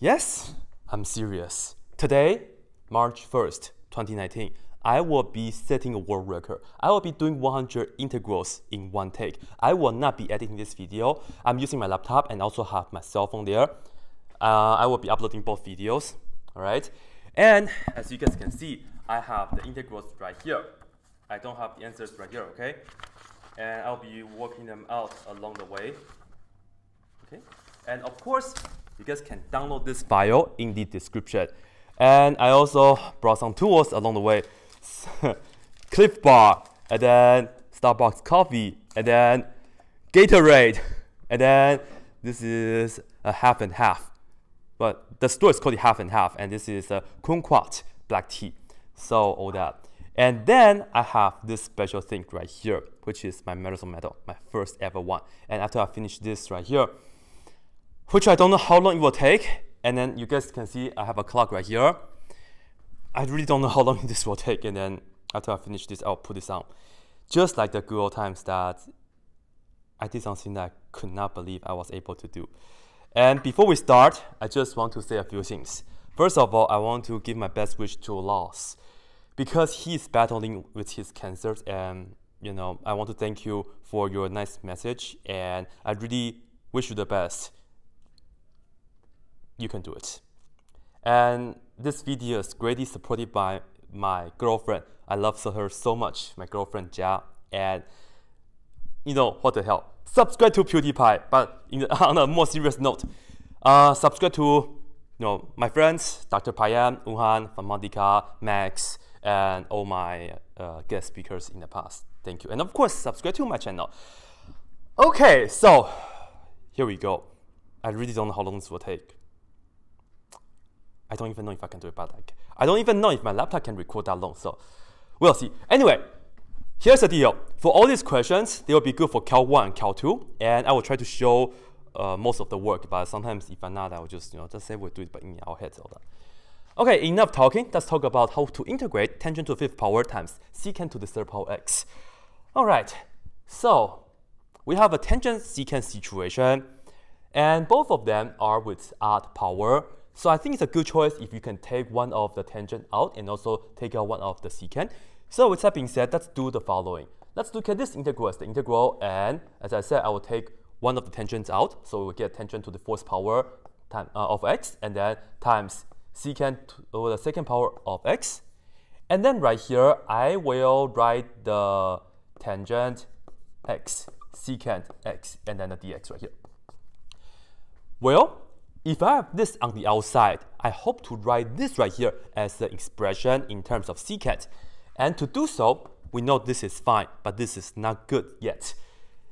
Yes, I'm serious. Today, March 1st, 2019, I will be setting a world record. I will be doing 100 integrals in one take. I will not be editing this video. I'm using my laptop and also have my cell phone there. Uh, I will be uploading both videos, all right? And as you guys can see, I have the integrals right here. I don't have the answers right here, okay? And I'll be working them out along the way, okay? And of course, you guys can download this file in the description. And I also brought some tools along the way. Clif Bar, and then Starbucks coffee, and then Gatorade, and then this is a half and half. But the store is called half and half, and this is a kumquat black tea. So all that. And then I have this special thing right here, which is my medicine medal, my first ever one. And after I finish this right here, which I don't know how long it will take. And then you guys can see I have a clock right here. I really don't know how long this will take. And then after I finish this, I'll put this on. Just like the good old times that I did something that I could not believe I was able to do. And before we start, I just want to say a few things. First of all, I want to give my best wish to Lars because he is battling with his cancers and you know, I want to thank you for your nice message and I really wish you the best you can do it. And this video is greatly supported by my girlfriend. I love her so much, my girlfriend Jia. And you know, what the hell? Subscribe to PewDiePie, but the, on a more serious note, uh, subscribe to you know, my friends, Dr. Peyam, Uhan, Famandika, Max, and all my uh, guest speakers in the past. Thank you. And of course, subscribe to my channel. Okay, so here we go. I really don't know how long this will take. I don't even know if I can do it, but like, I don't even know if my laptop can record that long, so we'll see. Anyway, here's the deal. For all these questions, they will be good for Cal 1 and Cal 2, and I will try to show uh, most of the work, but sometimes if I'm not, I will just, you know, just say we'll do it but in our heads all that. Okay, enough talking. Let's talk about how to integrate tangent to the fifth power times secant to the third power x. All right, so we have a tangent secant situation, and both of them are with odd power. So I think it's a good choice if you can take one of the tangent out and also take out one of the secant. So with that being said, let's do the following. Let's look at this integral as the integral, and as I said, I will take one of the tangents out, so we get tangent to the fourth power time, uh, of x, and then times secant over the second power of x. And then right here, I will write the tangent x, secant x, and then the dx right here. Well, if I have this on the outside, I hope to write this right here as the expression in terms of secant. And to do so, we know this is fine, but this is not good yet.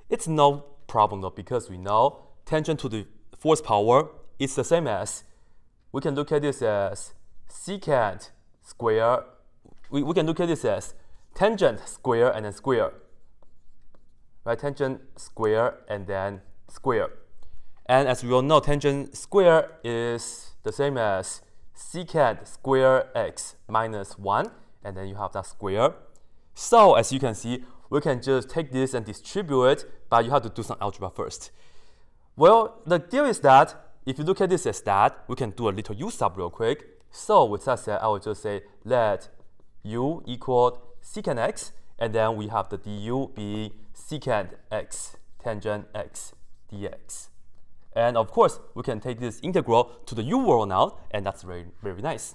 It's no problem though, because we know tangent to the fourth power is the same as, we can look at this as secant square, we, we can look at this as tangent square and then square, right? Tangent square and then square. And as we all know, tangent square is the same as secant square x minus 1, and then you have that square. So as you can see, we can just take this and distribute it, but you have to do some algebra first. Well, the deal is that if you look at this as that, we can do a little u sub real quick. So with that said, I will just say let u equal secant x, and then we have the du being secant x tangent x dx. And of course, we can take this integral to the u world now, and that's very, very nice.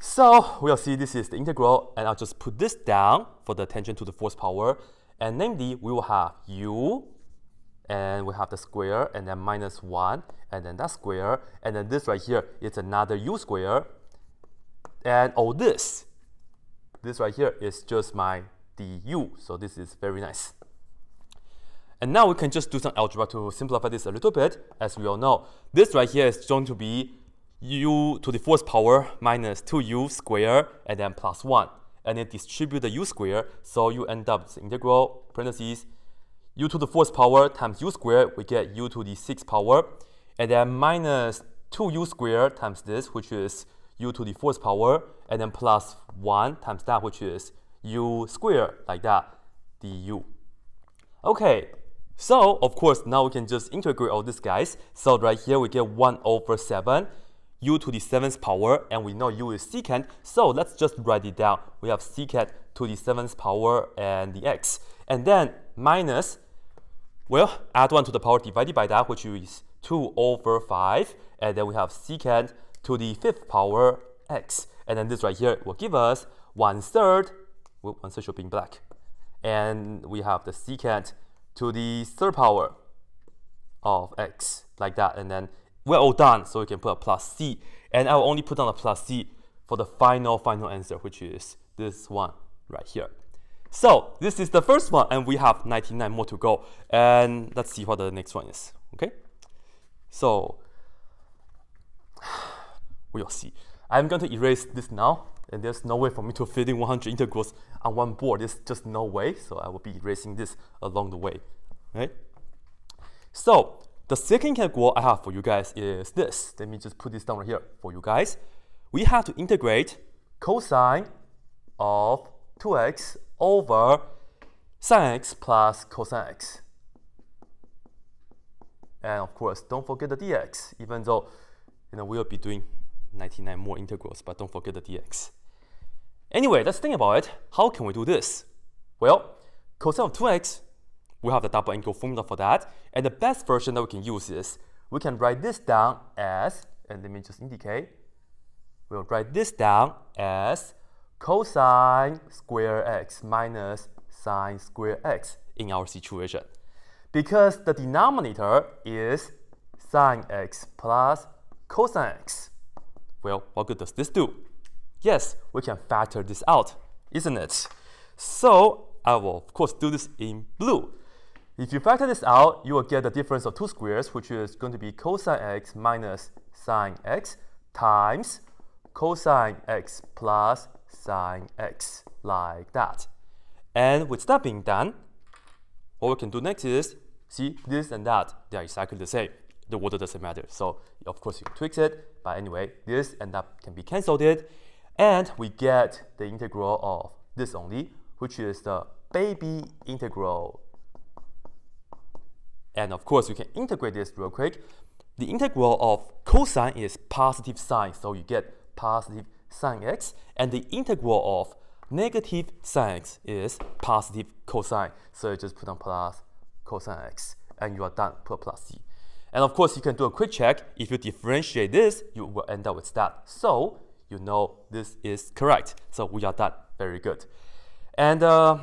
So we'll see this is the integral, and I'll just put this down for the tangent to the fourth power. And namely, we will have u, and we have the square, and then minus 1, and then that square, and then this right here is another u square. And all this, this right here is just my du, so this is very nice. And now we can just do some algebra to simplify this a little bit. As we all know, this right here is going to be u to the fourth power minus 2u squared and then plus 1. And then distribute the u squared, so you end up with integral parentheses u to the fourth power times u squared, we get u to the sixth power. And then minus 2u squared times this, which is u to the fourth power, and then plus 1 times that, which is u squared, like that, du. Okay, So, of course, now we can just integrate all these guys. So right here we get 1 over 7 u to the 7th power, and we know u is secant, so let's just write it down. We have secant to the 7th power and the x. And then minus, well, add 1 to the power divided by that, which is 2 over 5, and then we have secant to the 5th power x. And then this right here will give us 1 third, well, 1 third should be in black. And we have the secant to the third power of x, like that, and then we're all done, so we can put a plus c. And I will only put down a plus c for the final, final answer, which is this one right here. So this is the first one, and we have 99 more to go. And let's see what the next one is, okay? So we'll see. I'm going to erase this now, and there's no way for me to fit in 100 integrals on one board. There's just no way, so I will be erasing this along the way, right? So the second integral I have for you guys is this. Let me just put this down right here for you guys. We have to integrate cosine of 2x over sine x plus cosine x. And of course, don't forget the dx, even though you know we'll be doing 99 more integrals, but don't forget the dx. Anyway, let's think about it. How can we do this? Well, cosine of 2x we have the double angle formula for that. And the best version that we can use is, we can write this down as, and let me just indicate, we'll write this down as cosine square x minus sine square x in our situation. Because the denominator is sine x plus cosine x. Well, what good does this do? Yes, we can factor this out, isn't it? So I will, of course, do this in blue. If you factor this out, you will get the difference of two squares, which is going to be cosine x minus sine x times cosine x plus sine x, like that. And with that being done, what we can do next is, see, this and that, they are exactly the same. The order doesn't matter. So, of course, you can tweak it, but anyway, this and that can be cancelled it, and we get the integral of this only, which is the baby integral and of course, you can integrate this real quick. The integral of cosine is positive sine, so you get positive sine x. And the integral of negative sine x is positive cosine. So you just put on plus cosine x, and you are done, put plus c. And of course, you can do a quick check. If you differentiate this, you will end up with that. So you know this is correct. So we are done. Very good. And uh,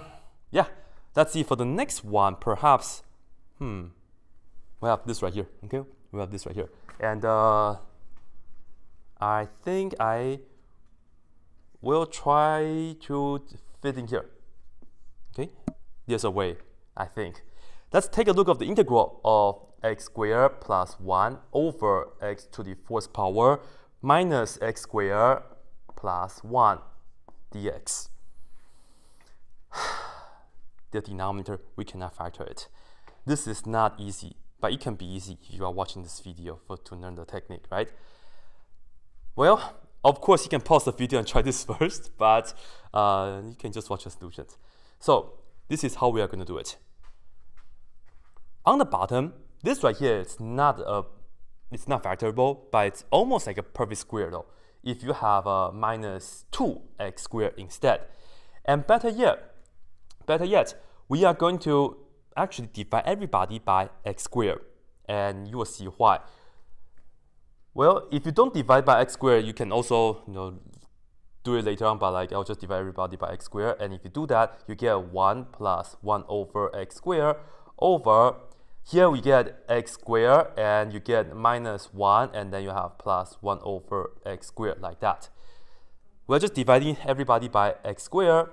yeah, let's see for the next one. Perhaps, hmm, we have this right here, okay? We have this right here. And uh, I think I will try to fit in here, okay? There's a way, I think. Let's take a look of the integral of x squared plus 1 over x to the fourth power minus x squared plus 1 dx. the denominator, we cannot factor it. This is not easy. But it can be easy if you are watching this video for to learn the technique, right? Well, of course, you can pause the video and try this first, but uh, you can just watch the solutions. So this is how we are going to do it. On the bottom, this right here is not a, it's not factorable, but it's almost like a perfect square though. If you have a minus 2x squared instead. And better yet, better yet, we are going to actually divide everybody by x squared, and you will see why. Well, if you don't divide by x squared, you can also you know do it later on, but like I'll just divide everybody by x squared, and if you do that, you get 1 plus 1 over x squared over, here we get x squared, and you get minus 1, and then you have plus 1 over x squared, like that. We're just dividing everybody by x squared,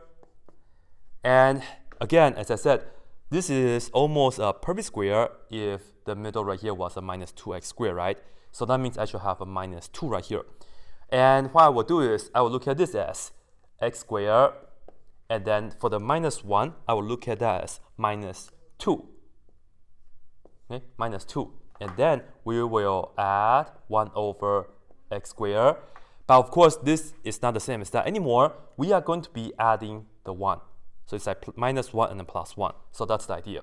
and again, as I said, this is almost a perfect square if the middle right here was a minus 2x squared, right? So that means I should have a minus 2 right here. And what I will do is I will look at this as x squared, and then for the minus 1, I will look at that as minus 2. Okay, minus 2. And then we will add 1 over x squared. But of course, this is not the same as that anymore. We are going to be adding the 1. So it's like minus 1 and then plus 1. So that's the idea.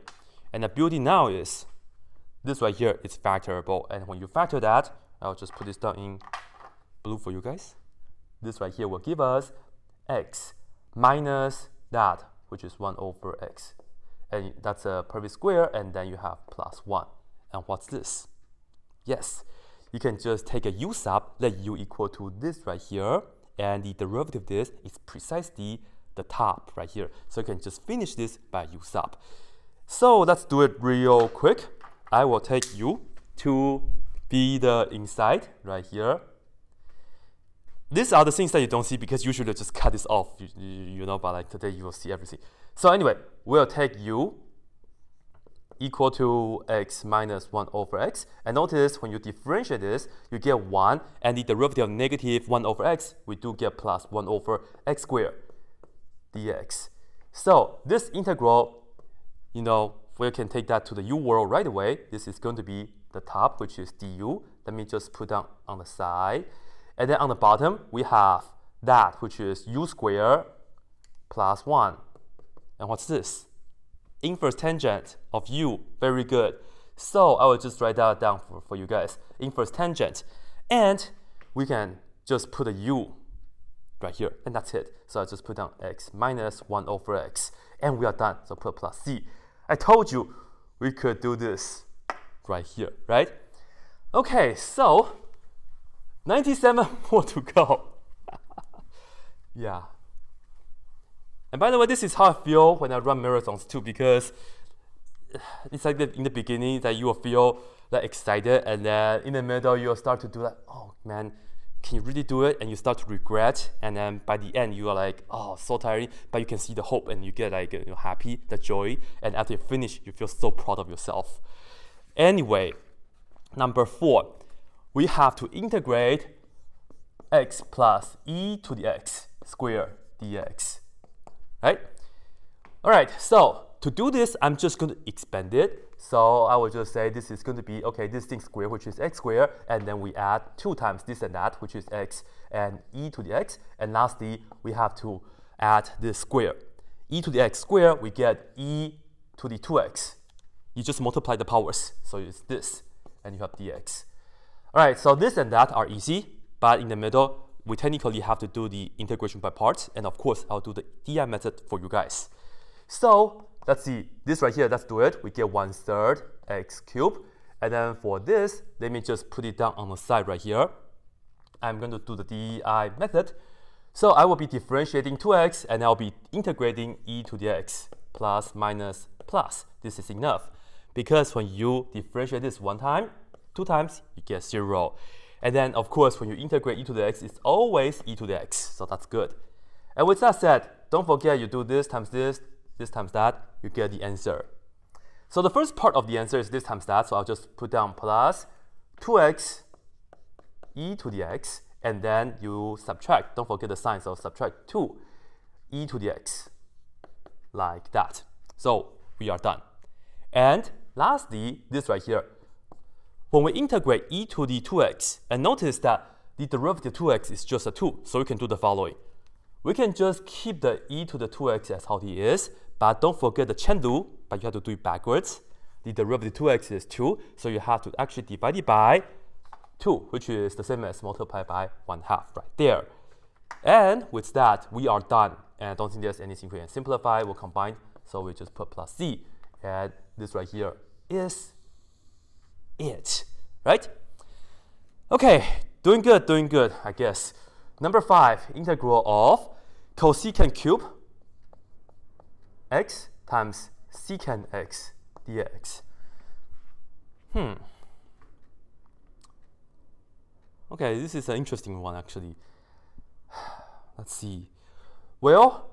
And the beauty now is this right here is factorable. And when you factor that, I'll just put this down in blue for you guys. This right here will give us x minus that, which is 1 over x. And that's a perfect square, and then you have plus 1. And what's this? Yes, you can just take a u sub, let u equal to this right here, and the derivative of this is precisely the top right here. So you can just finish this by u sub. So let's do it real quick. I will take u to be the inside right here. These are the things that you don't see because usually just cut this off, you, you know, but like today you will see everything. So anyway, we'll take u equal to x minus 1 over x. And notice when you differentiate this, you get 1, and the derivative of negative 1 over x, we do get plus 1 over x squared dx. So this integral, you know, we can take that to the u world right away. This is going to be the top, which is du. Let me just put down on the side. And then on the bottom, we have that, which is u squared plus 1. And what's this? Inverse tangent of u. Very good. So I will just write that down for, for you guys. Inverse tangent. And we can just put a u right here, and that's it. So I just put down x minus 1 over x, and we are done. So put plus c. I told you we could do this right here, right? Okay, so 97 more to go. yeah. And by the way, this is how I feel when I run marathons too, because it's like the, in the beginning that you will feel like excited, and then in the middle you'll start to do like, oh man, can you really do it? And you start to regret, and then by the end you are like, oh, so tiring, but you can see the hope, and you get like you know, happy, the joy, and after you finish, you feel so proud of yourself. Anyway, number four, we have to integrate x plus e to the x square dx, right? All right, so to do this, I'm just going to expand it. So I will just say this is going to be, okay, this thing square, which is x squared, and then we add 2 times this and that, which is x, and e to the x. And lastly, we have to add this square. e to the x squared, we get e to the 2x. You just multiply the powers. So it's this, and you have dx. All right, so this and that are easy, but in the middle, we technically have to do the integration by parts. And of course, I'll do the DI method for you guys. So let's see, this right here, let's do it. We get 1 third x cubed. And then for this, let me just put it down on the side right here. I'm going to do the DI method. So I will be differentiating 2x, and I'll be integrating e to the x plus minus plus. This is enough. Because when you differentiate this one time, two times, you get 0. And then, of course, when you integrate e to the x, it's always e to the x. So that's good. And with that said, don't forget you do this times this, this times that, you get the answer. So the first part of the answer is this times that, so I'll just put down plus 2x e to the x, and then you subtract, don't forget the sign, so subtract 2 e to the x, like that. So we are done. And lastly, this right here, when we integrate e to the 2x, and notice that the derivative 2x is just a 2, so we can do the following. We can just keep the e to the 2x as how it is, but don't forget the chain rule, but you have to do it backwards. The derivative 2x is 2, so you have to actually divide it by 2, which is the same as multiply by 1 half right there. And with that, we are done. And I don't think there's anything we can simplify or combine, so we just put plus c. And this right here is it, right? Okay, doing good, doing good, I guess. Number five, integral of cosecant cube x times secant x dx. Hmm. Okay, this is an interesting one actually. Let's see. Well,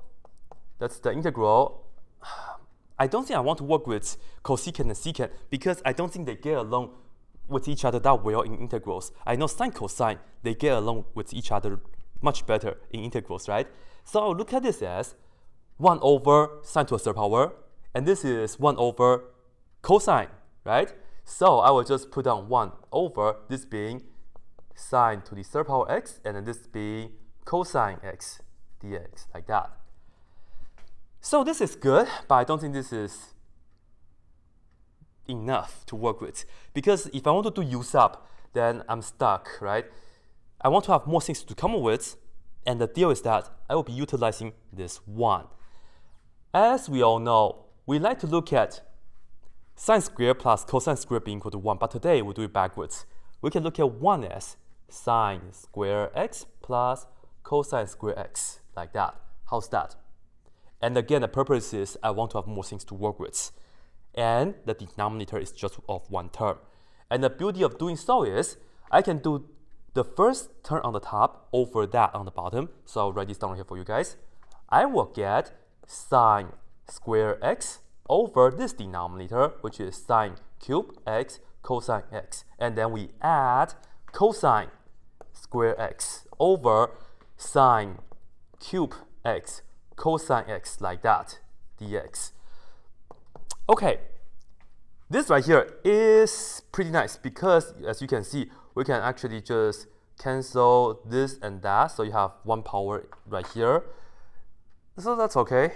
that's the integral. I don't think I want to work with cosecant and secant because I don't think they get along with each other that well in integrals. I know sine cosine, they get along with each other much better in integrals, right? So I'll look at this as 1 over sine to a third power, and this is 1 over cosine, right? So I will just put down 1 over this being sine to the third power x, and then this being cosine x dx, like that. So this is good, but I don't think this is enough to work with. Because if I want to do u sub, then I'm stuck, right? I want to have more things to come up with, and the deal is that I will be utilizing this one. As we all know, we like to look at sine squared plus cosine squared being equal to 1, but today we'll do it backwards. We can look at 1 as sine square x plus cosine square x, like that. How's that? And again, the purpose is I want to have more things to work with. And the denominator is just of one term. And the beauty of doing so is I can do the first term on the top over that on the bottom. So I'll write this down here for you guys. I will get sine square x over this denominator, which is sine cube x cosine x. And then we add cosine square x over sine cube x cosine x like that dx. Okay, this right here is pretty nice because as you can see, we can actually just cancel this and that. So you have one power right here. So that's okay.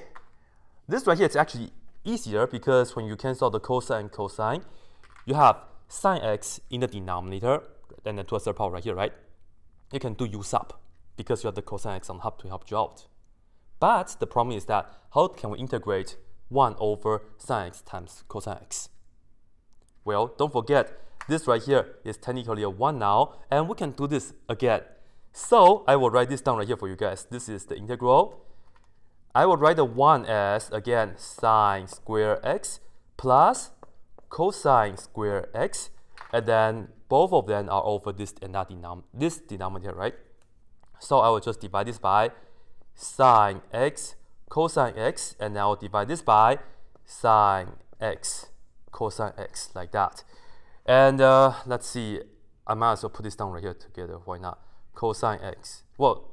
This right here is actually easier because when you cancel the cosine and cosine, you have sine x in the denominator, and then to a third power right here, right? You can do u sub because you have the cosine x on top to help you out. But the problem is that how can we integrate 1 over sine x times cosine x? Well, don't forget, this right here is technically a 1 now, and we can do this again. So I will write this down right here for you guys. This is the integral. I will write the 1 as, again, sine square x plus cosine square x, and then both of them are over this and that denom this denominator, right? So I will just divide this by sine x cosine x, and now divide this by sine x cosine x, like that. And uh, let's see, I might as well put this down right here together, why not? Cosine x, well,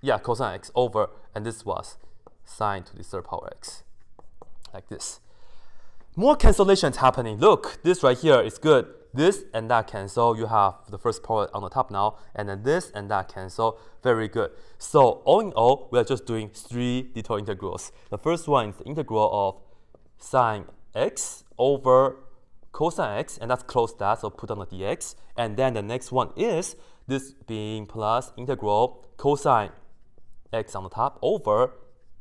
yeah, cosine x over, and this was sine to the third power x, like this. More cancellations happening. Look, this right here is good this and that cancel. You have the first part on the top now, and then this and that cancel. Very good. So all in all, we are just doing three little integrals. The first one is the integral of sine x over cosine x, and that's close that, so put on the dx. And then the next one is this being plus integral cosine x on the top over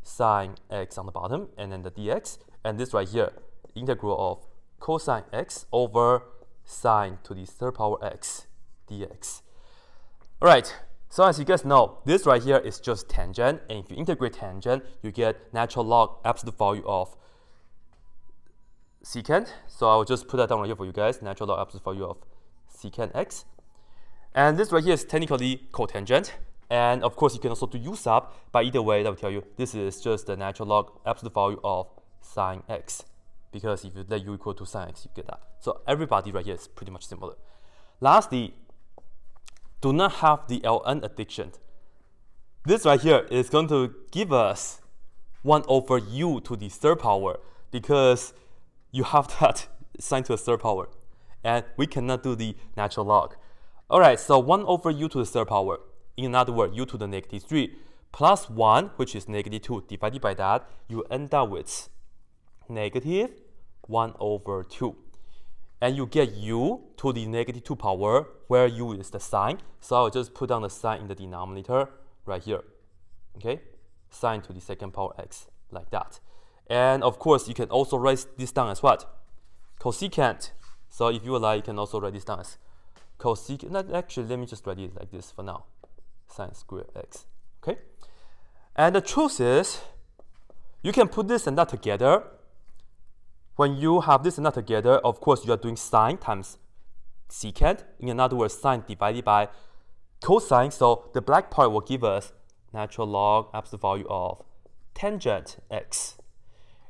sine x on the bottom, and then the dx. And this right here, integral of cosine x over sine to the third power x dx. All right, so as you guys know, this right here is just tangent, and if you integrate tangent, you get natural log absolute value of secant. So I will just put that down right here for you guys, natural log absolute value of secant x. And this right here is technically cotangent. And of course, you can also do u sub, but either way, that will tell you this is just the natural log absolute value of sine x because if you let u equal to sine x, you get that. So everybody right here is pretty much similar. Lastly, do not have the ln addiction. This right here is going to give us 1 over u to the third power because you have that sine to the third power. And we cannot do the natural log. Alright, so 1 over u to the third power. In other words, u to the negative 3 plus 1, which is negative 2, divided by that, you end up with negative 1 over 2. And you get u to the negative 2 power, where u is the sine. So I'll just put down the sine in the denominator right here. Okay? Sine to the second power x, like that. And of course, you can also write this down as what? Cosecant. So if you like, you can also write this down as cosecant. Actually, let me just write it like this for now. Sine squared x. Okay? And the truth is, you can put this and that together when you have this and that together, of course, you are doing sine times secant. In other words, sine divided by cosine. So the black part will give us natural log absolute value of tangent x.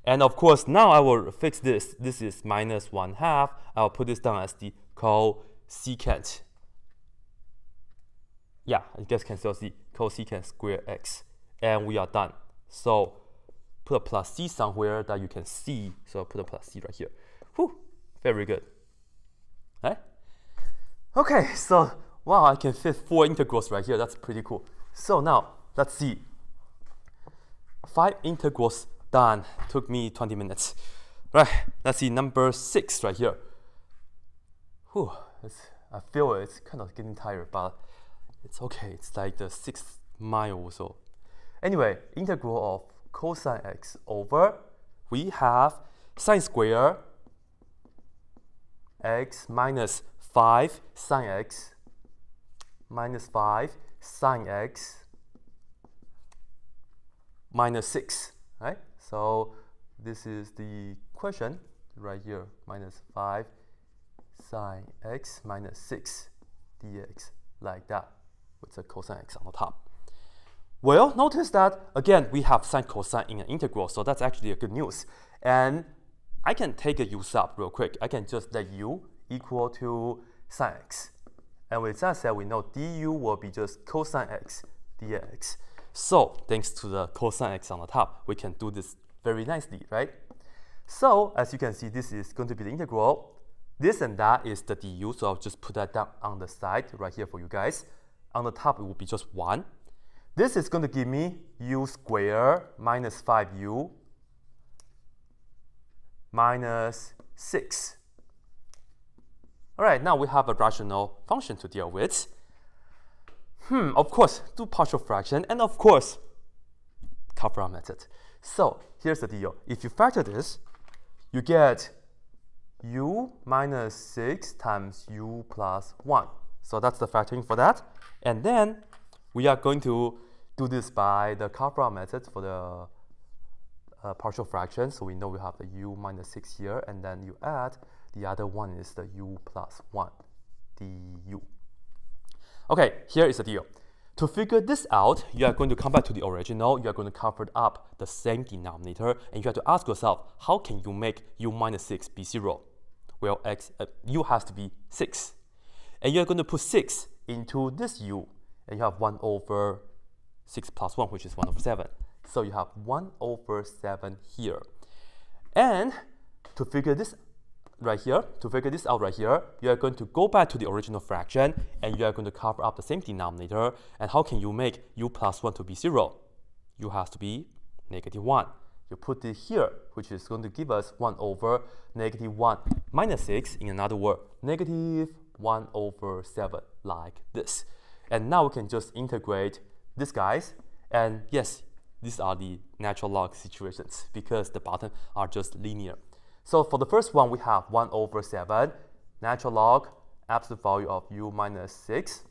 And of course, now I will fix this. This is minus 1 half. I'll put this down as the cosecant. Yeah, you guys can still see cosecant square x. And we are done. So put a plus c somewhere that you can see. So I'll put a plus c right here. Whew, very good. Right? Okay, so wow, I can fit four integrals right here. That's pretty cool. So now let's see. Five integrals done. Took me 20 minutes. Right, let's see number six right here. Whew, I feel it's kind of getting tired, but it's okay. It's like the sixth mile or so. Anyway, integral of cosine x over, we have sine square x minus 5 sine x minus 5 sine x minus 6, right? So this is the question right here, minus 5 sine x minus 6 dx, like that, with the cosine x on the top. Well, notice that, again, we have sine cosine in an integral, so that's actually a good news. And I can take a u sub real quick. I can just let u equal to sine x. And with that said, we know du will be just cosine x dx. So thanks to the cosine x on the top, we can do this very nicely, right? So as you can see, this is going to be the integral. This and that is the du, so I'll just put that down on the side right here for you guys. On the top, it will be just 1. This is going to give me u squared minus 5u minus 6. All right, now we have a rational function to deal with. Hmm, of course, do partial fraction, and of course, cover-up method. So here's the deal. If you factor this, you get u minus 6 times u plus 1. So that's the factoring for that. And then we are going to do this by the cover-up method for the uh, partial fraction. So we know we have the u minus 6 here, and then you add the other one is the u plus 1 du. Okay, here is the deal. To figure this out, you are going to come back to the original, you are going to cover up the same denominator, and you have to ask yourself, how can you make u minus 6 be 0? Well, x, uh, u has to be 6. And you're going to put 6 into this u, and you have 1 over 6 plus 1, which is 1 over 7. So you have 1 over 7 here. And to figure this right here, to figure this out right here, you are going to go back to the original fraction and you are going to cover up the same denominator. And how can you make u plus 1 to be 0? u has to be negative 1. You put it here, which is going to give us 1 over negative 1 minus 6. In another word, negative 1 over 7, like this. And now we can just integrate these guys. And yes, these are the natural log situations because the bottom are just linear. So for the first one, we have 1 over 7, natural log, absolute value of u minus 6.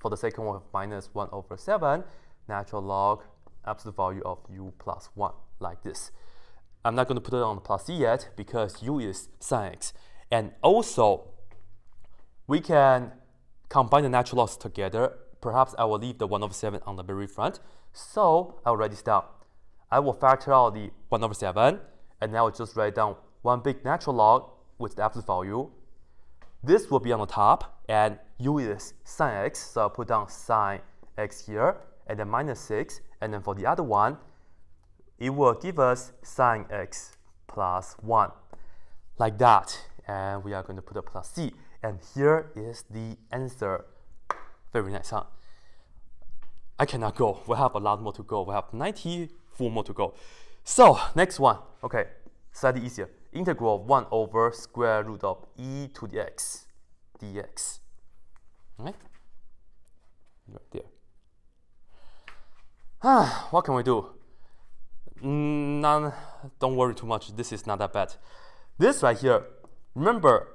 For the second one, minus 1 over 7, natural log, absolute value of u plus 1, like this. I'm not going to put it on the plus c yet because u is sine x. And also, we can combine the natural logs together. Perhaps I will leave the 1 over 7 on the very front. So I will write this down. I will factor out the 1 over 7 and now I just write down one big natural log with the absolute value. This will be on the top, and u is sine x, so I'll put down sine x here, and then minus 6, and then for the other one, it will give us sine x plus 1, like that. And we are going to put a plus c, and here is the answer. Very nice, huh? I cannot go. We have a lot more to go. We have 94 more to go. So next one, okay, slightly easier. Integral of 1 over square root of e to the x dx. Right? Right there. Ah, what can we do? None, don't worry too much. This is not that bad. This right here, remember,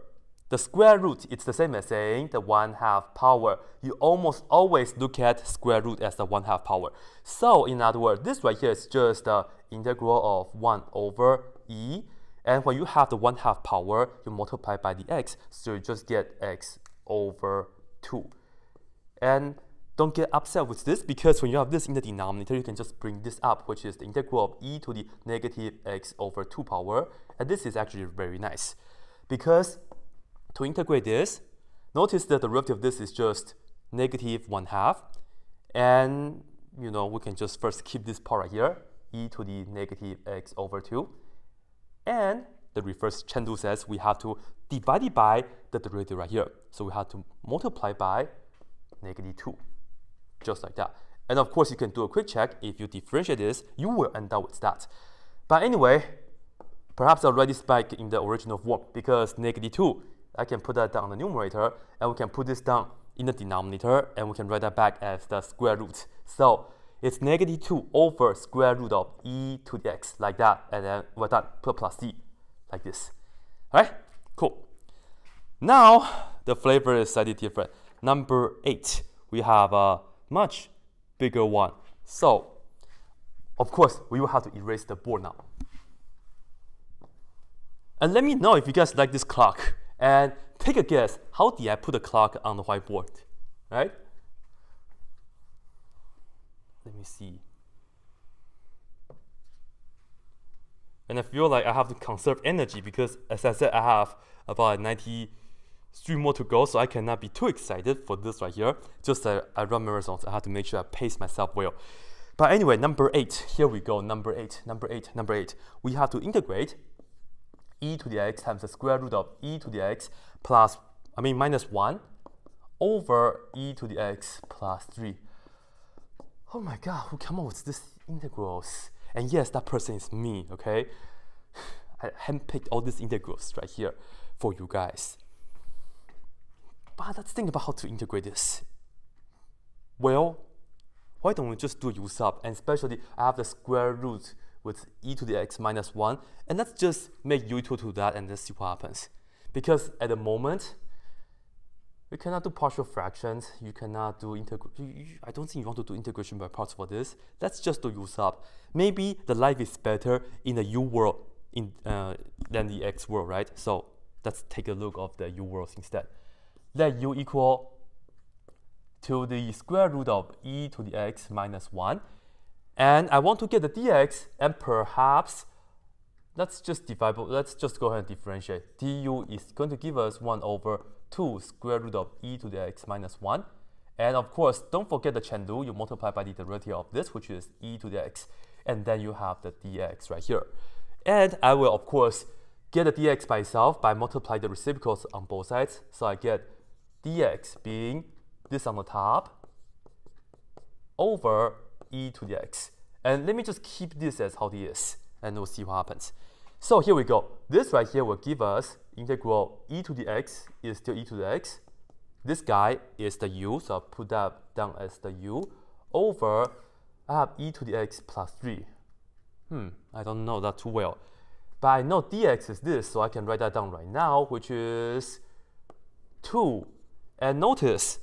the square root, it's the same as saying the 1 half power. You almost always look at square root as the 1 half power. So in other words, this right here is just the integral of 1 over e. And when you have the 1 half power, you multiply by the x, so you just get x over 2. And don't get upset with this because when you have this in the denominator, you can just bring this up, which is the integral of e to the negative x over 2 power. And this is actually very nice because to integrate this, notice that the derivative of this is just negative 1 half. And, you know, we can just first keep this part right here, e to the negative x over 2. And the reverse chain rule says we have to divide it by the derivative right here. So we have to multiply by negative 2, just like that. And of course, you can do a quick check. If you differentiate this, you will end up with that. But anyway, Perhaps I'll write in the original form because negative 2, I can put that down in the numerator and we can put this down in the denominator and we can write that back as the square root. So it's negative 2 over square root of e to the x like that and then we're done, put plus d, like this. Alright, cool. Now the flavor is slightly different. Number 8, we have a much bigger one. So of course we will have to erase the board now. And let me know if you guys like this clock. And take a guess, how did I put the clock on the whiteboard? Right? Let me see. And I feel like I have to conserve energy because as I said, I have about 93 more to go, so I cannot be too excited for this right here. Just uh, I run marathons, I have to make sure I pace myself well. But anyway, number eight, here we go, number eight, number eight, number eight. We have to integrate e to the x times the square root of e to the x plus, I mean minus 1 over e to the x plus 3. Oh my god, who came up with this integrals? And yes, that person is me, okay? I handpicked all these integrals right here for you guys. But let's think about how to integrate this. Well, why don't we just do u sub? And especially, I have the square root with e to the x minus 1. And let's just make u equal to that and then see what happens. Because at the moment, we cannot do partial fractions. You cannot do integration. I don't think you want to do integration by parts for this. Let's just do u sub. Maybe the life is better in the u world in, uh, than the x world, right? So let's take a look of the u worlds instead. Let u equal to the square root of e to the x minus 1 and I want to get the dx, and perhaps let's just divide, let's just go ahead and differentiate. du is going to give us 1 over 2 square root of e to the x minus 1. And of course, don't forget the chain rule. You multiply by the derivative of this, which is e to the x. And then you have the dx right here. And I will, of course, get the dx by itself by multiplying the reciprocals on both sides. So I get dx being this on the top over e to the x. And let me just keep this as how it is, and we'll see what happens. So here we go. This right here will give us integral e to the x is still e to the x. This guy is the u, so I'll put that down as the u, over, I have e to the x plus 3. Hmm, I don't know that too well. But I know dx is this, so I can write that down right now, which is 2. And notice,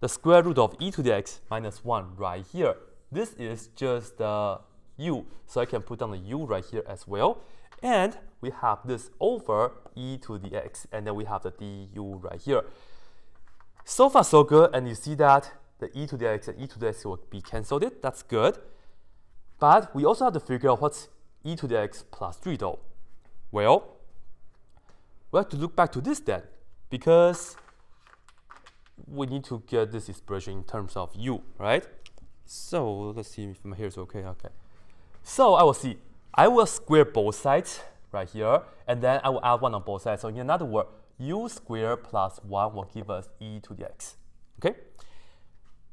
the square root of e to the x minus 1 right here this is just the u, so I can put down the u right here as well. And we have this over e to the x, and then we have the du right here. So far, so good, and you see that the e to the x and e to the x will be cancelled. It That's good. But we also have to figure out what's e to the x plus 3 though. Well, we have to look back to this then, because we need to get this expression in terms of u, right? So let's see if my hair is okay. Okay. So I will see. I will square both sides right here, and then I will add 1 on both sides. So in other words, u squared plus 1 will give us e to the x. Okay?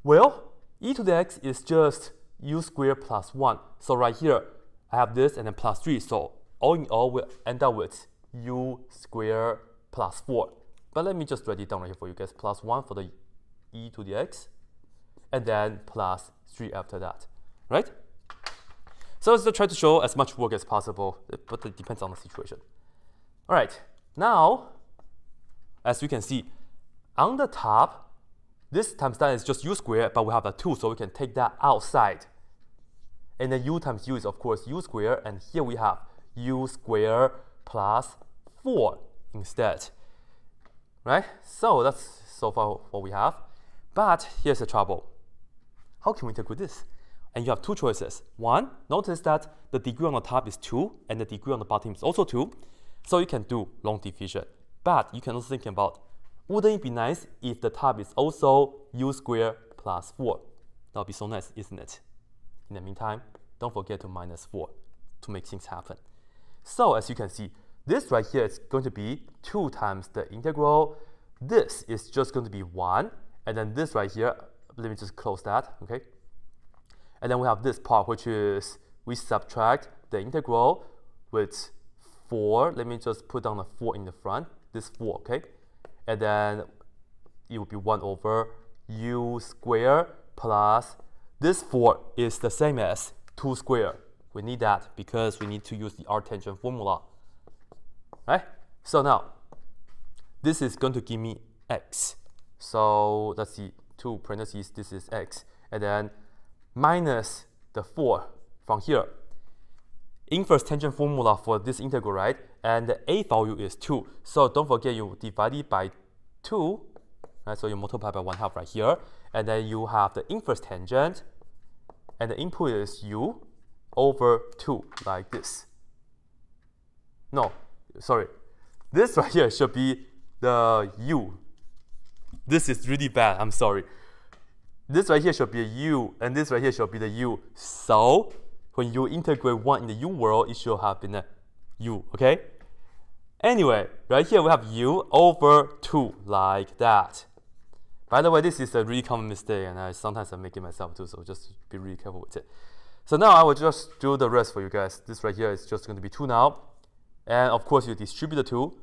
Well, e to the x is just u squared plus 1. So right here, I have this and then plus 3. So all in all, we'll end up with u squared plus 4. But let me just write it down right here for you guys. Plus 1 for the e to the x and then plus 3 after that, right? So let's try to show as much work as possible, but it depends on the situation. All right, now, as you can see, on the top, this times that is just u squared, but we have a 2, so we can take that outside. And then u times u is, of course, u squared, and here we have u squared plus 4 instead. Right? So that's so far what we have. But here's the trouble. How can we integrate this? And you have two choices. One, notice that the degree on the top is 2 and the degree on the bottom is also 2. So you can do long division. But you can also think about, wouldn't it be nice if the top is also u squared plus 4? That would be so nice, isn't it? In the meantime, don't forget to minus 4 to make things happen. So as you can see, this right here is going to be 2 times the integral. This is just going to be 1. And then this right here let me just close that, okay? And then we have this part, which is we subtract the integral with 4, let me just put down a 4 in the front, this 4, okay? And then it will be 1 over u square plus this 4 is the same as 2 square. We need that because we need to use the arctangent formula. Right? So now, this is going to give me x. So let's see, 2 parentheses, this is x. And then minus the 4 from here. Inverse tangent formula for this integral, right? And the a value is 2. So don't forget you divide it by 2. Right? So you multiply by 1 half right here. And then you have the inverse tangent. And the input is u over 2, like this. No, sorry. This right here should be the u. This is really bad, I'm sorry. This right here should be a u, and this right here should be the u. So, when you integrate 1 in the u world, it should have been a u, okay? Anyway, right here we have u over 2, like that. By the way, this is a really common mistake, and I sometimes I make it myself too, so just be really careful with it. So now I will just do the rest for you guys. This right here is just going to be 2 now. And of course, you distribute the 2.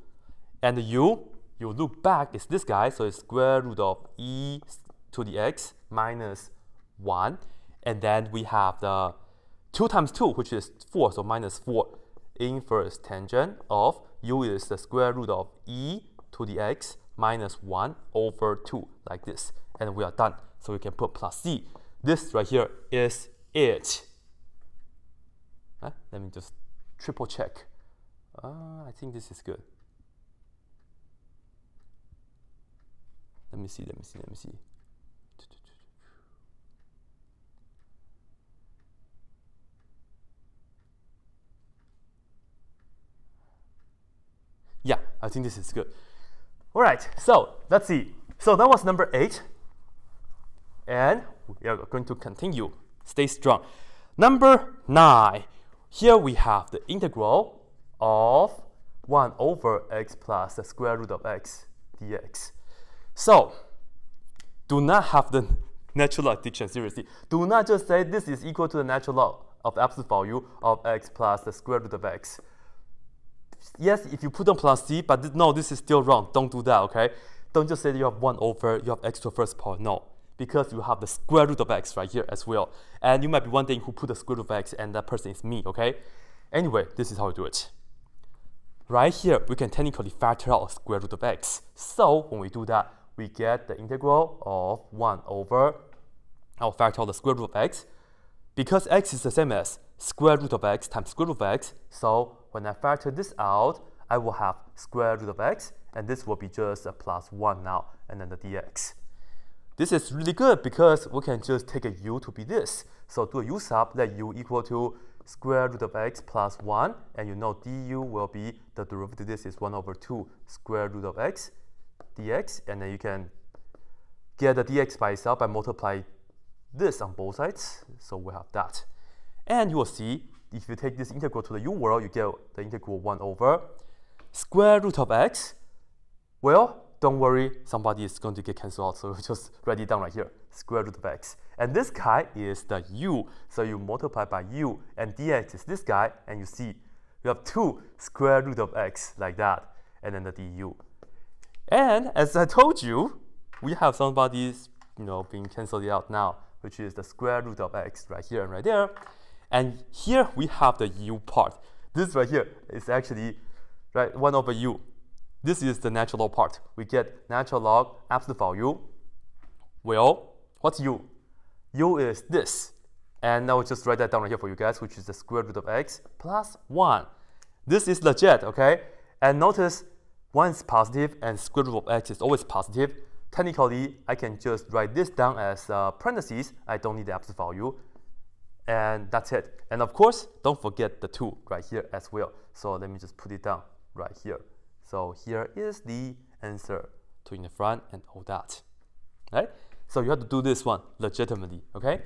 And the u, you look back, it's this guy, so it's square root of e to the x minus 1. And then we have the 2 times 2, which is 4, so minus 4. Inverse tangent of u is the square root of e to the x minus 1 over 2, like this. And we are done. So we can put plus c. This right here is it. Let me just triple check. Uh, I think this is good. Let me see, let me see, let me see. Yeah, I think this is good. All right, so let's see. So that was number eight. And we are going to continue. Stay strong. Number nine. Here we have the integral of 1 over x plus the square root of x dx. So, do not have the natural log addition, seriously. Do not just say this is equal to the natural log of absolute value of x plus the square root of x. Yes, if you put on plus c, but no, this is still wrong. Don't do that, okay? Don't just say you have 1 over, you have x to the first power. No because you have the square root of x right here as well. And you might be wondering who put the square root of x and that person is me, okay? Anyway, this is how we do it. Right here, we can technically factor out square root of x. So when we do that, we get the integral of 1 over, I'll factor out the square root of x. Because x is the same as square root of x times square root of x, so when I factor this out, I will have square root of x, and this will be just a plus 1 now, and then the dx. This is really good because we can just take a u to be this. So do a u sub, let u equal to square root of x plus 1, and you know du will be, the derivative this is 1 over 2 square root of x dx, and then you can get the dx by itself by multiply this on both sides, so we have that. And you will see, if you take this integral to the u world, you get the integral 1 over square root of x. Well, don't worry, somebody is going to get cancelled out, so just write it down right here, square root of x. And this guy is the u, so you multiply by u, and dx is this guy, and you see you have 2 square root of x, like that, and then the du. And as I told you, we have somebody's, you know, being cancelled out now, which is the square root of x right here and right there. And here we have the u part. This right here is actually right 1 over u. This is the natural log part. We get natural log absolute value. Well, what's u? u is this. And now just write that down right here for you guys, which is the square root of x plus 1. This is legit, okay? And notice 1 is positive and square root of x is always positive. Technically, I can just write this down as uh, parentheses. I don't need the absolute value. And that's it. And of course, don't forget the 2 right here as well. So let me just put it down right here. So here is the answer to in the front and all that. Right? So you have to do this one legitimately, okay?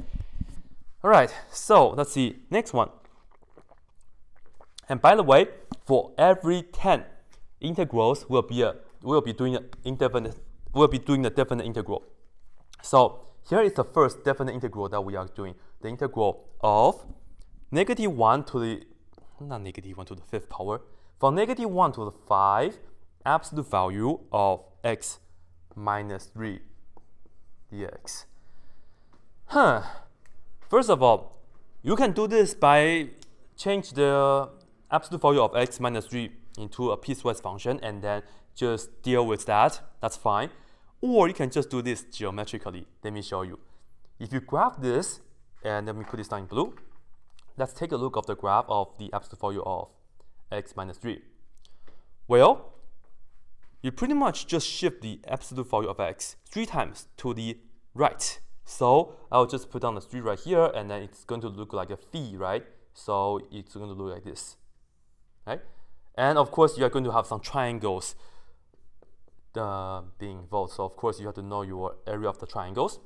All right, so let's see, next one. And by the way, for every 10 integrals, we'll be, a, we'll be doing an indefinite, we'll be doing a definite integral. So here is the first definite integral that we are doing, the integral of negative 1 to the, not negative 1 to the fifth power, from negative 1 to the 5, absolute value of x minus 3 dx. Huh. First of all, you can do this by change the absolute value of x minus 3 into a piecewise function and then just deal with that. That's fine. Or you can just do this geometrically. Let me show you. If you graph this, and let me put this down in blue, let's take a look of the graph of the absolute value of x minus 3. Well, you pretty much just shift the absolute value of x three times to the right. So I'll just put down the 3 right here, and then it's going to look like a phi, right? So it's going to look like this, right? And of course, you are going to have some triangles uh, being involved. So of course, you have to know your area of the triangles.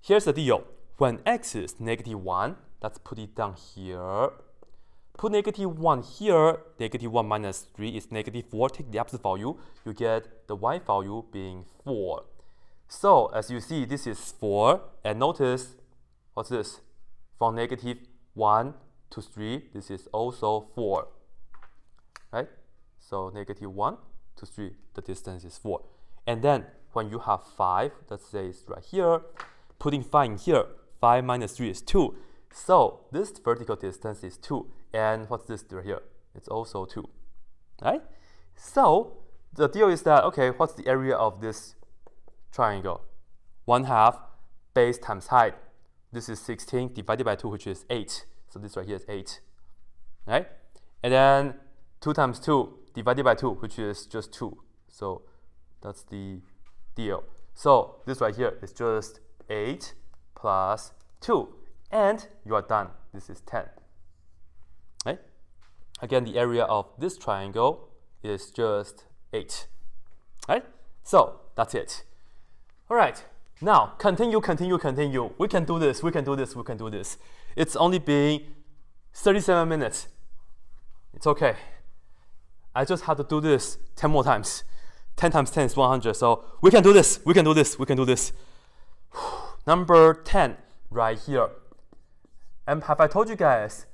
Here's the deal. When x is negative 1, let's put it down here. Put negative 1 here, negative 1 minus 3 is negative 4. Take the absolute value, you get the y value being 4. So as you see, this is 4. And notice, what's this? From negative 1 to 3, this is also 4. Right? So negative 1 to 3, the distance is 4. And then when you have 5, let's say it's right here, putting 5 in here, 5 minus 3 is 2. So this vertical distance is 2. And what's this right here? It's also 2. Right? So the deal is that, okay, what's the area of this triangle? 1 half base times height. This is 16 divided by 2, which is 8. So this right here is 8. Right? And then 2 times 2 divided by 2, which is just 2. So that's the deal. So this right here is just 8 plus 2. And you are done. This is 10. Right? Again, the area of this triangle is just 8. Right? So that's it. All right. Now, continue, continue, continue. We can do this, we can do this, we can do this. It's only been 37 minutes. It's okay. I just had to do this 10 more times. 10 times 10 is 100. So we can do this, we can do this, we can do this. Number 10, right here. And have I told you guys,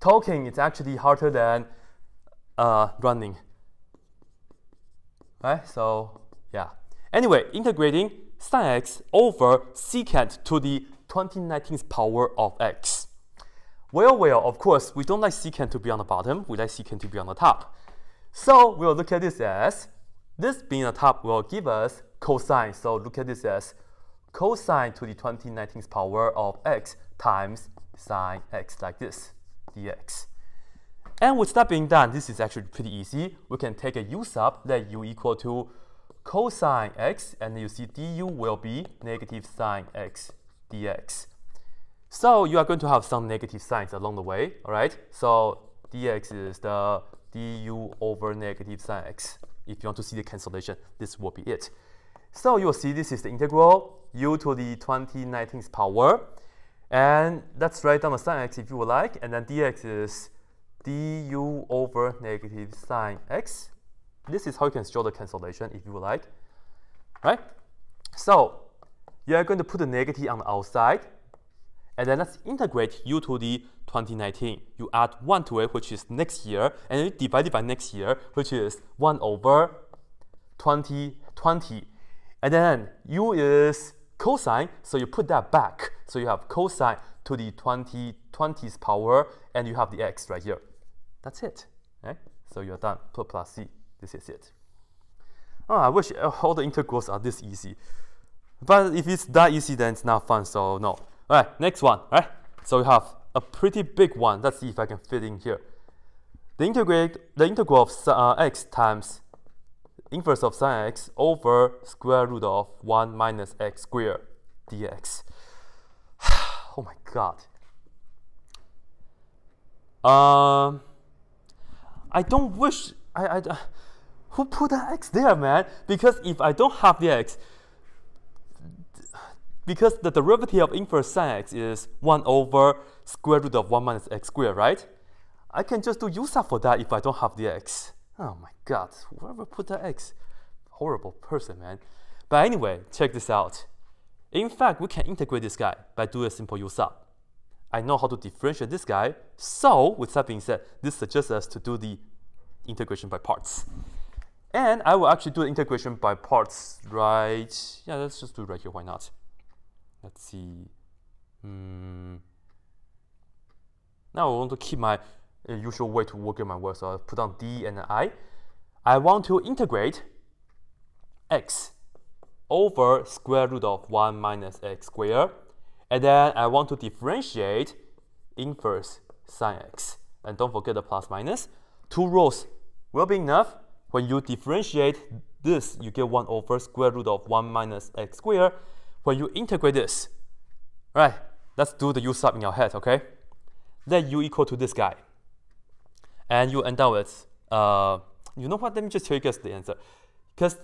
talking is actually harder than uh, running. Right? So, yeah. Anyway, integrating sine x over secant to the 2019th power of x. Well, well, of course, we don't like secant to be on the bottom. We like secant to be on the top. So we'll look at this as, this being on top will give us cosine. So look at this as cosine to the 2019th power of x times sine x like this, dx. And with that being done, this is actually pretty easy. We can take a u sub, let u equal to cosine x, and you see du will be negative sine x dx. So you are going to have some negative signs along the way, all right? So dx is the du over negative sine x. If you want to see the cancellation, this will be it. So you'll see this is the integral u to the 2019th power. And let's write down the sine x if you would like. And then dx is du over negative sine x. This is how you can show the cancellation if you would like. Right? So you are going to put the negative on the outside. And then let's integrate u to the 2019. You add 1 to it, which is next year, and you divide it by next year, which is 1 over 2020. And then u is cosine, so you put that back. So you have cosine to the 2020's power, and you have the x right here. That's it. Right? So you're done. Put plus c. This is it. Oh, I wish uh, all the integrals are this easy. But if it's that easy, then it's not fun, so no. All right, next one, right? So we have a pretty big one. Let's see if I can fit in here. The integrate the integral of uh, x times inverse of sine x over square root of 1 minus x squared dx. oh my god. Um, I don't wish I, I who put the x there, man? Because if I don't have the x, because the derivative of inverse sine x is 1 over square root of 1 minus x squared, right? I can just do u sub for that if I don't have the x. Oh my god, whoever put the x? Horrible person, man. But anyway, check this out. In fact, we can integrate this guy by doing a simple u sub. I know how to differentiate this guy. So with that being said, this suggests us to do the integration by parts. And I will actually do the integration by parts right, yeah, let's just do it right here, why not? Let's see. Mm. Now I want to keep my uh, usual way to work in my work, so I'll put on D and I. I want to integrate x over square root of 1 minus x squared. And then I want to differentiate inverse sine x. And don't forget the plus minus. Two rows will be enough. When you differentiate this, you get 1 over square root of 1 minus x squared. When you integrate this, right, let's do the u sub in your head, okay? Let u equal to this guy. And you end up with, uh, you know what, let me just tell you guys the answer. Because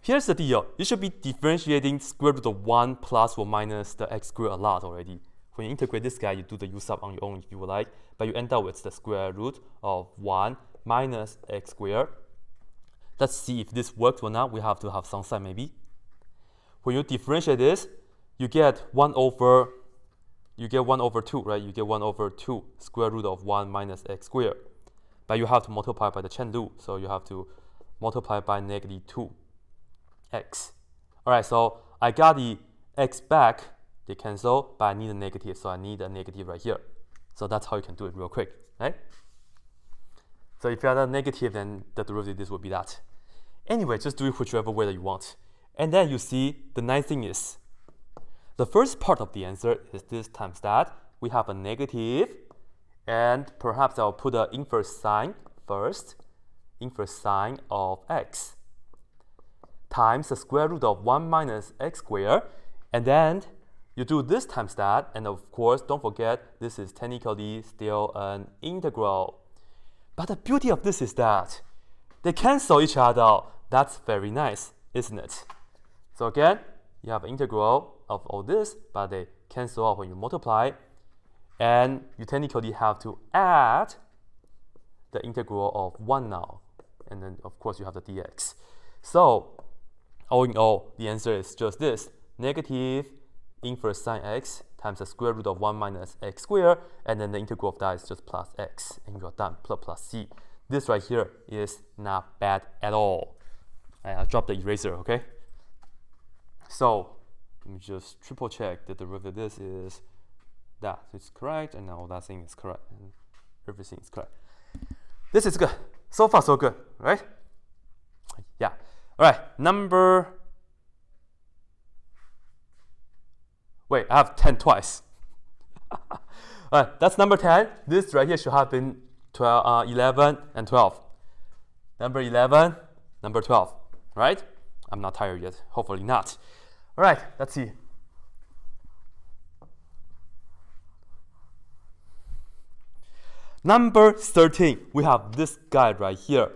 Here's the deal. You should be differentiating square root of 1 plus or minus the x squared a lot already. When you integrate this guy, you do the u sub on your own if you like, but you end up with the square root of 1 minus x squared. Let's see if this works or not. We have to have some sign maybe. When you differentiate this, you get 1 over you get 1 over 2, right? You get 1 over 2 square root of 1 minus x squared. But you have to multiply by the chain rule, so you have to multiply by negative 2 x. All right, so I got the x back, they cancel, but I need a negative, so I need a negative right here. So that's how you can do it real quick, right? So if you have a negative, then the derivative this would be that. Anyway, just do it whichever way that you want. And then you see the nice thing is, the first part of the answer is this times that. We have a negative, and perhaps I'll put the inverse sine first, inverse sine of x times the square root of 1 minus x squared. And then you do this times that. And of course, don't forget, this is technically still an integral. But the beauty of this is that they cancel each other. That's very nice, isn't it? So again, you have integral of all this, but they cancel out when you multiply. And you technically have to add the integral of 1 now. And then, of course, you have the dx. So all in all, the answer is just this. Negative inverse sine x times the square root of 1 minus x squared, and then the integral of that is just plus x, and you're done, plus plus c. This right here is not bad at all. I'll drop the eraser, okay? So, let me just triple check that the derivative this is that is correct, and now that thing is correct, and everything is correct. This is good. So far, so good, right? Yeah. All right, number. Wait, I have 10 twice. All right, that's number 10. This right here should have been 12, uh, 11 and 12. Number 11, number 12, right? I'm not tired yet, hopefully not. All right, let's see. Number 13, we have this guy right here.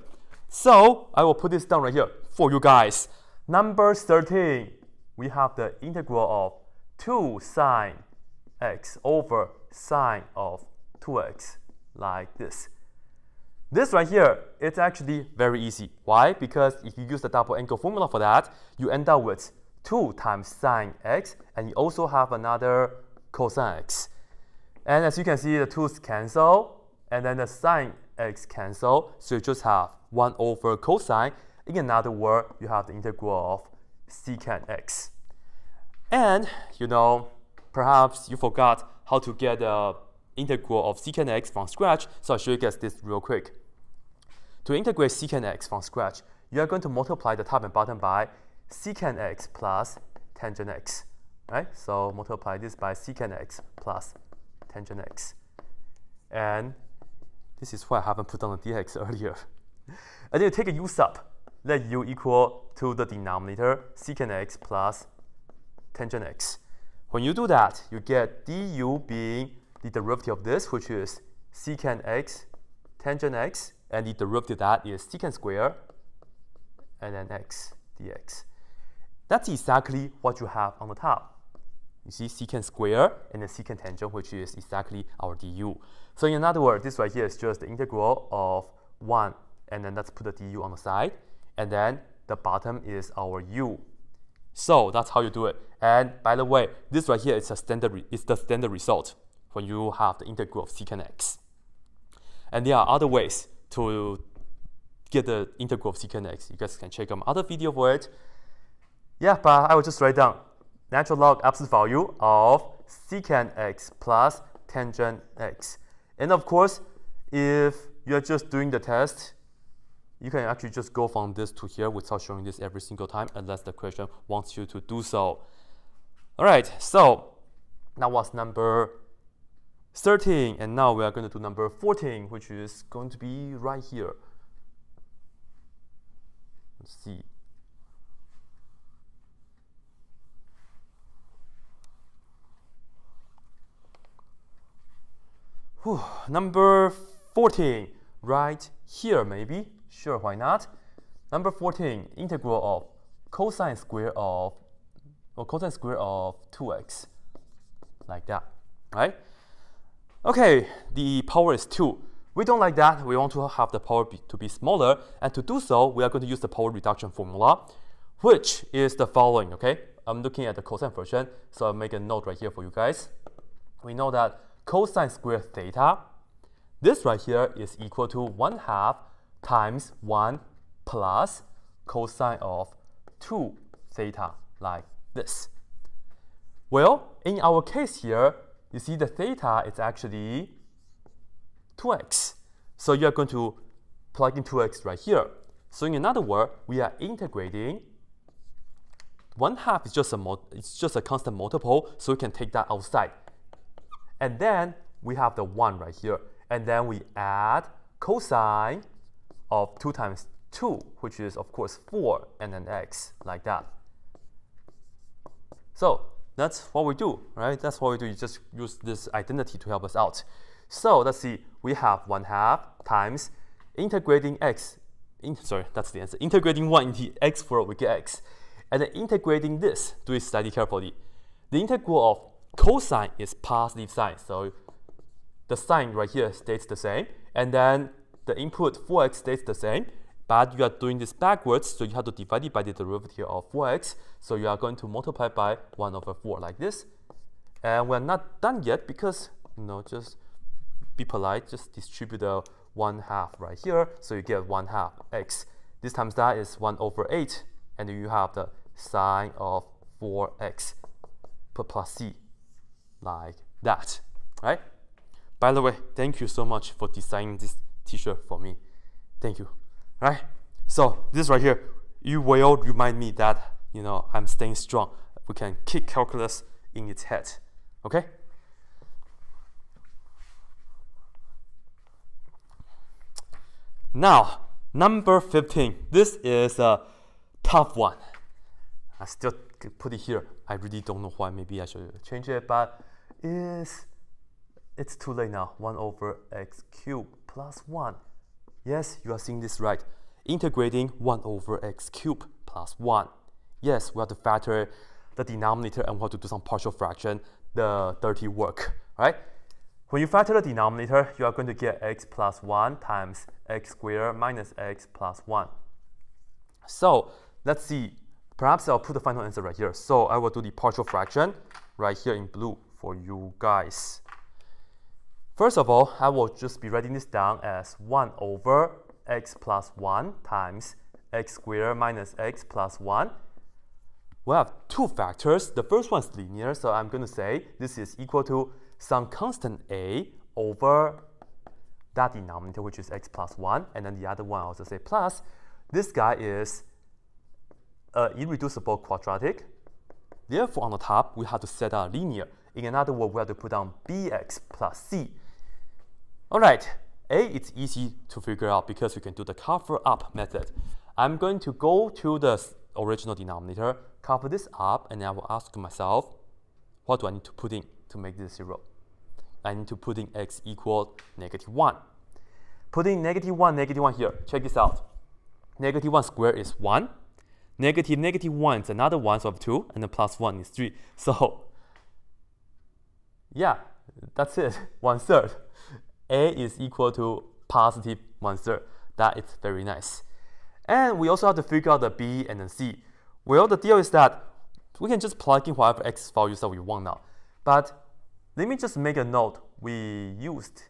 So I will put this down right here for you guys. Number 13, we have the integral of 2 sine x over sine of 2x like this. This right here, it's actually very easy. Why? Because if you use the double angle formula for that, you end up with 2 times sine x, and you also have another cosine x. And as you can see, the 2's cancel, and then the sine x cancel, so you just have 1 over cosine, in another word, you have the integral of secant x. And, you know, perhaps you forgot how to get the integral of secant x from scratch, so I'll show you guys this real quick. To integrate secant x from scratch, you are going to multiply the top and bottom by secant x plus tangent x. Right? So multiply this by secant x plus tangent x. And this is why I haven't put on the dx earlier. and then you take a u sub let u equal to the denominator secant x plus tangent x. When you do that, you get du being the derivative of this, which is secant x tangent x, and the derivative of that is secant square and then x dx. That's exactly what you have on the top. You see secant square and then secant tangent, which is exactly our du. So in other words, this right here is just the integral of 1, and then let's put the du on the side and then the bottom is our u. So that's how you do it. And by the way, this right here is a standard is the standard result when you have the integral of secant x. And there are other ways to get the integral of secant x. You guys can check out other video for it. Yeah, but I will just write down natural log absolute value of secant x plus tangent x. And of course, if you're just doing the test, you can actually just go from this to here without showing this every single time unless the question wants you to do so. All right, so that was number 13, and now we are going to do number 14, which is going to be right here. Let's see. Whew, number 14, right here maybe. Sure, why not? Number 14, integral of cosine square of, or cosine square of 2x, like that, right? Okay, the power is 2. We don't like that. We want to have the power be, to be smaller. And to do so, we are going to use the power reduction formula, which is the following, okay? I'm looking at the cosine version, so I'll make a note right here for you guys. We know that cosine squared theta, this right here is equal to 1 half times 1 plus cosine of 2 theta, like this. Well, in our case here, you see the theta is actually 2x. So you are going to plug in 2x right here. So in another word, we are integrating 1 half is just a it's just a constant multiple, so we can take that outside. And then we have the 1 right here. And then we add cosine of 2 times 2, which is of course 4 and then x, like that. So that's what we do, right? That's what we do. You just use this identity to help us out. So let's see. We have 1 half times integrating x. In, sorry, that's the answer. Integrating 1 into x world, we get x. And then integrating this, do it slightly carefully. The integral of cosine is positive sine. So the sign right here stays the same. And then the input 4x stays the same but you are doing this backwards, so you have to divide it by the derivative of 4x. So you are going to multiply by 1 over 4 like this. And we're not done yet because, you know, just be polite, just distribute the 1 half right here. So you get 1 half x. This times that is 1 over 8. And you have the sine of 4x plus c, like that, right? By the way, thank you so much for designing this t-shirt for me. Thank you right? So this right here, you will remind me that, you know, I'm staying strong. We can kick calculus in its head, okay? Now, number 15. This is a tough one. I still put it here. I really don't know why. Maybe I should change it, but is it's too late now. 1 over x cubed plus 1 Yes, you are seeing this right. Integrating 1 over x cubed plus 1. Yes, we have to factor the denominator and we have to do some partial fraction, the dirty work, right? When you factor the denominator, you are going to get x plus 1 times x squared minus x plus 1. So let's see. Perhaps I'll put the final answer right here. So I will do the partial fraction right here in blue for you guys. First of all, I will just be writing this down as 1 over x plus 1 times x squared minus x plus 1. We have two factors. The first one is linear, so I'm going to say this is equal to some constant a over that denominator, which is x plus 1, and then the other one I'll also say plus. This guy is an irreducible quadratic. Therefore, on the top, we have to set out linear. In another word, we have to put down bx plus c. All right, A, it's easy to figure out because we can do the cover up method. I'm going to go to the original denominator, cover this up, and I will ask myself, what do I need to put in to make this zero? I need to put in x equal negative 1. Putting negative 1, negative 1 here. Check this out. Negative 1 squared is 1. Negative negative 1 is another 1, so 2, and the plus 1 is 3. So, yeah, that's it, one third. A is equal to positive one third. That is very nice. And we also have to figure out the B and the C. Well, the deal is that we can just plug in whatever x values that we want now. But let me just make a note. We used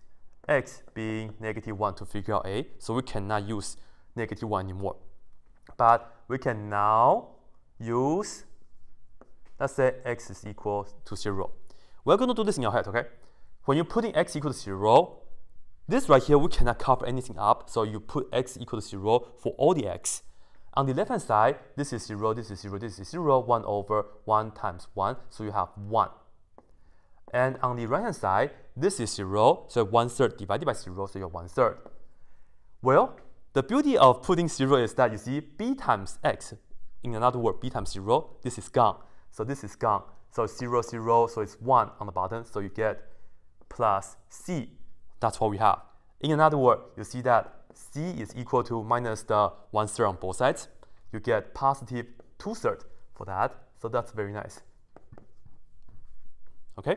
x being negative 1 to figure out a, so we cannot use negative 1 anymore. But we can now use, let's say x is equal to 0. We're going to do this in your head, okay? When you're putting x equal to 0, this right here, we cannot cover anything up, so you put x equal to 0 for all the x. On the left-hand side, this is 0, this is 0, this is 0, 1 over 1 times 1, so you have 1. And on the right-hand side, this is 0, so 1 third divided by 0, so you have 1 third. Well, the beauty of putting 0 is that you see b times x, in another word, b times 0, this is gone. So this is gone. So 0, 0, so it's 1 on the bottom, so you get plus c. That's what we have. In another word, you see that c is equal to minus the 1 third on both sides. You get positive 2 third for that, so that's very nice. Okay?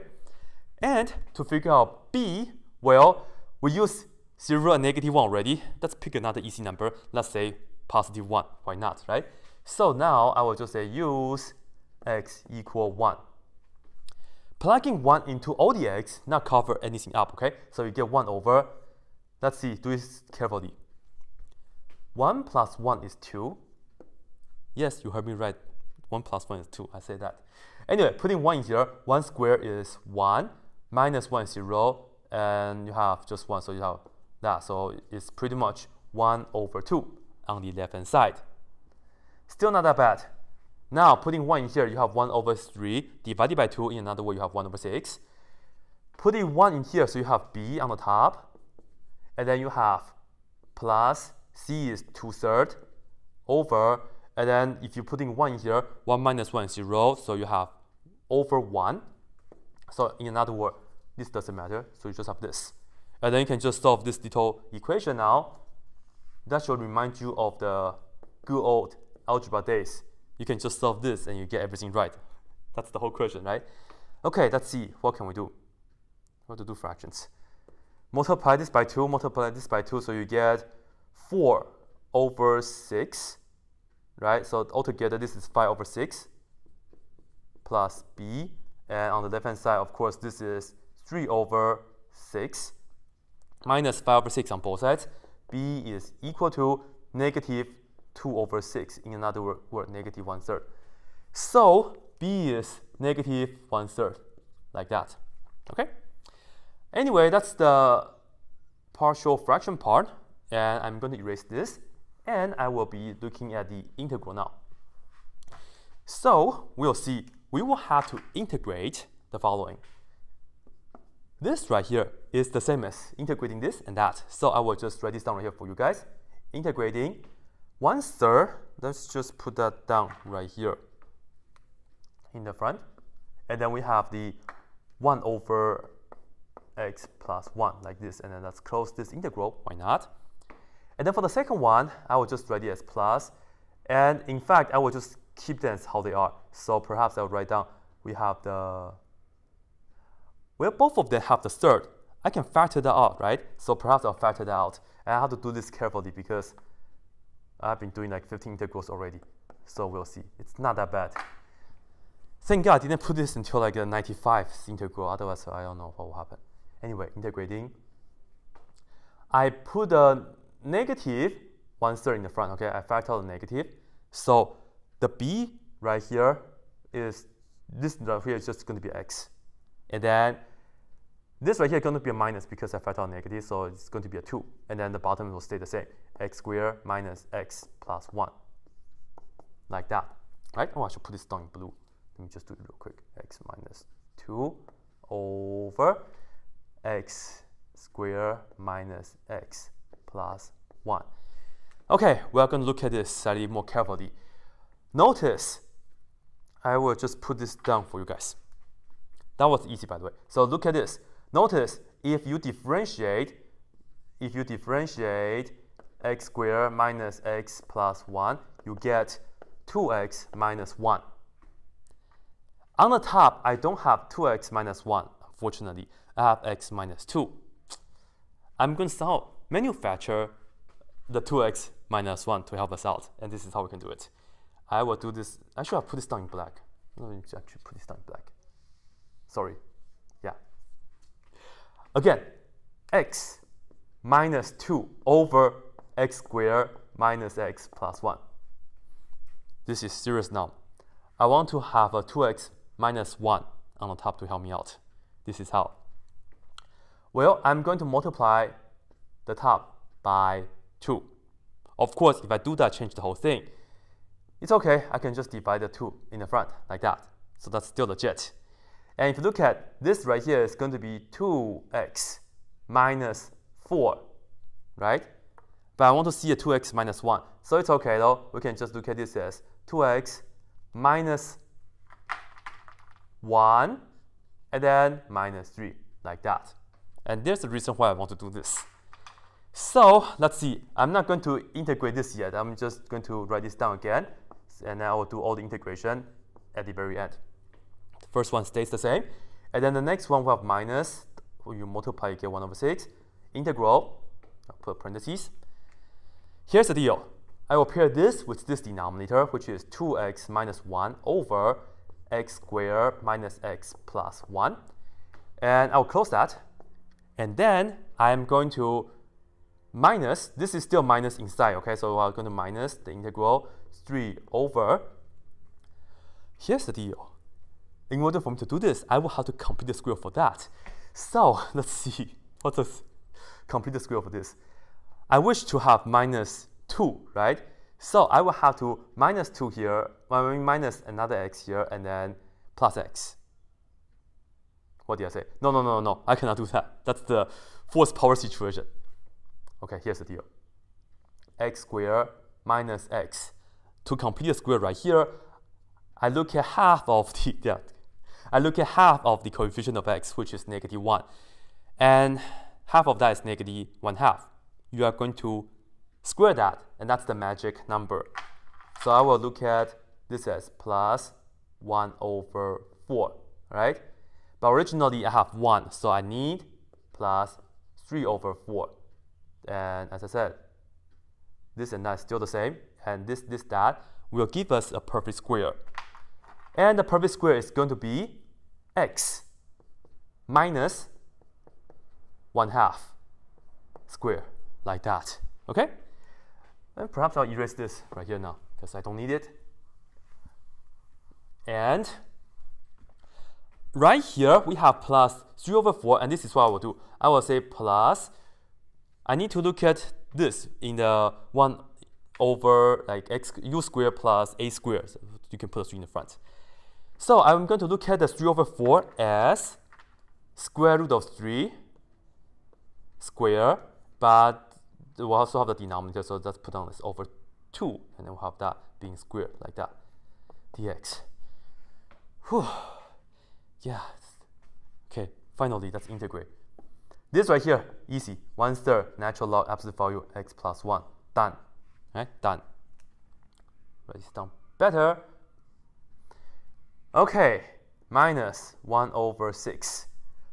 And to figure out b, well, we use 0 and negative 1 already. Let's pick another easy number. Let's say positive 1. Why not, right? So now I will just say use x equal 1. Plugging 1 into all the x, not cover anything up, okay? So you get 1 over, let's see, do this carefully. 1 plus 1 is 2. Yes, you heard me right. 1 plus 1 is 2, I say that. Anyway, putting 1 in here, 1 square is 1, minus 1 is 0, and you have just 1, so you have that. So it's pretty much 1 over 2 on the left-hand side. Still not that bad. Now, putting 1 in here, you have 1 over 3 divided by 2. In another way, you have 1 over 6. Putting 1 in here, so you have b on the top. And then you have plus c is 2 thirds over. And then if you're putting 1 in here, 1 minus 1 is 0. So you have over 1. So in another word, this doesn't matter. So you just have this. And then you can just solve this little equation now. That should remind you of the good old algebra days. You can just solve this and you get everything right. That's the whole question, right? Okay, let's see. What can we do? What to do fractions? Multiply this by 2, multiply this by 2, so you get 4 over 6, right? So altogether, this is 5 over 6 plus b. And on the left-hand side, of course, this is 3 over 6 minus 5 over 6 on both sides. b is equal to negative 2 over 6. In another word, word negative 1 third. So b is negative 1 third, like that. Okay? Anyway, that's the partial fraction part. And I'm going to erase this. And I will be looking at the integral now. So we'll see, we will have to integrate the following. This right here is the same as integrating this and that. So I will just write this down right here for you guys. Integrating one third, let's just put that down right here in the front. And then we have the 1 over x plus 1 like this. And then let's close this integral. Why not? And then for the second one, I will just write it as plus. And in fact, I will just keep them as how they are. So perhaps I'll write down, we have the, well, both of them have the third. I can factor that out, right? So perhaps I'll factor that out. And I have to do this carefully because I've been doing like 15 integrals already. So we'll see. It's not that bad. Thank God I didn't put this until like the 95 integral. Otherwise, I don't know what will happen. Anyway, integrating. I put a negative one third in the front. Okay, I factor the negative. So the b right here is this right here is just going to be x, and then this right here is going to be a minus because I factor out negative, so it's going to be a 2. And then the bottom will stay the same, x squared minus x plus 1, like that. Right? Oh, I should put this down in blue. Let me just do it real quick. x minus 2 over x squared minus x plus 1. Okay, we're going to look at this slightly more carefully. Notice, I will just put this down for you guys. That was easy, by the way. So look at this. Notice, if you differentiate, if you differentiate x squared minus x plus 1, you get 2x minus 1. On the top, I don't have 2x minus 1, unfortunately. I have x minus 2. I'm going to somehow manufacture the 2x minus 1 to help us out, and this is how we can do it. I will do this, I should have put this down in black. Let me actually put this down in black. Sorry. Again, x minus 2 over x squared minus x plus 1. This is serious now. I want to have a 2x minus 1 on the top to help me out. This is how. Well, I'm going to multiply the top by 2. Of course, if I do that, change the whole thing. It's okay, I can just divide the 2 in the front, like that. So that's still legit. And if you look at this right here, it's going to be 2x minus 4, right? But I want to see a 2x minus 1. So it's okay though. We can just look at this as 2x minus 1 and then minus 3, like that. And there's the reason why I want to do this. So let's see. I'm not going to integrate this yet. I'm just going to write this down again. And I will do all the integration at the very end. First one stays the same. And then the next one we have minus. You multiply, you get 1 over 6. Integral, I'll put parentheses. Here's the deal. I will pair this with this denominator, which is 2x minus 1 over x squared minus x plus 1. And I'll close that. And then I'm going to minus, this is still minus inside, okay? So I'm going to minus the integral 3 over. Here's the deal. In order for me to do this, I will have to complete the square for that. So let's see. What's the complete the square for this? I wish to have minus 2, right? So I will have to minus 2 here, minus another x here, and then plus x. What did I say? No, no, no, no, I cannot do that. That's the fourth power situation. Okay, here's the deal. x squared minus x. To complete the square right here, I look at half of the, yeah, I look at half of the coefficient of x, which is negative 1. And half of that is negative 1 half. You are going to square that, and that's the magic number. So I will look at this as plus 1 over 4, right? But originally I have 1, so I need plus 3 over 4. And as I said, this and that is still the same, and this, this, that will give us a perfect square. And the perfect square is going to be x minus 1 half square, like that. Okay? And perhaps I'll erase this right here now because I don't need it. And right here we have plus 3 over 4 and this is what I will do. I will say plus, I need to look at this in the 1 over like x u squared plus a squared. So you can put a 3 in the front. So I'm going to look at the 3 over 4 as square root of 3 square, but we'll also have the denominator, so let's put on this over 2, and then we'll have that being squared like that, dx. Whew. Yeah. Okay, finally, let's integrate. This right here, easy. 1 third natural log absolute value x plus 1. Done. Right? Done. Write this down better. Okay, minus 1 over 6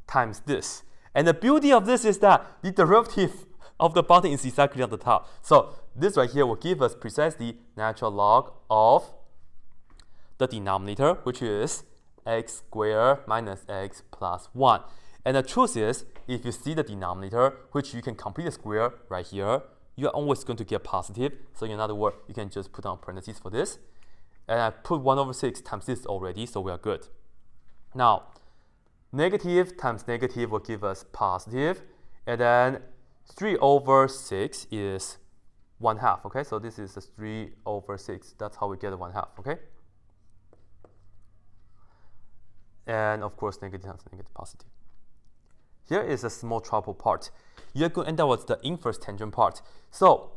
times this. And the beauty of this is that the derivative of the bottom is exactly on the top. So this right here will give us precisely natural log of the denominator, which is x squared minus x plus 1. And the truth is, if you see the denominator, which you can complete the square right here, you're always going to get positive. So in other words, you can just put on parentheses for this. And I put 1 over 6 times this already, so we are good. Now, negative times negative will give us positive, and then 3 over 6 is 1 half, okay? So this is 3 over 6. That's how we get 1 half, okay? And of course, negative times negative positive. Here is a small trouble part. You're going to end up with the inverse tangent part. So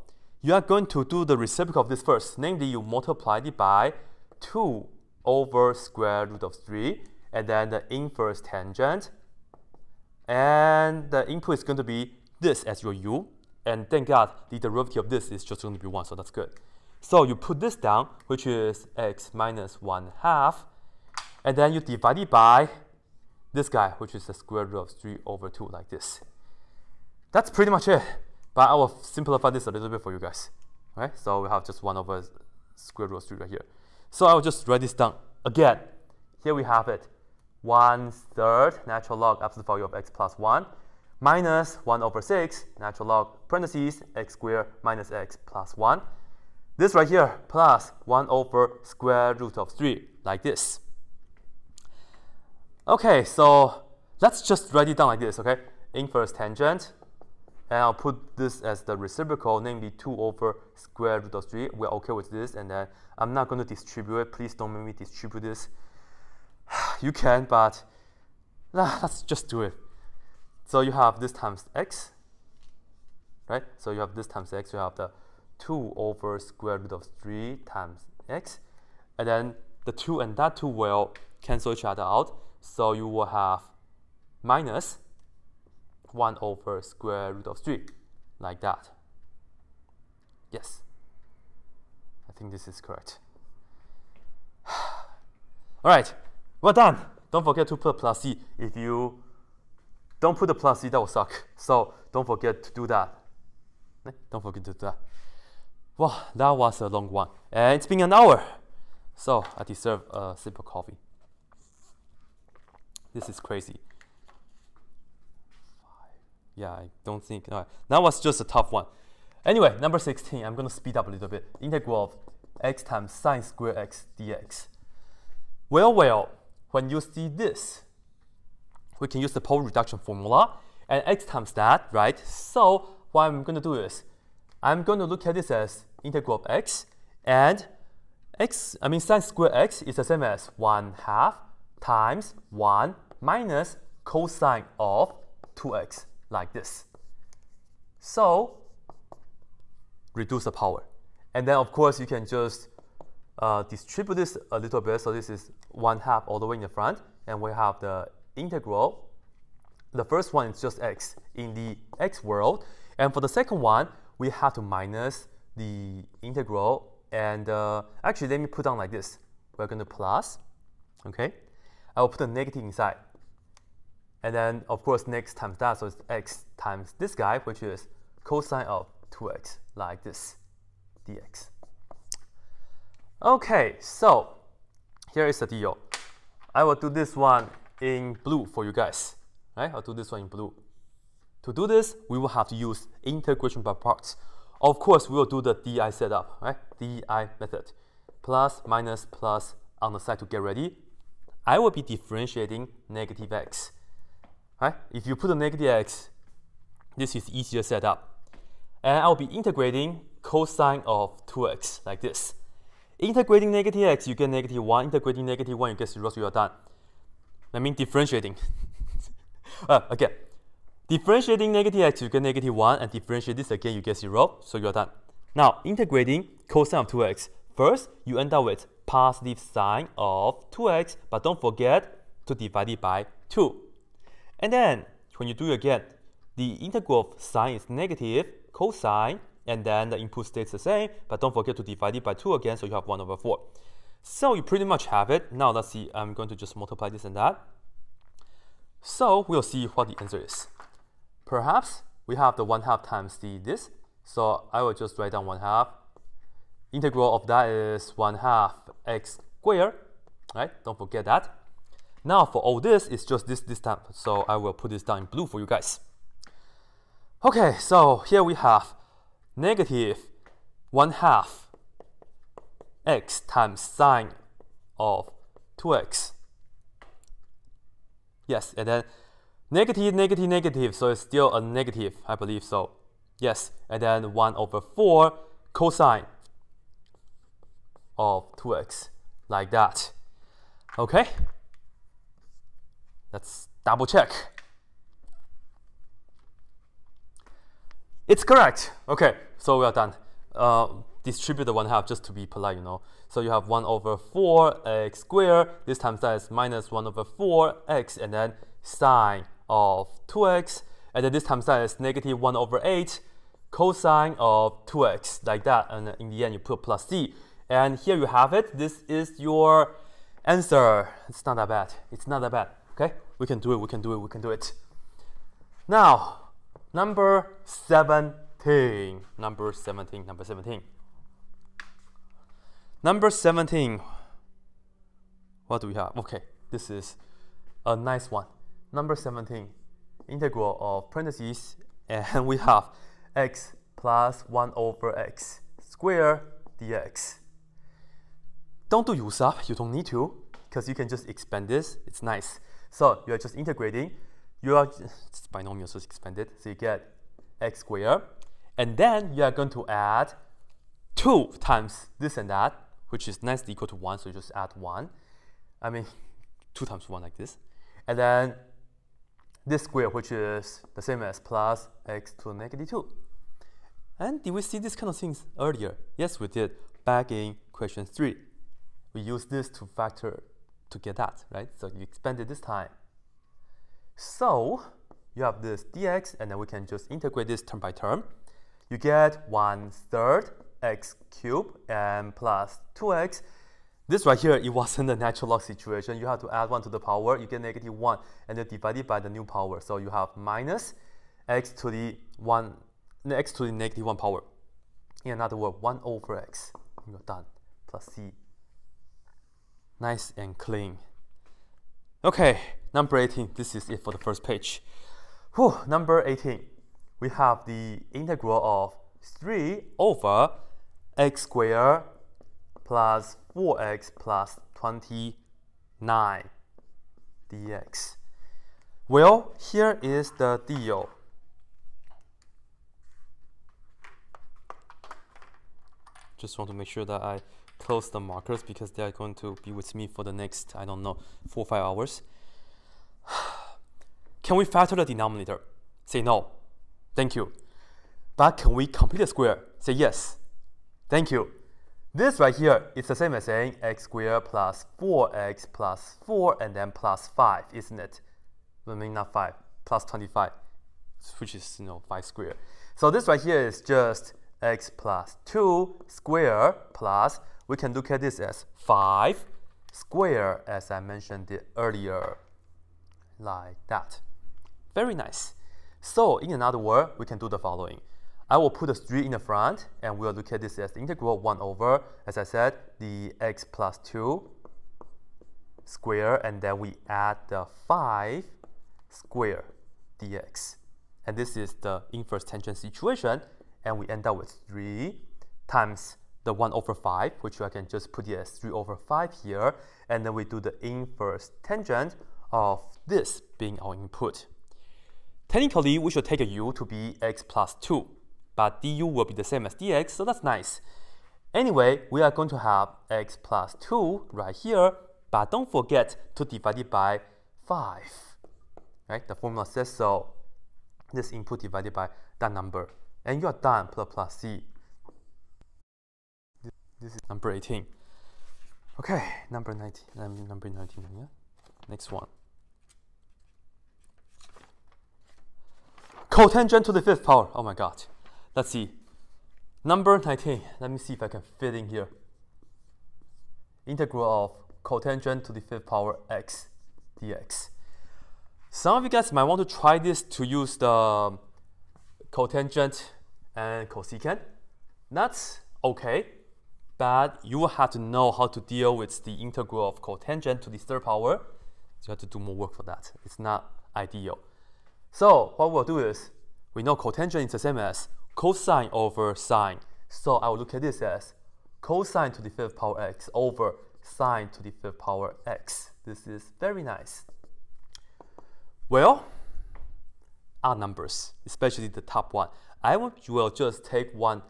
you are going to do the reciprocal of this first. Namely, you multiply it by 2 over square root of 3, and then the inverse tangent. And the input is going to be this as your u, and thank God the derivative of this is just going to be 1, so that's good. So you put this down, which is x minus 1 half, and then you divide it by this guy, which is the square root of 3 over 2, like this. That's pretty much it, but I will simplify this a little bit for you guys. Right? So we have just 1 over square root of 3 right here. So I will just write this down. Again, here we have it. 1 third natural log absolute value of x plus 1 minus 1 over 6 natural log parentheses x squared minus x plus 1. This right here plus 1 over square root of 3 like this. Okay, so let's just write it down like this, okay? Inverse tangent, and I'll put this as the reciprocal, namely 2 over square root of 3. We're okay with this, and then I'm not going to distribute it. Please don't make me distribute this. you can, but nah, let's just do it. So you have this times x, right? So you have this times x, you have the 2 over square root of 3 times x, and then the 2 and that 2 will cancel each other out. So you will have minus 1 over square root of 3, like that. Yes. I think this is correct. All right, well done. Don't forget to put plus c. If you don't put the plus c, that will suck. So don't forget to do that. Eh, don't forget to do that. Wow, that was a long one. And it's been an hour. So I deserve a sip of coffee. This is crazy. Yeah, I don't think. All right. That was just a tough one. Anyway, number 16, I'm going to speed up a little bit. Integral of x times sine square x dx. Well, well, when you see this, we can use the power reduction formula and x times that, right? So what I'm going to do is I'm going to look at this as integral of x and x, I mean sine square x is the same as 1 half times 1 minus cosine of 2x like this. So reduce the power. And then of course you can just uh, distribute this a little bit. So this is 1 half all the way in the front. And we have the integral. The first one is just x in the x world. And for the second one, we have to minus the integral. And uh, actually, let me put down like this. We're going to plus, okay? I will put a negative inside. And then, of course, next times that, so it's x times this guy, which is cosine of 2x, like this, dx. Okay, so here is the deal. I will do this one in blue for you guys. Right? I'll do this one in blue. To do this, we will have to use integration by parts. Of course, we will do the DI setup, right? DI method. Plus, minus, plus on the side to get ready. I will be differentiating negative x. Right? If you put a negative x, this is easier setup. And I'll be integrating cosine of 2x like this. Integrating negative x, you get negative 1. Integrating negative 1, you get 0, so you are done. I mean differentiating. uh, again, differentiating negative x, you get negative 1, and differentiate this again, you get 0, so you are done. Now, integrating cosine of 2x. First, you end up with positive sine of 2x, but don't forget to divide it by 2. And then when you do again, the integral of sine is negative, cosine, and then the input stays the same, but don't forget to divide it by 2 again, so you have 1 over 4. So you pretty much have it. Now let's see, I'm going to just multiply this and that. So we'll see what the answer is. Perhaps we have the 1 half times the this, so I will just write down 1 half. Integral of that is 1 half x squared, right? Don't forget that. Now for all this, it's just this this time. So I will put this down in blue for you guys. Okay, so here we have negative 1 half x times sine of 2x. Yes, and then negative, negative, negative, so it's still a negative, I believe so. Yes, and then 1 over 4 cosine of 2x, like that. Okay? Let's double check. It's correct. Okay, so we are done. Uh, distribute the 1 half just to be polite, you know. So you have 1 over 4 x squared. This times that is minus 1 over 4 x and then sine of 2x. And then this times that is negative 1 over 8 cosine of 2x, like that. And in the end, you put plus c. And here you have it. This is your answer. It's not that bad. It's not that bad. Okay, we can do it, we can do it, we can do it. Now, number 17. Number 17, number 17. Number 17. What do we have? Okay, this is a nice one. Number 17. integral of parentheses, and we have x plus 1 over x square dx. Don't do sub, you don't need to, because you can just expand this, it's nice. So you are just integrating, you are, it's binomial, so it's expanded, so you get x squared, and then you are going to add 2 times this and that, which is nicely equal to 1, so you just add 1. I mean, 2 times 1 like this. And then this square, which is the same as plus x to the negative 2. And did we see these kind of things earlier? Yes, we did, back in question 3. We used this to factor to get that, right? So you expand it this time. So you have this dx, and then we can just integrate this term by term. You get 1 third x cubed and plus 2x this right here, it wasn't a natural log situation. You have to add 1 to the power, you get negative 1, and then divide it by the new power. So you have minus x to the 1, x to the negative 1 power. In other words, 1 over x. You're done. Plus c. Nice and clean. Okay, number 18. This is it for the first page. Whew, number 18. We have the integral of 3 over x squared plus 4x plus 29 dx. Well, here is the deal. Just want to make sure that I close the markers because they are going to be with me for the next, I don't know, four or five hours. Can we factor the denominator? Say no. Thank you. But can we complete the square? Say yes. Thank you. This right here is the same as saying x squared plus 4x plus 4 and then plus 5, isn't it? I mean, not 5, plus 25, which is, you know, 5 squared. So this right here is just x plus 2 squared plus, we can look at this as 5 square, as I mentioned earlier, like that. Very nice. So in another word, we can do the following. I will put a 3 in the front, and we'll look at this as the integral 1 over, as I said, the x plus 2 square, and then we add the 5 square dx. And this is the inverse tangent situation, and we end up with 3 times the 1 over 5, which I can just put it as 3 over 5 here, and then we do the inverse tangent of this being our input. Technically, we should take a u to be x plus 2 but du will be the same as dx, so that's nice. Anyway, we are going to have x plus 2 right here, but don't forget to divide it by 5. Right? The formula says so. This input divided by that number. And you are done, plus plus c. This is number 18. Okay, number 19. Number 19, yeah? Next one. Cotangent to the fifth power. Oh my god. Let's see. Number 19. Let me see if I can fit in here. Integral of cotangent to the fifth power x dx. Some of you guys might want to try this to use the cotangent and cosecant. That's okay, but you will have to know how to deal with the integral of cotangent to the third power. You have to do more work for that. It's not ideal. So what we'll do is, we know cotangent is the same as cosine over sine. So I will look at this as cosine to the fifth power x over sine to the fifth power x. This is very nice. Well, odd numbers, especially the top one. I will just take one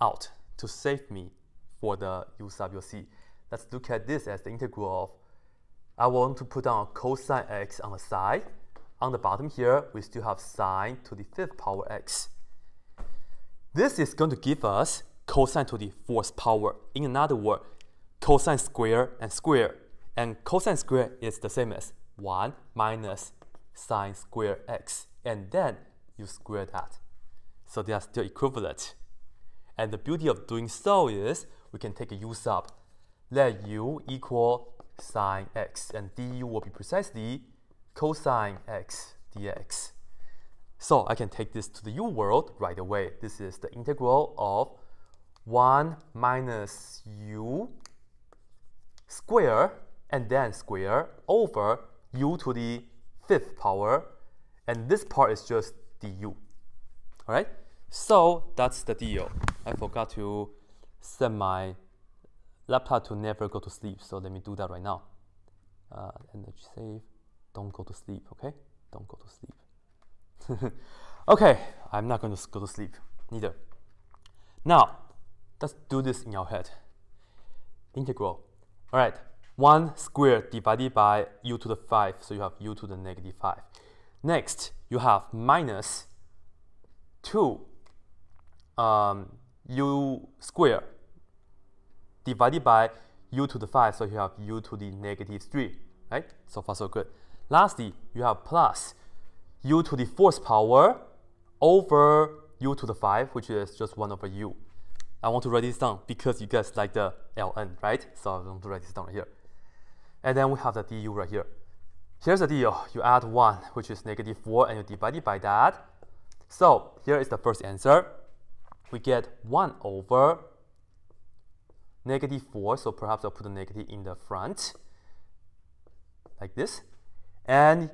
out to save me for the u sub you'll. Let's look at this as the integral of, I want to put down cosine x on the side. On the bottom here, we still have sine to the fifth power x. This is going to give us cosine to the fourth power. In another word, cosine square and square. And cosine square is the same as 1 minus sine square x. And then you square that. So they are still equivalent. And the beauty of doing so is we can take a u sub. Let u equal sine x. And du will be precisely cosine x dx. So I can take this to the u world right away. This is the integral of 1 minus u square and then square over u to the fifth power and this part is just du. All right, so that's the deal. I forgot to set my laptop to never go to sleep, so let me do that right now. Uh, energy save, don't go to sleep, okay? Don't go to sleep. okay, I'm not going to go to sleep, neither. Now, let's do this in your head. Integral. All right, 1 squared divided by u to the 5, so you have u to the negative 5. Next, you have minus 2 um, u squared divided by u to the 5, so you have u to the negative 3, right? So far, so good. Lastly, you have plus u to the fourth power over u to the 5, which is just 1 over u. I want to write this down because you guys like the ln, right? So I want to write this down right here. And then we have the du right here. Here's the deal. You add 1, which is negative 4, and you divide it by that. So here is the first answer. We get 1 over negative 4, so perhaps I'll put the negative in the front, like this. And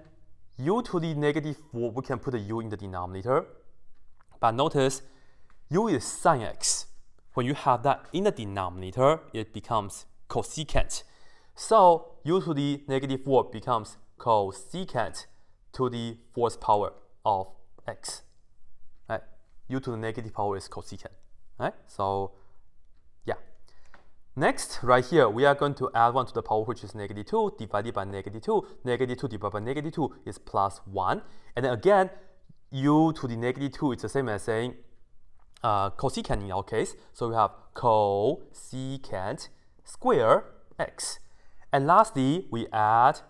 u to the negative 4, we can put the u in the denominator. But notice, u is sine x. When you have that in the denominator, it becomes cosecant. So u to the negative 4 becomes cosecant to the fourth power of x. U to the negative power is cosecant. Right? So yeah. Next, right here, we are going to add 1 to the power, which is negative 2, divided by negative 2. Negative 2 divided by negative 2 is plus 1. And then again, u to the negative 2 is the same as saying uh, cosecant in our case. So we have cosecant square x. And lastly, we add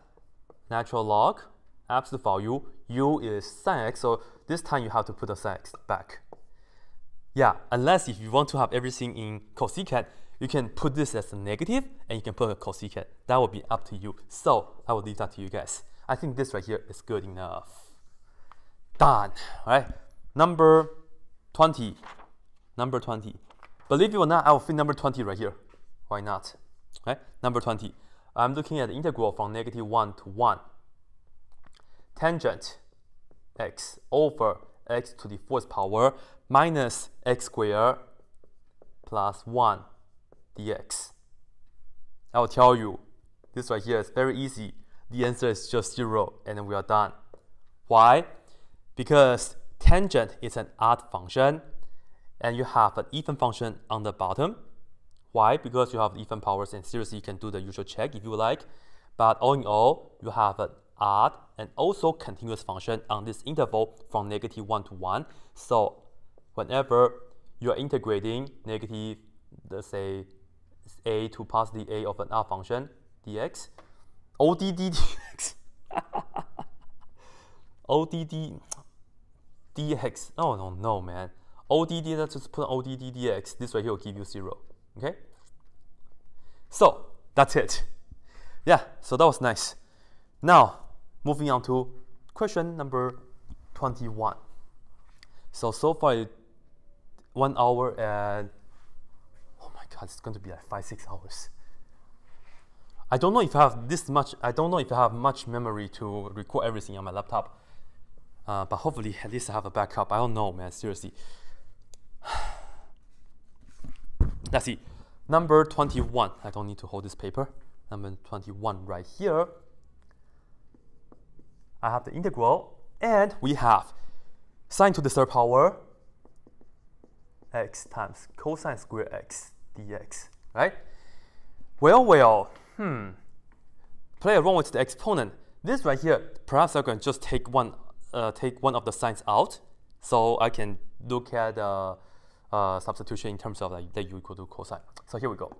natural log, absolute value. u is sine x, so this time you have to put the sine x back. Yeah, unless if you want to have everything in cosecant, you can put this as a negative and you can put a cosecant. That will be up to you. So I will leave that to you guys. I think this right here is good enough. Done. All right. Number 20. Number 20. Believe it or not, I will fit number 20 right here. Why not? All right. Number 20. I'm looking at the integral from negative 1 to 1. Tangent x over x to the fourth power minus x squared plus 1 dx. I will tell you, this right here is very easy. The answer is just 0 and we are done. Why? Because tangent is an odd function and you have an even function on the bottom. Why? Because you have even powers and seriously you can do the usual check if you like. But all in all, you have an odd and also continuous function on this interval from negative 1 to 1. So whenever you are integrating negative, let's say a to positive a of an odd function dx, ODD dx, ODD dx, oh no, no man, ODD, let's just put ODD dx, this right here will give you 0, okay? So, that's it. Yeah, so that was nice. Now, moving on to question number 21. So, so far, one hour and oh my God, it's going to be like five, six hours. I don't know if I have this much, I don't know if I have much memory to record everything on my laptop. Uh, but hopefully, at least I have a backup. I don't know, man, seriously. Let's see. Number 21. I don't need to hold this paper. Number 21 right here. I have the integral, and we have sine to the third power x times cosine squared x dx, right? Well, well, hmm. Play around with the exponent. This right here, perhaps I can just take one, uh, take one of the sines out, so I can look at the uh, substitution in terms of like the u equal to cosine. So here we go.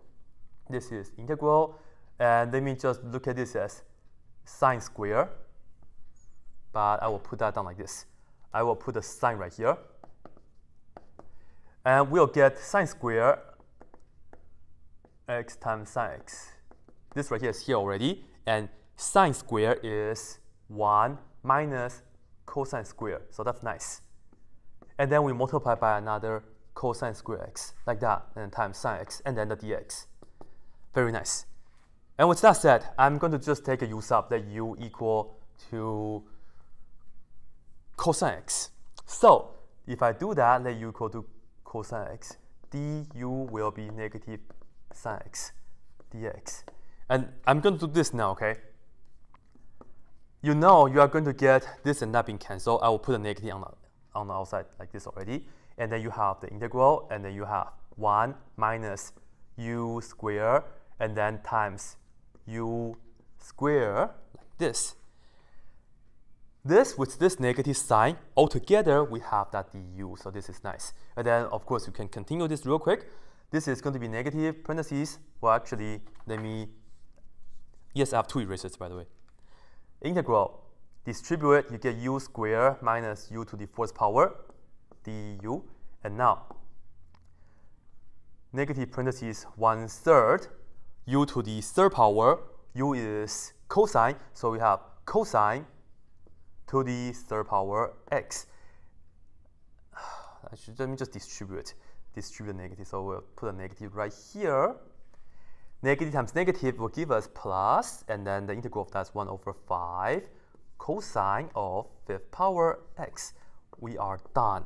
This is integral, and let me just look at this as sine square. But I will put that down like this. I will put the sine right here, and we'll get sine square x times sine x. This right here is here already, and sine square is 1 minus cosine square, so that's nice. And then we multiply by another cosine square x, like that, and times sine x, and then the dx. Very nice. And with that said, I'm going to just take a u sub that u equal to cosine x. So if I do that, let u equal to cosine x, du will be negative sine x dx. And I'm going to do this now, okay? You know you are going to get this and that being cancelled. I will put a negative on the, on the outside like this already. And then you have the integral, and then you have 1 minus u square, and then times u square like this. This with this negative sign, altogether we have that du, so this is nice. And then of course you can continue this real quick. This is going to be negative parentheses. Well actually, let me, yes I have two erasers by the way. Integral, distribute you get u squared minus u to the fourth power du. And now, negative parentheses one third u to the third power, u is cosine, so we have cosine to the third power x. let me just distribute, distribute negative. So we'll put a negative right here. Negative times negative will give us plus, and then the integral of that is 1 over 5 cosine of fifth power x. We are done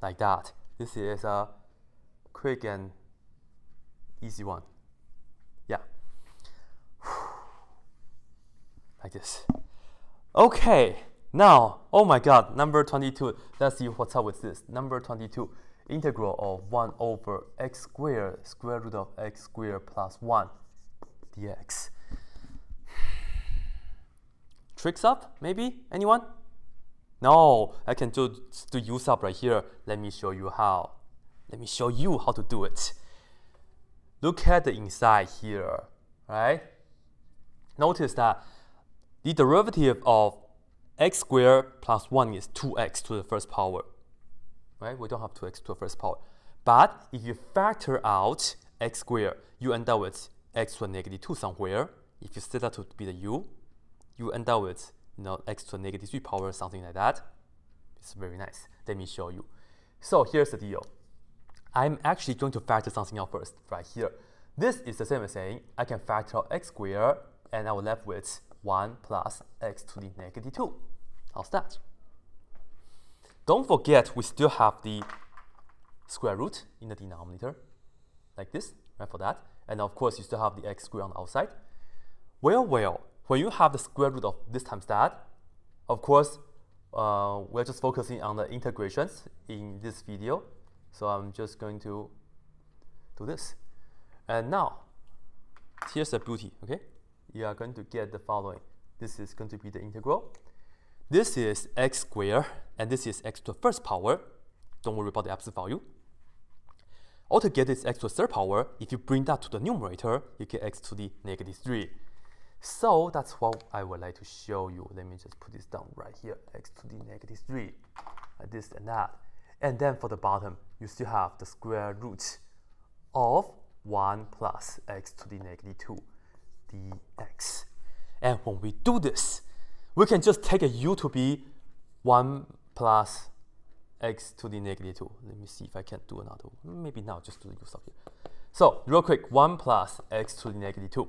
like that. This is a quick and easy one. Yeah. like this. Okay. Now, oh my god, number 22. Let's see what's up with this. Number 22, integral of 1 over x squared, square root of x squared plus 1 dx. Trig sub, maybe? Anyone? No, I can do, do u sub right here. Let me show you how. Let me show you how to do it. Look at the inside here, right? Notice that the derivative of x squared plus 1 is 2x to the first power. Right? We don't have 2x to the first power. But if you factor out x squared, you end up with x to the negative 2 somewhere. If you set that to be the u, you end up with you know, x to the negative 3 power, something like that. It's very nice. Let me show you. So here's the deal. I'm actually going to factor something out first, right here. This is the same as saying I can factor out x squared, and I will left with 1 plus x to the negative 2. How's that? Don't forget we still have the square root in the denominator, like this, right, for that. And of course, you still have the x squared on the outside. Well, well, when you have the square root of this times that, of course, uh, we're just focusing on the integrations in this video. So I'm just going to do this. And now, here's the beauty, okay? You are going to get the following. This is going to be the integral. This is x squared, and this is x to the first power. Don't worry about the absolute value. Altogether, it's x to the third power. If you bring that to the numerator, you get x to the negative 3. So that's what I would like to show you. Let me just put this down right here, x to the negative 3, like this and that. And then for the bottom, you still have the square root of 1 plus x to the negative 2 dx. And when we do this, we can just take a u to be 1 plus x to the negative 2. Let me see if I can do another one. Maybe now just do the here. So real quick, 1 plus x to the negative 2.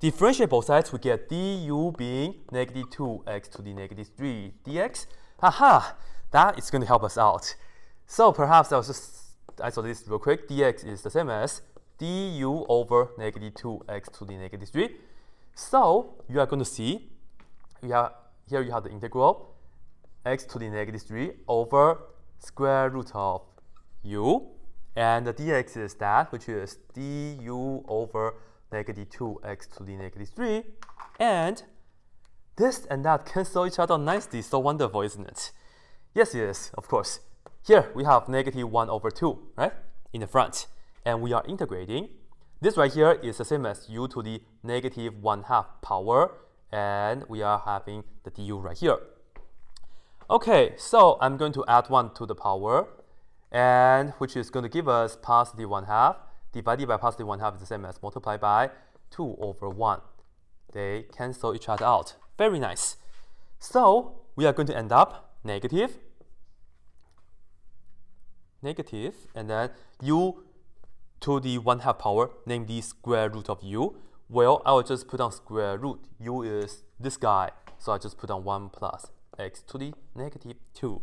Differentiate both sides, we get du being negative 2x to the negative 3 dx. Haha, that is going to help us out. So perhaps I'll just isolate this real quick. dx is the same as du over negative 2x to the negative 3. So you are going to see, you have, here you have the integral x to the negative 3 over square root of u. And the dx is that, which is du over negative 2x to the negative 3. And this and that cancel each other nicely. So wonderful, isn't it? Yes, it is, of course. Here we have negative 1 over 2, right, in the front and we are integrating. This right here is the same as u to the negative 1 half power, and we are having the du right here. Okay, so I'm going to add 1 to the power, and which is going to give us positive 1 half. Divided by positive 1 half is the same as multiplied by 2 over 1. They cancel each other out. Very nice. So we are going to end up negative, negative, and then u to the 1 half power, namely square root of u, well, I will just put on square root. u is this guy, so I just put on 1 plus x to the negative 2.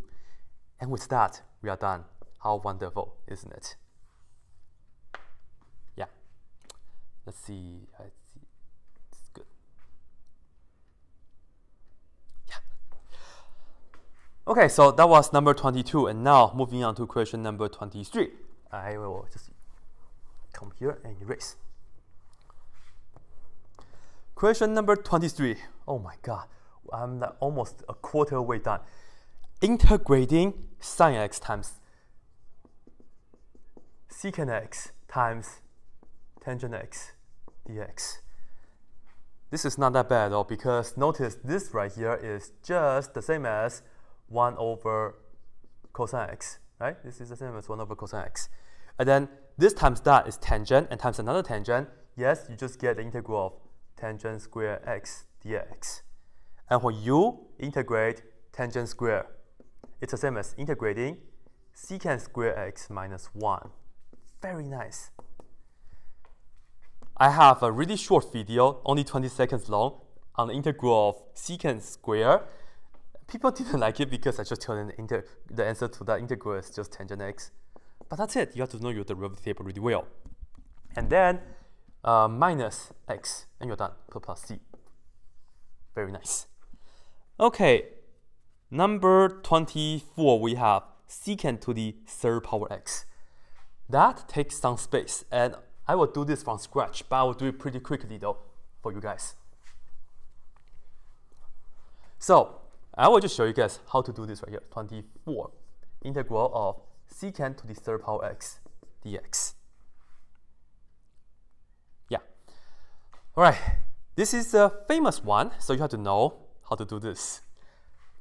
And with that, we are done. How wonderful, isn't it? Yeah. Let's see. I see. It's good. Yeah. Okay, so that was number 22. And now moving on to question number 23. I will just come here and erase. Question number 23. Oh my god, I'm almost a quarter way done. Integrating sine x times secant x times tangent x dx. This is not that bad though because notice this right here is just the same as 1 over cosine x, right? This is the same as 1 over cosine x. And then this times that is tangent and times another tangent. Yes, you just get the integral of tangent square x dx. And when you integrate tangent square, it's the same as integrating secant square x minus 1. Very nice. I have a really short video, only 20 seconds long, on the integral of secant square. People didn't like it because I just told them the, the answer to that integral is just tangent x. But that's it. You have to know your derivative table really well. And then uh, minus x, and you're done. Put plus c. Very nice. Okay, number 24, we have secant to the third power x. That takes some space, and I will do this from scratch, but I will do it pretty quickly though for you guys. So, I will just show you guys how to do this right here. 24, integral of secant to the third power x dx. Yeah. All right, this is a famous one, so you have to know how to do this.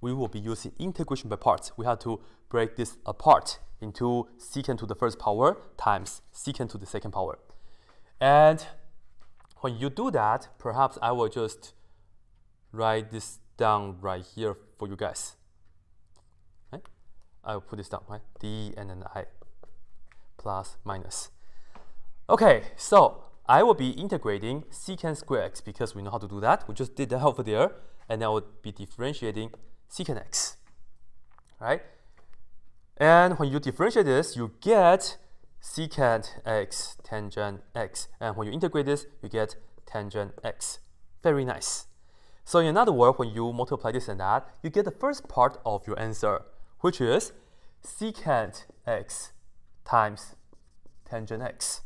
We will be using integration by parts. We have to break this apart into secant to the first power times secant to the second power. And when you do that, perhaps I will just write this down right here for you guys. Right? I will put this down, right? D and then I plus minus. Okay, so I will be integrating secant square x because we know how to do that. We just did that over there. And I will be differentiating secant x. Right? And when you differentiate this, you get secant x tangent x. And when you integrate this, you get tangent x. Very nice. So in other words, when you multiply this and that, you get the first part of your answer, which is secant x times tangent x.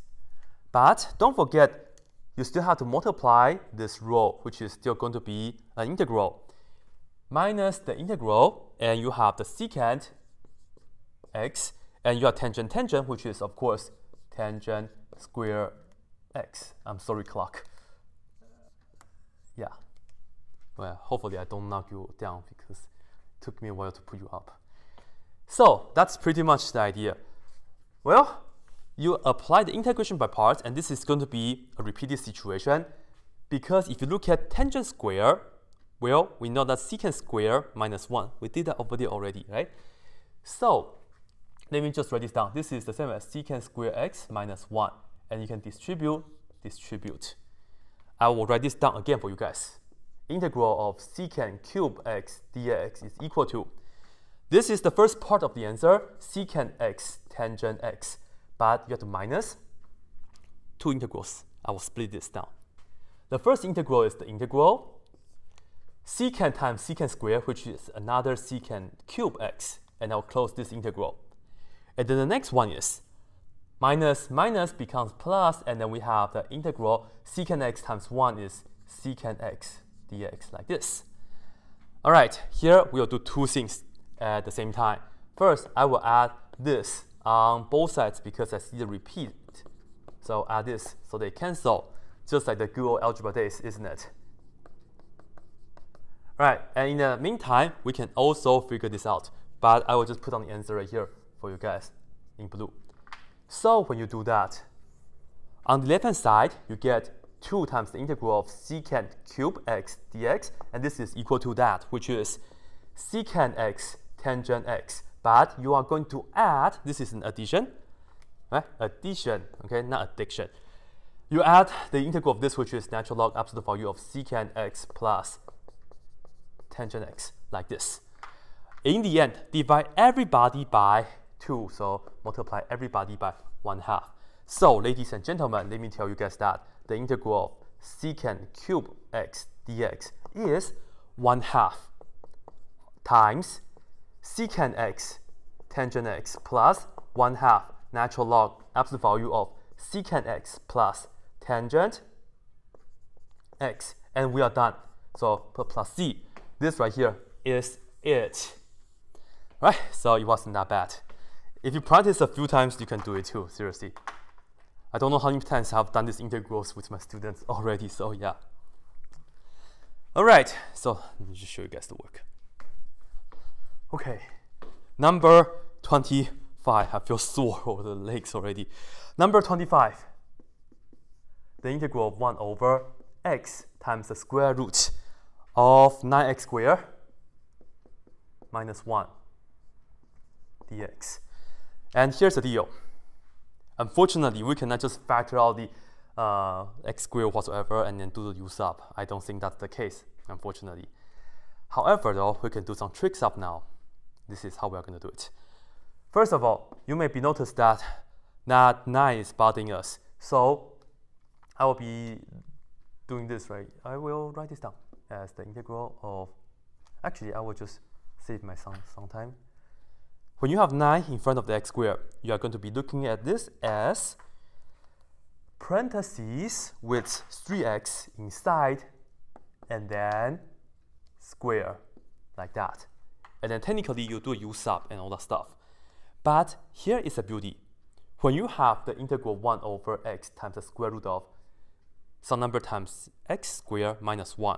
But don't forget, you still have to multiply this row, which is still going to be an integral. Minus the integral, and you have the secant x, and you have tangent tangent, which is, of course, tangent square x. I'm sorry, clock. Yeah. Well, hopefully I don't knock you down because it took me a while to put you up. So that's pretty much the idea. Well, you apply the integration by parts, and this is going to be a repeated situation because if you look at tangent square, well, we know that secant square minus 1. We did that over there already, right? So let me just write this down. This is the same as secant square x minus 1. And you can distribute, distribute. I will write this down again for you guys. Integral of secant cube x dx is equal to, this is the first part of the answer, secant x tangent x but you have to minus two integrals. I will split this down. The first integral is the integral secant times secant square, which is another secant cube x, and I'll close this integral. And then the next one is minus minus becomes plus, and then we have the integral secant x times 1 is secant x dx like this. All right, here we'll do two things at the same time. First, I will add this on both sides because I see the repeat. So add this, so they cancel, just like the good old algebra days, isn't it? Right, and in the meantime, we can also figure this out, but I will just put on the answer right here for you guys in blue. So when you do that, on the left-hand side, you get 2 times the integral of secant cube x dx, and this is equal to that, which is secant x tangent x but you are going to add, this is an addition, right? Addition, okay, not addiction. You add the integral of this, which is natural log absolute value of secant x plus tangent x, like this. In the end, divide everybody by 2. So multiply everybody by 1 half. So ladies and gentlemen, let me tell you guys that the integral of secant cube x dx is 1 half times secant x tangent x plus 1 half natural log absolute value of secant x plus tangent x. And we are done. So put plus c. This right here is it. Right? So it wasn't that bad. If you practice a few times, you can do it too, seriously. I don't know how many times I've done these integrals with my students already, so yeah. Alright, so let me just show you guys the work. Okay, number 25. I feel sore over the legs already. Number 25. The integral of 1 over x times the square root of 9x squared minus 1 dx. And here's the deal. Unfortunately, we cannot just factor out the uh, x squared whatsoever and then do the u sub. I don't think that's the case, unfortunately. However, though, we can do some trig sub now. This is how we are going to do it. First of all, you may be noticed that that 9 is bothering us. So I will be doing this, right? I will write this down as the integral of, actually, I will just save my some, some time. When you have 9 in front of the x squared, you are going to be looking at this as parentheses with 3x inside and then square like that. And then technically you do u sub and all that stuff. But here is a beauty. When you have the integral 1 over x times the square root of some number times x squared minus 1,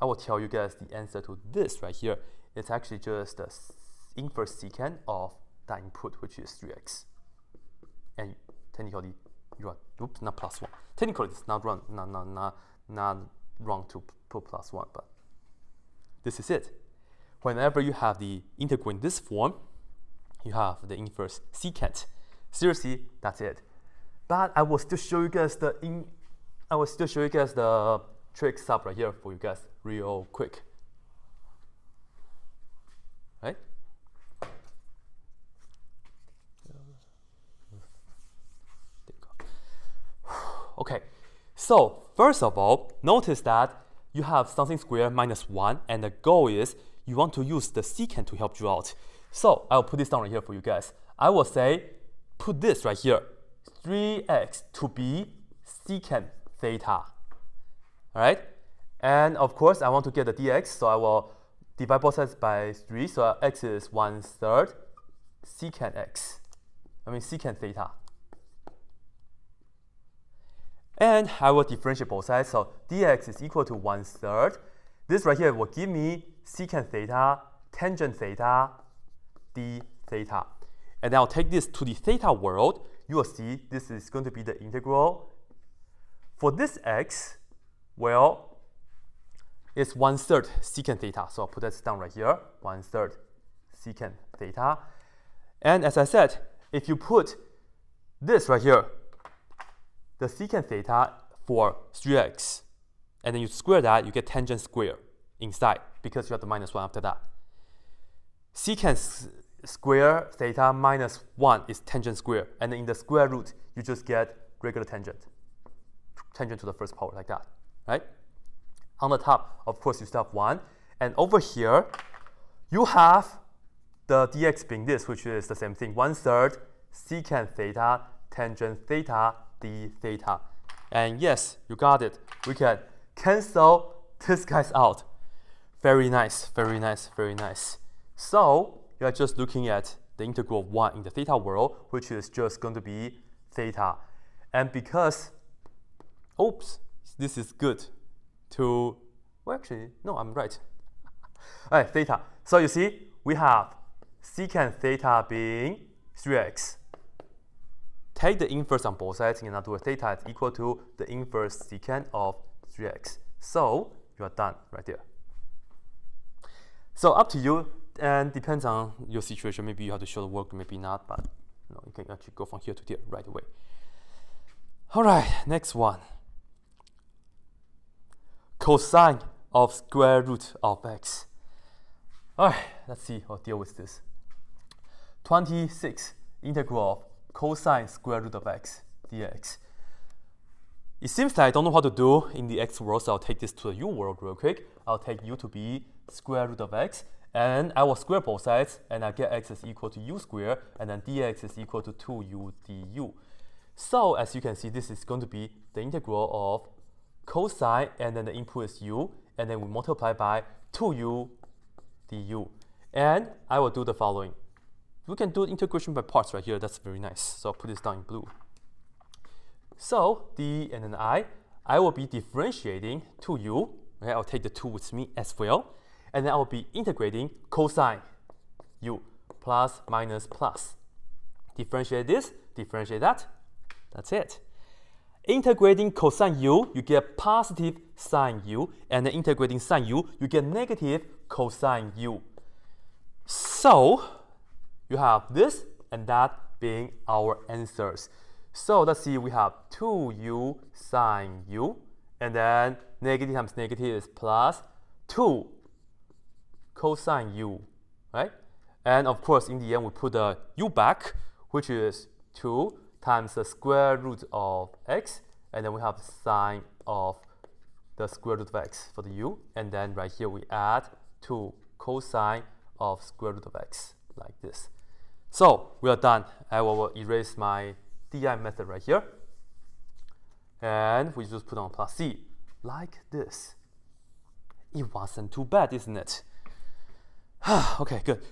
I will tell you guys the answer to this right here. It's actually just the inverse secant of that input, which is 3x. And technically, you are, oops, not plus 1. Technically, it's not wrong, not, not, not, not wrong to put plus 1, but this is it. Whenever you have the integral in this form, you have the inverse secant. Seriously, that's it. But I will still show you guys the in, I will still show you guys the trig sub right here for you guys real quick. Right? Okay, so first of all, notice that you have something square minus 1, and the goal is you want to use the secant to help you out. So I'll put this down right here for you guys. I will say, put this right here, 3x to be secant theta. All right? And of course, I want to get the dx, so I will divide both sides by 3. So x is 1 third secant x. I mean secant theta. And I will differentiate both sides. So dx is equal to 1 third. This right here will give me secant theta, tangent theta, d theta. And I'll take this to the theta world. You will see this is going to be the integral. For this x, well, it's 1 third secant theta. So I'll put that down right here, 1 third secant theta. And as I said, if you put this right here, the secant theta for 3x, and then you square that, you get tangent square inside because you have the minus 1 after that. Secant square theta minus 1 is tangent square, and in the square root, you just get regular tangent, tangent to the first power like that, right? On the top, of course, you still have 1, and over here, you have the dx being this, which is the same thing, 1 third secant theta tangent theta d theta. And yes, you got it. We can cancel this guys out. Very nice, very nice, very nice. So you are just looking at the integral of 1 in the theta world, which is just going to be theta. And because, oops, this is good to, well actually, no, I'm right. All right, theta. So you see, we have secant theta being 3x Take the inverse on both sides. In other words, theta is equal to the inverse secant of 3x. So you are done right there. So up to you, and depends on your situation. Maybe you have to show the work, maybe not, but you, know, you can actually go from here to there right away. All right, next one. Cosine of square root of x. All right, let's see, I'll deal with this. 26 integral of cosine square root of x dx. It seems that I don't know what to do in the x world, so I'll take this to the u world real quick. I'll take u to be square root of x, and I will square both sides, and I get x is equal to u squared, and then dx is equal to 2u du. So as you can see, this is going to be the integral of cosine, and then the input is u, and then we multiply by 2u du. And I will do the following. We can do integration by parts right here. That's very nice. So I'll put this down in blue. So d and then i, I will be differentiating to u. Okay, I'll take the 2 with me as well. And then I will be integrating cosine u plus minus plus. Differentiate this, differentiate that. That's it. Integrating cosine u, you get positive sine u, and then integrating sine u, you get negative cosine u. So, you have this and that being our answers. So let's see, we have 2u sine u, and then negative times negative is plus 2 cosine u, right? And of course, in the end, we put the u back, which is 2 times the square root of x, and then we have sine of the square root of x for the u, and then right here we add 2 cosine of square root of x, like this. So we are done. I will erase my DI method right here. And we just put on plus C, like this. It wasn't too bad, isn't it? okay, good.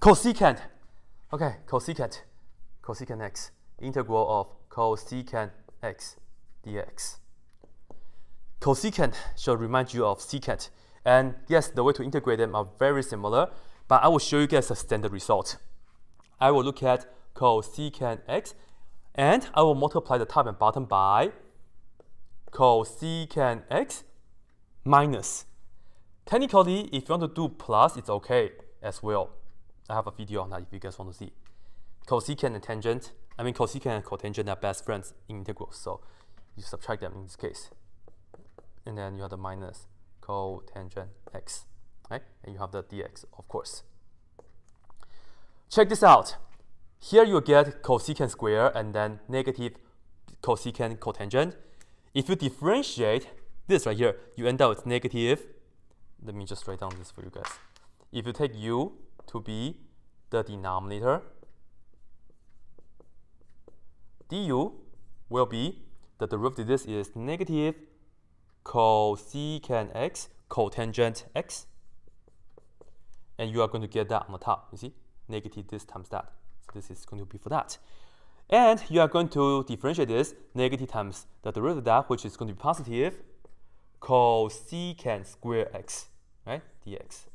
Cosecant. Okay, cosecant. Cosecant x. Integral of cosecant x dx. Cosecant shall remind you of secant. And yes, the way to integrate them are very similar, but I will show you guys a standard result. I will look at cosecant x, and I will multiply the top and bottom by cosecant x minus. Technically, if you want to do plus, it's okay as well. I have a video on that if you guys want to see. Cosecant and tangent, I mean cosecant and cotangent are best friends in integrals, so you subtract them in this case. And then you have the minus cotangent x, right? And you have the dx, of course. Check this out. Here you get cosecant square and then negative cosecant cotangent. If you differentiate this right here, you end up with negative. Let me just write down this for you guys. If you take u to be the denominator, du will be, that the derivative this is negative cosecant x cotangent x. And you are going to get that on the top, you see? Negative this times that. This is going to be for that. And you are going to differentiate this negative times the derivative of that, which is going to be positive cosecant square x, right? dx.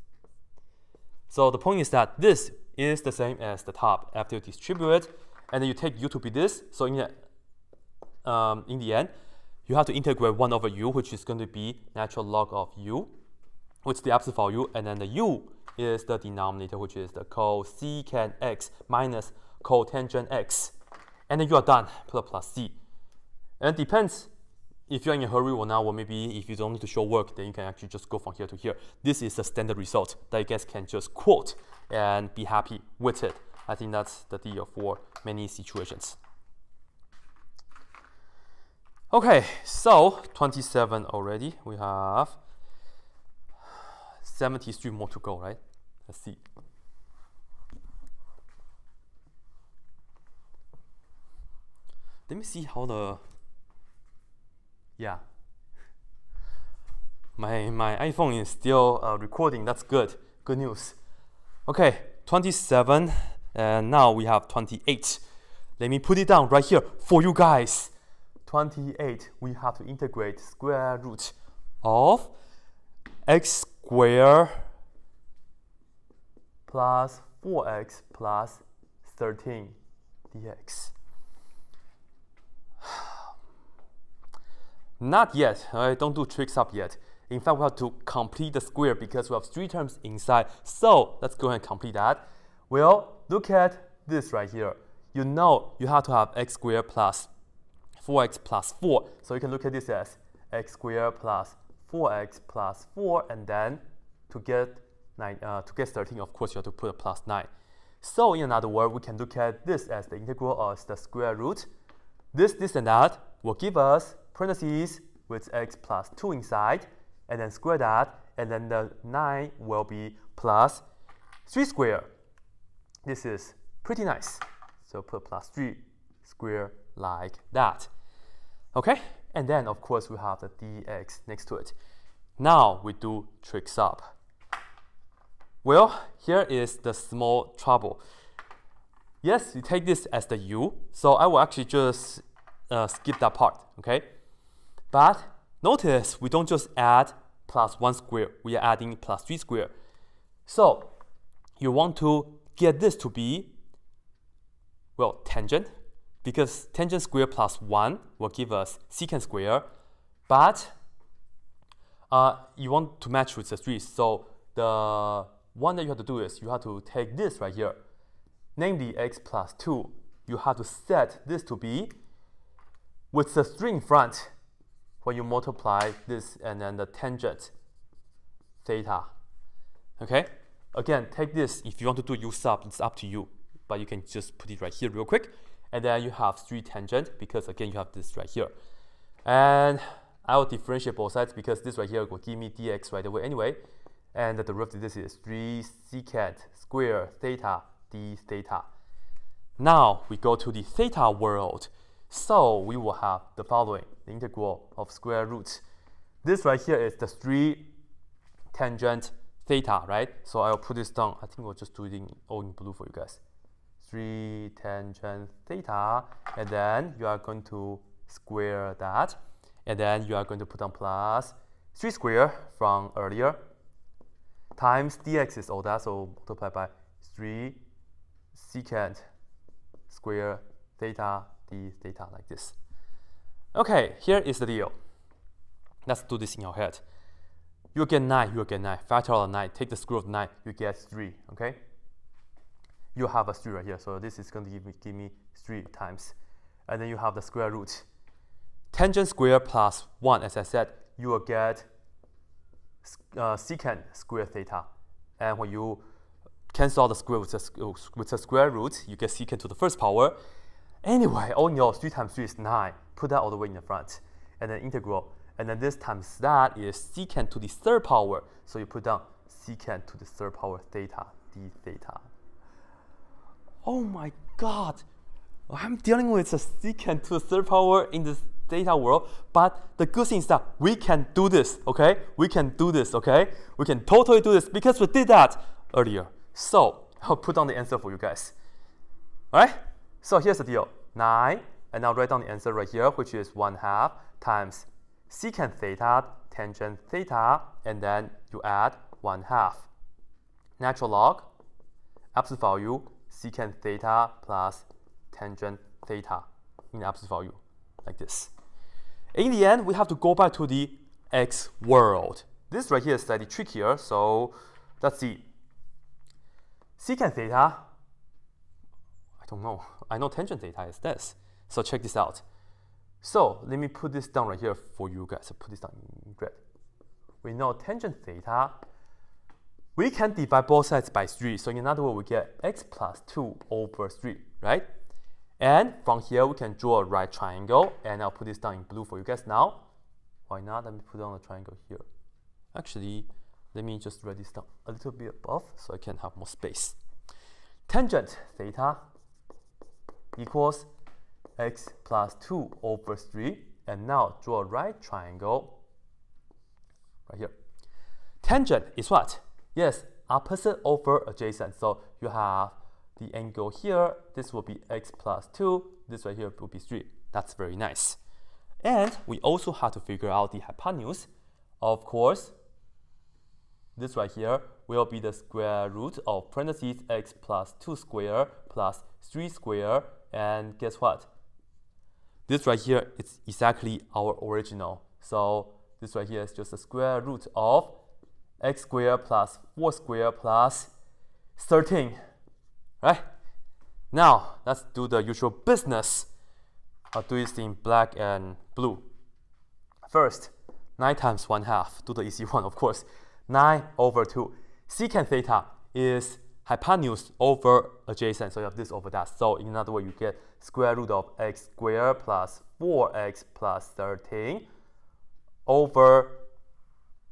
So the point is that this is the same as the top after you distribute it, and then you take u to be this. So in the, um, in the end, you have to integrate 1 over u, which is going to be natural log of u, which is the absolute value, and then the u is the denominator, which is the cosecant x minus cotangent x. And then you are done, a plus c. And it depends if you're in a hurry or not, or maybe if you don't need to show work, then you can actually just go from here to here. This is the standard result that you guys can just quote and be happy with it. I think that's the deal for many situations. Okay, so 27 already. We have 73 more to go, right? Let's see. Let me see how the yeah. My my iPhone is still uh, recording. That's good. Good news. Okay, 27 and now we have 28. Let me put it down right here for you guys. 28, we have to integrate square root of x squared plus 4x plus 13 dx. Not yet, right? don't do trig sub yet. In fact, we have to complete the square because we have three terms inside. So let's go ahead and complete that. Well, look at this right here. You know you have to have x squared plus 4x plus 4. So you can look at this as x squared plus 4x plus 4 and then to get 9, uh, to get 13, of course, you have to put a plus 9. So in another word, we can look at this as the integral as the square root. This, this, and that will give us parentheses with x plus 2 inside, and then square that, and then the 9 will be plus 3 square. This is pretty nice. So put plus 3 square like that. Okay, and then of course we have the dx next to it. Now we do trig sub. Well, here is the small trouble. Yes, you take this as the u, so I will actually just uh, skip that part, okay? But notice we don't just add plus 1 square, we are adding plus 3 square. So you want to get this to be, well, tangent, because tangent square plus 1 will give us secant square, but uh, you want to match with the 3, so the one that you have to do is you have to take this right here, namely x plus 2. You have to set this to be with the string in front when you multiply this and then the tangent theta. Okay? Again, take this. If you want to do u sub, it's up to you. But you can just put it right here real quick. And then you have 3 tangent because again, you have this right here. And I will differentiate both sides because this right here will give me dx right away anyway and the derivative this is 3 secant square theta d theta. Now we go to the theta world. So we will have the following, the integral of square root. This right here is the 3 tangent theta, right? So I'll put this down. I think we'll just do it in, all in blue for you guys. 3 tangent theta, and then you are going to square that, and then you are going to put on plus 3 square from earlier, times dx is all that, so multiply by 3 secant square theta d theta like this. Okay, here is the deal. Let's do this in your head. You get 9, you get 9. Factor of 9, take the square of 9, you get 3, okay? You have a 3 right here, so this is going to give me, give me 3 times. And then you have the square root. Tangent square plus 1, as I said, you will get uh, secant square theta. And when you cancel the square with the, with the square root, you get secant to the first power. Anyway, all in all, 3 times 3 is 9. Put that all the way in the front. And then integral. And then this times that is secant to the third power. So you put down secant to the third power theta, d theta. Oh my god! I'm dealing with a secant to the third power in this theta world. But the good thing is that we can do this, okay? We can do this, okay? We can totally do this because we did that earlier. So I'll put down the answer for you guys. All right? So here's the deal. 9, and I'll write down the answer right here, which is 1 half times secant theta tangent theta, and then you add 1 half. Natural log, absolute value, secant theta plus tangent theta in absolute value, like this. In the end, we have to go back to the x world. This right here is slightly trickier, so let's see. Secant theta, I don't know. I know tangent theta is this. So check this out. So let me put this down right here for you guys. Put this down in red. We know tangent theta, we can divide both sides by 3. So in other words, we get x plus 2 over 3, right? And from here, we can draw a right triangle. And I'll put this down in blue for you guys now. Why not? Let me put down a triangle here. Actually, let me just write this down a little bit above so I can have more space. Tangent theta equals x plus 2 over 3. And now draw a right triangle right here. Tangent is what? Yes, opposite over adjacent. So you have the angle here, this will be x plus 2, this right here will be 3. That's very nice. And we also have to figure out the hypotenuse. Of course, this right here will be the square root of parentheses x plus 2 square plus 3 square. And guess what? This right here is exactly our original. So this right here is just the square root of x squared plus 4 squared plus 13 right? Now, let's do the usual business. I'll do this in black and blue. First, 9 times 1 half. Do the easy one, of course. 9 over 2. Secant theta is hypotenuse over adjacent, so you have this over that. So in other words, you get square root of x squared plus 4x plus 13 over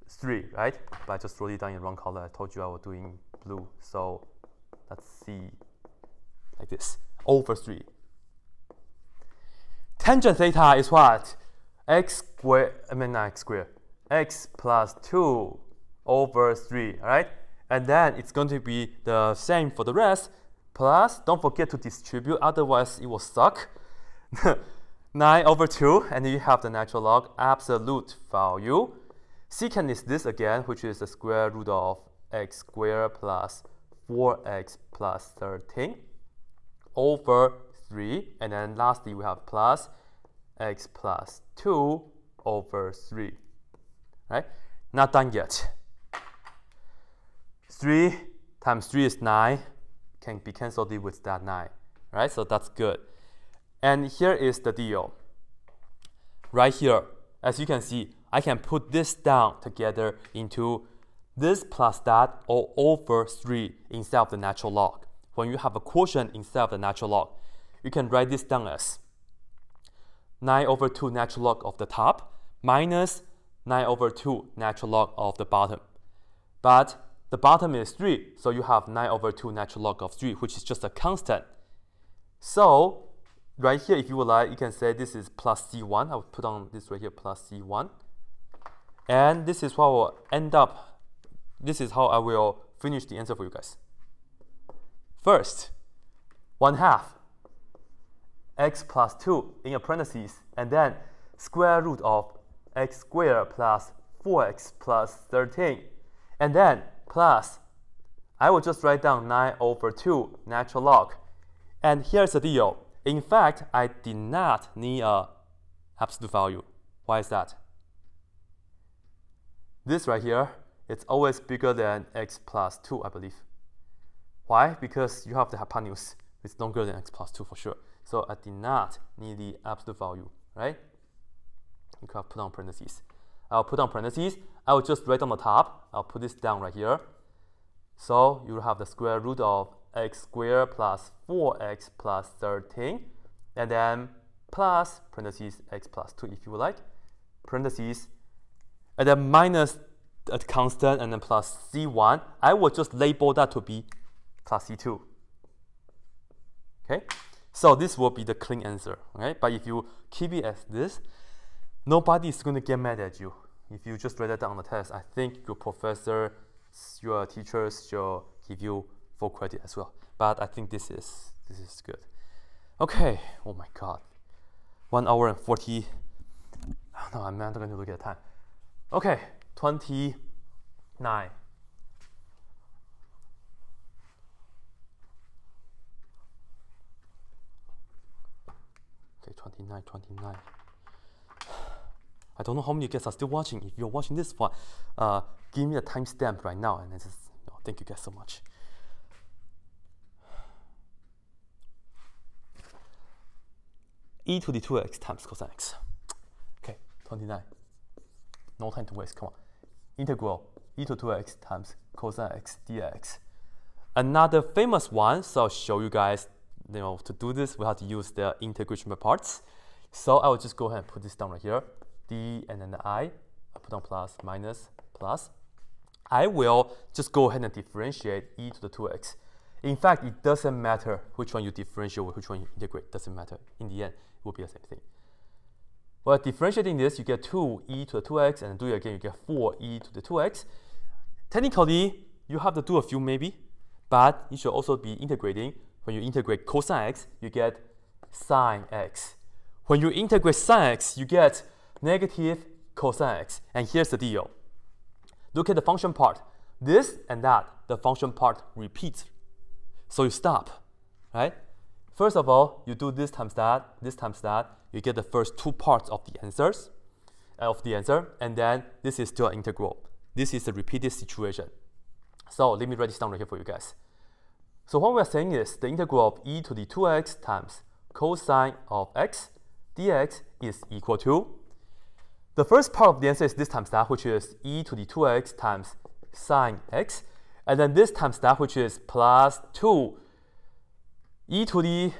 3, right? But I just wrote it down in the wrong color. I told you I was doing blue. So let's see, like this, over 3. Tangent theta is what? x squared, I mean not x squared, x plus 2 over 3, all right? And then it's going to be the same for the rest, plus, don't forget to distribute, otherwise it will suck. 9 over 2, and you have the natural log absolute value. Secant is this again, which is the square root of x squared plus 4x plus 13 over 3. And then lastly, we have plus x plus 2 over 3. Right? Not done yet. 3 times 3 is 9. Can be cancelled with that 9. Right? So that's good. And here is the deal. Right here, as you can see, I can put this down together into this plus that all over 3 instead of the natural log. When you have a quotient instead of the natural log, you can write this down as 9 over 2 natural log of the top minus 9 over 2 natural log of the bottom. But the bottom is 3, so you have 9 over 2 natural log of 3, which is just a constant. So right here, if you would like, you can say this is plus C1. I will put on this right here, plus C1. And this is what will end up, this is how I will finish the answer for you guys. First, 1 half x plus 2 in a parentheses, and then square root of x squared plus 4x plus 13. And then plus, I will just write down 9 over 2 natural log. And here's the deal. In fact, I did not need a absolute value. Why is that? This right here, it's always bigger than x plus 2, I believe. Why? Because you have the hypotenuse. It's longer than x plus 2 for sure. So I did not need the absolute value, right? You can put on parentheses. I'll put on parentheses. I will just write on the top. I'll put this down right here. So you have the square root of x squared plus 4x plus 13. And then plus parentheses x plus 2 if you would like. Parentheses. And then minus a constant and then plus c1. I will just label that to be plus c2. Okay? So this will be the clean answer, right? But if you keep it as this, nobody is going to get mad at you. If you just write that down on the test, I think your professor, your teachers should give you full credit as well. But I think this is this is good. Okay. Oh my God. One hour and forty. oh No, I'm not going to look at the time. Okay, twenty nine. Okay, 29, 29. I don't know how many you guys are still watching. If you're watching this one, uh, give me a timestamp right now, and just you know, thank you guys so much. e to the 2x times cosine x. Okay, 29. No time to waste, come on. Integral e to 2x times cosine x dx. Another famous one, so I'll show you guys you know, to do this, we have to use the integration by parts. So I will just go ahead and put this down right here. D and then the I, I put on plus, minus, plus. I will just go ahead and differentiate e to the 2x. In fact, it doesn't matter which one you differentiate or which one you integrate. Doesn't matter. In the end, it will be the same thing. Well, differentiating this, you get 2e to the 2x, and do it again, you get 4e to the 2x. Technically, you have to do a few maybe, but you should also be integrating when you integrate cosine x, you get sine x. When you integrate sine x, you get negative cosine x. And here's the deal. Look at the function part. This and that, the function part repeats. So you stop, right? First of all, you do this times that, this times that, you get the first two parts of the answers, uh, of the answer, and then this is still an integral. This is a repeated situation. So let me write this down right here for you guys. So what we're saying is the integral of e to the 2x times cosine of x dx is equal to the first part of the answer is this times that, which is e to the 2x times sine x. And then this times that, which is plus 2 e to the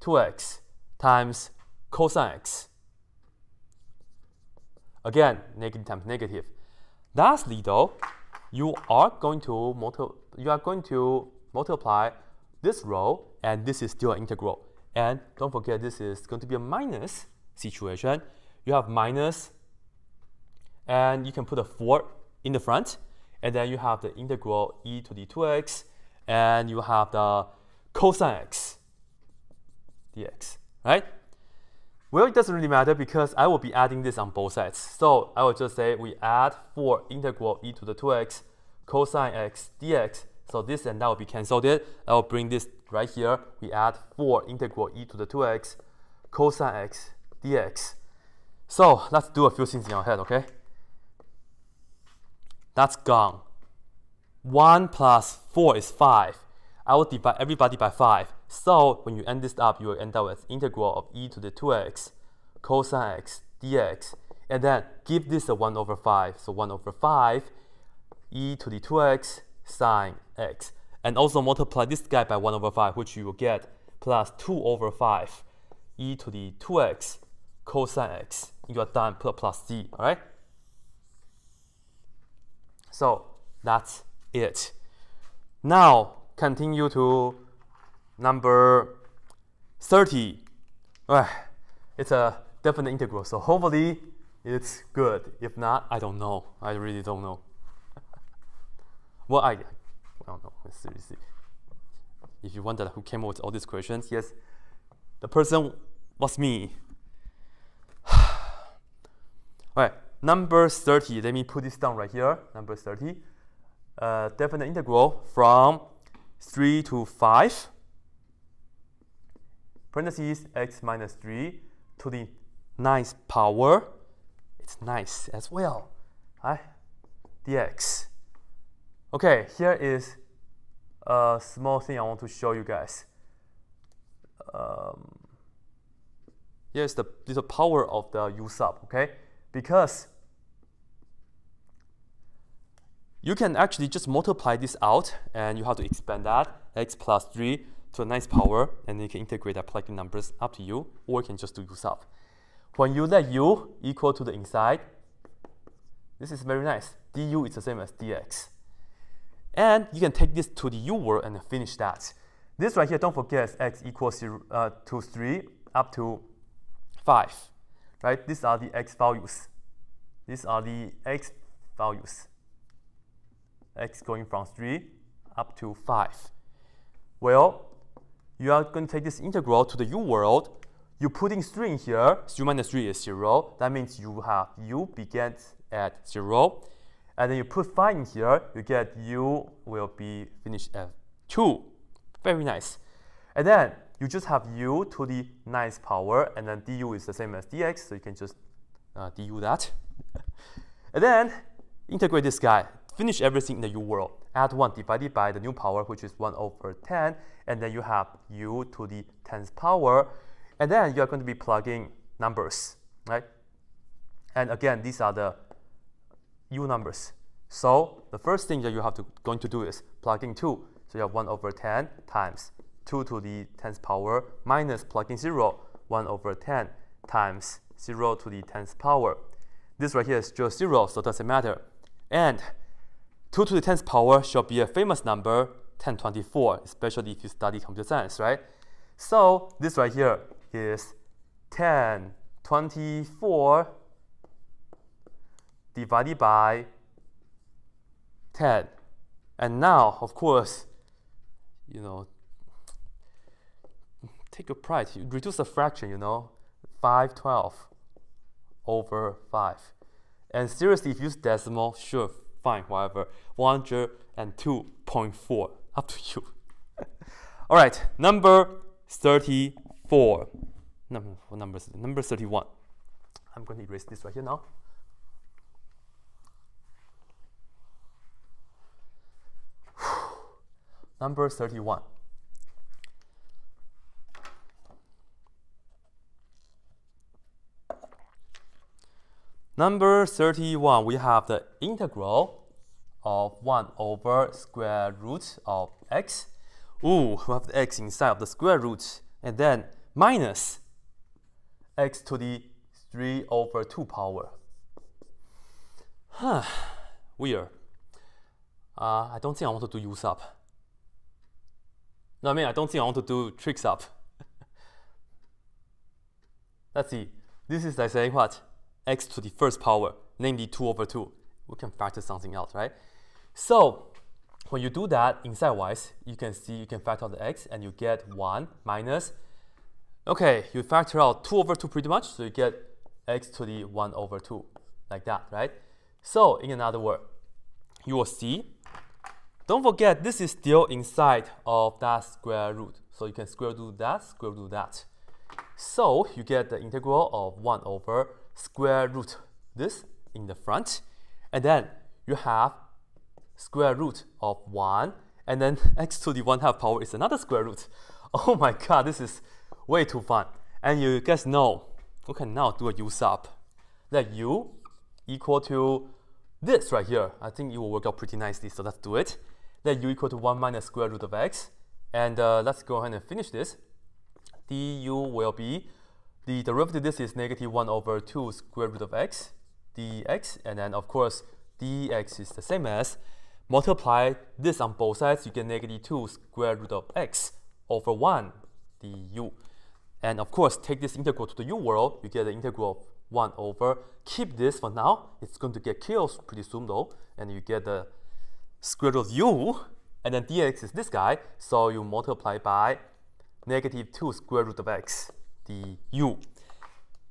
2x times cosine x. Again, negative times negative. Lastly, though, you are going to you are going to multiply this row, and this is still an integral. And don't forget, this is going to be a minus situation. You have minus, and you can put a 4 in the front, and then you have the integral e to the 2x, and you have the cosine x dx, right? Well, it doesn't really matter because I will be adding this on both sides. So I will just say we add 4 integral e to the 2x cosine x dx. So this and that will be cancelled. It. I will bring this right here. We add 4 integral e to the 2x cosine x dx. So let's do a few things in our head, okay? That's gone. 1 plus 4 is 5. I will divide everybody by 5. So when you end this up, you will end up with integral of e to the 2x cosine x dx. And then give this a 1 over 5. So 1 over 5 e to the 2x sine x. And also multiply this guy by 1 over 5, which you will get plus 2 over 5 e to the 2x cosine x. You are done, put a plus c, all right? So that's it. Now continue to number 30. Right. It's a definite integral, so hopefully it's good. If not, I don't know. I really don't know. well, I, I don't know. Seriously. If you wonder who came up with all these questions, yes, the person was me. all right, number 30. Let me put this down right here. Number 30. Uh, definite integral from 3 to 5 parentheses x minus 3 to the ninth power. It's nice as well. Right? dx. Okay, here is a small thing I want to show you guys. Um, here's the little power of the u sub, okay? Because you can actually just multiply this out and you have to expand that, x plus 3 to a nice power, and you can integrate that plugging numbers up to you, or you can just do yourself. When you let u equal to the inside, this is very nice. du is the same as dx. And you can take this to the u world and finish that. This right here, don't forget, is x equals zero, uh, to 3 up to 5. Right? These are the x values. These are the x values. x going from 3 up to 5. Well, you are going to take this integral to the u world. You put in 3 in here, 3 minus 3 is 0. That means you have u begins at 0. And then you put 5 in here, you get u will be finished at 2. Very nice. And then you just have u to the ninth power, and then du is the same as dx, so you can just uh, du that. and then integrate this guy, finish everything in the u world. Add 1 divided by the new power, which is 1 over 10, and then you have u to the 10th power, and then you are going to be plugging numbers, right? And again, these are the u numbers. So the first thing that you have to going to do is plugging 2. So you have 1 over 10 times 2 to the 10th power minus plugging 0, 1 over 10 times 0 to the 10th power. This right here is just 0, so it doesn't matter. And 2 to the 10th power shall be a famous number, 1024, especially if you study computer science, right? So this right here is 1024 divided by 10. And now, of course, you know, take your pride. You reduce the fraction, you know, 512 over 5. And seriously, if you use decimal, sure, fine, whatever. 102.4, up to you. All right, number 34. Number, number? Number 31. I'm going to erase this right here now. number 31. Number 31, we have the integral of 1 over square root of x. Ooh, we have the x inside of the square root. And then minus x to the 3 over 2 power. Huh, weird. Uh, I don't think I want to do u sub. No, I mean, I don't think I want to do trig sub. Let's see. This is like saying what? X to the first power, namely 2 over 2. We can factor something out, right? So when you do that inside wise, you can see you can factor out the x and you get 1 minus, okay, you factor out 2 over 2 pretty much, so you get x to the 1 over 2, like that, right? So in another word, you will see, don't forget this is still inside of that square root. So you can square root that, square root that. So you get the integral of 1 over square root this in the front. And then you have square root of 1. And then x to the 1 half power is another square root. Oh my god, this is way too fun. And you guys know, we can now do a u sub. Let u equal to this right here. I think it will work out pretty nicely, so let's do it. Let u equal to 1 minus square root of x. And uh, let's go ahead and finish this. du will be, the derivative of this is negative 1 over 2 square root of x dx. And then, of course, dx is the same as multiply this on both sides, you get negative 2 square root of x over 1 du. And of course, take this integral to the u world, you get the integral of 1 over, keep this for now, it's going to get killed pretty soon though, and you get the square root of u, and then dx is this guy, so you multiply by negative 2 square root of x du.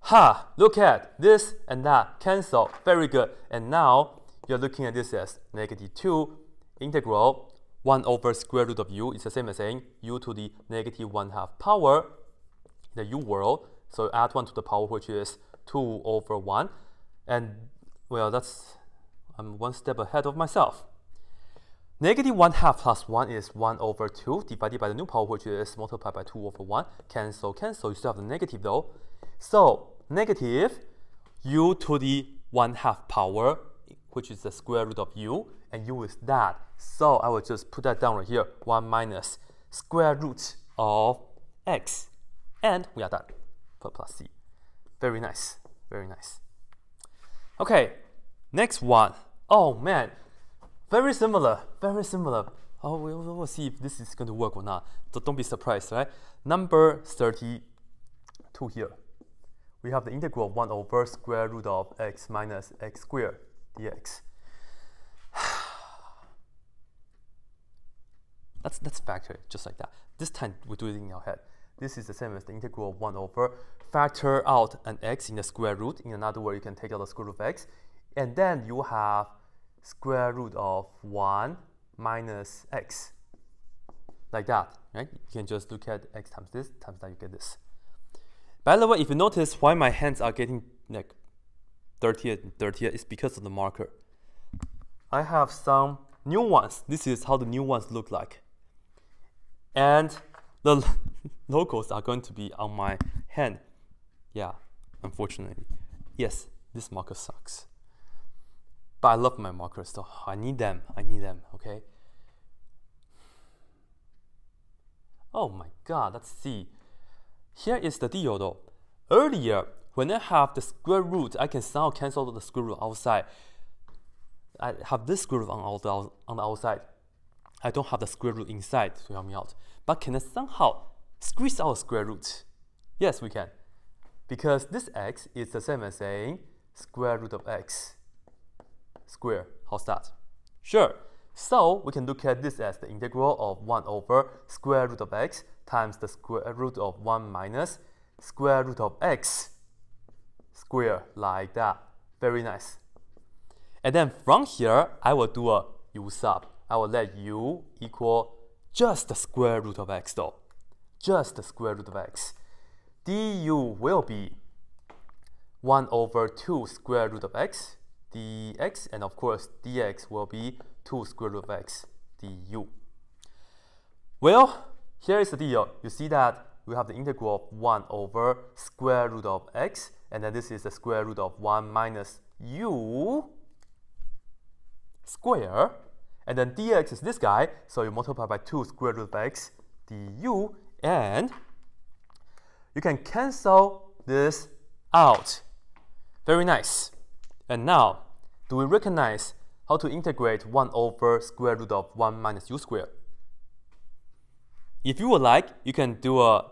Ha! Look at this and that cancel. Very good. And now you're looking at this as negative 2 integral 1 over square root of u is the same as saying u to the negative 1 half power the u world. So add 1 to the power, which is 2 over 1. And, well, that's, I'm one step ahead of myself. Negative 1 half plus 1 is 1 over 2 divided by the new power, which is multiplied by 2 over 1. Cancel, cancel. You still have the negative though. So, negative u to the 1 half power, which is the square root of u, and u is that. So, I will just put that down right here. 1 minus square root of x and we are done. Put plus C. Very nice. Very nice. Okay, next one. Oh man, very similar. Very similar. Oh, we'll, we'll see if this is going to work or not. So don't be surprised, right? Number 32 here. We have the integral of 1 over square root of x minus x squared dx. let's, let's factor it just like that. This time we do it in our head. This is the same as the integral of 1 over factor out an x in the square root. In another word, you can take out the square root of x. And then you have square root of 1 minus x. Like that, right? You can just look at x times this, times that, you get this. By the way, if you notice why my hands are getting like dirtier and dirtier, it's because of the marker. I have some new ones. This is how the new ones look like. And the logos are going to be on my hand. Yeah, unfortunately. Yes, this marker sucks. But I love my markers, so I need them. I need them, okay? Oh my god, let's see. Here is the deal though. Earlier, when I have the square root, I can somehow cancel the square root outside. I have this square root on the, on the outside. I don't have the square root inside to help me out. But can I somehow squeeze out a square root? Yes, we can. Because this x is the same as saying square root of x square. How's that? Sure. So we can look at this as the integral of 1 over square root of x times the square root of 1 minus square root of x square like that. Very nice. And then from here, I will do a u sub. I will let u equal just the square root of x though just the square root of x. du will be 1 over 2 square root of x dx, and of course dx will be 2 square root of x du. Well, here is the deal. You see that we have the integral of 1 over square root of x, and then this is the square root of 1 minus u square And then dx is this guy, so you multiply by 2 square root of x du, and you can cancel this out. Very nice. And now, do we recognize how to integrate 1 over square root of 1 minus u squared? If you would like, you can do a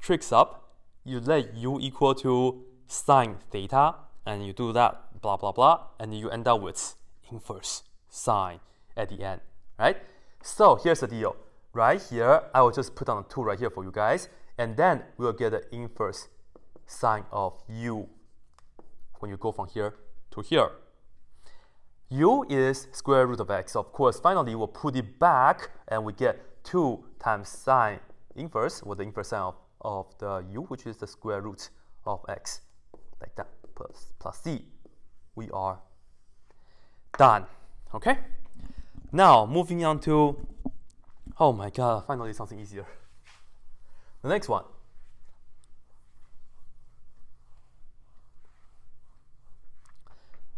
trig sub. You let u equal to sine theta, and you do that, blah, blah, blah, and you end up with inverse sine at the end, right? So here's the deal. Right here, I will just put on a 2 right here for you guys, and then we'll get the inverse sine of u when you go from here to here. u is square root of x. Of course, finally, we'll put it back, and we get 2 times sine inverse, or the inverse sine of, of the u, which is the square root of x, like that, plus, plus c. We are done, okay? Now, moving on to Oh my god, finally something easier. The next one.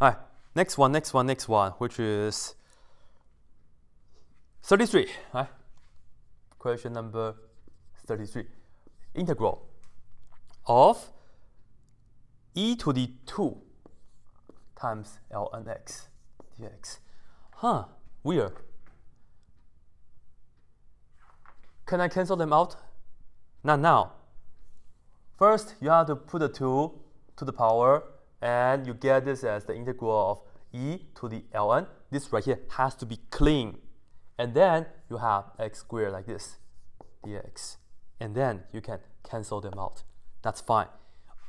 Alright, next one, next one, next one, which is 33. Right? Question number 33. Integral of e to the 2 times ln x dx. Huh, weird. Can I cancel them out? Not now. First, you have to put the 2 to the power, and you get this as the integral of e to the ln. This right here has to be clean. And then you have x squared like this, dx. And then you can cancel them out. That's fine.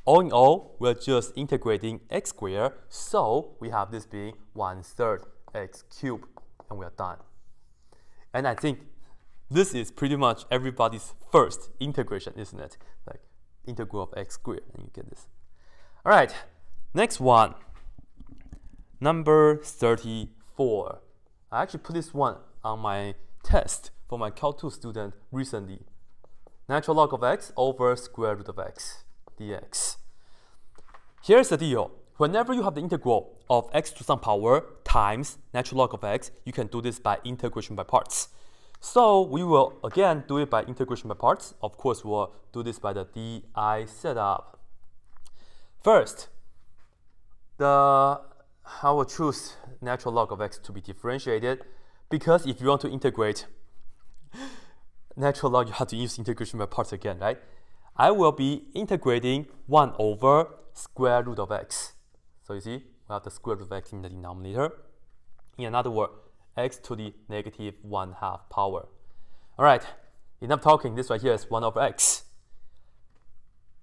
All in all, we're just integrating x squared, so we have this being 1 third x cubed, and we are done. And I think this is pretty much everybody's first integration, isn't it? Like integral of x squared, and you get this. All right, next one. Number 34. I actually put this one on my test for my Cal 2 student recently. Natural log of x over square root of x dx. Here's the deal. Whenever you have the integral of x to some power times natural log of x, you can do this by integration by parts. So we will again do it by integration by parts. Of course, we'll do this by the DI setup. First, the I will choose natural log of x to be differentiated because if you want to integrate natural log, you have to use integration by parts again, right? I will be integrating 1 over square root of x. So you see, we have the square root of x in the denominator. In another word, x to the negative 1 half power. All right, enough talking. This right here is 1 over x.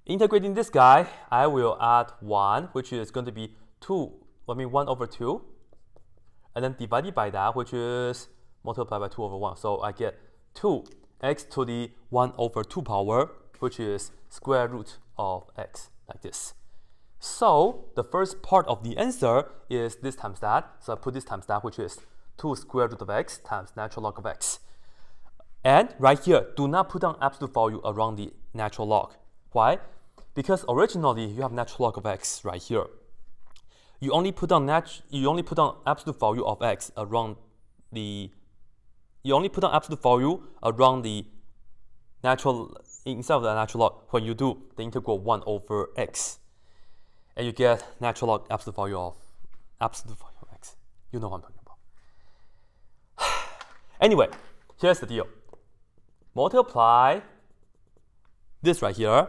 Integrating this guy, I will add 1, which is going to be 2, I mean 1 over 2. And then divided by that, which is multiplied by 2 over 1. So I get 2 x to the 1 over 2 power, which is square root of x, like this. So the first part of the answer is this times that. So I put this times that, which is 2 square root of x times natural log of x. And right here, do not put down absolute value around the natural log. Why? Because originally you have natural log of x right here. You only put down nat you only put down absolute value of x around the you only put down absolute value around the natural instead of the natural log when you do the integral 1 over x. And you get natural log absolute value of absolute value of x. You know what I'm talking about. Anyway, here's the deal. Multiply this right here,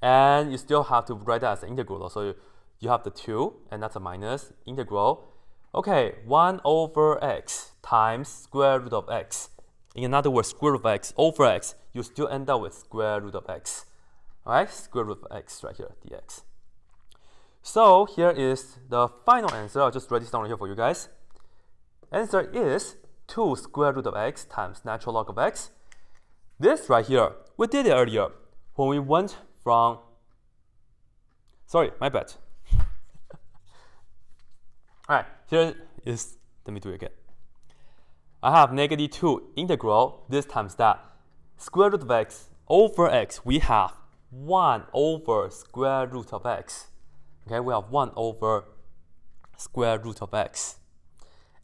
and you still have to write that as an integral. So you, you have the 2, and that's a minus integral. Okay, 1 over x times square root of x. In other words, square root of x over x, you still end up with square root of x. Alright, square root of x right here, dx. So here is the final answer. I'll just write this down right here for you guys. Answer is 2 square root of x times natural log of x. This right here, we did it earlier when we went from, sorry, my bad. All right, here is, let me do it again. I have negative 2 integral, this times that. Square root of x over x, we have 1 over square root of x. Okay, we have 1 over square root of x.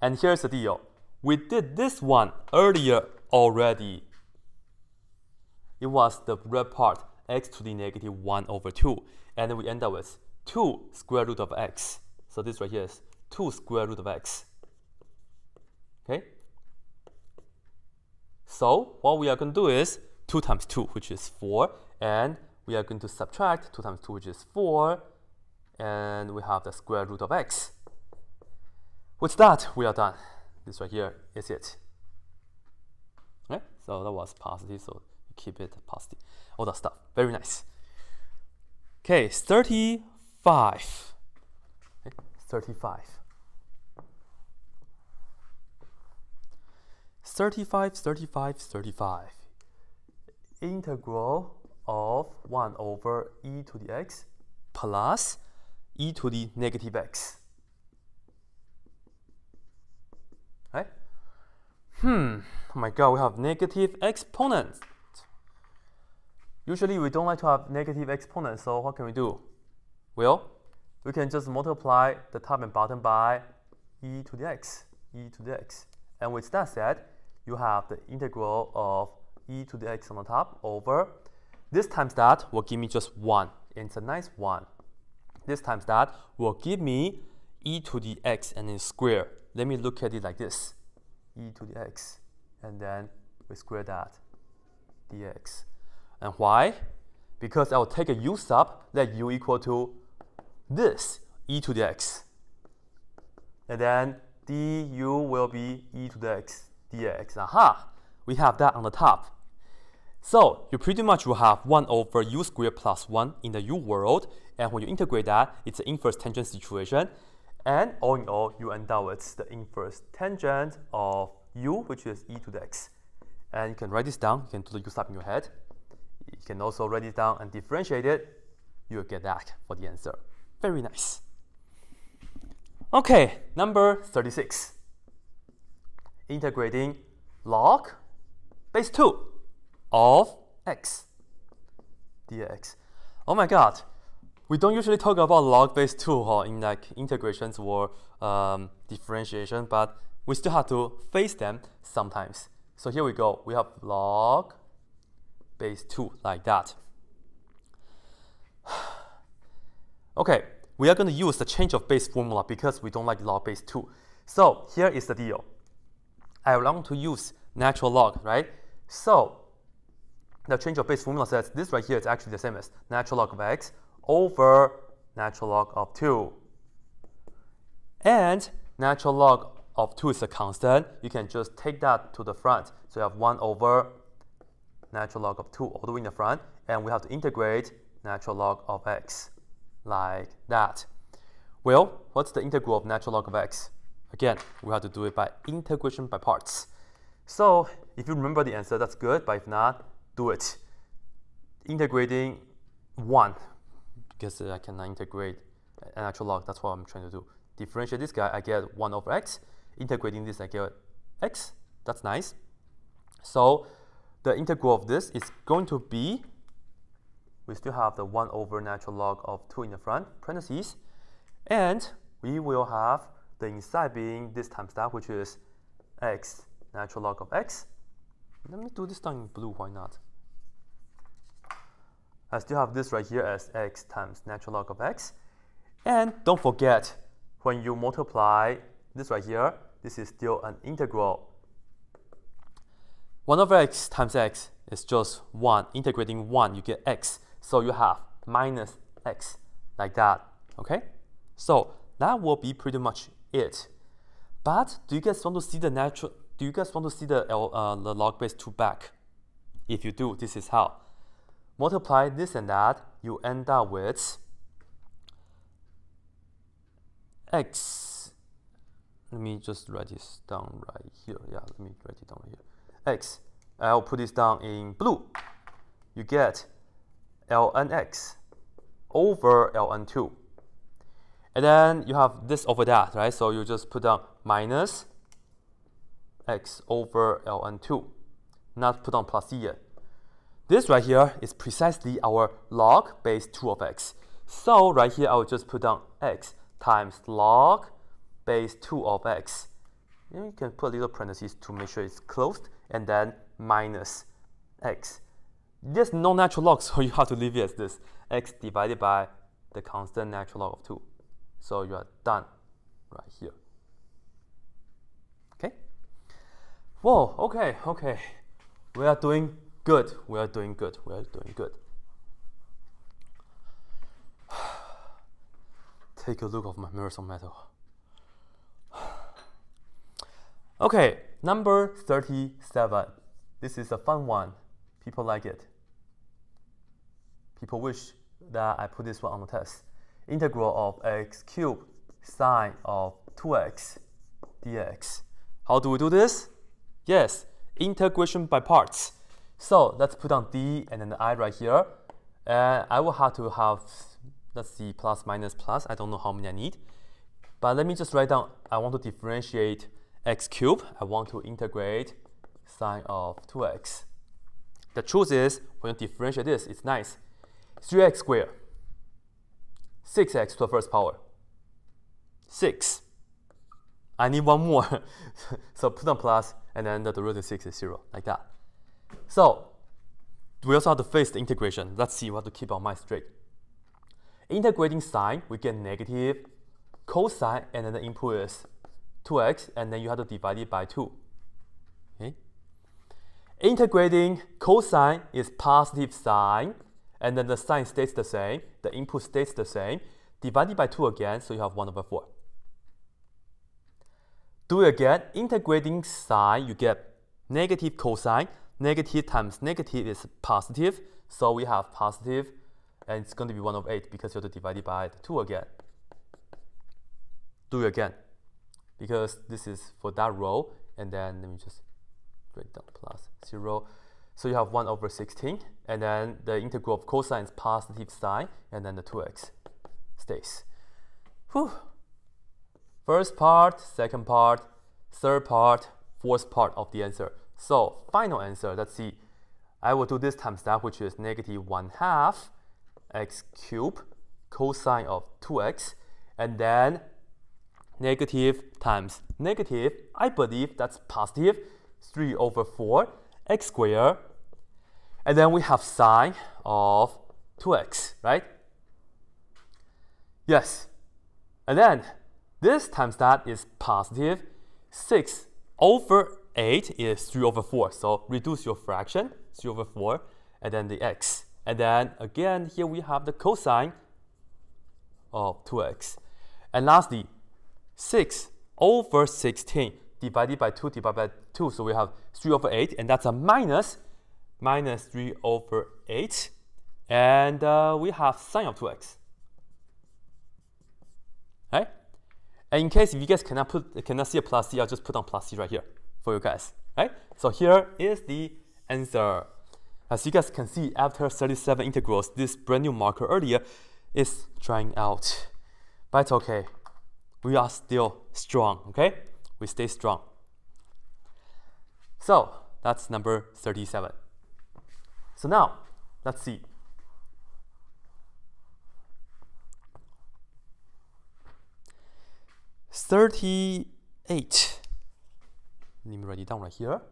And here's the deal We did this one earlier already. It was the red part, x to the negative 1 over 2. And we end up with 2 square root of x. So this right here is 2 square root of x. Okay? So what we are going to do is 2 times 2, which is 4. And we are going to subtract 2 times 2, which is 4. And we have the square root of x. With that, we are done. This right here is it. Okay? So that was positive, so keep it positive. All that stuff. Very nice. Okay, 35. Okay, 35. 35, 35, 35. Integral of 1 over e to the x plus e to the negative x. Right? Hmm, oh my god, we have negative exponents. Usually we don't like to have negative exponents, so what can we do? Well, we can just multiply the top and bottom by e to the x, e to the x. And with that said, you have the integral of e to the x on the top over this times that will give me just 1. It's a nice 1. This times that will give me e to the x and then square. Let me look at it like this. e to the x. And then we square that dx. And why? Because I will take a u sub, let u equal to this, e to the x. And then du will be e to the x dx. Aha! We have that on the top. So you pretty much will have 1 over u squared plus 1 in the u world. And when you integrate that, it's an inverse tangent situation. And all in all, you end up with the inverse tangent of u, which is e to the x. And you can write this down. You can do the u sub in your head. You can also write it down and differentiate it. You'll get that for the answer. Very nice. Okay, number 36. Integrating log base 2 of x dx. Oh my god, we don't usually talk about log base 2 huh, in like integrations or um, differentiation, but we still have to face them sometimes. So here we go. We have log base 2 like that. okay, we are going to use the change of base formula because we don't like log base 2. So here is the deal. I want to use natural log, right? So the change of base formula says this right here is actually the same as natural log of x over natural log of 2. And natural log of 2 is a constant. You can just take that to the front. So you have 1 over natural log of 2 all the way in the front, and we have to integrate natural log of x like that. Well, what's the integral of natural log of x? Again, we have to do it by integration by parts. So if you remember the answer, that's good, but if not, do it. Integrating 1, because I cannot integrate a natural log, that's what I'm trying to do. Differentiate this guy, I get 1 over x. Integrating this, I get x. That's nice. So the integral of this is going to be, we still have the 1 over natural log of 2 in the front, parentheses, and we will have the inside being this times that, which is x natural log of x. Let me do this down in blue, why not? I still have this right here as x times natural log of x. And don't forget, when you multiply this right here, this is still an integral 1 over x times x is just 1. Integrating 1, you get x. So you have minus x, like that. Okay? So that will be pretty much it. But do you guys want to see the natural, do you guys want to see the, uh, the log base 2 back? If you do, this is how. Multiply this and that, you end up with x. Let me just write this down right here. Yeah, let me write it down right here x. I'll put this down in blue. You get ln x over ln2. And then you have this over that, right? So you just put down minus x over ln2, not put on plus c yet. This right here is precisely our log base 2 of x. So right here, I will just put down x times log base 2 of x you can put a little parentheses to make sure it's closed, and then minus x. There's no natural log, so you have to leave it as this. x divided by the constant natural log of 2. So you are done right here. Okay? Whoa, okay, okay. We are doing good. We are doing good. We are doing good. Take a look of my Marathon medal. Okay, number 37. This is a fun one. People like it. People wish that I put this one on the test. Integral of x cubed sine of 2x dx. How do we do this? Yes, integration by parts. So let's put on d and then the i right here. And I will have to have, let's see, plus minus plus. I don't know how many I need. But let me just write down, I want to differentiate x cubed, I want to integrate sine of 2x. The truth is, when you differentiate this, it's nice. 3x squared, 6x to the first power, 6. I need one more. so put on plus, and then the derivative 6 is 0, like that. So we also have to face the integration. Let's see, we have to keep our mind straight. Integrating sine, we get negative cosine, and then the input is 2x, and then you have to divide it by 2. Okay? Integrating cosine is positive sine, and then the sign stays the same, the input stays the same. Divided by 2 again, so you have 1 over 4. Do it again, integrating sine, you get negative cosine. Negative times negative is positive, so we have positive, and it's going to be 1 over 8 because you have to divide it by 2 again. Do it again because this is for that row and then let me just break down plus 0 so you have 1 over 16 and then the integral of cosine is positive sine and then the 2x stays Whew. first part second part third part fourth part of the answer so final answer let's see I will do this times that which is negative 1 half x cubed cosine of 2x and then negative times negative, I believe that's positive, 3 over 4, x squared. And then we have sine of 2x, right? Yes. And then this times that is positive, 6 over 8 is 3 over 4. So reduce your fraction, 3 over 4, and then the x. And then again, here we have the cosine of 2x. And lastly, 6 over 16 divided by 2 divided by 2. So we have 3 over 8, and that's a minus, minus 3 over 8. And uh, we have sine of 2x. Right? And in case if you guys cannot put cannot see a plus c, I'll just put on plus c right here for you guys. Right? So here is the answer. As you guys can see, after 37 integrals, this brand new marker earlier is drying out. But okay we are still strong, okay? We stay strong. So that's number 37. So now, let's see. Thirty-eight. Let me write it down right here.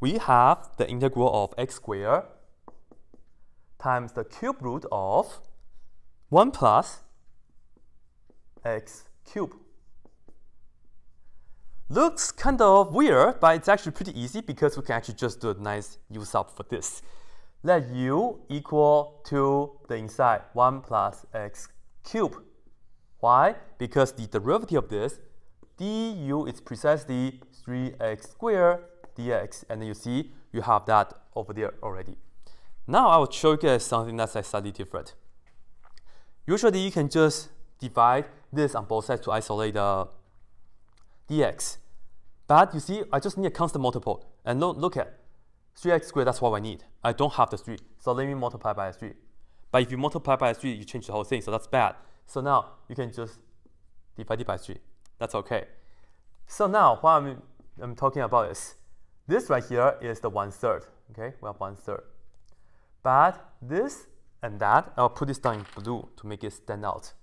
We have the integral of x squared times the cube root of 1 plus x cubed. Looks kind of weird, but it's actually pretty easy because we can actually just do a nice U sub for this. Let u equal to the inside 1 plus x cubed. Why? Because the derivative of this, du is precisely 3x squared dx. And then you see, you have that over there already. Now I will show you guys something that's slightly different. Usually you can just divide this on both sides to isolate the dx. But you see, I just need a constant multiple. And look, look at 3x squared, that's what I need. I don't have the 3, so let me multiply by 3. But if you multiply by 3, you change the whole thing, so that's bad. So now you can just divide it by 3. That's okay. So now what I'm, I'm talking about is, this right here is the one third. Okay, we have one third. But this and that. I'll put this down in blue to make it stand out.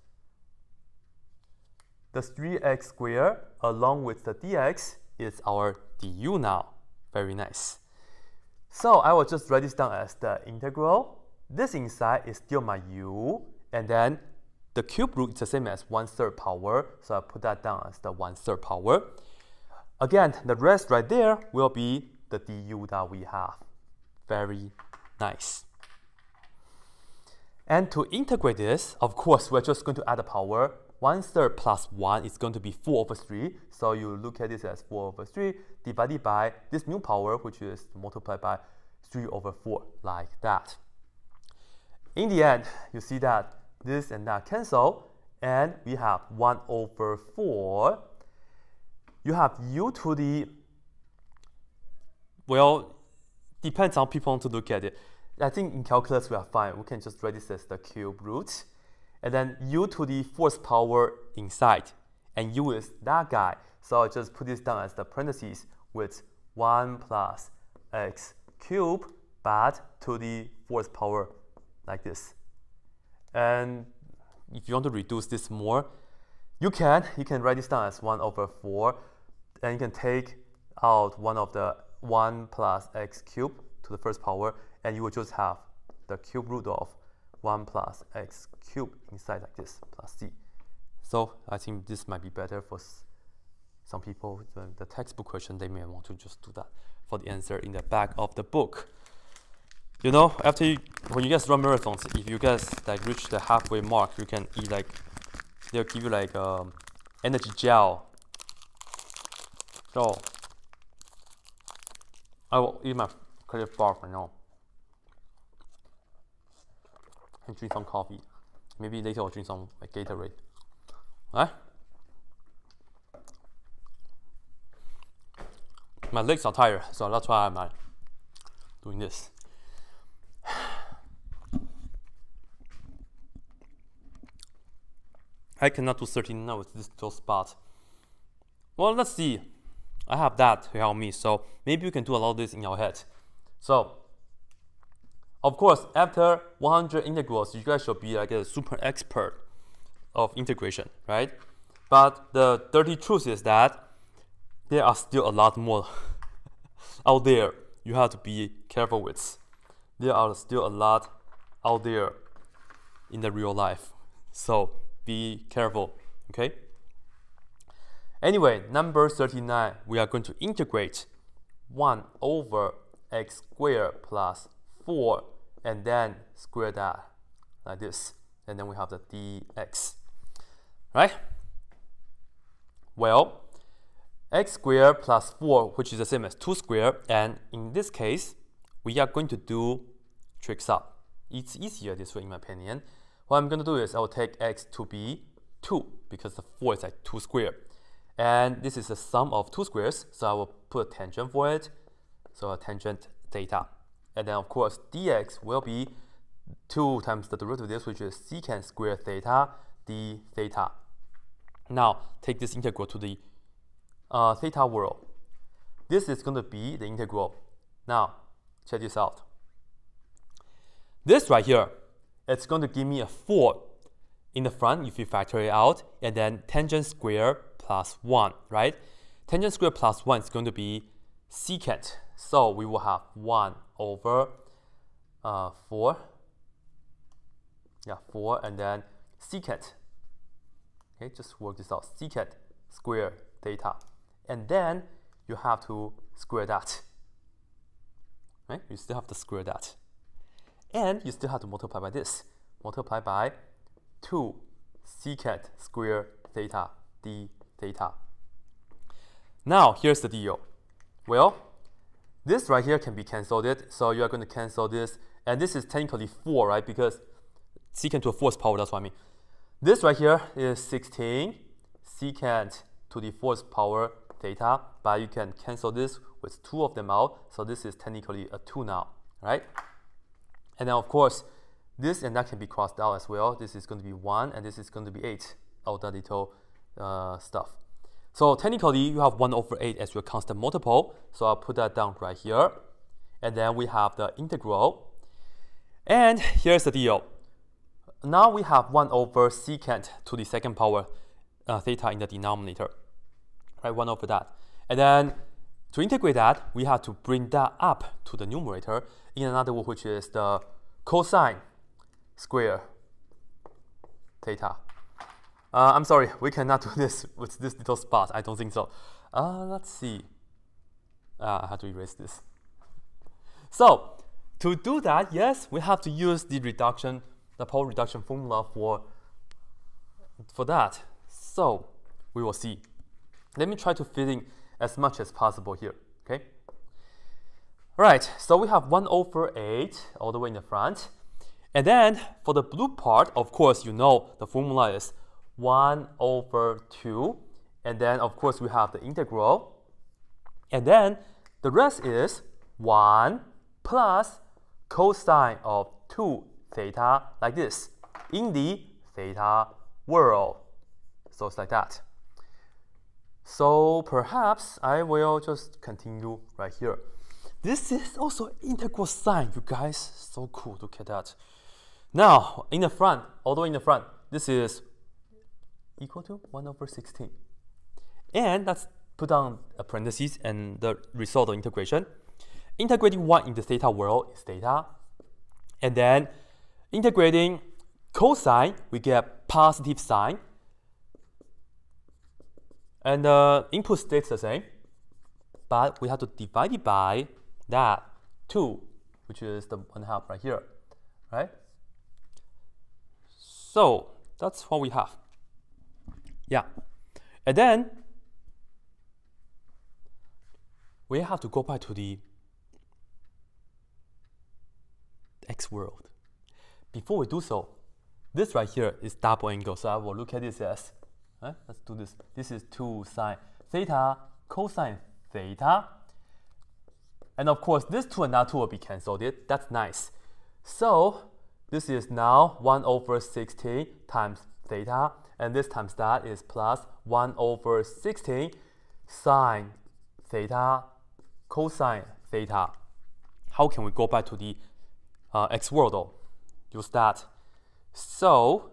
The 3x squared along with the dx is our du now. Very nice. So I will just write this down as the integral. This inside is still my u, and then the cube root is the same as 1 third power, so I put that down as the 1 third power. Again, the rest right there will be the du that we have. Very nice. And to integrate this, of course, we're just going to add a power. 1 third plus 1 is going to be 4 over 3. So you look at this as 4 over 3 divided by this new power, which is multiplied by 3 over 4, like that. In the end, you see that this and that cancel, and we have 1 over 4. You have u to the, well, depends on people to look at it. I think in calculus we are fine. We can just write this as the cube root. And then u to the fourth power inside. And u is that guy. So I'll just put this down as the parentheses with 1 plus x cubed, but to the fourth power like this. And if you want to reduce this more, you can. You can write this down as 1 over 4. And you can take out one of the 1 plus x cubed to the first power, and you will just have the cube root of 1 plus x cubed inside like this, plus c. So I think this might be better for some people. The, the textbook question, they may want to just do that for the answer in the back of the book. You know, after you, when you guys run marathons, if you guys like reach the halfway mark, you can eat like they'll give you like um, energy gel. So I will eat my credit bar for now. And drink some coffee. Maybe later I'll drink some like Gatorade. Alright? My legs are tired, so that's why I'm like, doing this. I cannot do 13 now with this little spot. Well, let's see. I have that to help me, so maybe you can do a lot of this in your head. So, of course, after 100 integrals, you guys should be like a super expert of integration, right? But the dirty truth is that there are still a lot more out there you have to be careful with. There are still a lot out there in the real life. So be careful, okay? Anyway, number 39, we are going to integrate 1 over x squared plus 4 and then square that like this. And then we have the dx, right? Well, x squared plus 4, which is the same as 2 squared, and in this case, we are going to do trig sub. It's easier this way in my opinion. What I'm going to do is I will take x to be 2 because the 4 is like 2 squared. And this is the sum of two squares, so I will put a tangent for it. So a tangent theta. And then of course dx will be 2 times the derivative of this, which is secant square theta d theta. Now take this integral to the uh, theta world. This is going to be the integral. Now check this out. This right here, it's going to give me a 4 in the front if you factor it out, and then tangent square plus 1, right? Tangent square plus 1 is going to be secant. So we will have 1 over uh, 4. Yeah, 4 and then secant. Okay, just work this out. Secant square theta. And then you have to square that. Right? You still have to square that. And you still have to multiply by this. Multiply by 2 secant square theta d theta. Now, here's the deal. Well, this right here can be cancelled, it, so you are going to cancel this, and this is technically 4, right, because secant to a fourth power, that's what I mean. This right here is 16 secant to the fourth power theta, but you can cancel this with two of them out, so this is technically a 2 now, right? And then, of course, this and that can be crossed out as well. This is going to be 1, and this is going to be 8, all that little uh, stuff. So technically, you have 1 over 8 as your constant multiple. So I'll put that down right here. And then we have the integral. And here's the deal. Now we have 1 over secant to the second power. uh, theta in the denominator, right? 1 over that. And then to integrate that, we have to bring that up to the numerator in another word, which is the cosine square theta. Uh, I'm sorry, we cannot do this with this little spot. I don't think so. Uh, let's see. Uh, I have to erase this. So to do that, yes, we have to use the reduction, the power reduction formula for, for that. So we will see. Let me try to fit in as much as possible here, okay? All right, so we have 1 over 8 all the way in the front. And then for the blue part, of course, you know the formula is 1 over 2. And then, of course, we have the integral. And then the rest is 1 plus cosine of 2 theta, like this, in the theta world. So it's like that. So perhaps I will just continue right here. This is also integral sign, you guys. So cool, look at that. Now, in the front, way in the front, this is equal to 1 over 16. And let's put down a parenthesis and the result of integration. Integrating 1 in the theta world is theta. And then integrating cosine, we get positive sine. And the input stays the same, but we have to divide it by that 2, which is the 1 half right here, right? So that's what we have. Yeah. And then we have to go back to the X world. Before we do so, this right here is double angle. So I will look at this as, eh, let's do this. This is 2 sine theta cosine theta. And of course, this 2 and that 2 will be cancelled. That's nice. So this is now 1 over 16 times theta, and this times that is plus 1 over 16 sine theta cosine theta. How can we go back to the uh, x world though? Use that. So,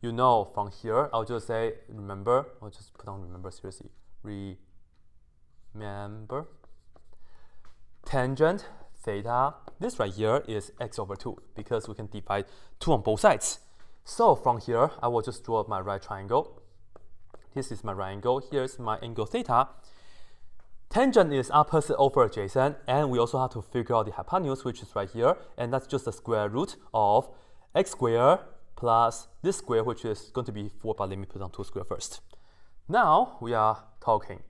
you know from here, I'll just say, remember, I'll just put on remember seriously. Remember. Tangent theta this right here is x over 2 because we can divide 2 on both sides. So from here, I will just draw my right triangle. This is my right angle. Here's my angle theta. Tangent is opposite over adjacent, and we also have to figure out the hypotenuse, which is right here, and that's just the square root of x squared plus this square, which is going to be 4, but let me put on 2 square first. Now we are talking.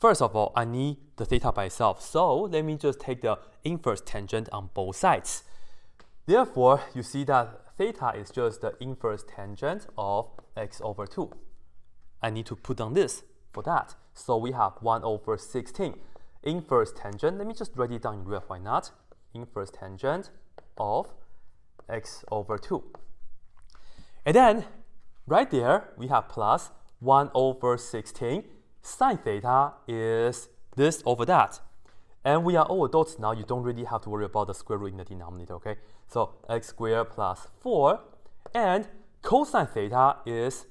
First of all, I need the theta by itself. So let me just take the inverse tangent on both sides. Therefore, you see that theta is just the inverse tangent of x over 2. I need to put down this for that. So we have 1 over 16. Inverse tangent, let me just write it down in red, why not? Inverse tangent of x over 2. And then, right there, we have plus 1 over 16 sine theta is this over that. And we are all adults now, you don't really have to worry about the square root in the denominator, okay? So x squared plus 4, and cosine theta is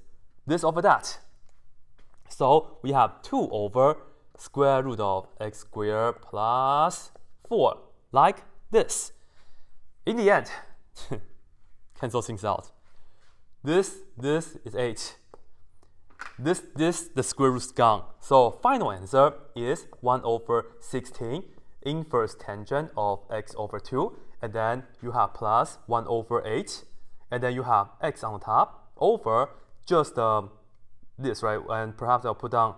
this over that. So we have 2 over square root of x squared plus 4, like this. In the end, cancel things out. This, this is 8 this, this, the square root is gone. So final answer is 1 over 16 inverse tangent of x over 2. And then you have plus 1 over 8. And then you have x on top over just um, this, right? And perhaps I'll put down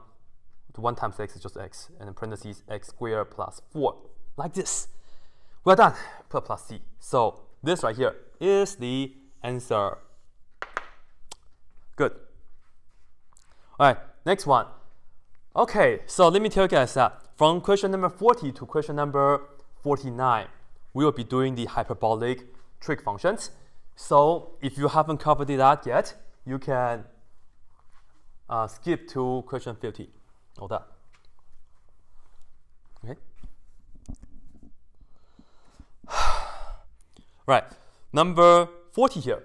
1 times x is just x. And then parentheses x squared plus 4. Like this. Well done. Put plus c. So this right here is the answer. Good. All right, next one. Okay, so let me tell you guys that from question number 40 to question number 49, we will be doing the hyperbolic trig functions. So if you haven't covered that yet, you can uh, skip to question 50. All that. Okay. right, number 40 here.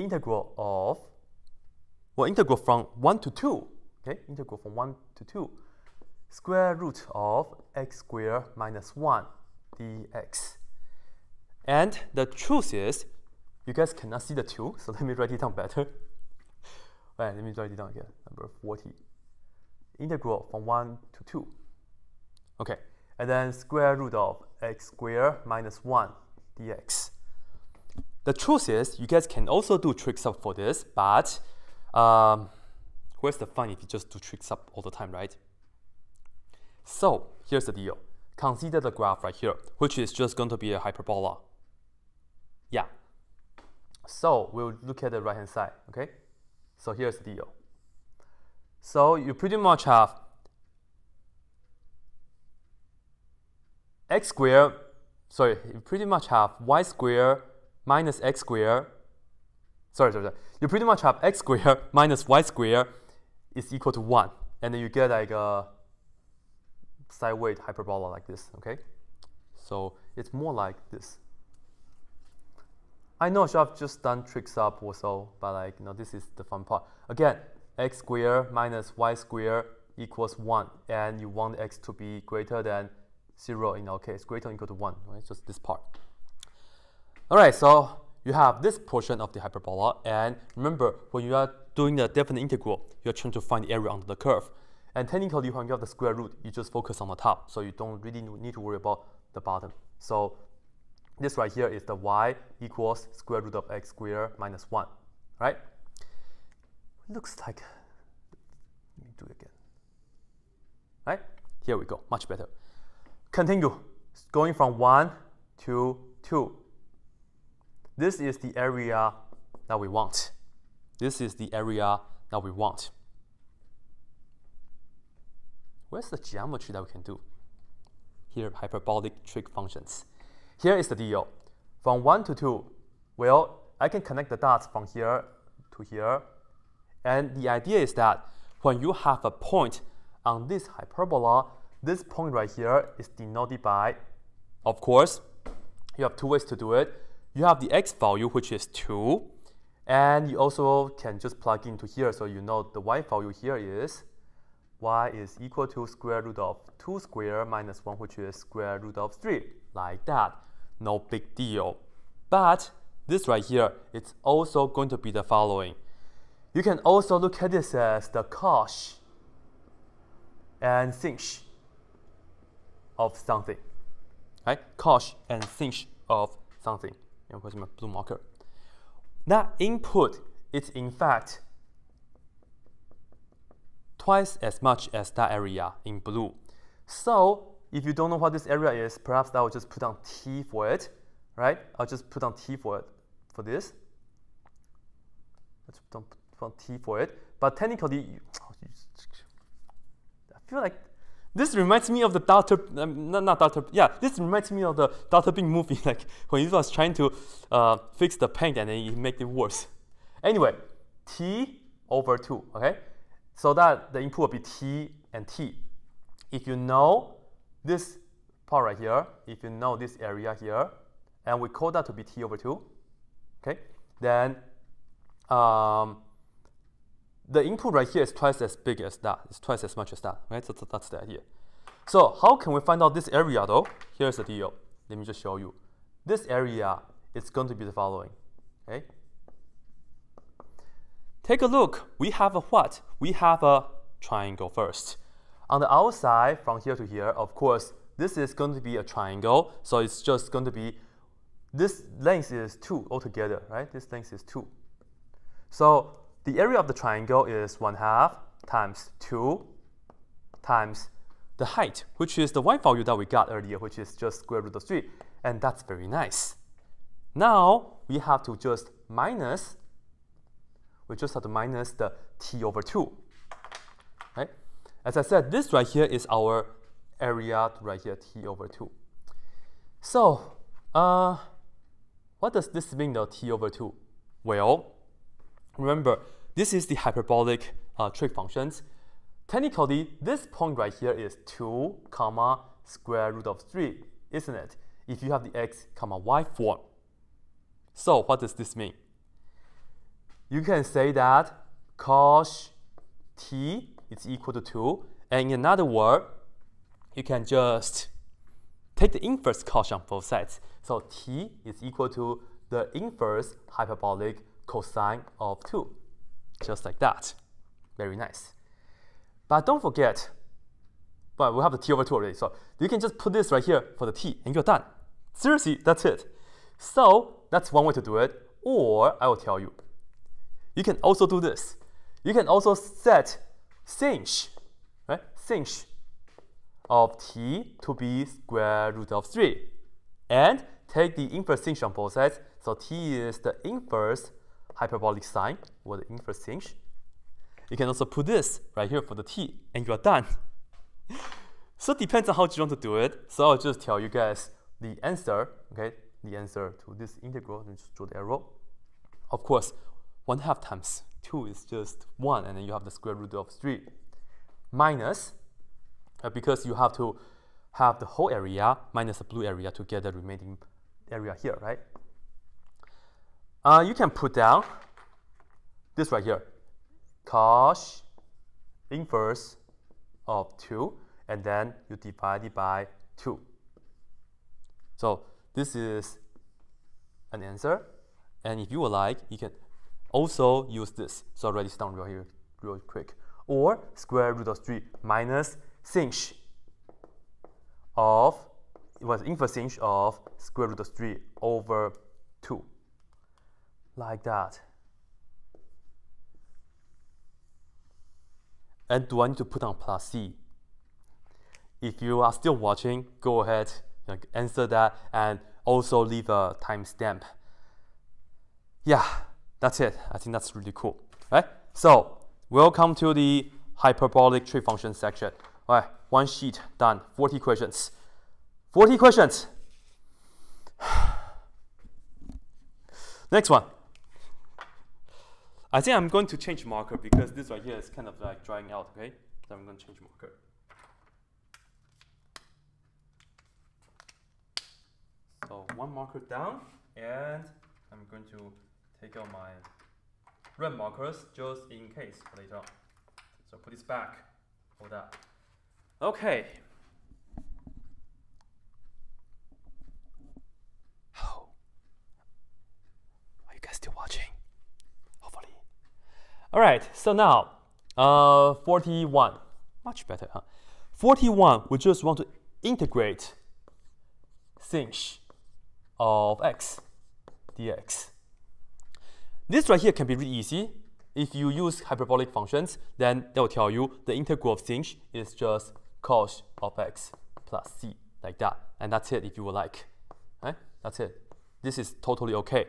integral of, well, integral from 1 to 2, okay, integral from 1 to 2, square root of x squared minus 1 dx. And the truth is, you guys cannot see the 2, so let me write it down better. Right, let me write it down again, number 40. Integral from 1 to 2. Okay, and then square root of x squared minus 1 dx. The truth is, you guys can also do trig sub for this, but um, where's the fun if you just do trig sub all the time, right? So here's the deal. Consider the graph right here, which is just going to be a hyperbola. Yeah. So we'll look at the right hand side, okay? So here's the deal. So you pretty much have x squared, sorry, you pretty much have y squared minus x squared, sorry, sorry, sorry, you pretty much have x squared minus y squared is equal to 1. And then you get like a sideways hyperbola like this, okay? So it's more like this. I know I've just done trig sub or so, but like, you know, this is the fun part. Again, x squared minus y squared equals 1, and you want x to be greater than 0 in our case, greater than equal to 1, right? Just this part. All right, so you have this portion of the hyperbola, and remember, when you are doing the definite integral, you're trying to find the area under the curve. And technically, when you have the square root, you just focus on the top, so you don't really need to worry about the bottom. So this right here is the y equals square root of x squared minus 1, right? Looks like, let me do it again. Right? Here we go, much better. Continue, going from 1 to 2. This is the area that we want. This is the area that we want. Where's the geometry that we can do? Here, hyperbolic trig functions. Here is the deal. From 1 to 2, well, I can connect the dots from here to here. And the idea is that when you have a point on this hyperbola, this point right here is denoted by, of course, you have two ways to do it. You have the x value, which is 2, and you also can just plug into here so you know the y value here is y is equal to square root of 2 square minus 1, which is square root of 3, like that. No big deal. But this right here, it's also going to be the following. You can also look at this as the cosh and sinh of something. Right? Cosh and sinh of something. And where's my blue marker? That input is in fact twice as much as that area in blue. So if you don't know what this area is, perhaps I will just put on T for it, right? I'll just put on T for it, for this. Let's put on T for it. But technically, I feel like this reminds me of the Dr. Um, not, not Dr. Yeah, this reminds me of the Dr. Bean movie, like when he was trying to uh, fix the paint and then he made it worse. Anyway, T over 2, okay? So that the input will be T and T. If you know this part right here, if you know this area here, and we call that to be T over 2, okay, then um, the input right here is twice as big as that. It's twice as much as that, right? So that's the idea. So how can we find out this area though? Here's the deal. Let me just show you. This area is going to be the following, okay? Take a look. We have a what? We have a triangle first. On the outside, from here to here, of course, this is going to be a triangle. So it's just going to be, this length is 2 altogether, right? This length is 2. So the area of the triangle is 1 half times 2 times the height, which is the y value that we got earlier, which is just square root of 3. And that's very nice. Now, we have to just minus we just have to minus the t over 2. Right? As I said, this right here is our area right here, t over 2. So, uh, what does this mean though, t over 2? Well, remember, this is the hyperbolic uh, trig functions. Technically, this point right here is 2 comma square root of 3, isn't it? If you have the x comma y form. So what does this mean? You can say that cosh t is equal to 2. And in another word, you can just take the inverse cosh on both sides. So t is equal to the inverse hyperbolic cosine of 2. Just like that. Very nice. But don't forget, but we have the t over 2 already. So you can just put this right here for the t and you're done. Seriously, that's it. So that's one way to do it. Or I will tell you, you can also do this. You can also set sinh, right? sinh of t to be square root of 3. And take the inverse sinh on both sides. So t is the inverse hyperbolic sine, or the inverse sinh. You can also put this right here for the t, and you are done. so it depends on how you want to do it. So I'll just tell you guys the answer, okay? The answer to this integral, just draw the arrow. Of course, 1 half times 2 is just 1, and then you have the square root of 3 minus, uh, because you have to have the whole area minus the blue area to get the remaining area here, right? Uh, you can put down this right here, cos inverse of 2, and then you divide it by 2. So this is an answer. And if you would like, you can also use this. So I'll write this down real here real quick. Or square root of 3 minus sinh of, it was inverse sinh of square root of 3 over 2. Like that. And do I need to put on plus c? If you are still watching, go ahead answer that and also leave a timestamp. Yeah, that's it. I think that's really cool. Right? So welcome to the hyperbolic trig function section. All right, one sheet done. 40 questions. 40 questions. Next one. I think I'm going to change marker because this right here is kind of like drying out, okay? So I'm going to change marker. So one marker down, and I'm going to take out my red markers just in case later on. So put this back, hold that. Okay. Oh. Are you guys still watching? Hopefully. All right, so now, uh, 41, much better, huh? 41, we just want to integrate sinh of x dx. This right here can be really easy. If you use hyperbolic functions, then they'll tell you the integral of sinh is just cosh of x plus c, like that. And that's it if you would like. Right? That's it. This is totally okay.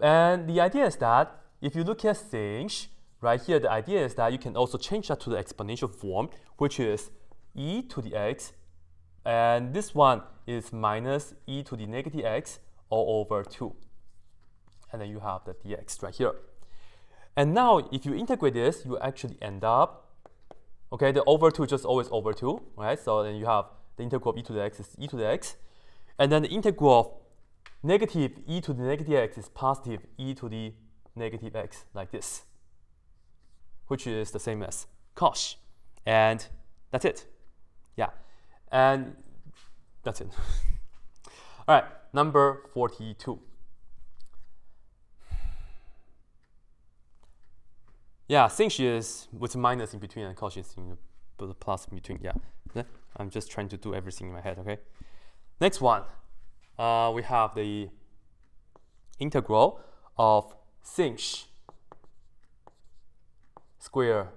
And the idea is that if you look at sinh, right here, the idea is that you can also change that to the exponential form, which is e to the x and this one is minus e to the negative x all over 2. And then you have the dx right here. And now if you integrate this, you actually end up, okay, the over 2 just always over 2, right? So then you have the integral of e to the x is e to the x. And then the integral of negative e to the negative x is positive e to the negative x, like this, which is the same as cosh. And that's it. Yeah. And that's it. All right, number 42. Yeah, sinh is with minus in between and cosh is in the plus in between. Yeah, I'm just trying to do everything in my head, okay? Next one, uh, we have the integral of sinh square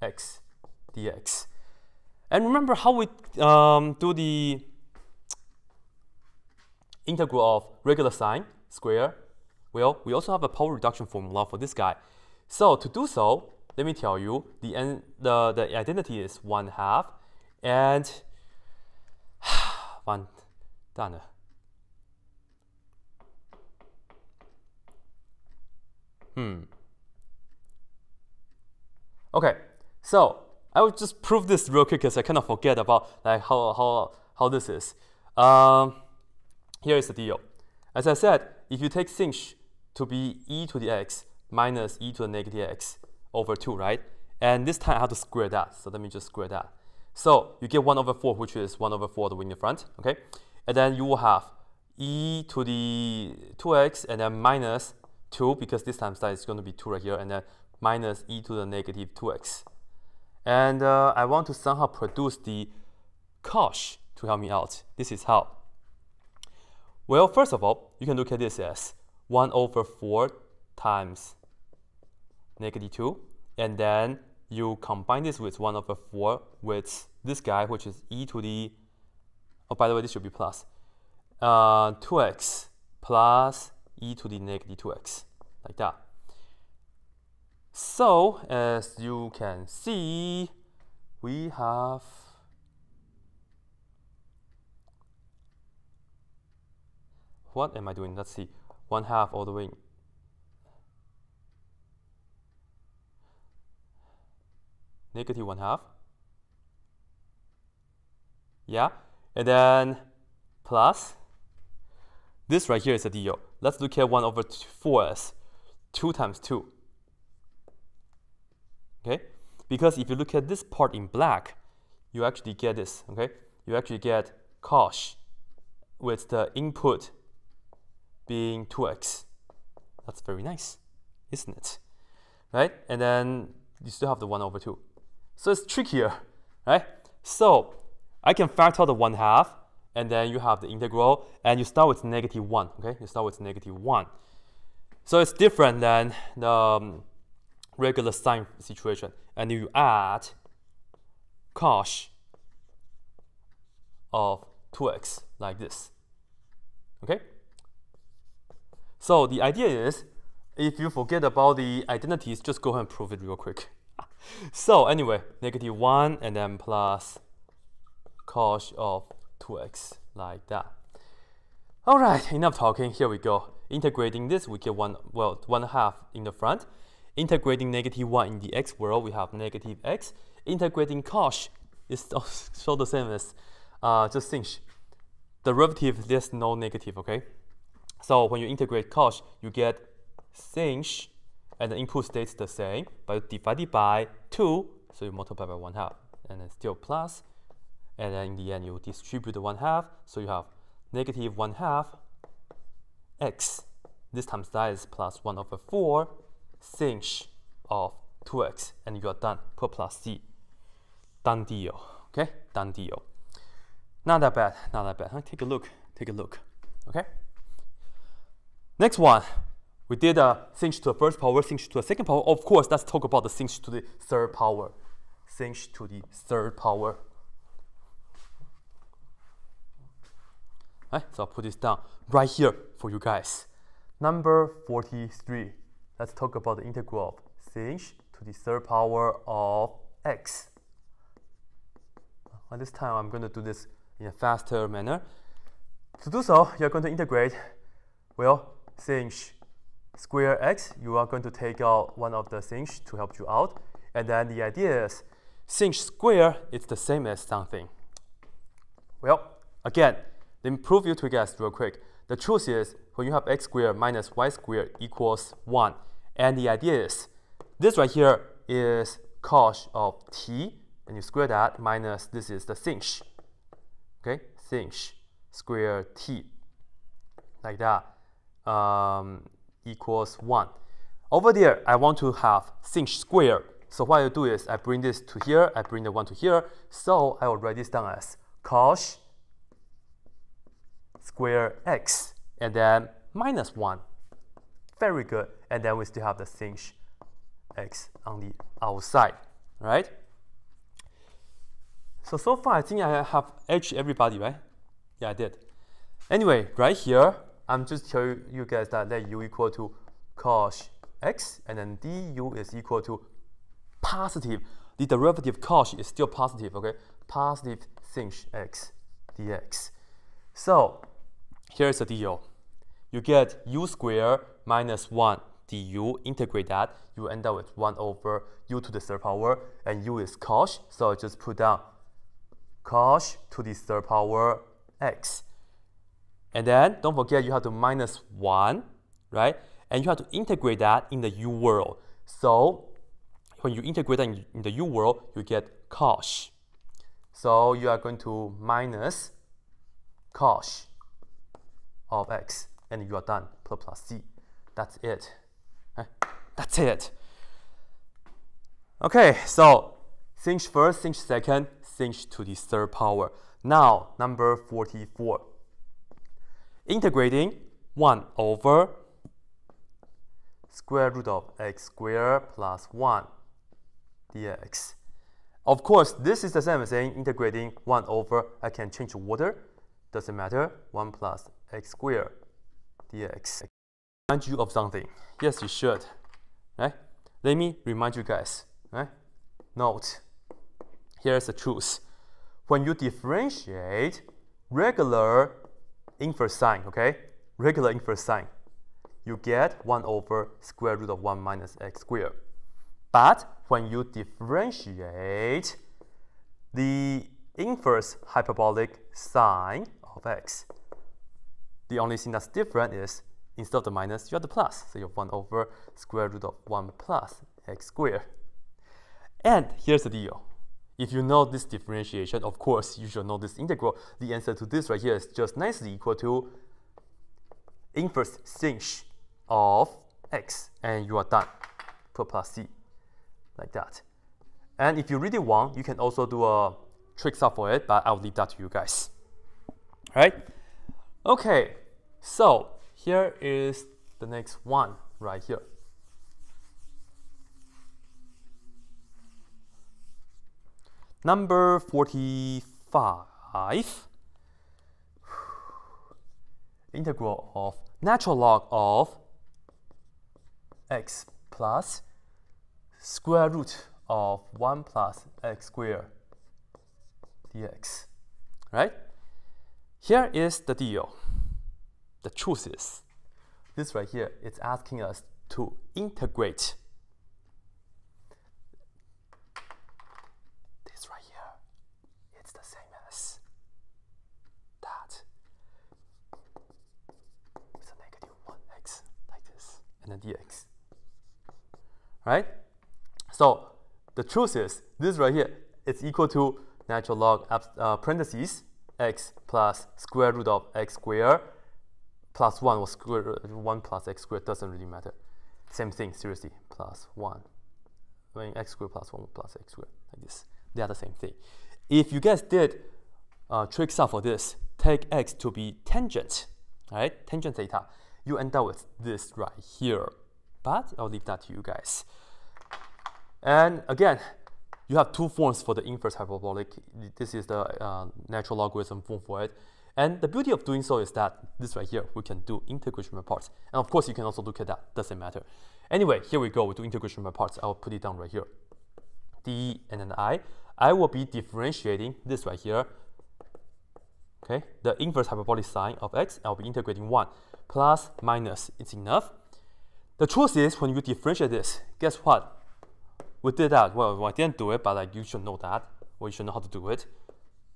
x dx. And remember how we um, do the integral of regular sine square? Well, we also have a power reduction formula for this guy. So to do so, let me tell you, the, the, the identity is 1 half and 1 done. Hmm. Okay, so I will just prove this real quick because I kind of forget about like how, how, how this is. Um, here is the deal. As I said, if you take sinh to be e to the x minus e to the negative x over 2, right? And this time I have to square that, so let me just square that. So you get 1 over 4, which is 1 over 4 the in the front, okay? And then you will have e to the 2x and then minus 2, because this time side is going to be 2 right here, and then minus e to the negative 2x. And uh, I want to somehow produce the cosh to help me out. This is how. Well, first of all, you can look at this as 1 over 4 times negative 2, and then you combine this with 1 over 4 with this guy, which is e to the, oh, by the way, this should be plus, uh, 2x plus e to the negative 2x, like that. So, as you can see, we have what am I doing? Let's see, 1 half all the way negative 1 half. Yeah, and then plus. This right here is a deal. Let's look at 1 over 4 as 2 times 2. Okay, because if you look at this part in black, you actually get this, okay? You actually get cosh with the input being 2x. That's very nice, isn't it? Right? And then you still have the 1 over 2. So it's trickier, right? So I can factor the 1 half, and then you have the integral, and you start with negative 1, okay? You start with negative 1. So it's different than the um, regular sine situation. And you add cosh of 2x like this, okay? So the idea is, if you forget about the identities, just go ahead and prove it real quick so anyway, negative 1 and then plus cosh of 2x like that. All right, enough talking. Here we go. Integrating this, we get one, well, one half in the front. Integrating negative 1 in the x world, we have negative x. Integrating cosh is also the same as uh, just sinh. Derivative, there's no negative, okay? So when you integrate cosh, you get sinh and the input stays the same, but divided by 2, so you multiply by 1 half, and then still plus, and then in the end you distribute the 1 half, so you have negative 1 half x, this times that is plus 1 over 4 sinh of 2x, and you are done, put plus c. Done deal, okay, done deal. Not that bad, not that bad. Take a look, take a look, okay? Next one, we did uh, a sinh to the first power, sinh to the second power. Of course, let's talk about the sinh to the third power. Sinh to the third power. Right, so I'll put this down right here for you guys. Number 43. Let's talk about the integral of sinh to the third power of x. And this time I'm going to do this in a faster manner. To do so, you're going to integrate, well, sinh square x, you are going to take out one of the sinh to help you out. And then the idea is sinh square is the same as something. Well, again, let me prove you to guys real quick. The truth is when you have x squared minus y squared equals 1. And the idea is this right here is cosh of t, and you square that minus this is the sinh. Okay, sinh square t, like that. Um, equals 1. Over there, I want to have sinh square. So what I do is I bring this to here, I bring the 1 to here. So I will write this down as cosh square x and then minus 1. Very good. And then we still have the sinh x on the outside, right? So, so far I think I have edged everybody, right? Yeah, I did. Anyway, right here, I'm just showing you guys that let u equal to cosh x, and then du is equal to positive. The derivative cosh is still positive, okay? Positive sinh x dx. So here's the deal. You get u squared minus 1 du, integrate that, you end up with 1 over u to the third power, and u is cosh, so I just put down cosh to the third power x. And then don't forget you have to minus 1, right? And you have to integrate that in the u world. So when you integrate that in, the u world, you get cosh. So you are going to minus cosh of x, and you are done, plus plus c. That's it. That's it. Okay, so sinh first, sinh second, sinh to the third power. Now, number 44. Integrating 1 over square root of x squared plus 1 dx. Of course, this is the same as saying integrating 1 over, I can change water, doesn't matter, 1 plus x squared dx. Remind you of something. Yes, you should. Right? Let me remind you guys. Right? Note, here's the truth. When you differentiate regular inverse sine, okay? Regular inverse sine. you get 1 over square root of 1 minus x squared. But when you differentiate the inverse hyperbolic sine of x, the only thing that's different is instead of the minus, you have the plus. So you have 1 over square root of 1 plus x squared. And here's the deal. If you know this differentiation, of course, you should know this integral. The answer to this right here is just nicely equal to inverse sinh of x, and you are done. Put plus c, like that. And if you really want, you can also do a trig sub for it, but I'll leave that to you guys. All right? Okay, so here is the next one right here. Number 45, integral of natural log of x plus square root of 1 plus x squared dx. Right? Here is the deal. The truth is, this right here, it's asking us to integrate and then dx. Right? So the truth is, this right here is equal to natural log uh, parentheses x plus square root of x squared plus 1 or square root 1 plus x squared doesn't really matter. Same thing, seriously, plus 1. I mean, x squared plus 1 plus x squared, like this. They are the same thing. If you guys did uh, trig sub for this, take x to be tangent, right? Tangent theta you end up with this right here. But I'll leave that to you guys. And again, you have two forms for the inverse hyperbolic. This is the uh, natural logarithm form for it. And the beauty of doing so is that this right here, we can do integration by parts. And of course, you can also look at that, doesn't matter. Anyway, here we go, we do integration by parts. I'll put it down right here. D and then I. I will be differentiating this right here. Okay, the inverse hyperbolic sine of x, I'll be integrating 1 plus minus is enough. The truth is, when you differentiate this, guess what? We did that. Well, I didn't do it, but like you should know that. Well, you should know how to do it.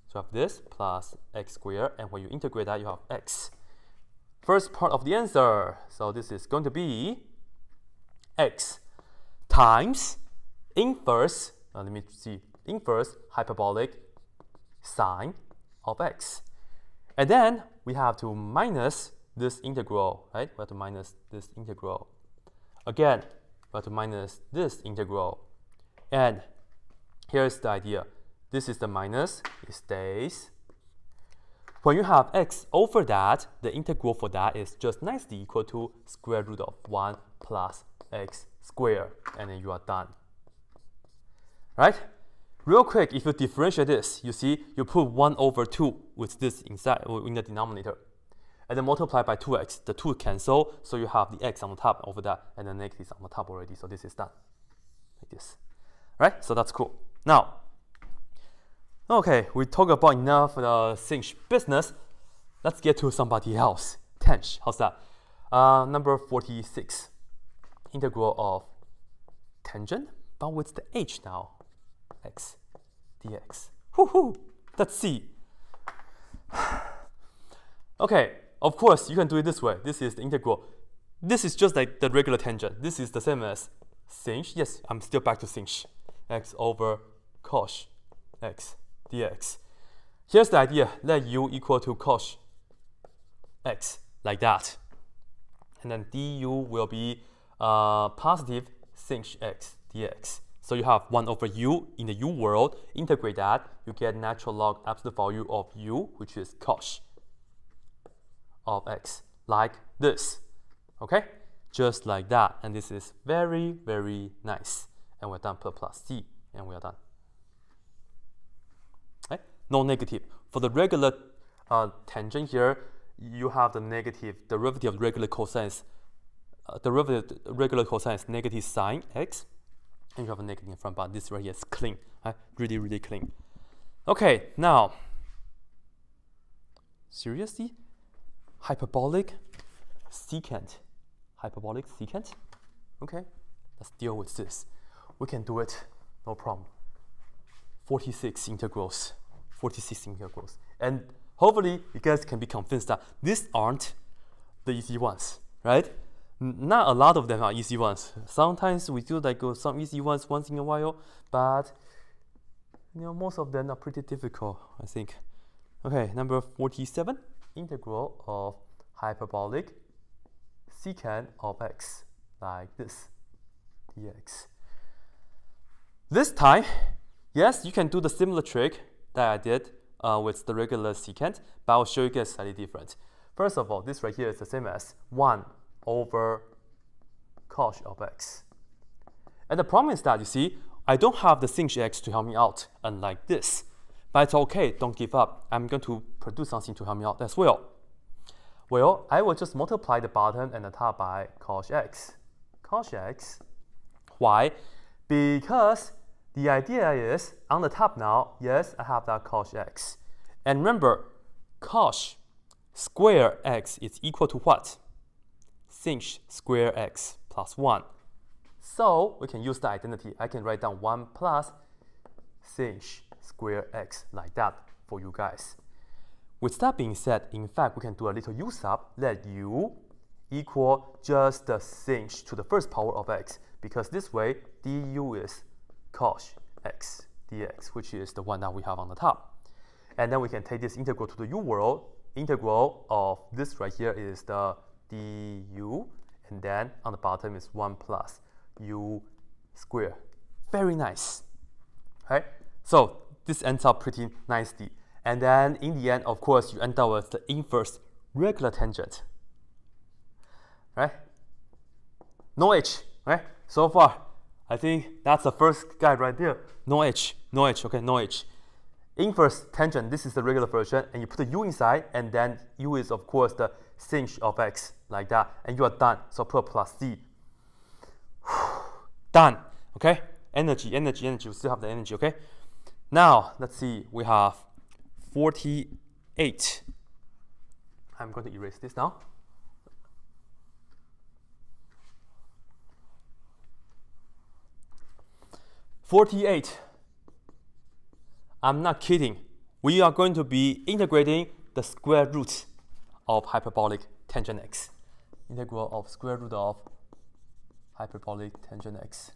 So you have this plus x squared, and when you integrate that, you have x. First part of the answer. So this is going to be x times inverse, uh, let me see, inverse hyperbolic sine of x. And then we have to minus this integral, right? We have to minus this integral. Again, we have to minus this integral. And here's the idea. This is the minus, it stays. When you have x over that, the integral for that is just nicely equal to square root of 1 plus x squared, and then you are done. Right? Real quick, if you differentiate this, you see you put 1 over 2 with this inside in the denominator and then multiply by 2x. The 2 cancel, so you have the x on the top over that, and the negative is on the top already, so this is done. Like this. Right? So that's cool. Now, okay, we talked about enough the sinh business. Let's get to somebody else. Tanh, how's that? Uh, number 46. Integral of tangent, but with the h now. x dx. Woohoo! Let's see. okay, of course, you can do it this way. This is the integral. this is just like the regular tangent. This is the same as sinh. Yes, I'm still back to sinh. x over cosh x dx. Here's the idea. Let u equal to cosh x, like that. And then du will be uh, positive sinh x dx. So you have 1 over u in the u world. Integrate that, you get natural log absolute value of u, which is cosh of x, like this. Okay? Just like that. And this is very, very nice. And we're done per plus c, and we are done. Okay? No negative. For the regular uh, tangent here, you have the negative derivative of regular cosine, uh, derivative regular cosine is negative sine x, and you have a negative in front, but this right here is clean, right? really, really clean. Okay, now, seriously, hyperbolic secant, hyperbolic secant. Okay, let's deal with this. We can do it, no problem. 46 integrals, 46 integrals, and hopefully you guys can be convinced that these aren't the easy ones, right? Not a lot of them are easy ones. Sometimes we do like uh, some easy ones once in a while, but you know most of them are pretty difficult, I think. Okay, number 47, integral of hyperbolic secant of x, like this, dx. This time, yes, you can do the similar trick that I did uh, with the regular secant, but I'll show you guys slightly different. First of all, this right here is the same as 1 over cosh of x. And the problem is that, you see, I don't have the sinh x to help me out, unlike this. But it's okay, don't give up. I'm going to produce something to help me out as well. Well, I will just multiply the bottom and the top by cosh x. Cosh x. Why? Because the idea is, on the top now, yes, I have that cosh x. And remember, cosh square x is equal to what? Sinh square x plus 1. So we can use the identity. I can write down 1 plus sinh square x like that for you guys. With that being said, in fact, we can do a little u sub. Let u equal just the sinh to the first power of x, because this way du is cosh x dx, which is the one that we have on the top. And then we can take this integral to the u world. Integral of this right here is the du, and then on the bottom is 1 plus u squared. Very nice. Right? So this ends up pretty nicely. And then in the end, of course, you end up with the inverse regular tangent. Right? No h, right? So far, I think that's the first guy right there. No h, no h, okay, no h. Inverse tangent, this is the regular version, and you put the u inside, and then u is, of course, the sinh of x, like that, and you are done. So put plus c. done, okay? Energy, energy, energy, we still have the energy, okay? Now, let's see, we have 48. I'm going to erase this now. Forty-eight. I'm not kidding. We are going to be integrating the square root of hyperbolic tangent x. Integral of square root of hyperbolic tangent x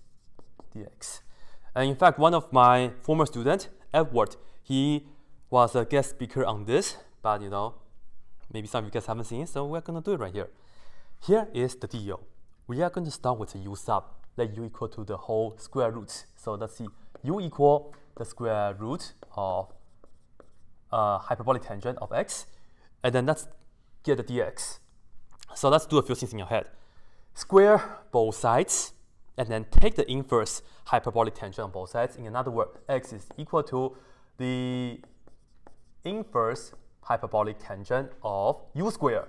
dx. And in fact, one of my former students, Edward, he was a guest speaker on this, but you know, maybe some of you guys haven't seen it, so we're gonna do it right here. Here is the deal. We are going to start with u sub, let u equal to the whole square root. So let's see, u equal the square root of uh, hyperbolic tangent of x, and then let's get the dx. So let's do a few things in your head. Square both sides, and then take the inverse hyperbolic tangent on both sides. In another word, x is equal to the inverse hyperbolic tangent of u squared.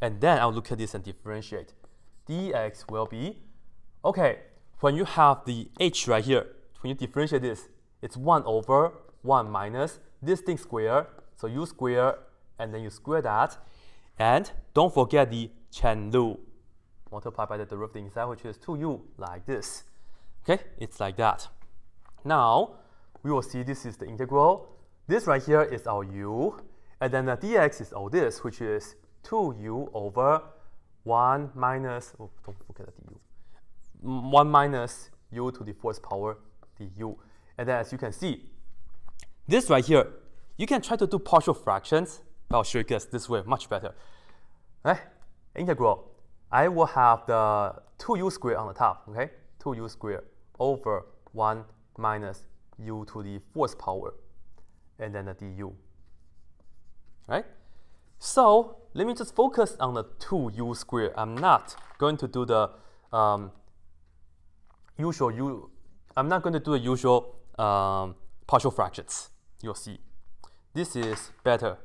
And then I'll look at this and differentiate. dx will be, okay, when you have the h right here, when you differentiate this, it's 1 over 1 minus this thing square, so u square, and then you square that. And don't forget the chain rule. Multiply by the derivative inside, which is 2u, like this. Okay, it's like that. Now, we will see this is the integral. This right here is our u, and then the dx is all this, which is 2u over 1 minus, oh, don't forget the du, 1 minus u to the fourth power du. And then as you can see, this right here, you can try to do partial fractions, but I'll show you guys this way much better. Right? Integral, I will have the 2u squared on the top, okay? 2u squared over 1 minus u to the fourth power, and then the du. Right? So let me just focus on the 2u squared. I'm not going to do the um, usual u. I'm not going to do the usual um, partial fractions. You'll see. This is better.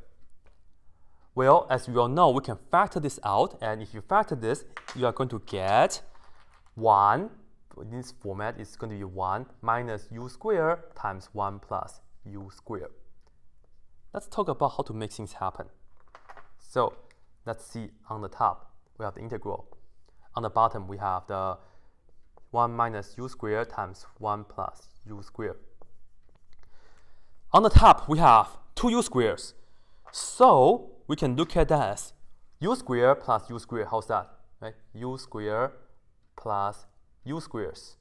Well, as we all know, we can factor this out, and if you factor this, you are going to get 1, in this format, it's going to be 1 minus u squared times 1 plus u squared. Let's talk about how to make things happen. So let's see on the top, we have the integral. On the bottom, we have the 1 minus u squared times 1 plus u squared. On the top, we have two u squares. So we can look at that as u squared plus u squared. How's that? Right? u squared plus u squares.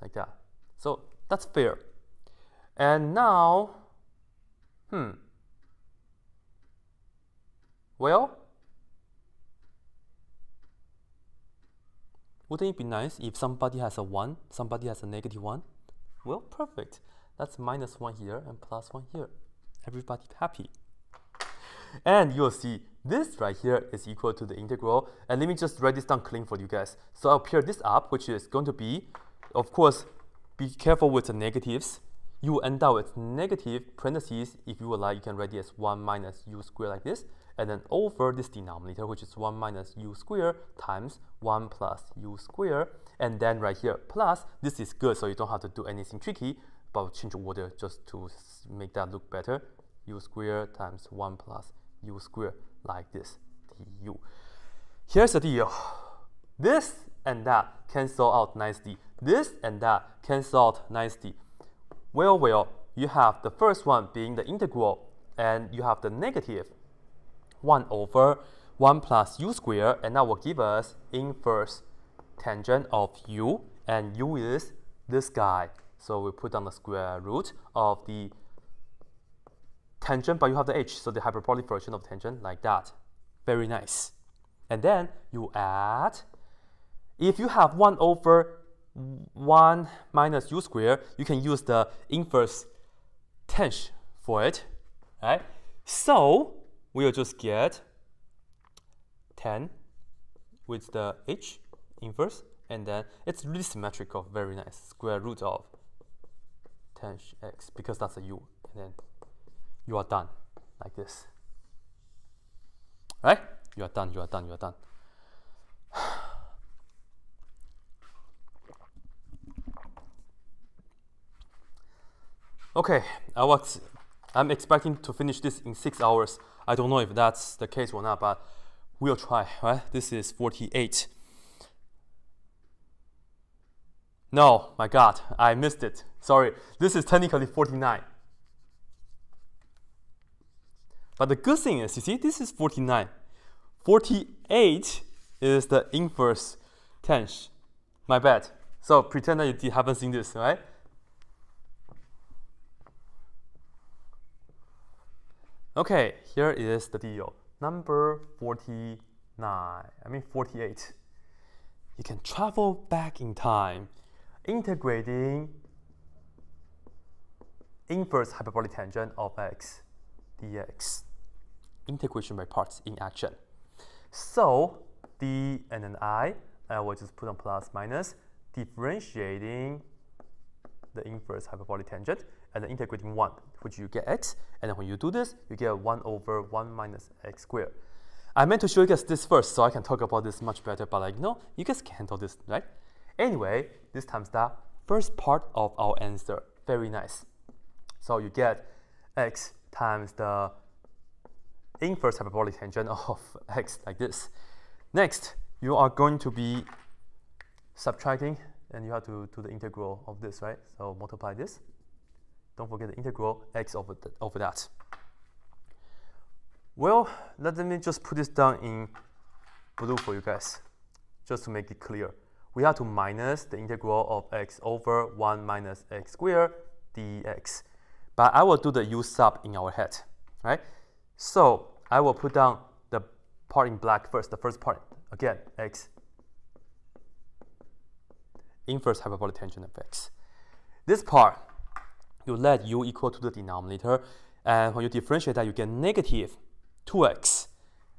Like that. So that's fair. And now, hmm. Well, wouldn't it be nice if somebody has a 1, somebody has a negative 1? Well, perfect. That's minus 1 here and plus 1 here. Everybody happy. And you'll see this right here is equal to the integral. And let me just write this down clean for you guys. So I'll pair this up, which is going to be, of course, be careful with the negatives. You will end up with negative parentheses. If you would like, you can write it as 1 minus u squared like this. And then over this denominator, which is 1 minus u squared times 1 plus u squared. And then right here, plus, this is good, so you don't have to do anything tricky, but change order just to make that look better. u squared times 1 plus u squared like this, du. Here's the deal. This and that cancel out nicely. This and that cancel out nicely. Well, well, you have the first one being the integral, and you have the negative 1 over 1 plus u squared, and that will give us inverse tangent of u, and u is this guy. So we put down the square root of the tangent, but you have the h, so the hyperbolic version of tangent like that. Very nice. And then you add, if you have 1 over 1 minus u squared, you can use the inverse tangent for it, right? So we'll just get tan with the h inverse, and then it's really symmetrical, very nice, square root of tangent x, because that's a u, and then you are done like this. Right? You are done, you are done, you are done. okay, I was, I'm expecting to finish this in six hours. I don't know if that's the case or not, but we'll try, right? This is 48. No, my God, I missed it. Sorry, this is technically 49. But the good thing is, you see, this is 49. 48 is the inverse tense. My bad. So pretend that you haven't seen this, right? Okay, here is the deal. Number 49, I mean 48. You can travel back in time, integrating inverse hyperbolic tangent of x dx. Uh, integration by parts in action. So d and then i, I will just put on plus minus, differentiating the inverse hyperbolic tangent and then integrating 1, which you get x. And then when you do this, you get 1 over 1 minus x squared. I meant to show you guys this first so I can talk about this much better, but like, no, you guys can handle this, right? Anyway, this times that first part of our answer. Very nice. So you get x times the inverse hyperbolic tangent of x like this. Next, you are going to be subtracting and you have to do the integral of this, right? So multiply this. Don't forget the integral x over, the, over that. Well, let me just put this down in blue for you guys, just to make it clear. We have to minus the integral of x over 1 minus x squared dx. But I will do the u sub in our head, right? So I will put down the part in black first, the first part. Again, x inverse hyperbolic tangent of x. This part, you let u equal to the denominator, and when you differentiate that, you get negative 2x.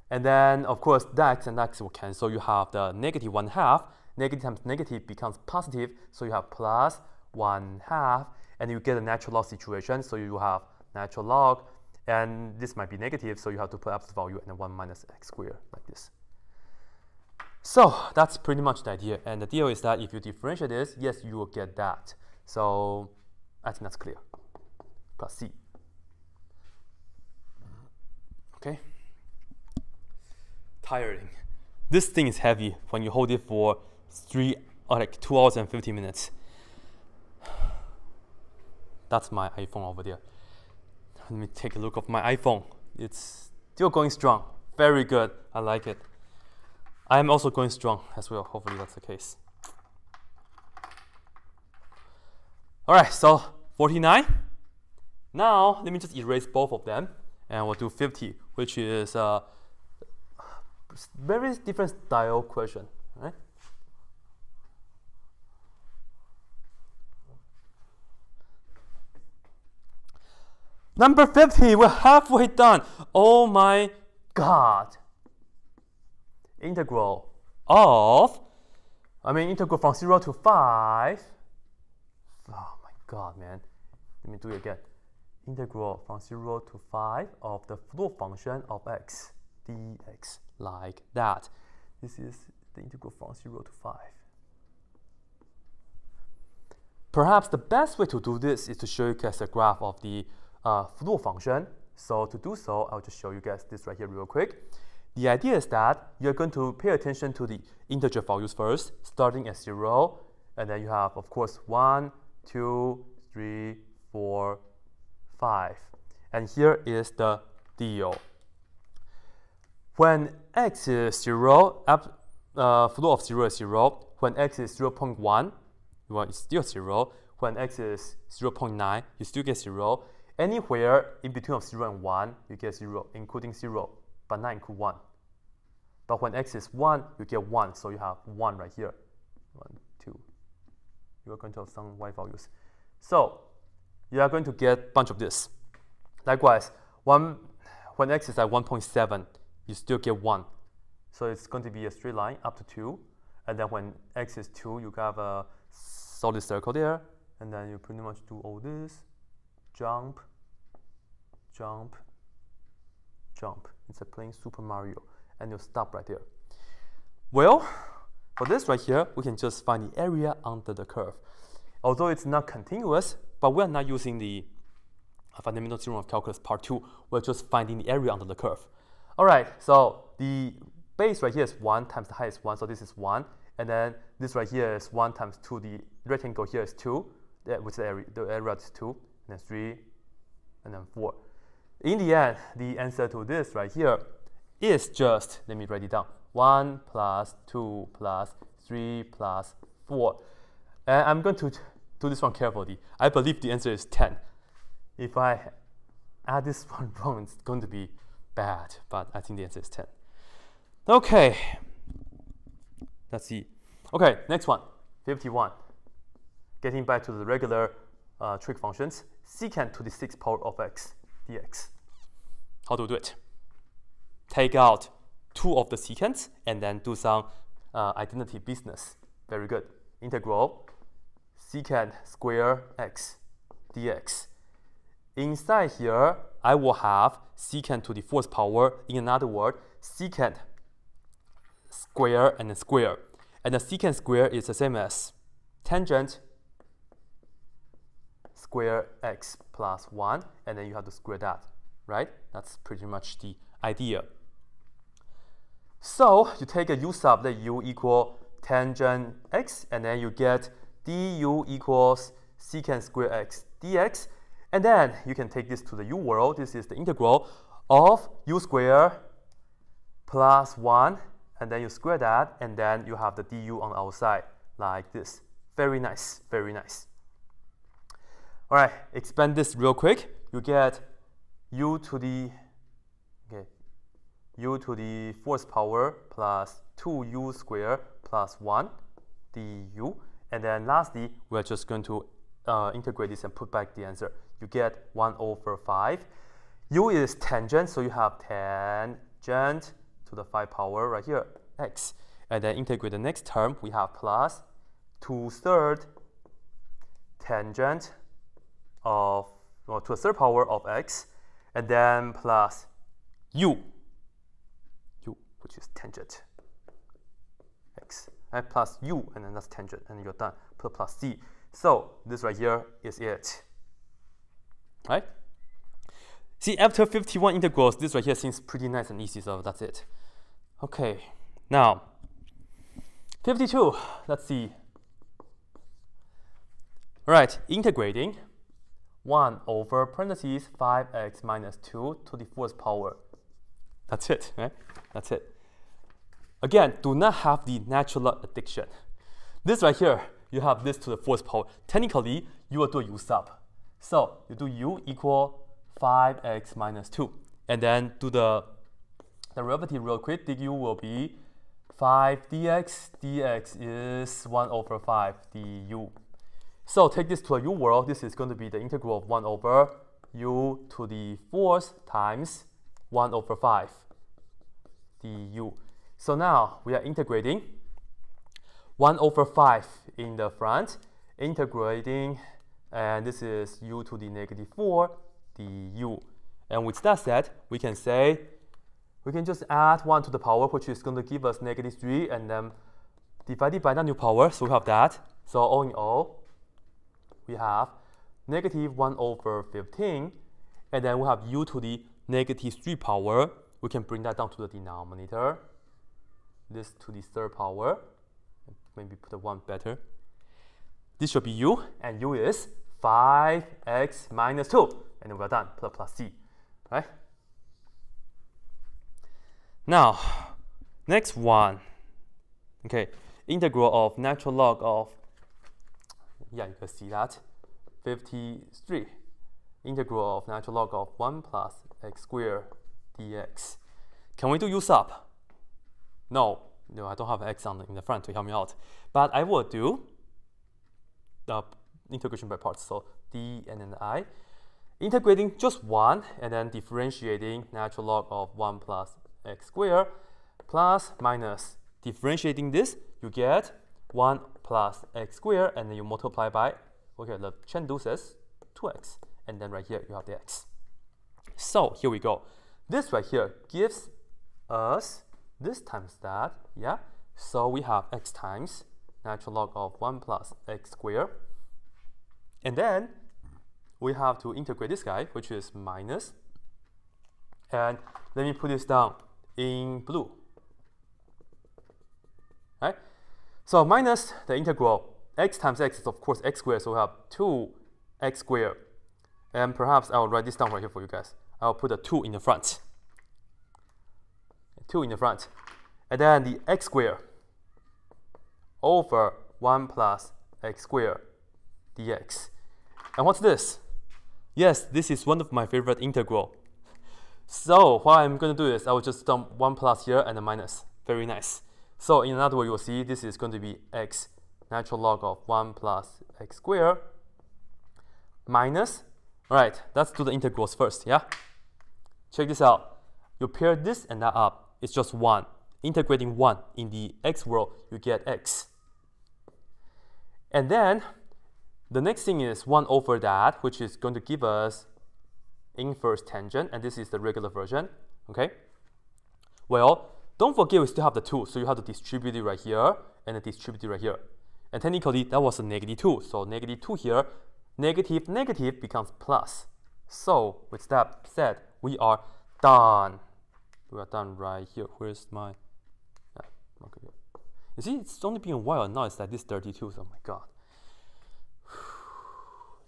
And then, of course, that x and x will cancel. You have the negative 1 half. Negative times negative becomes positive, so you have plus 1 half. And you get a natural log situation, so you have natural log. And this might be negative, so you have to put absolute value and then 1 minus x squared, like this. So that's pretty much the idea. And the deal is that if you differentiate this, yes, you will get that. So I think that's clear. Plus C. Okay. Tiring. This thing is heavy when you hold it for three or like two hours and 50 minutes. That's my iPhone over there. Let me take a look of my iPhone. It's still going strong. Very good. I like it. I'm also going strong as well. Hopefully that's the case. All right, so 49. Now, let me just erase both of them and we'll do 50, which is a very different style question, right? Number 50, we're halfway done. Oh my God integral of, I mean integral from 0 to 5. Oh my god, man. Let me do it again. Integral from 0 to 5 of the floor function of x dx, like that. This is the integral from 0 to 5. Perhaps the best way to do this is to show you guys a graph of the uh, floor function. So to do so, I'll just show you guys this right here real quick. The idea is that you're going to pay attention to the integer values first, starting at 0, and then you have, of course, 1, 2, 3, 4, 5. And here is the deal. When x is 0, up, uh, floor of 0 is 0. When x is 0 0.1, well, it's still 0. When x is 0 0.9, you still get 0. Anywhere in between of 0 and 1, you get 0, including 0 but not include 1. But when x is 1, you get 1, so you have 1 right here. 1, 2. You are going to have some y values. So you are going to get a bunch of this. Likewise, one, when x is at 1.7, you still get 1. So it's going to be a straight line up to 2. And then when x is 2, you have a solid circle there. And then you pretty much do all this. Jump, jump, jump. It's a plain Super Mario. And you'll stop right there. Well, for this right here, we can just find the area under the curve. Although it's not continuous, but we're not using the uh, fundamental theorem of calculus part 2. We're just finding the area under the curve. All right, so the base right here is 1 times the height is 1, so this is 1. And then this right here is 1 times 2. The rectangle here is 2, which the area, the area is 2. And then 3, and then 4 in the end, the answer to this right here is just, let me write it down, 1 plus 2 plus 3 plus 4. And I'm going to do this one carefully. I believe the answer is 10. If I add this one wrong, it's going to be bad, but I think the answer is 10. Okay, let's see. Okay, next one, 51. Getting back to the regular uh, trig functions, secant to the sixth power of x dx. How to do it? Take out two of the secants and then do some uh, identity business. Very good. Integral secant square x dx. Inside here, I will have secant to the fourth power. In another word, secant square and square. And the secant square is the same as tangent square x plus 1, and then you have to square that, right? That's pretty much the idea. So you take a u sub that u equal tangent x, and then you get du equals secant square x dx. And then you can take this to the u world. This is the integral of u square plus 1 and then you square that, and then you have the du on the outside, like this. Very nice, very nice. All right, expand this real quick. You get u to the, okay, u to the fourth power plus 2u squared plus 1 du. And then lastly, we're just going to uh, integrate this and put back the answer. You get 1 over 5. u is tangent, so you have tangent to the 5 power right here, x. And then integrate the next term, we have plus 2 third tangent of, well, to the third power of x, and then plus u, u, which is tangent x, right? plus u, and then that's tangent, and you're done, put plus c. So this right here is it, right? See, after 51 integrals, this right here seems pretty nice and easy, so that's it. Okay, now, 52, let's see. All right, integrating 1 over parentheses 5x minus 2 to the fourth power. That's it, right? That's it. Again, do not have the natural addiction. This right here, you have this to the fourth power. Technically, you will do u sub. So you do u equal 5x minus 2. And then do the derivative real quick. du will be 5 dx. dx is 1 over 5 du. So take this to a u world. This is going to be the integral of 1 over u to the fourth times 1 over 5 du. So now we are integrating 1 over 5 in the front, integrating, and this is u to the negative 4 du. And with that said, we can say, we can just add 1 to the power, which is going to give us negative 3, and then divided by the new power, so we have that. So all in all, we have negative 1 over 15, and then we have u to the negative 3 power. We can bring that down to the denominator. This to the third power. Maybe put a 1 better. This should be u, and u is 5x minus 2. And we're done, put plus c, right? Now, next one. Okay, integral of natural log of yeah, you can see that. 53. Integral of natural log of 1 plus x squared dx. Can we do u sub? No, no, I don't have x on the, in the front to help me out. But I will do the integration by parts. So d and then i. Integrating just 1 and then differentiating natural log of 1 plus x squared plus minus. Differentiating this, you get 1 plus x squared, and then you multiply by, okay, the chain do says 2x, and then right here you have the x. So here we go. This right here gives us this times that, yeah? So we have x times natural log of 1 plus x squared. And then we have to integrate this guy, which is minus. And let me put this down in blue. Right? So minus the integral x times x is of course x squared, so we have 2x squared. And perhaps I'll write this down right here for you guys. I'll put a 2 in the front. 2 in the front. And then the x squared over 1 plus x squared dx. And what's this? Yes, this is one of my favorite integral. So what I'm going to do is I will just dump 1 plus here and a minus. Very nice. So in another way, you'll see this is going to be x natural log of 1 plus x squared minus, all right, let's do the integrals first, yeah? Check this out. You pair this and that up, it's just 1. Integrating 1 in the x world, you get x. And then the next thing is 1 over that, which is going to give us inverse tangent, and this is the regular version, okay? Well, don't forget we still have the 2, so you have to distribute it right here and distribute it right here. And technically, that was a negative 2, so negative 2 here, negative negative becomes plus. So with that said, we are done. We are done right here. Where's my... You see, it's only been a while, now it's like this 32, so oh my god.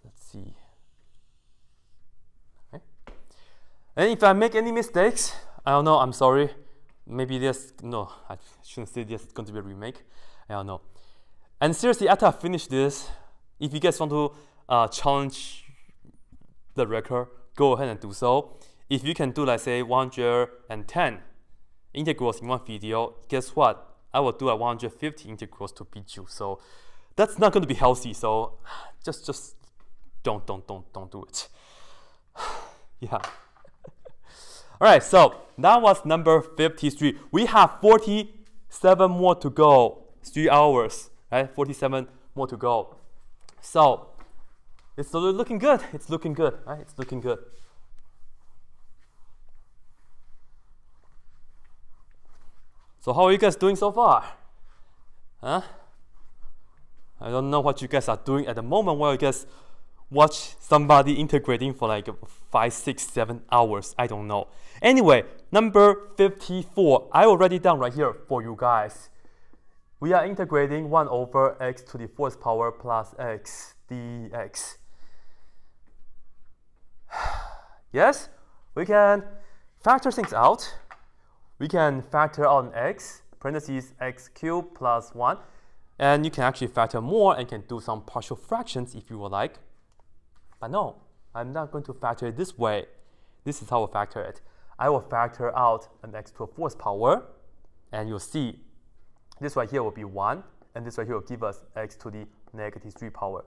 Let's see. Okay. And if I make any mistakes, I don't know, I'm sorry. Maybe this, no, I shouldn't say this is going to be a remake. I don't know. And seriously, after I finish this, if you guys want to uh, challenge the record, go ahead and do so. If you can do, like say, 110 integrals in one video, guess what? I will do a 150 integrals to beat you. So that's not going to be healthy. So just, just don't, don't, don't, don't do it. yeah. All right, so that was number 53. We have 47 more to go. Three hours, right? 47 more to go. So it's looking good. It's looking good, right? It's looking good. So how are you guys doing so far? Huh? I don't know what you guys are doing at the moment Well, you guys watch somebody integrating for like five, six, seven hours. I don't know. Anyway, number 54. I it down right here for you guys. We are integrating 1 over x to the fourth power plus x dx. yes, we can factor things out. We can factor out x, parentheses x cubed plus 1. And you can actually factor more and can do some partial fractions if you would like. But no, I'm not going to factor it this way. This is how I factor it. I will factor out an x to a fourth power, and you'll see this right here will be 1, and this right here will give us x to the negative 3 power.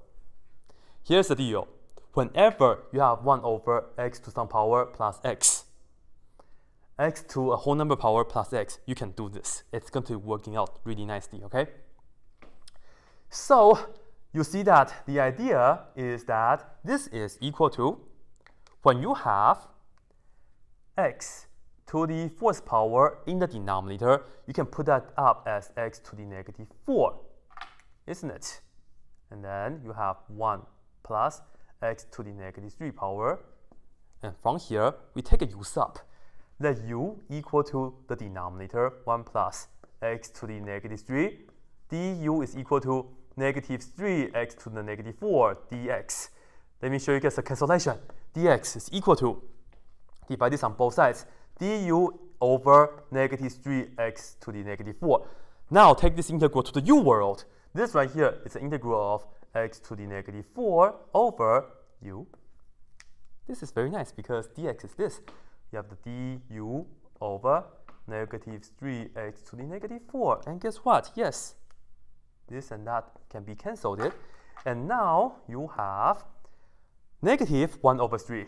Here's the deal. Whenever you have 1 over x to some power plus x, x to a whole number power plus x, you can do this. It's going to be working out really nicely, okay? So you see that the idea is that this is equal to when you have x to the fourth power in the denominator, you can put that up as x to the negative 4, isn't it? And then you have 1 plus x to the negative 3 power. And from here, we take a u sub. Let u equal to the denominator 1 plus x to the negative 3. du is equal to negative 3x to the negative 4 dx. Let me show you guys the cancellation. dx is equal to, divide this on both sides, du over negative 3x to the negative 4. Now take this integral to the u world. This right here is the integral of x to the negative 4 over u. This is very nice because dx is this. You have the du over negative 3x to the negative 4. And guess what? Yes, this and that can be cancelled. And now you have negative 1 over 3.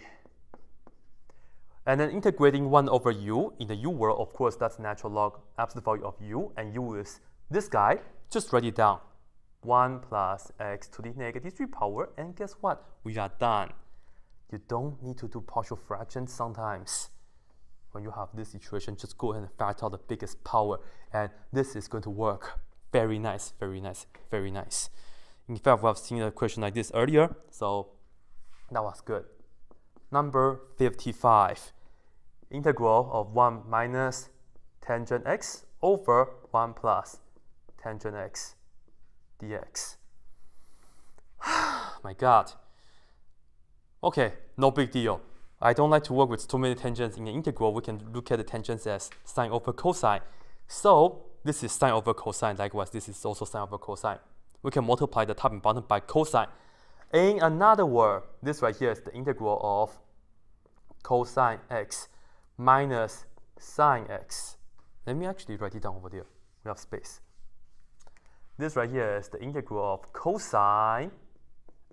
And then integrating 1 over u, in the u world, of course, that's natural log absolute value of u, and u is this guy. Just write it down. 1 plus x to the negative 3 power, and guess what? We are done. You don't need to do partial fractions sometimes. When you have this situation, just go ahead and factor out the biggest power, and this is going to work. Very nice, very nice, very nice. In fact, we have seen a question like this earlier, so that was good. Number 55, integral of 1 minus tangent x over 1 plus tangent x dx. My god. Okay, no big deal. I don't like to work with too many tangents in an integral. We can look at the tangents as sine over cosine. So this is sine over cosine. Likewise, this is also sine over cosine. We can multiply the top and bottom by cosine. In another word, this right here is the integral of cosine x minus sine x. Let me actually write it down over there. We have space. This right here is the integral of cosine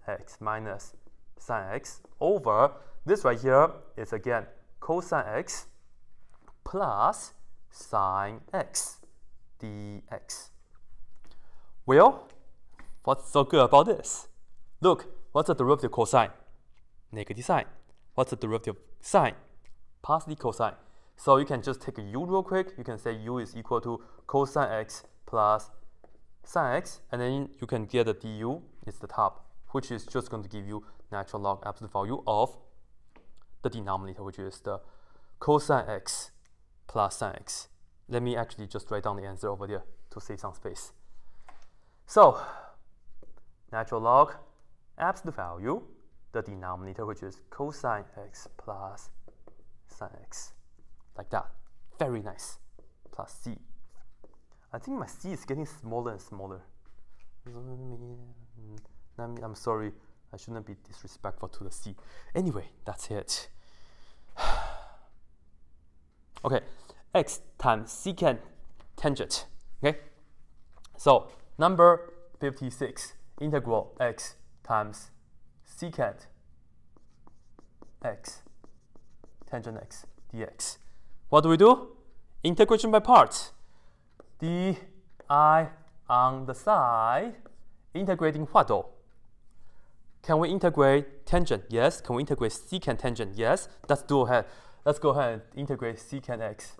x minus sine x over this right here is again cosine x plus sine x dx. Well, what's so good about this? Look, what's the derivative of cosine? Negative sine. What's the derivative of sine? Positive cosine. So you can just take a u real quick. You can say u is equal to cosine x plus sine x, and then you can get the du is the top, which is just going to give you natural log absolute value of the denominator, which is the cosine x plus sine x. Let me actually just write down the answer over there to save some space. So, natural log, absolute value, the denominator, which is cosine x plus sine x. Like that. Very nice. plus c. I think my c is getting smaller and smaller. I'm sorry, I shouldn't be disrespectful to the c. Anyway, that's it. okay, x times secant tangent. Okay, so number 56, integral x times secant x tangent x dx. What do we do? Integration by parts. di on the side, integrating what though? Can we integrate tangent? Yes. Can we integrate secant tangent? Yes. Let's do ahead. Let's go ahead and integrate secant x,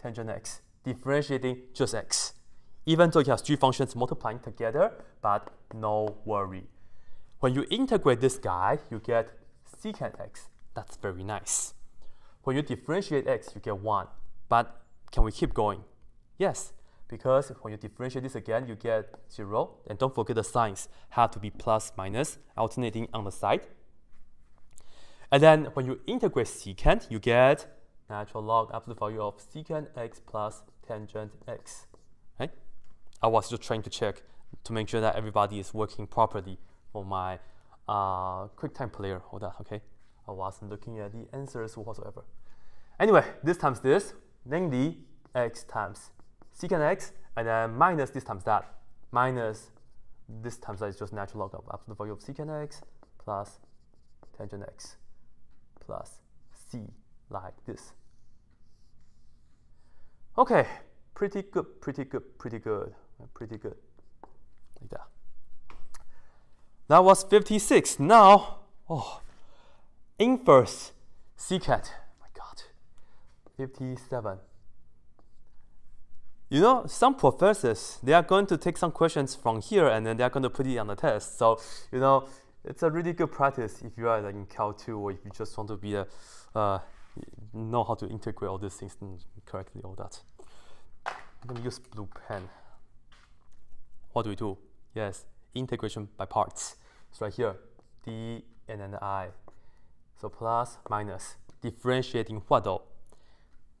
tangent x, differentiating just x. Even though it has three functions multiplying together, but no worry. When you integrate this guy, you get secant x. That's very nice. When you differentiate x, you get 1. But can we keep going? Yes, because when you differentiate this again, you get 0. And don't forget the signs have to be plus minus, alternating on the side. And then when you integrate secant, you get natural log absolute value of secant x plus tangent x. Right? I was just trying to check to make sure that everybody is working properly for my uh, QuickTime player. Hold on, okay? I wasn't looking at the answers whatsoever. Anyway, this times this, namely x times secant x, and then minus this times that, minus this times that is just natural log of absolute value of secant x plus tangent x plus c like this. Okay, pretty good, pretty good, pretty good, pretty good, like that. That was 56. Now, oh, inverse secant. Oh my God, 57. You know, some professors, they are going to take some questions from here and then they are going to put it on the test. So, you know, it's a really good practice if you are like in Calc 2 or if you just want to be a, uh, know how to integrate all these things correctly, all that. I'm to use blue pen. What do we do? Yes, integration by parts. It's right here, d and then i. So plus, minus, differentiating what though?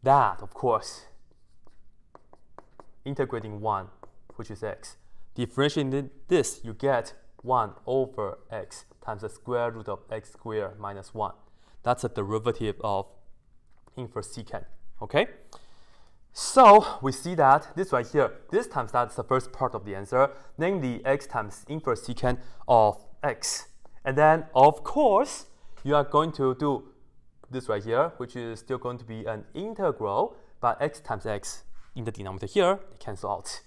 That, of course, integrating 1, which is x. Differentiating this, you get 1 over x times the square root of x squared minus 1. That's a derivative of inverse secant, okay? So we see that this right here, this times that's the first part of the answer, namely x times inverse secant of x. And then, of course, you are going to do this right here, which is still going to be an integral, but x times x in the denominator here, they cancel out.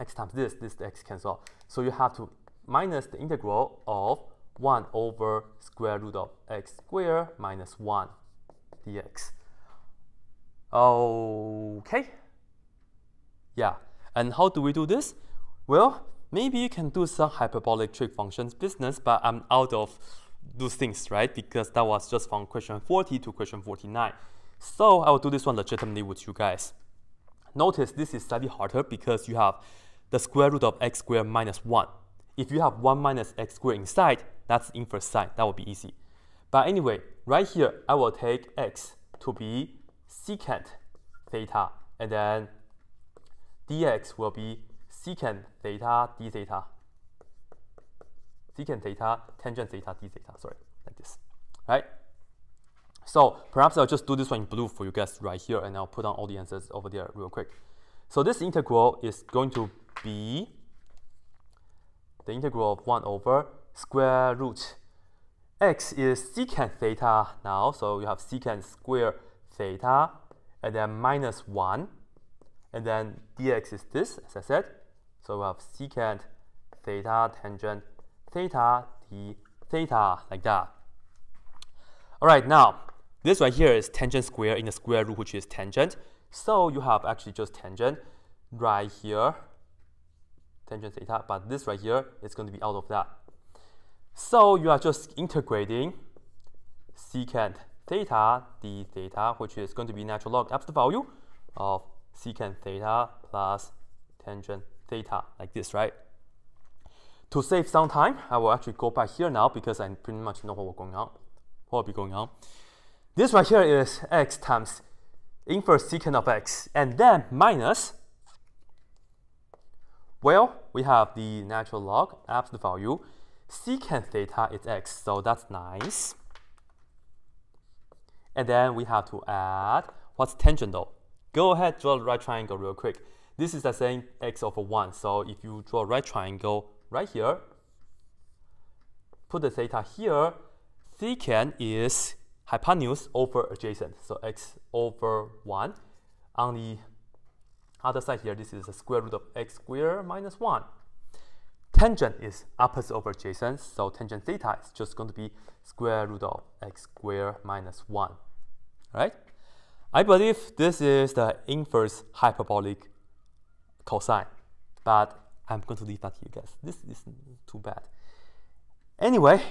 x times this, this x cancel out. So you have to minus the integral of 1 over square root of x squared minus 1 dx. Okay. Yeah. And how do we do this? Well, maybe you can do some hyperbolic trig functions business, but I'm out of those things, right? Because that was just from question 40 to question 49. So I will do this one legitimately with you guys. Notice this is slightly harder because you have the square root of x squared minus 1. If you have 1 minus x squared inside, that's inverse sine. That would be easy. But anyway, right here, I will take x to be secant theta, and then dx will be secant theta d theta. Secant theta, tangent theta d theta, sorry, like this, right? So perhaps I'll just do this one in blue for you guys right here, and I'll put on all the answers over there real quick. So this integral is going to be the integral of 1 over square root. X is secant theta now, so you have secant square theta, and then minus 1, and then dx is this, as I said. So we have secant theta tangent theta d theta, like that. All right, now this right here is tangent square in the square root, which is tangent. So you have actually just tangent right here, tangent theta, but this right here is going to be out of that. So you are just integrating secant theta d theta, which is going to be natural log absolute value of secant theta plus tangent theta, like this, right? To save some time, I will actually go back here now because I pretty much know what will going on, what will be going on. This right here is x times inverse secant of x, and then minus, well, we have the natural log, absolute value, secant theta is x, so that's nice. And then we have to add, what's tangent though? Go ahead, draw the right triangle real quick. This is the same x over 1, so if you draw a right triangle right here, put the theta here, secant is hypotenuse over adjacent, so x over 1. On the other side here, this is the square root of x squared minus 1. Tangent is opposite over adjacent, so tangent theta is just going to be square root of x squared minus 1. Right? I believe this is the inverse hyperbolic cosine, but I'm going to leave that to you guys. This is too bad. Anyway,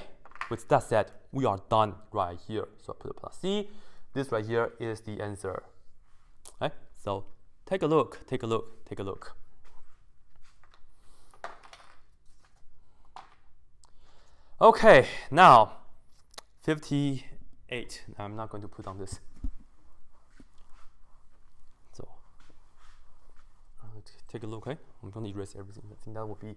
with that said, we are done right here. So I put a plus C. This right here is the answer. Okay, so take a look, take a look, take a look. Okay, now 58. I'm not going to put on this. So uh, take a look, okay? I'm going to erase everything. I think that will be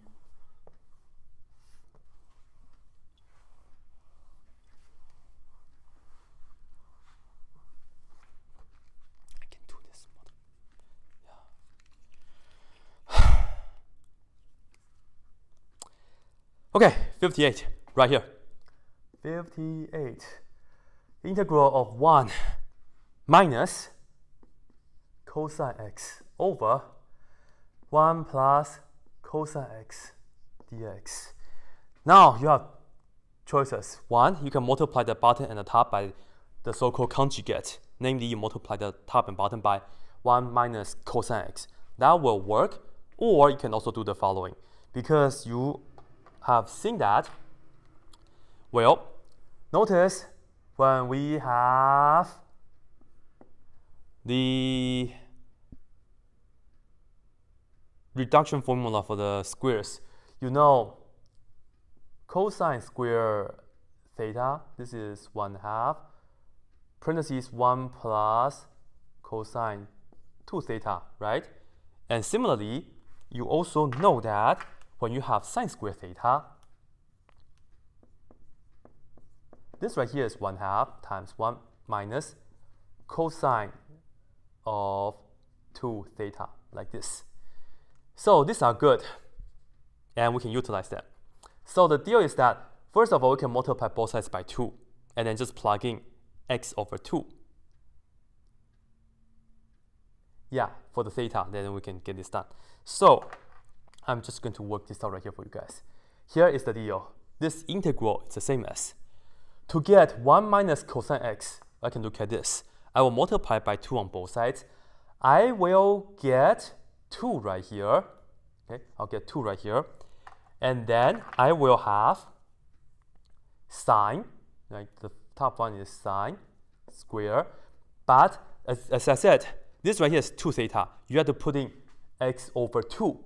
Okay, 58, right here. 58. Integral of 1 minus cosine x over 1 plus cosine x dx. Now you have choices. One, you can multiply the bottom and the top by the so-called conjugate. Namely, you multiply the top and bottom by 1 minus cosine x. That will work. Or you can also do the following. Because you have seen that? Well, notice when we have the reduction formula for the squares, you know cosine square theta, this is 1 half, parentheses 1 plus cosine 2 theta, right? And similarly, you also know that when you have sine square theta, this right here is 1 half times 1 minus cosine of 2 theta, like this. So these are good, and we can utilize them. So the deal is that, first of all, we can multiply both sides by 2, and then just plug in x over 2. Yeah, for the theta, then we can get this done. So I'm just going to work this out right here for you guys. Here is the deal. This integral is the same as. To get 1 minus cosine x, I can look at this. I will multiply by 2 on both sides. I will get 2 right here. Okay, I'll get 2 right here. And then I will have sine, like the top one is sine square. But as, as I said, this right here is 2 theta. You have to put in x over 2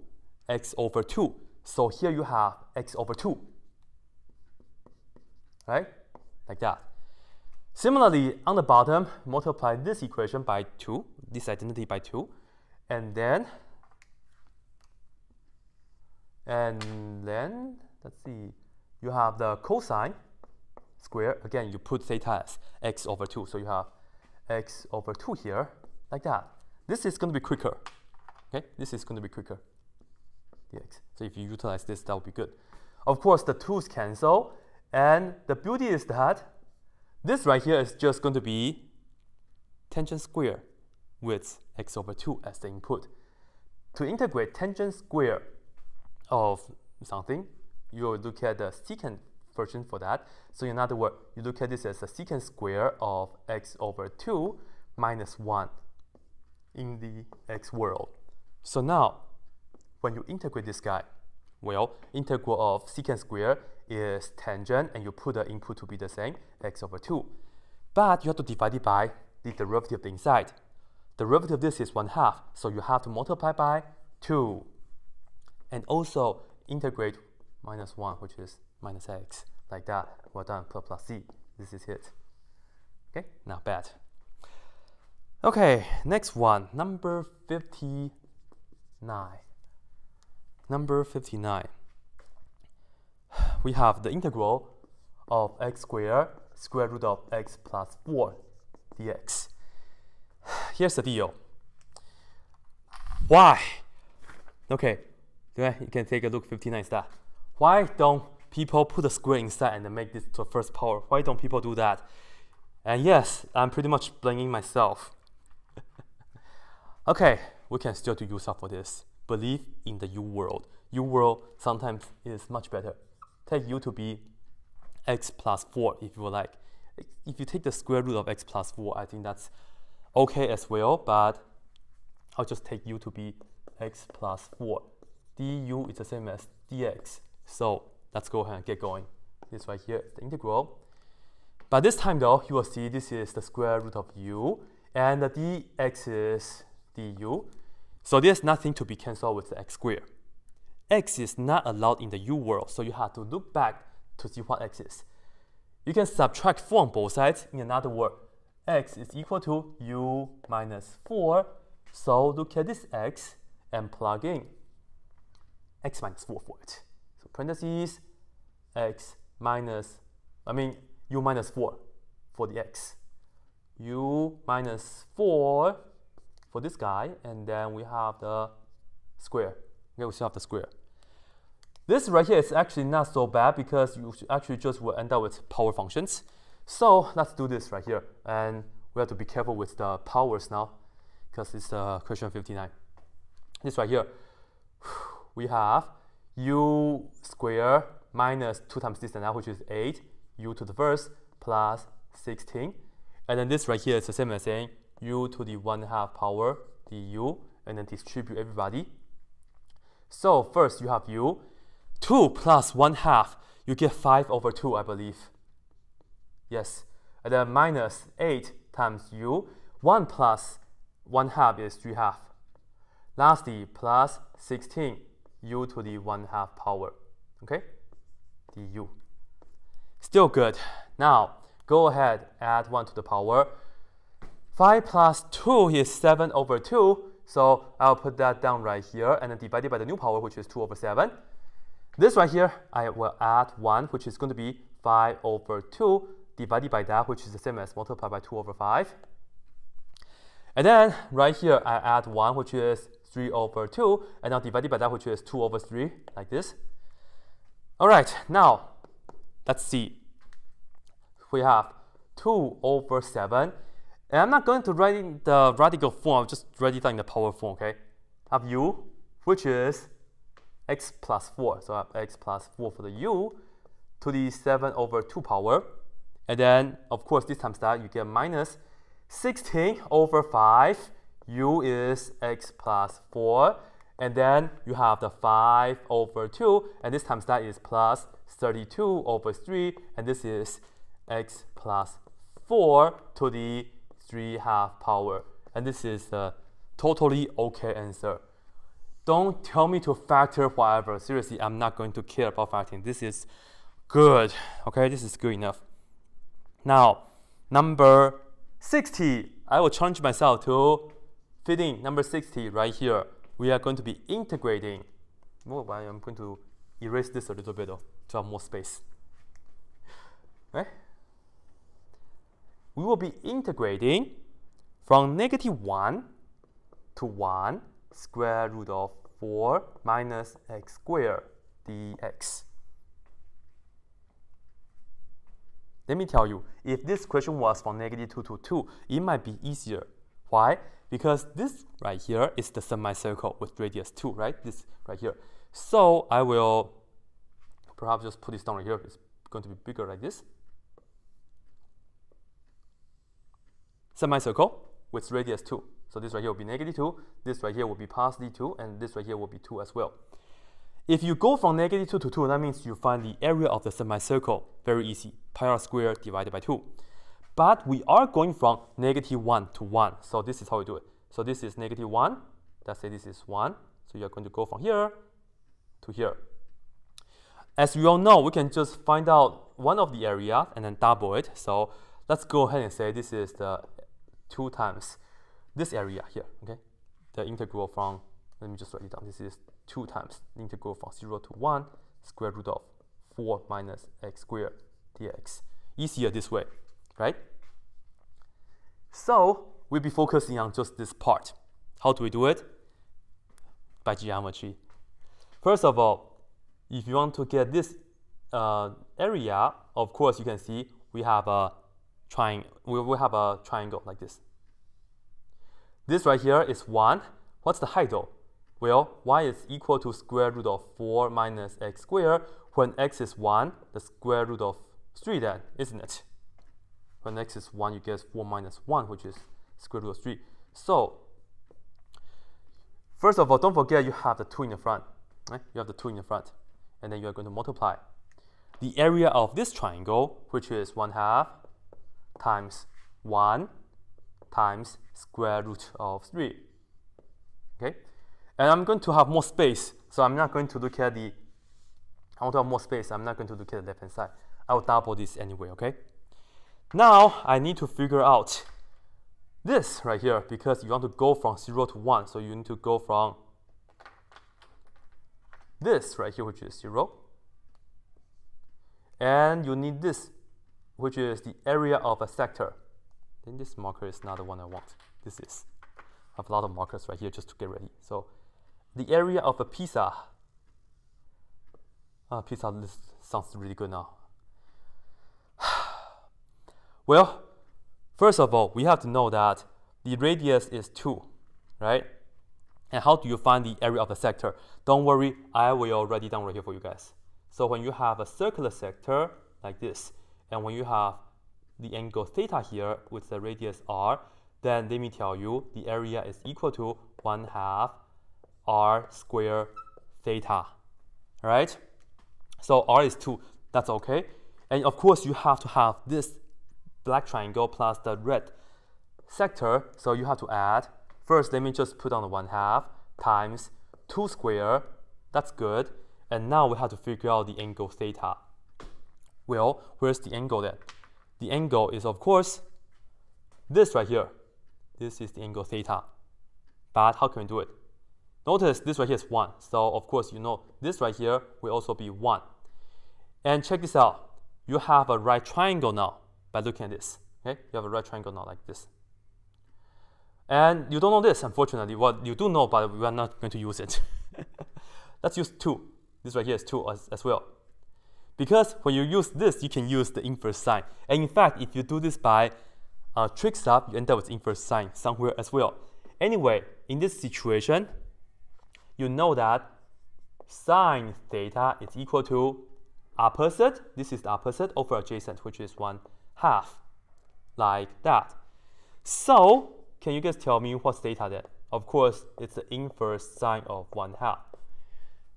x over 2. So here you have x over 2. Right? Like that. Similarly, on the bottom, multiply this equation by 2, this identity by 2, and then, and then, let's see, you have the cosine square. Again, you put theta as x over 2, so you have x over 2 here, like that. This is going to be quicker. Okay, this is going to be quicker dx. So if you utilize this, that would be good. Of course, the 2's cancel. And the beauty is that this right here is just going to be tangent square with x over 2 as the input. To integrate tangent square of something, you look at the secant version for that. So in other words, you look at this as the secant square of x over 2 minus 1 in the x world. So now, when you integrate this guy, well, integral of secant square is tangent, and you put the input to be the same, x over 2. But you have to divide it by the derivative of the inside. The derivative of this is 1 half, so you have to multiply by 2. And also integrate minus 1, which is minus x, like that. Well done, plus plus c. This is it. Okay, not bad. Okay, next one, number 59. Number 59. We have the integral of x squared square root of x plus 4 dx. Here's the deal. Why? Okay, you can take a look 59 instead. Why don't people put a square inside and make this to first power? Why don't people do that? And yes, I'm pretty much blaming myself. okay, we can still do u sub for this. Believe in the u world. u world sometimes is much better. Take u to be x plus 4 if you like. If you take the square root of x plus 4, I think that's okay as well, but I'll just take u to be x plus 4. du is the same as dx. So let's go ahead and get going. This right here is the integral. But this time though, you will see this is the square root of u, and the dx is du. So there's nothing to be cancelled with the x squared. x is not allowed in the u world, so you have to look back to see what x is. You can subtract 4 on both sides. In another word, x is equal to u minus 4. So look at this x and plug in x minus 4 for it. So parentheses, x minus, I mean, u minus 4 for the x. u minus 4 for this guy, and then we have the square. Okay, we still have the square. This right here is actually not so bad because you actually just will end up with power functions. So let's do this right here. And we have to be careful with the powers now because it's uh, question 59. This right here, we have u square minus 2 times this and that, which is 8, u to the first plus 16. And then this right here is the same as saying u to the 1 half power du, and then distribute everybody. So first you have u, 2 plus 1 half, you get 5 over 2, I believe. Yes. And then minus 8 times u. 1 plus 1 half is 3 half. Lastly, plus 16 u to the 1 half power. Okay? du. Still good. Now, go ahead, add 1 to the power. 5 plus 2 is 7 over 2. So I'll put that down right here and then divided by the new power, which is 2 over 7. This right here, I will add 1, which is going to be 5 over 2, divided by that, which is the same as multiplied by 2 over 5. And then right here, I add 1, which is 3 over 2, and now divided by that, which is 2 over 3, like this. All right, now, let's see. We have 2 over 7, and I'm not going to write in the radical form, I'll just in the power form, okay? I have u, which is x plus 4. So I have x plus 4 for the u to the 7 over 2 power. And then, of course, this times that, you get minus 16 over 5. u is x plus 4. And then you have the 5 over 2. And this times that is plus 32 over 3. And this is x plus 4 to the 3 half power. And this is a totally okay answer. Don't tell me to factor whatever. Seriously, I'm not going to care about factoring. This is good. Okay, this is good enough. Now, number 60. I will challenge myself to fit in number 60 right here. We are going to be integrating. Oh, I'm going to erase this a little bit to have more space. Okay? We will be integrating from negative 1 to 1 square root of 4 minus x squared dx. Let me tell you, if this question was from negative 2 to 2, it might be easier. Why? Because this right here is the semicircle with radius 2, right? This right here. So I will perhaps just put this down right here. It's going to be bigger like this. Semicircle with radius 2. So this right here will be negative 2, this right here will be positive 2, and this right here will be 2 as well. If you go from negative 2 to 2, that means you find the area of the semicircle. Very easy. Pi r squared divided by 2. But we are going from negative 1 to 1. So this is how we do it. So this is negative 1. Let's say this is 1. So you're going to go from here to here. As we all know, we can just find out one of the area and then double it. So let's go ahead and say this is the 2 times this area here, okay? The integral from, let me just write it down. This is 2 times the integral from 0 to 1 square root of 4 minus x squared dx. Easier this way, right? So we'll be focusing on just this part. How do we do it? By geometry. First of all, if you want to get this uh, area, of course you can see we have a triangle. We will have a triangle like this. This right here is 1. What's the height though? Well, y is equal to square root of 4 minus x squared. When x is 1, the square root of 3 then, isn't it? When x is 1, you get 4 minus 1, which is square root of 3. So, first of all, don't forget you have the 2 in the front. Right? You have the 2 in the front. And then you are going to multiply the area of this triangle, which is 1 half times 1 times square root of 3. Okay? And I'm going to have more space, so I'm not going to look at the, I want to have more space, I'm not going to look at the left hand side. I will double this anyway, okay? Now, I need to figure out this right here, because you want to go from 0 to 1, so you need to go from this right here, which is 0, and you need this, which is the area of a sector. Then this marker is not the one I want. This is. I have a lot of markers right here just to get ready. So the area of a pizza. Uh, pizza this sounds really good now. well, first of all, we have to know that the radius is 2, right? And how do you find the area of a sector? Don't worry, I will write it down right here for you guys. So when you have a circular sector like this, and when you have the angle theta here with the radius r, then let me tell you the area is equal to 1 half r square theta, right? So r is 2, that's okay. And of course, you have to have this black triangle plus the red sector, so you have to add. First, let me just put on the 1 half times 2 square, that's good. And now we have to figure out the angle theta. Well, where's the angle then? The angle is, of course, this right here. This is the angle theta. But how can we do it? Notice this right here is 1. So, of course, you know this right here will also be 1. And check this out. You have a right triangle now by looking at this. Okay? You have a right triangle now like this. And you don't know this, unfortunately. What well, you do know, but we are not going to use it. Let's use 2. This right here is 2 as, as well. Because when you use this, you can use the inverse sine. And in fact, if you do this by uh, sub, you end up with inverse sine somewhere as well. Anyway, in this situation, you know that sine theta is equal to opposite, this is the opposite over adjacent, which is 1 half, like that. So, can you guys tell me what's theta then? Of course, it's the inverse sine of 1 half.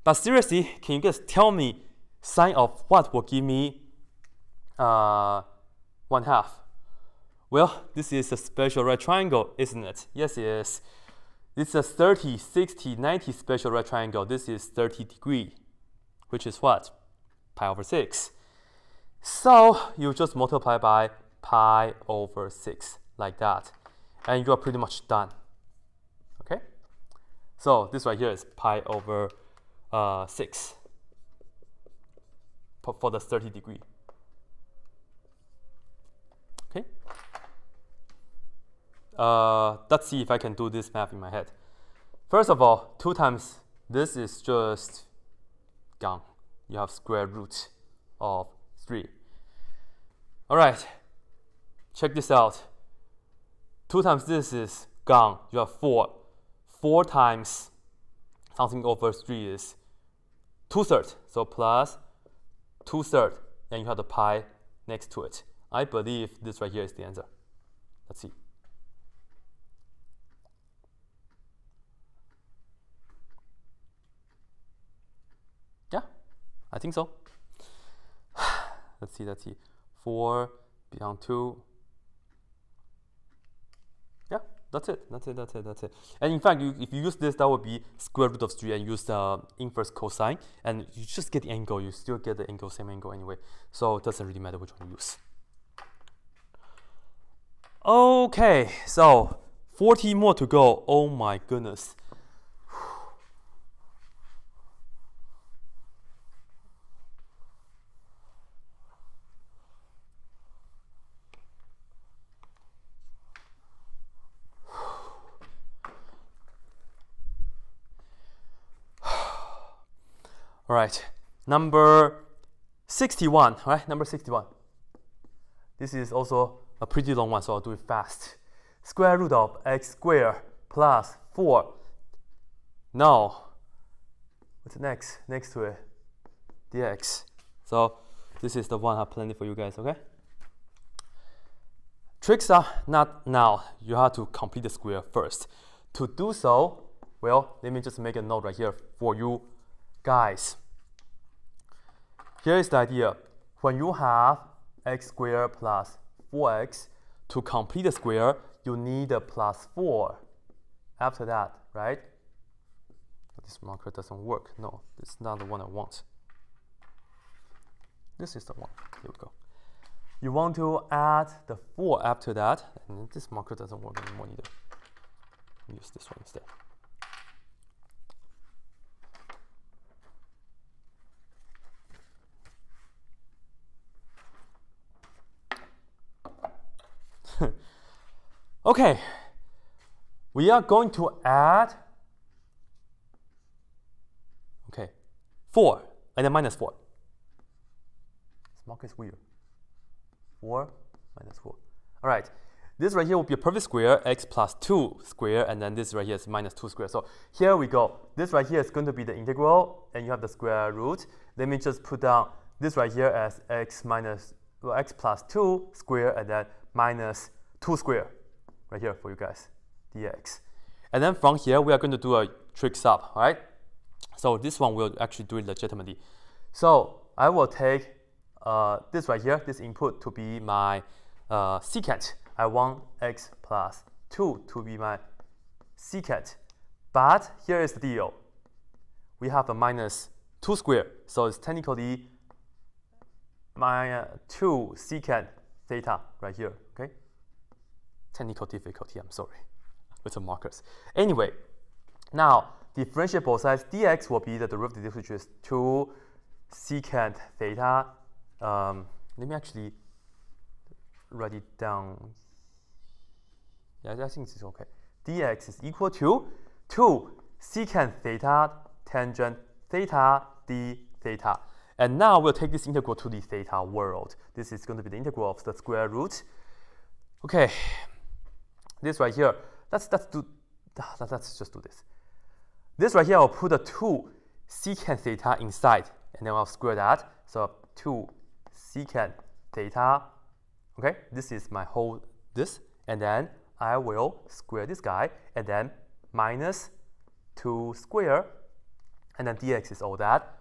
But seriously, can you guys tell me sine of what will give me uh, 1 half? Well, this is a special right triangle, isn't it? Yes, it is. This is a 30, 60, 90 special right triangle. This is 30 degree, which is what? Pi over 6. So you just multiply by pi over 6, like that. And you are pretty much done. Okay? So this right here is pi over uh, 6 for the 30 degree. Okay. Uh, let's see if I can do this math in my head. First of all, 2 times this is just gone. You have square root of 3. All right, check this out. 2 times this is gone. You have 4. 4 times something over 3 is 2 thirds. So plus 2 thirds. And you have the pi next to it. I believe this right here is the answer. Let's see. Yeah, I think so. let's see, let's see. 4 beyond 2 that's it. That's it. That's it. That's it. And in fact, you, if you use this, that would be square root of 3 and use the inverse cosine. And you just get the angle. You still get the angle, same angle anyway. So it doesn't really matter which one you use. Okay, so 40 more to go. Oh my goodness. Right, number 61, right? Number 61. This is also a pretty long one, so I'll do it fast. Square root of x squared plus 4. Now, what's next? Next to it, dx. So this is the one I planned for you guys, okay? Tricks are not now. You have to complete the square first. To do so, well, let me just make a note right here for you guys. Here is the idea. When you have x squared plus 4x, to complete the square, you need a plus 4 after that, right? This marker doesn't work. No, it's not the one I want. This is the one. Here we go. You want to add the 4 after that, and this marker doesn't work anymore either. Use this one instead. Okay, we are going to add, okay, 4 and then minus 4. This mark is weird. 4 minus 4. All right, this right here will be a perfect square, x plus 2 square, and then this right here is minus 2 square. So here we go. This right here is going to be the integral, and you have the square root. Let me just put down this right here as x minus, well, x plus 2 square, and then minus 2 square right here for you guys, dx. And then from here, we are going to do a trig sub, right? So this one will actually do it legitimately. So I will take uh, this right here, this input to be my uh, secant. I want x plus 2 to be my secant. But here is the deal. We have a minus 2 square, so it's technically my minus 2 secant theta right here, okay? Technical difficulty, I'm sorry, with the markers. Anyway, now differentiate both sides, dx will be the derivative, which is 2 secant theta. Um, let me actually write it down. Yeah, I think this is okay. dx is equal to 2 secant theta tangent theta d theta. And now we'll take this integral to the theta world. This is going to be the integral of the square root. Okay, this right here, let's, let's, do, ah, let's just do this. This right here, I'll put a 2 secant theta inside, and then I'll square that. So 2 secant theta, okay? This is my whole this, and then I will square this guy, and then minus 2 square, and then dx is all that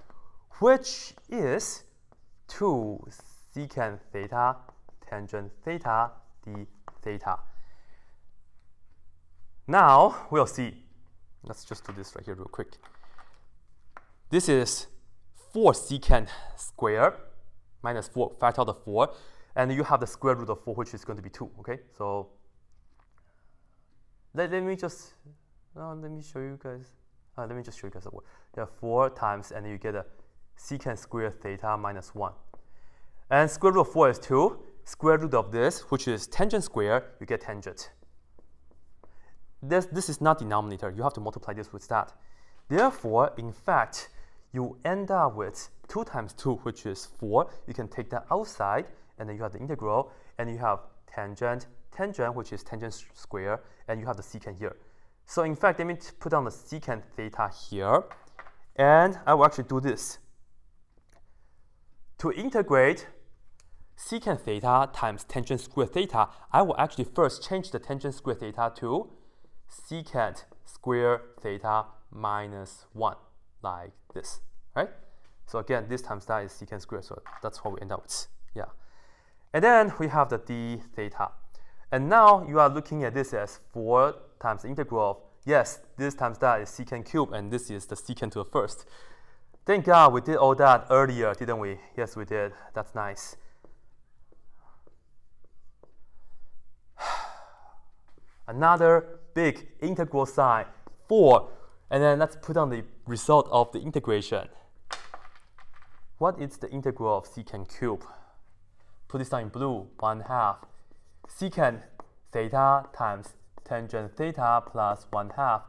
which is 2 secant theta tangent theta d theta. Now we'll see. Let's just do this right here real quick. This is 4 secant squared minus 4 factor of 4 and you have the square root of 4 which is going to be 2 okay so let, let me just let me show you guys uh, let me just show you guys the you have 4 times and you get a secant squared theta minus 1. And square root of 4 is 2. Square root of this, which is tangent square, you get tangent. This, this is not denominator. You have to multiply this with that. Therefore, in fact, you end up with 2 times 2, which is 4. You can take that outside, and then you have the integral, and you have tangent, tangent, which is tangent square, and you have the secant here. So in fact, let me put down the secant theta here, and I will actually do this. To integrate secant theta times tangent square theta, I will actually first change the tangent square theta to secant square theta minus 1, like this, right? So again, this times that is secant square, so that's what we end up with, yeah. And then we have the d theta. And now you are looking at this as 4 times the integral of, yes, this times that is secant cube, and this is the secant to the first. Thank God we did all that earlier, didn't we? Yes, we did. That's nice. Another big integral sign, 4. And then let's put on the result of the integration. What is the integral of secant cube? Put this down in blue, 1 half. Secant theta times tangent theta plus 1 half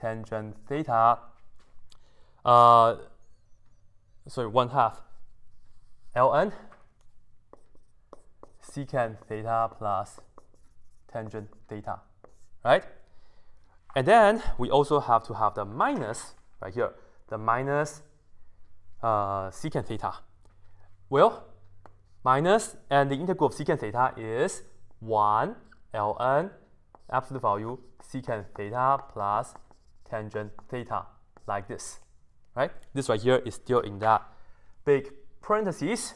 tangent theta, uh, sorry, 1 half ln secant theta plus tangent theta, right? And then we also have to have the minus right here, the minus uh, secant theta. Well, minus and the integral of secant theta is 1 ln absolute value secant theta plus tangent theta like this, right? This right here is still in that big parentheses.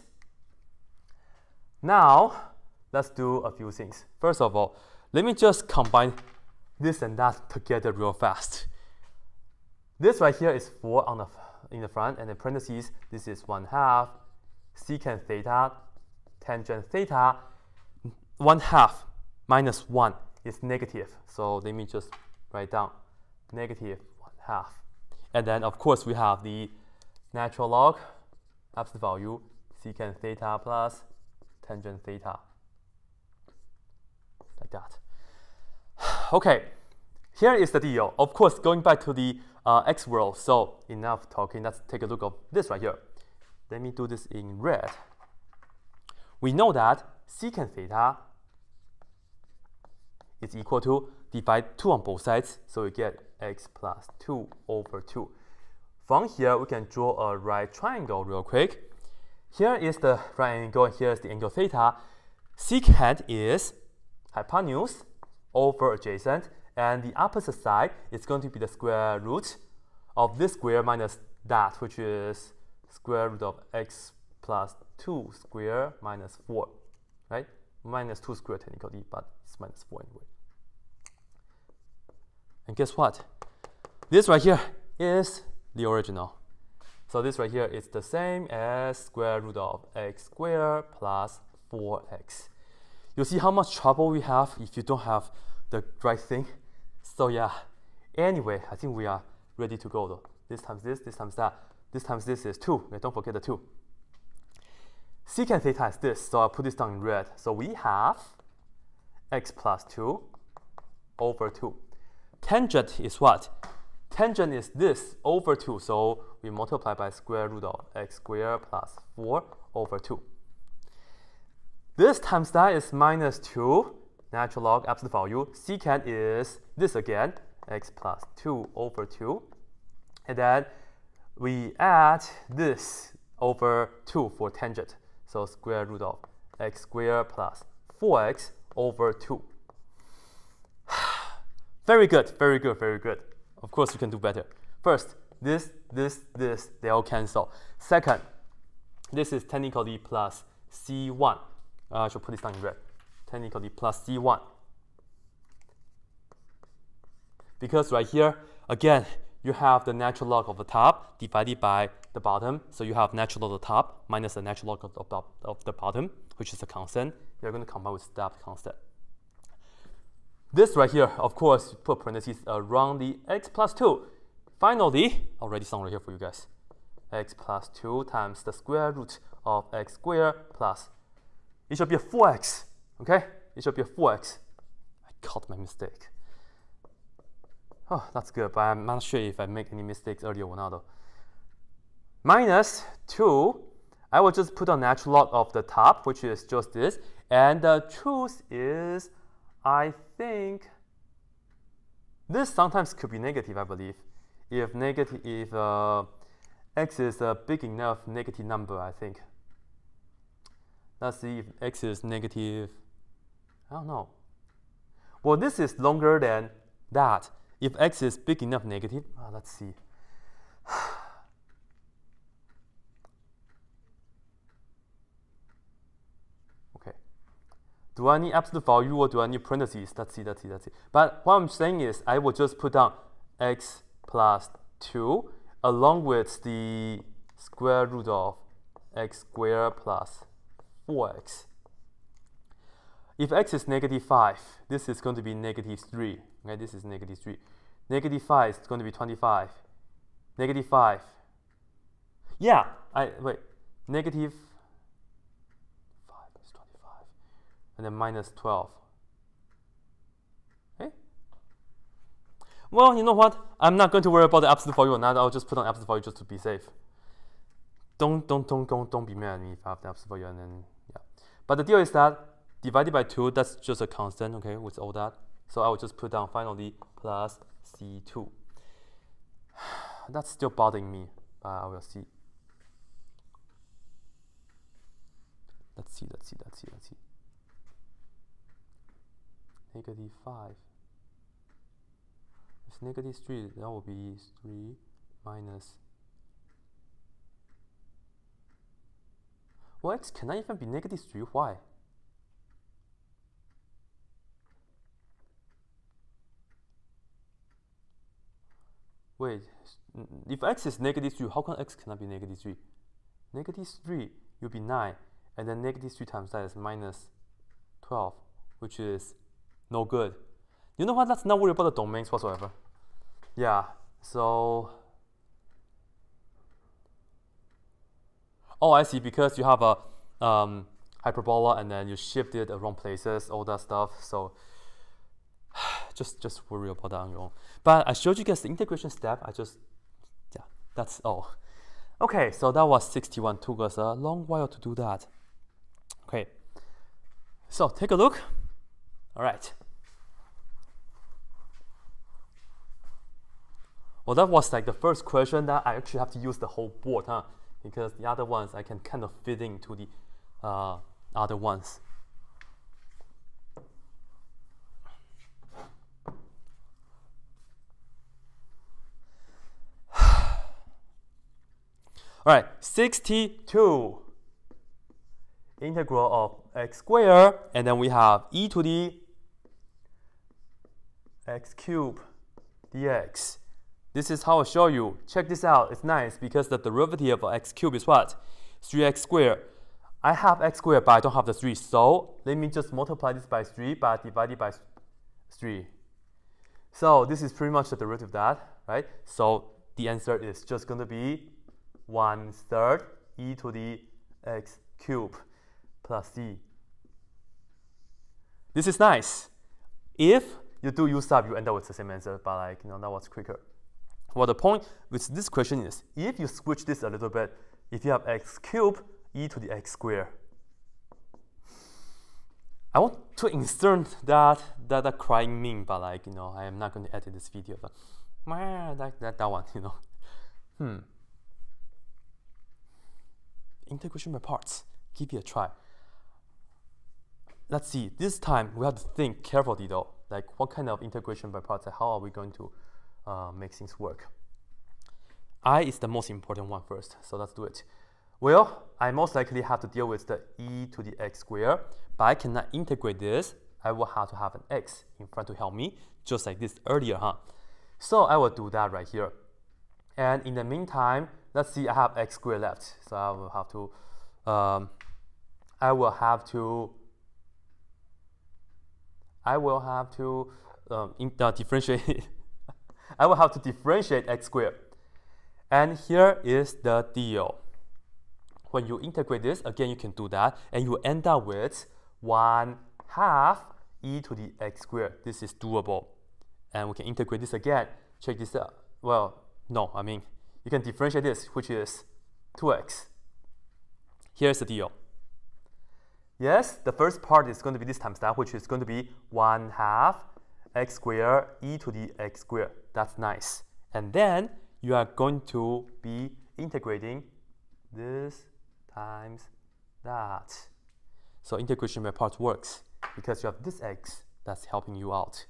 Now, let's do a few things. First of all, let me just combine this and that together real fast. This right here is 4 on the, in the front, and in parentheses, this is 1 half secant theta tangent theta. 1 half minus 1 is negative. So let me just write down negative 1 half. And then, of course, we have the natural log, absolute value, secant theta plus tangent theta. Like that. Okay, here is the deal. Of course, going back to the uh, x world. So enough talking. Let's take a look at this right here. Let me do this in red. We know that secant theta is equal to divide 2 on both sides, so we get x plus 2 over 2. From here, we can draw a right triangle real quick. Here is the right angle, and here is the angle theta. Secant is hypotenuse over adjacent, and the opposite side is going to be the square root of this square minus that, which is square root of x plus 2 square minus 4, right? Minus 2 square technically, but it's minus 4 anyway. And guess what? This right here is the original. So this right here is the same as square root of x squared plus 4x. You see how much trouble we have if you don't have the right thing? So yeah, anyway, I think we are ready to go though. This times this, this times that, this times this is 2. Okay, don't forget the 2. Secant theta is this, so I'll put this down in red. So we have x plus 2 over 2. Tangent is what? Tangent is this over 2, so we multiply by square root of x squared plus 4 over 2. This times that is minus 2, natural log absolute value. Secant is this again, x plus 2 over 2. And then we add this over 2 for tangent. So square root of x squared plus 4x over 2. very good, very good, very good. Of course, you can do better. First, this, this, this, they all cancel. Second, this is technically plus C1. I should put this down in red. Technically plus C1. Because right here, again, you have the natural log of the top divided by the bottom. So you have natural log of the top minus the natural log of the, of the bottom, which is a constant. You're going to combine with that constant. This right here, of course, put parentheses around the x plus 2. Finally, I'll write already some right here for you guys. x plus 2 times the square root of x squared plus, it should be a 4x, okay? It should be a 4x. I caught my mistake. Oh, that's good, but I'm not sure if I make any mistakes earlier or not though. Minus 2, I will just put a natural log of the top, which is just this, and the truth is I think this sometimes could be negative, I believe. If negative, if uh, x is a big enough negative number, I think. Let's see if x is negative. I don't know. Well, this is longer than that. If x is big enough negative, uh, let's see. Okay. Do I need absolute value or do I need parentheses? Let's see, let's see, let's see. But what I'm saying is I will just put down x plus 2 along with the square root of x squared plus 4x. if x is negative 5, this is going to be negative 3. Okay, this is negative 3. Negative 5 is going to be 25. Negative 5. Yeah, I wait. Negative 5 is 25. And then minus 12. Okay? Well, you know what? I'm not going to worry about the absolute value or not. I'll just put on absolute value just to be safe. Don't don't don't don't don't be mad at me if I have the absolute value and then. But the deal is that divided by 2, that's just a constant, okay, with all that. So I will just put down finally plus C2. That's still bothering me, but I will see. Let's see, let's see, let's see, let's see. Negative 5. If negative 3, that will be 3 minus Well, x cannot even be negative 3. Why? Wait, if x is negative 3, how come x cannot be negative 3? Negative 3 will be 9, and then negative 3 times that is minus 12, which is no good. You know what? Let's not worry about the domains whatsoever. Yeah, so... Oh, I see, because you have a um, hyperbola and then you shift it wrong places, all that stuff. So just just worry about that on your own. But I showed you guys the integration step. I just, yeah, that's all. Okay, so that was 61. Took us a long while to do that. Okay, so take a look. All right. Well, that was like the first question that I actually have to use the whole board, huh? Because the other ones I can kind of fit into the uh, other ones. All right, 62 integral of x squared, and then we have e to the x cube dx. This is how I show you. Check this out. It's nice because the derivative of x cubed is what? 3x squared. I have x squared, but I don't have the 3. So let me just multiply this by 3, but divide it by 3. So this is pretty much the derivative of that, right? So the answer is just going to be 1 third e to the x cubed plus c. This is nice. If you do u sub, you end up with the same answer, but like, you know, that was quicker. Well, the point with this question is, if you switch this a little bit, if you have x cube e to the x square, I want to insert that, that, that crying meme, but like, you know, I am not going to edit this video, but that, that, that one, you know. Hmm integration by parts. Give it a try. Let's see, this time we have to think carefully though, like what kind of integration by parts how are we going to uh, make things work. I is the most important one first, so let's do it. Well, I most likely have to deal with the e to the x squared, but I cannot integrate this. I will have to have an x in front to help me, just like this earlier, huh? So I will do that right here. And in the meantime, let's see, I have x squared left. So I will have to, um, I will have to, I will have to um, in, uh, differentiate, I will have to differentiate x squared. And here is the deal. When you integrate this, again, you can do that, and you end up with 1 half e to the x squared. This is doable. And we can integrate this again. Check this out. Well, no, I mean, you can differentiate this, which is 2x. Here's the deal. Yes, the first part is going to be this times that, which is going to be 1 half x squared e to the x squared. That's nice. And then you are going to be integrating this times that. So integration by parts works because you have this x that's helping you out.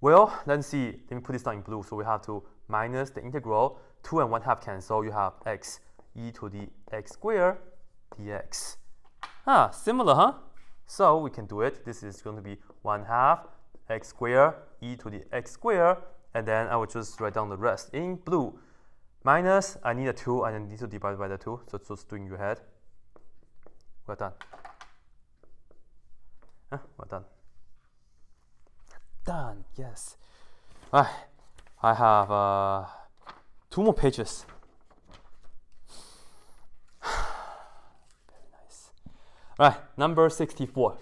Well, let's see. Let me put this down in blue. So we have to minus the integral 2 and 1 half cancel, you have x e to the x squared dx. Ah, similar, huh? So we can do it. This is going to be 1 half x squared e to the x squared, and then I will just write down the rest in blue. Minus, I need a 2, and I need to divide by the 2, so just doing your head. Well done. Huh? Well done. Done, yes. All right, I have uh, two more pages. Very nice. All right, number 64.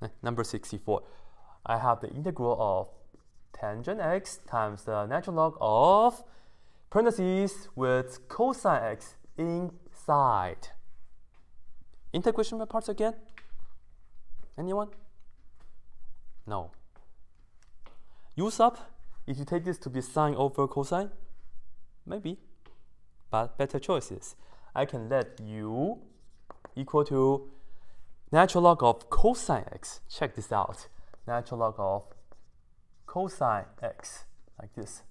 Number 64. I have the integral of tangent x times the natural log of parentheses with cosine x inside. Integration by parts again? Anyone? No. U sub, if you take this to be sine over cosine, maybe. But better choices. I can let u equal to natural log of cosine x. Check this out. Natural log of cosine x, like this.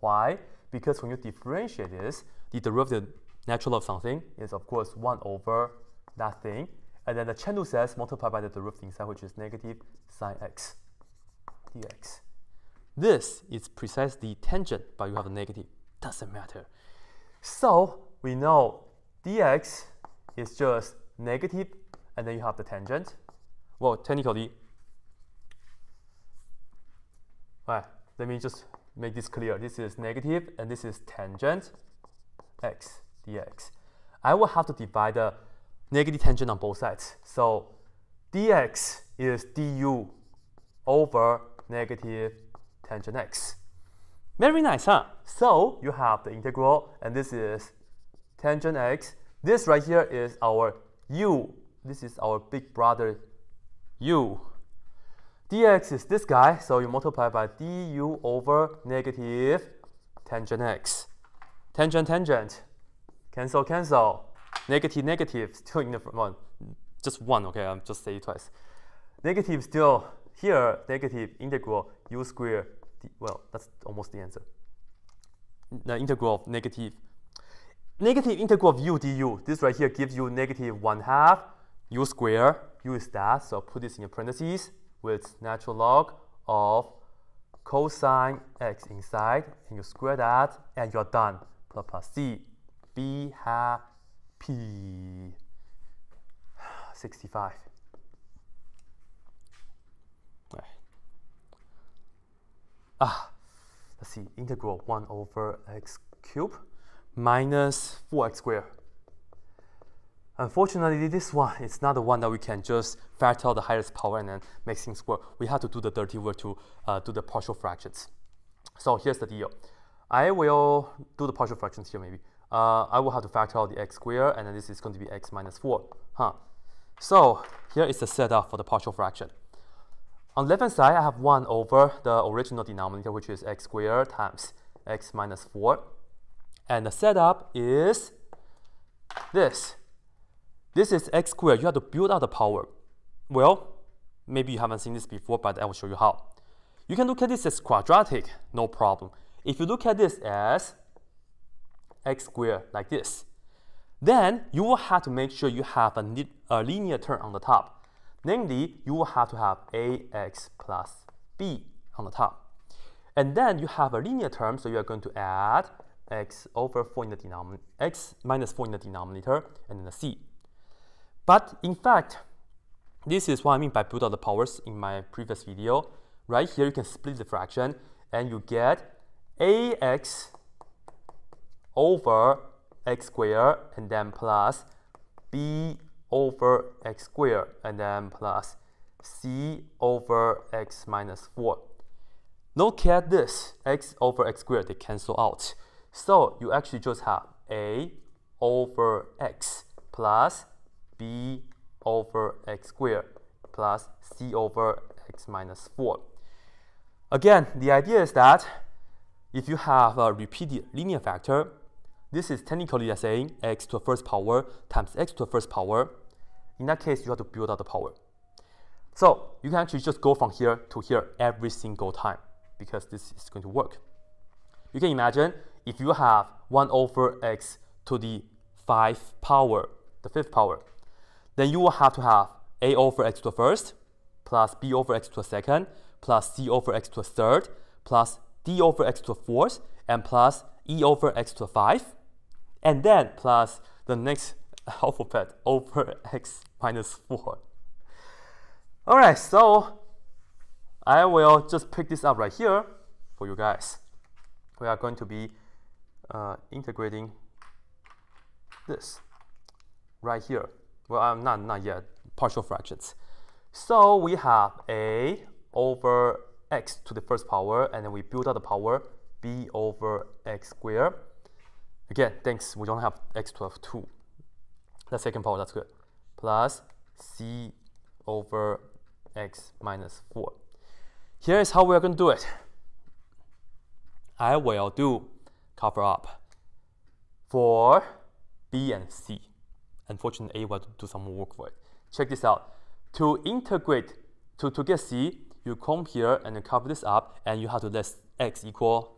Why? Because when you differentiate this, the derivative natural of something is of course 1 over nothing. And then the chain rule says multiplied by the derivative inside, which is negative sine x dx. This is precisely tangent, but you have a negative. Doesn't matter. So we know dx is just negative, and then you have the tangent. Well, technically, right, let me just make this clear. This is negative, and this is tangent x dx. I will have to divide the negative tangent on both sides. So dx is du over negative tangent x. Very nice, huh? So you have the integral, and this is tangent x. This right here is our u. This is our big brother u. dx is this guy, so you multiply by du over negative tangent x. Tangent, tangent. Cancel, cancel. Negative, negative, still in the front one. Just one, okay, I'm just say it twice. Negative still here, negative integral u squared, well, that's almost the answer. The integral of negative, negative integral of u du, this right here gives you negative 1 half u squared, u is that, so put this in your parentheses with natural log of cosine x inside, and you square that, and you're done. Plus plus c, be happy. 65. ah, let's see, integral 1 over x cubed minus 4x squared. Unfortunately, this one is not the one that we can just factor out the highest power and then make things work. We have to do the dirty work to uh, do the partial fractions. So here's the deal. I will do the partial fractions here maybe. Uh, I will have to factor out the x squared, and then this is going to be x minus 4. Huh. So here is the setup for the partial fraction. On the left-hand side, I have 1 over the original denominator, which is x squared times x minus 4. And the setup is this. This is x squared. You have to build out the power. Well, maybe you haven't seen this before, but I will show you how. You can look at this as quadratic, no problem. If you look at this as x squared like this, then you will have to make sure you have a, a linear term on the top. Namely, you will have to have ax plus b on the top. And then you have a linear term, so you are going to add x over 4 in the denominator, x minus 4 in the denominator, and then the c. But in fact, this is what I mean by build out the powers in my previous video. Right here, you can split the fraction, and you get ax over x squared, and then plus b over x squared and then plus c over x minus 4. Look at this, x over x squared, they cancel out. So you actually just have a over x plus b over x squared plus c over x minus 4. Again, the idea is that if you have a repeated linear factor, this is technically saying x to the first power times x to the first power. In that case, you have to build out the power. So you can actually just go from here to here every single time because this is going to work. You can imagine if you have 1 over x to the 5 power, the fifth power, then you will have to have a over x to the first, plus b over x to the second, plus c over x to the third, plus d over x to the fourth, and plus e over x to the 5, and then plus the next alphabet over x minus 4. Alright, so I will just pick this up right here for you guys. We are going to be uh, integrating this right here. Well, I'm not, not yet, partial fractions. So we have a over x to the first power, and then we build out the power b over x squared. Again, thanks, we don't have x to have 2. The second power, that's good. Plus c over x minus 4. Here is how we're going to do it. I will do cover up for b and c. Unfortunately, A will do some more work for it. Check this out. To integrate, to, to get c, you come here and cover this up, and you have to let x equal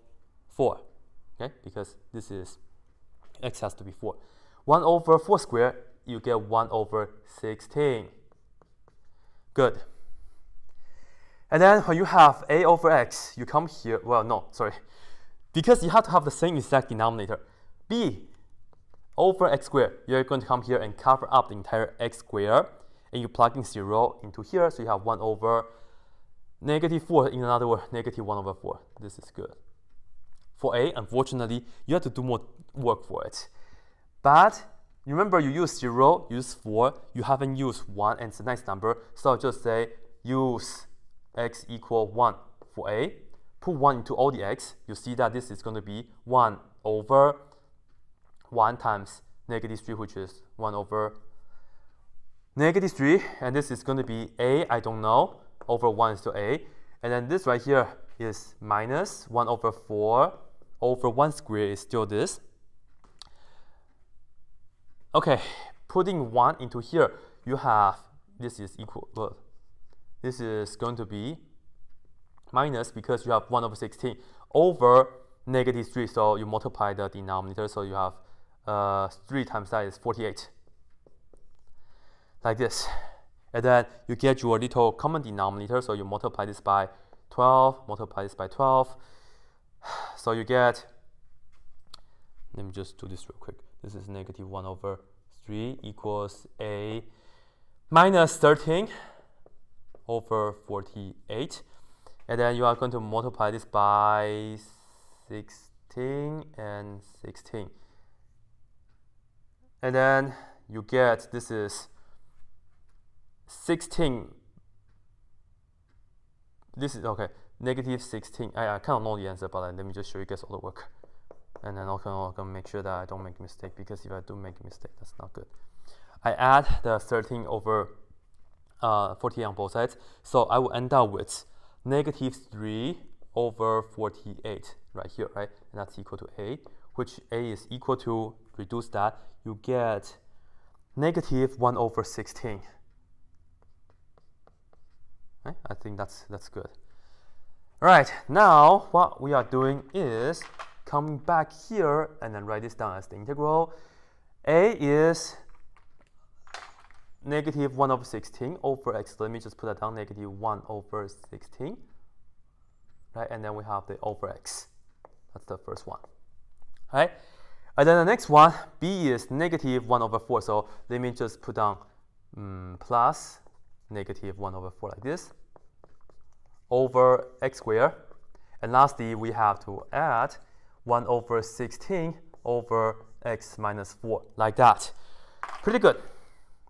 4. Okay, because this is x has to be 4. 1 over 4 squared, you get 1 over 16. Good. And then when you have a over x, you come here, well, no, sorry. Because you have to have the same exact denominator. b over x squared, you're going to come here and cover up the entire x squared, and you plug in 0 into here, so you have 1 over negative 4, in another word, negative 1 over 4. This is good. For a, unfortunately, you have to do more work for it. But remember, you use 0, use 4, you haven't used 1, and it's a nice number, so I'll just say use x equal 1 for a. Put 1 into all the x, you see that this is going to be 1 over 1 times negative 3, which is 1 over negative 3. And this is going to be a, I don't know, over 1 is to a. And then this right here is minus 1 over 4 over 1 squared is still this. Okay, putting 1 into here, you have, this is equal, well, this is going to be minus because you have 1 over 16 over negative 3. So you multiply the denominator. So you have uh, 3 times that is 48. Like this. And then you get your little common denominator. So you multiply this by 12, multiply this by 12. So you get, let me just do this real quick. This is negative 1 over 3 equals a minus 13 over 48. And then you are going to multiply this by 16 and 16. And then you get, this is 16. This is, okay, negative 16. I, I kind of know the answer, but let me just show you guys all the work. And then to make sure that I don't make a mistake, because if I do make a mistake, that's not good. I add the 13 over uh, 48 on both sides. So I will end up with negative 3 over 48 right here, right? And that's equal to a, which a is equal to, reduce that, you get negative 1 over 16. Right? I think that's, that's good. All right, now what we are doing is coming back here and then write this down as the integral. a is negative 1 over 16 over x. Let me just put that down, negative 1 over 16. Right, and then we have the over x. That's the first one. Right, and then the next one, b is negative 1 over 4. So let me just put down um, plus negative 1 over 4 like this over x squared. And lastly, we have to add 1 over 16 over x minus 4 like that. Pretty good.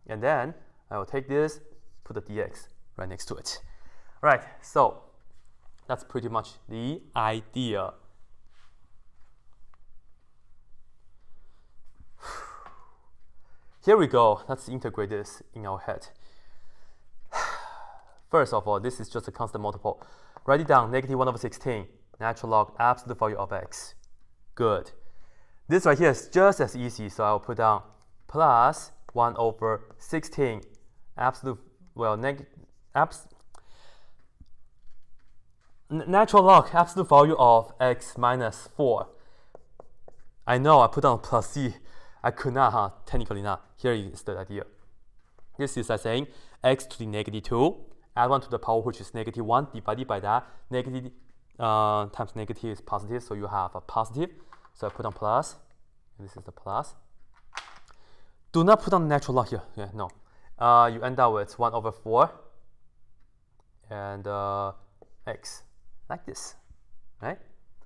And then I will take this, put the dx right next to it. All right, so that's pretty much the idea. Here we go. Let's integrate this in our head. First of all, this is just a constant multiple. Write it down, negative 1 over 16, natural log absolute value of x. Good. This right here is just as easy, so I'll put down plus 1 over 16 absolute, well, neg, abs, natural log absolute value of x minus 4. I know I put down plus c. I could not, huh? Technically not. Here is the idea. This is like saying x to the negative 2, add 1 to the power which is negative 1, divided by that. Negative uh, times negative is positive, so you have a positive. So I put on plus. This is the plus. Do not put on natural log here. Yeah, no. Uh, you end up with 1 over 4 and uh, x like this, right?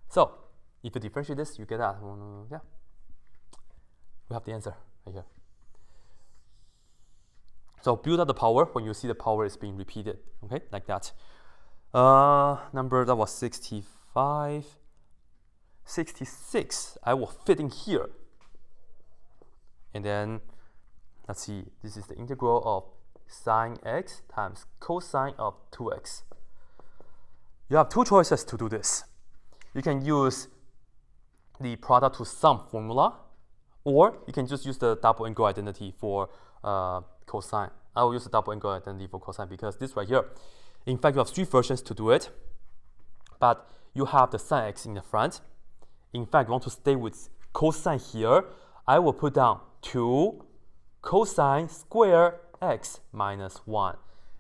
So if you differentiate this, you get that. Yeah, we have the answer right here. So build up the power when you see the power is being repeated, okay, like that. Uh, number that was 65, 66. I will fit in here. And then, let's see, this is the integral of sine x times cosine of 2x. You have two choices to do this. You can use the product to sum formula, or you can just use the double angle identity for uh, cosine. I will use the double angle identity for cosine because this right here, in fact, you have three versions to do it, but you have the sine x in the front. In fact, you want to stay with cosine here. I will put down 2 cosine square x minus 1.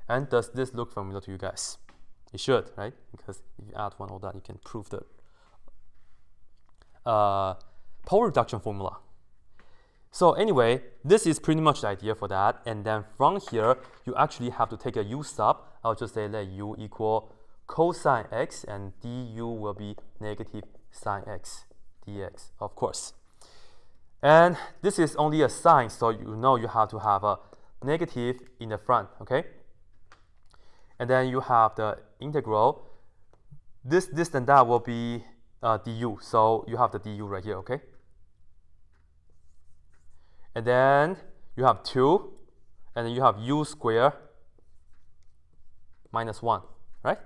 And does this look familiar to you guys? It should, right? Because if you add one or that, you can prove the uh, power reduction formula. So anyway, this is pretty much the idea for that. And then from here, you actually have to take a u sub. I'll just say let u equal cosine x and du will be negative sine x dx, of course. And this is only a sine, so you know you have to have a negative in the front, okay? And then you have the integral. This, this and that will be uh, du, so you have the du right here, okay? And then you have 2, and then you have u square minus 1, right?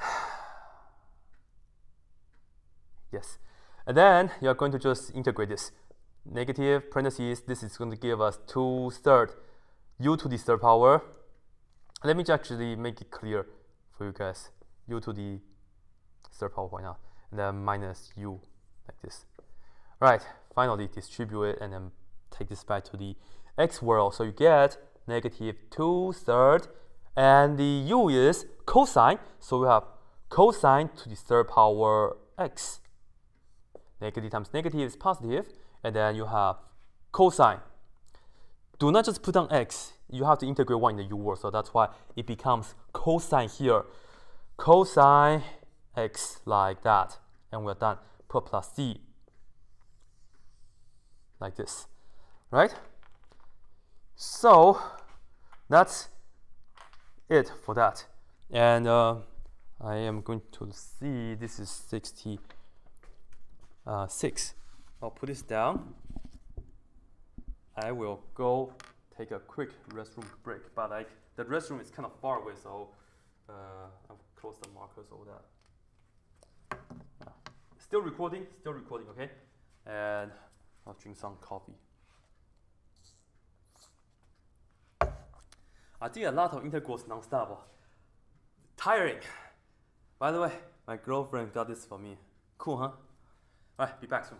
yes. And then you're going to just integrate this. Negative parentheses, this is going to give us 2 third u to the third power. Let me actually make it clear for you guys. u to the third power, why not? And then minus u, like this. Right, finally distribute it and then take this back to the x world. So you get negative 2 third, and the u is cosine. So we have cosine to the third power x. Negative times negative is positive, and then you have cosine. Do not just put on x, you have to integrate one in the u world, so that's why it becomes cosine here. Cosine x like that, and we're done. Put plus c like this, right? So that's it for that. And uh, I am going to see this is 66. Uh, I'll put this down. I will go take a quick restroom break, but like the restroom is kind of far away, so uh, I'll close the markers over that. Still recording, still recording, okay? And I'll drink some coffee. I did a lot of intercourse non-stop. Uh, tiring. By the way, my girlfriend got this for me. Cool, huh? Alright, be back soon.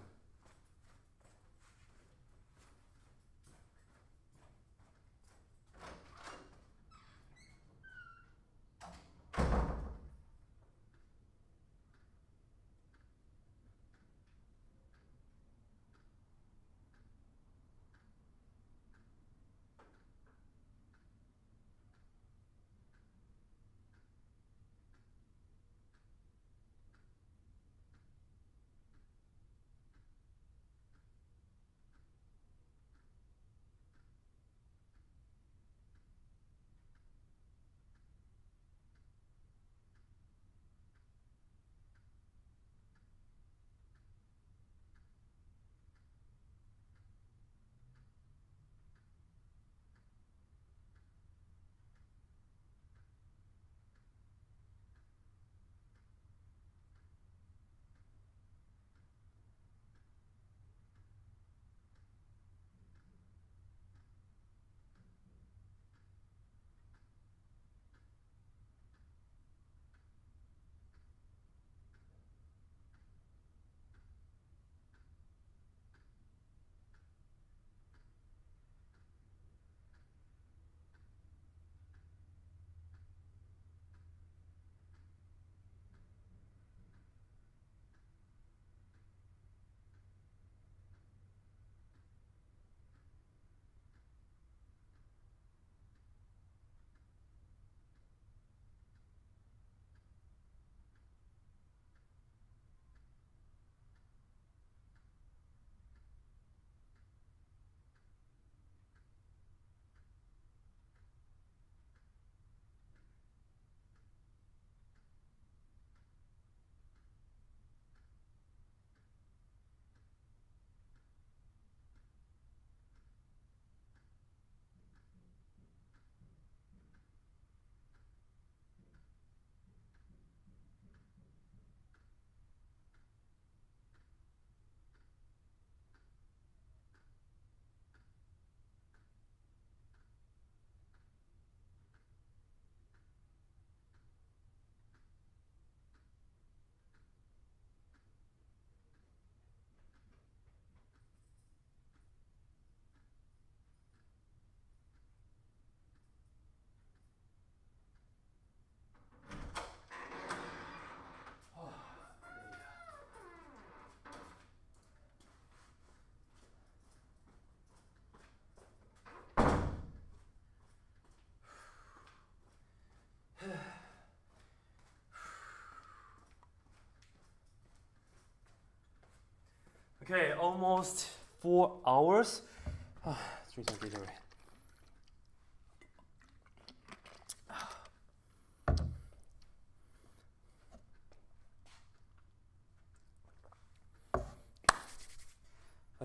Okay, almost four hours. I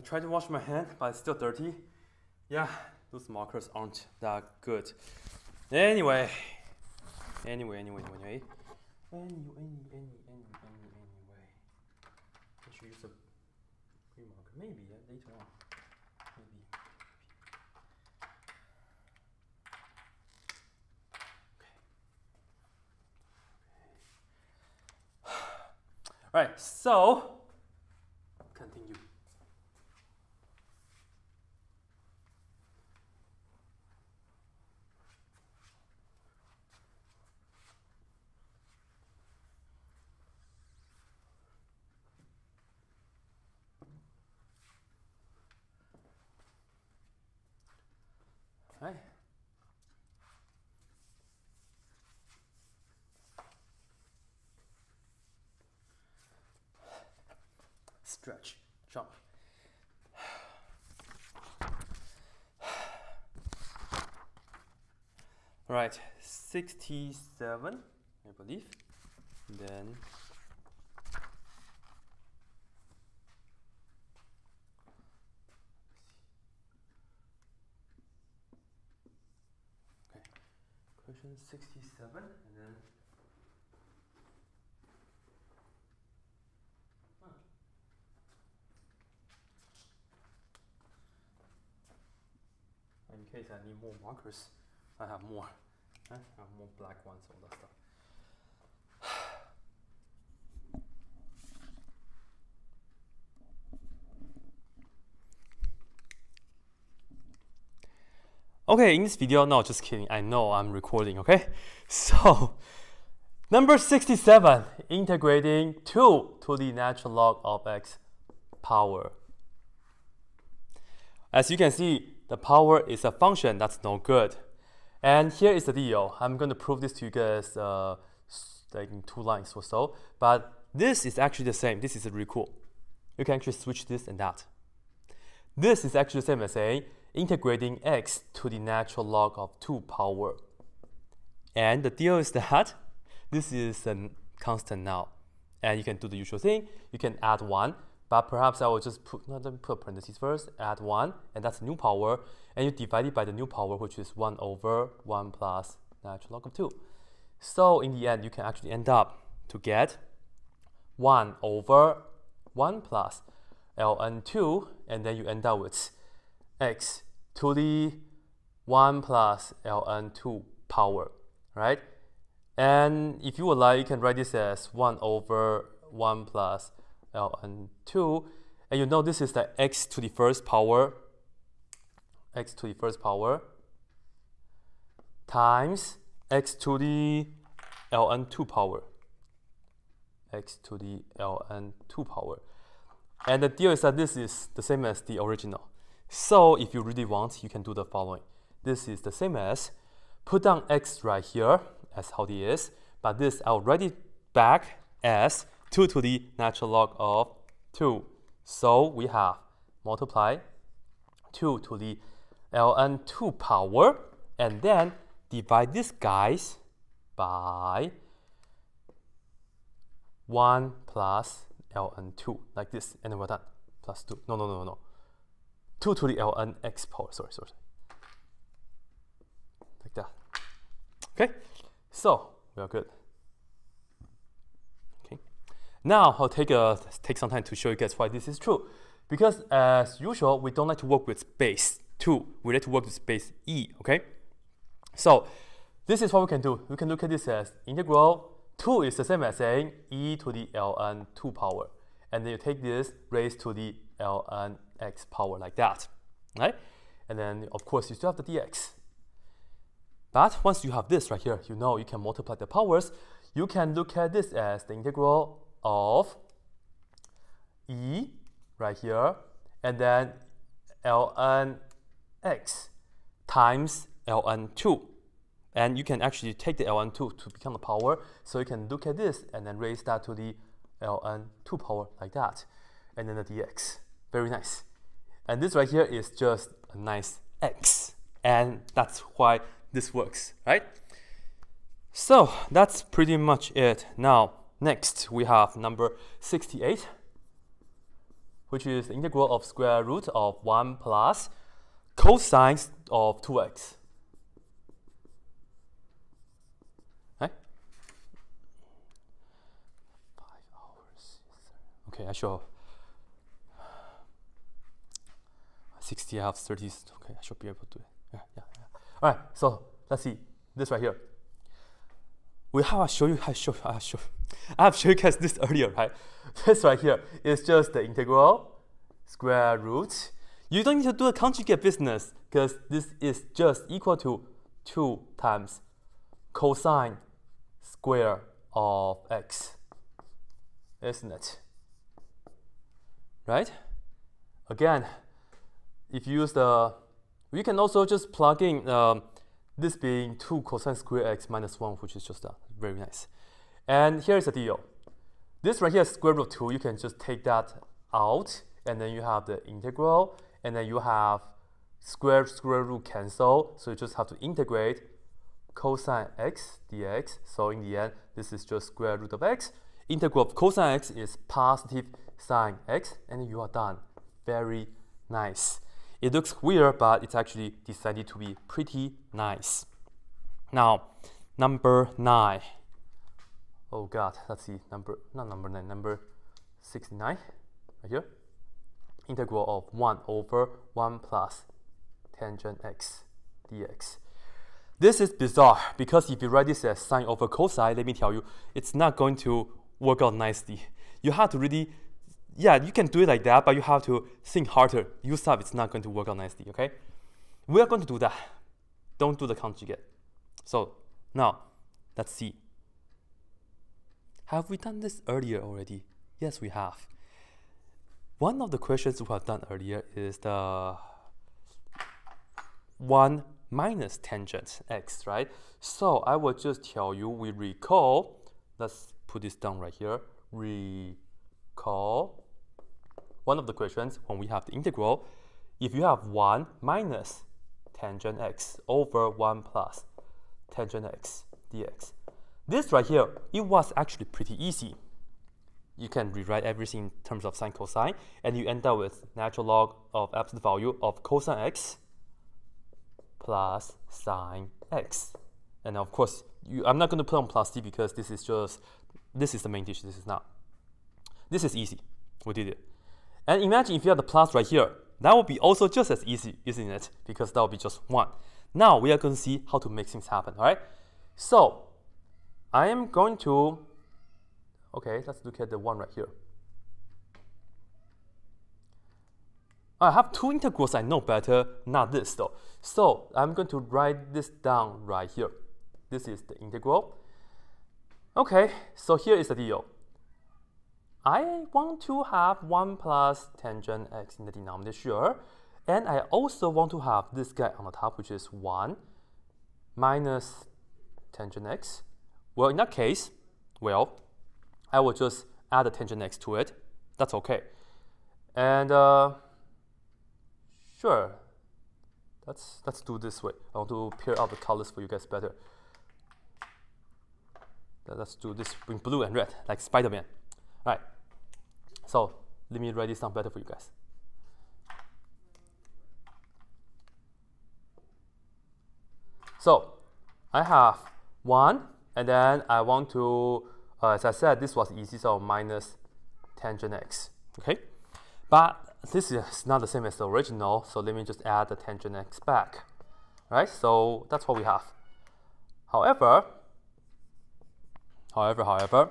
tried to wash my hand, but it's still dirty. Yeah, those markers aren't that good. Anyway, anyway, anyway, anyway, anyway, anyway, anyway, anyway. I should use a maybe yeah, later on, maybe. Okay. All right, so continue. Right. Stretch, jump. All right, 67, I believe. Then okay, question 67 and then in case I need more markers I have more Eh, Have more black ones all that stuff Okay, in this video, no, just kidding. I know I'm recording, okay? So, number 67, integrating 2 to the natural log of x power. As you can see, the power is a function that's no good. And here is the deal. I'm going to prove this to you guys uh, like in two lines or so. But this is actually the same. This is really cool. You can actually switch this and that. This is actually the same as saying integrating x to the natural log of 2 power. And the deal is that this is a constant now. And you can do the usual thing. You can add 1, but perhaps I will just put, not put parentheses first, add 1, and that's new power. And you divide it by the new power, which is 1 over 1 plus natural log of 2. So in the end, you can actually end up to get 1 over 1 plus ln2, and then you end up with x to the 1 plus ln2 power, right? And if you would like, you can write this as 1 over 1 plus ln2. And you know this is the x to the first power, x to the first power, times x to the ln2 power, x to the ln2 power. And the deal is that this is the same as the original. So if you really want, you can do the following. This is the same as put down x right here as how it is, but this I'll write it back as 2 to the natural log of 2. So we have multiply 2 to the ln2 power, and then divide these guys by 1 plus ln2, like this, and then we're done. Plus 2. No, no, no, no. 2 to the ln x power, sorry, sorry. Like that. Okay, so we are good. Now I'll take, a, take some time to show you guys why this is true. Because as usual, we don't like to work with base 2. We like to work with base e, okay? So this is what we can do. We can look at this as integral 2 is the same as saying e to the ln 2 power. And then you take this raised to the ln x power like that, right? And then of course you still have the dx. But once you have this right here, you know you can multiply the powers. You can look at this as the integral of e right here, and then ln x times ln2. And you can actually take the ln2 to become the power. So you can look at this and then raise that to the ln2 power like that. And then the dx. Very nice. And this right here is just a nice x. And that's why this works, right? So that's pretty much it. Now, next we have number 68, which is the integral of square root of 1 plus cosine of 2x. Right? Five hours. Okay, I show 60 I have 30. Okay, I should be able to do it. Yeah, yeah, yeah. All right, so let's see this right here. We have show you, I show, I show, I have shown you guys this earlier, right? This right here is just the integral square root. You don't need to do a conjugate business because this is just equal to 2 times cosine square of x, isn't it? Right? Again, if you use the, we can also just plug in um, this being 2 cosine square x minus 1, which is just uh, very nice. And here's the deal. This right here is square root of 2. You can just take that out, and then you have the integral, and then you have square square root cancel, so you just have to integrate cosine x dx. So in the end, this is just square root of x. Integral of cosine x is positive sine x, and you are done. Very nice. It looks weird, but it's actually decided to be pretty nice. Now, number nine. Oh God, let's see, number, not number nine, number 69, right here. Integral of 1 over 1 plus tangent x dx. This is bizarre because if you write this as sine over cosine, let me tell you, it's not going to work out nicely. You have to really yeah, you can do it like that, but you have to think harder. Use up, it's not going to work out nicely, okay? We are going to do that. Don't do the conjugate. So now, let's see. Have we done this earlier already? Yes, we have. One of the questions we have done earlier is the 1 minus tangent x, right? So I will just tell you, we recall, let's put this down right here, recall one of the questions when we have the integral, if you have 1 minus tangent x over 1 plus tangent x dx. This right here, it was actually pretty easy. You can rewrite everything in terms of sine cosine, and you end up with natural log of absolute value of cosine x plus sine x. And of course, you, I'm not going to put on plus d because this is just, this is the main dish, this is not. This is easy. We did it. And imagine if you have the plus right here, that would be also just as easy, isn't it? Because that would be just 1. Now we are going to see how to make things happen, all right? So I am going to, okay, let's look at the one right here. I have two integrals I know better, not this though. So I'm going to write this down right here. This is the integral. Okay, so here is the deal. I want to have 1 plus tangent x in the denominator, sure. And I also want to have this guy on the top, which is 1 minus tangent x. Well, in that case, well, I will just add a tangent x to it. That's okay. And uh, sure, let's, let's do this way. I want to pair up the colors for you guys better. Let's do this in blue and red, like Spider-Man. Right. So let me write this down better for you guys. So I have 1, and then I want to, uh, as I said, this was easy, so minus tangent x, okay? But this is not the same as the original, so let me just add the tangent x back, right? So that's what we have. However, however, however,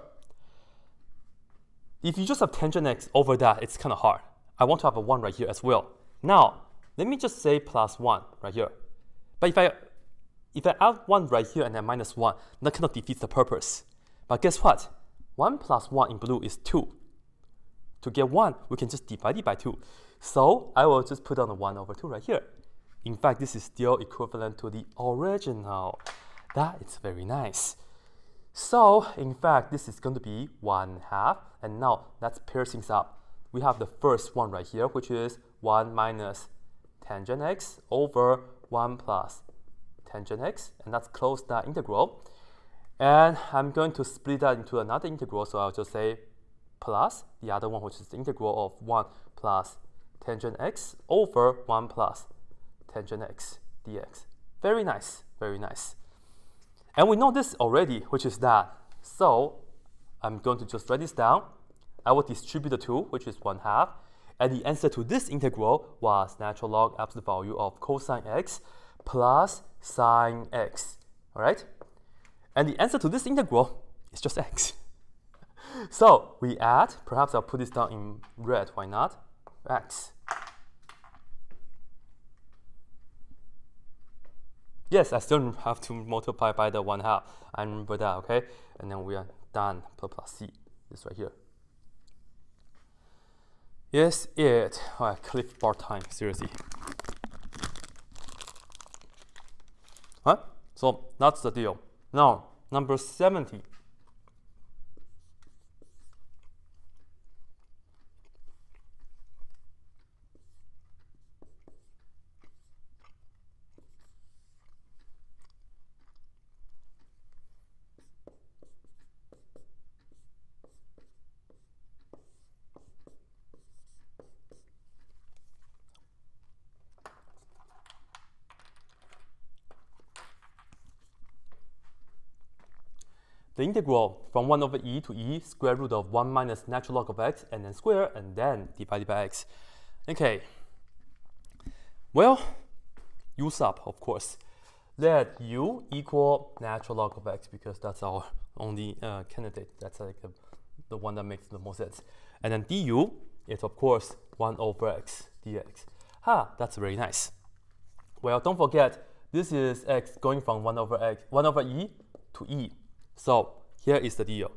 if you just have tangent x over that, it's kind of hard. I want to have a 1 right here as well. Now, let me just say plus 1 right here. But if I, if I add 1 right here and then minus 1, that kind of defeats the purpose. But guess what? 1 plus 1 in blue is 2. To get 1, we can just divide it by 2. So I will just put down the 1 over 2 right here. In fact, this is still equivalent to the original. That is very nice. So in fact, this is going to be 1 half. And now let's pair things up. we have the first one right here, which is 1 minus tangent x over 1 plus tangent x, and that's close that integral. And I'm going to split that into another integral, so I'll just say plus the other one, which is the integral of 1 plus tangent x over 1 plus tangent x dx. Very nice, very nice. And we know this already, which is that. So I'm going to just write this down. I will distribute the two, which is 1 half. And the answer to this integral was natural log absolute value of cosine x plus sine x. All right? And the answer to this integral is just x. so we add, perhaps I'll put this down in red, why not? x. Yes, I still have to multiply by the 1 half. I remember that, okay? And then we are done per plus c, this right here. Yes, it. Oh, Clif Bar time, seriously. Huh? So that's the deal. Now, number 70. The integral from 1 over e to e square root of 1 minus natural log of x and then square and then divided by x. Okay. Well, u sub, of course. Let u equal natural log of x because that's our only uh, candidate. That's like the, the one that makes the most sense. And then du is of course 1 over x dx. Ha, that's very nice. Well, don't forget, this is x going from 1 over x, 1 over e to e. So here is the deal.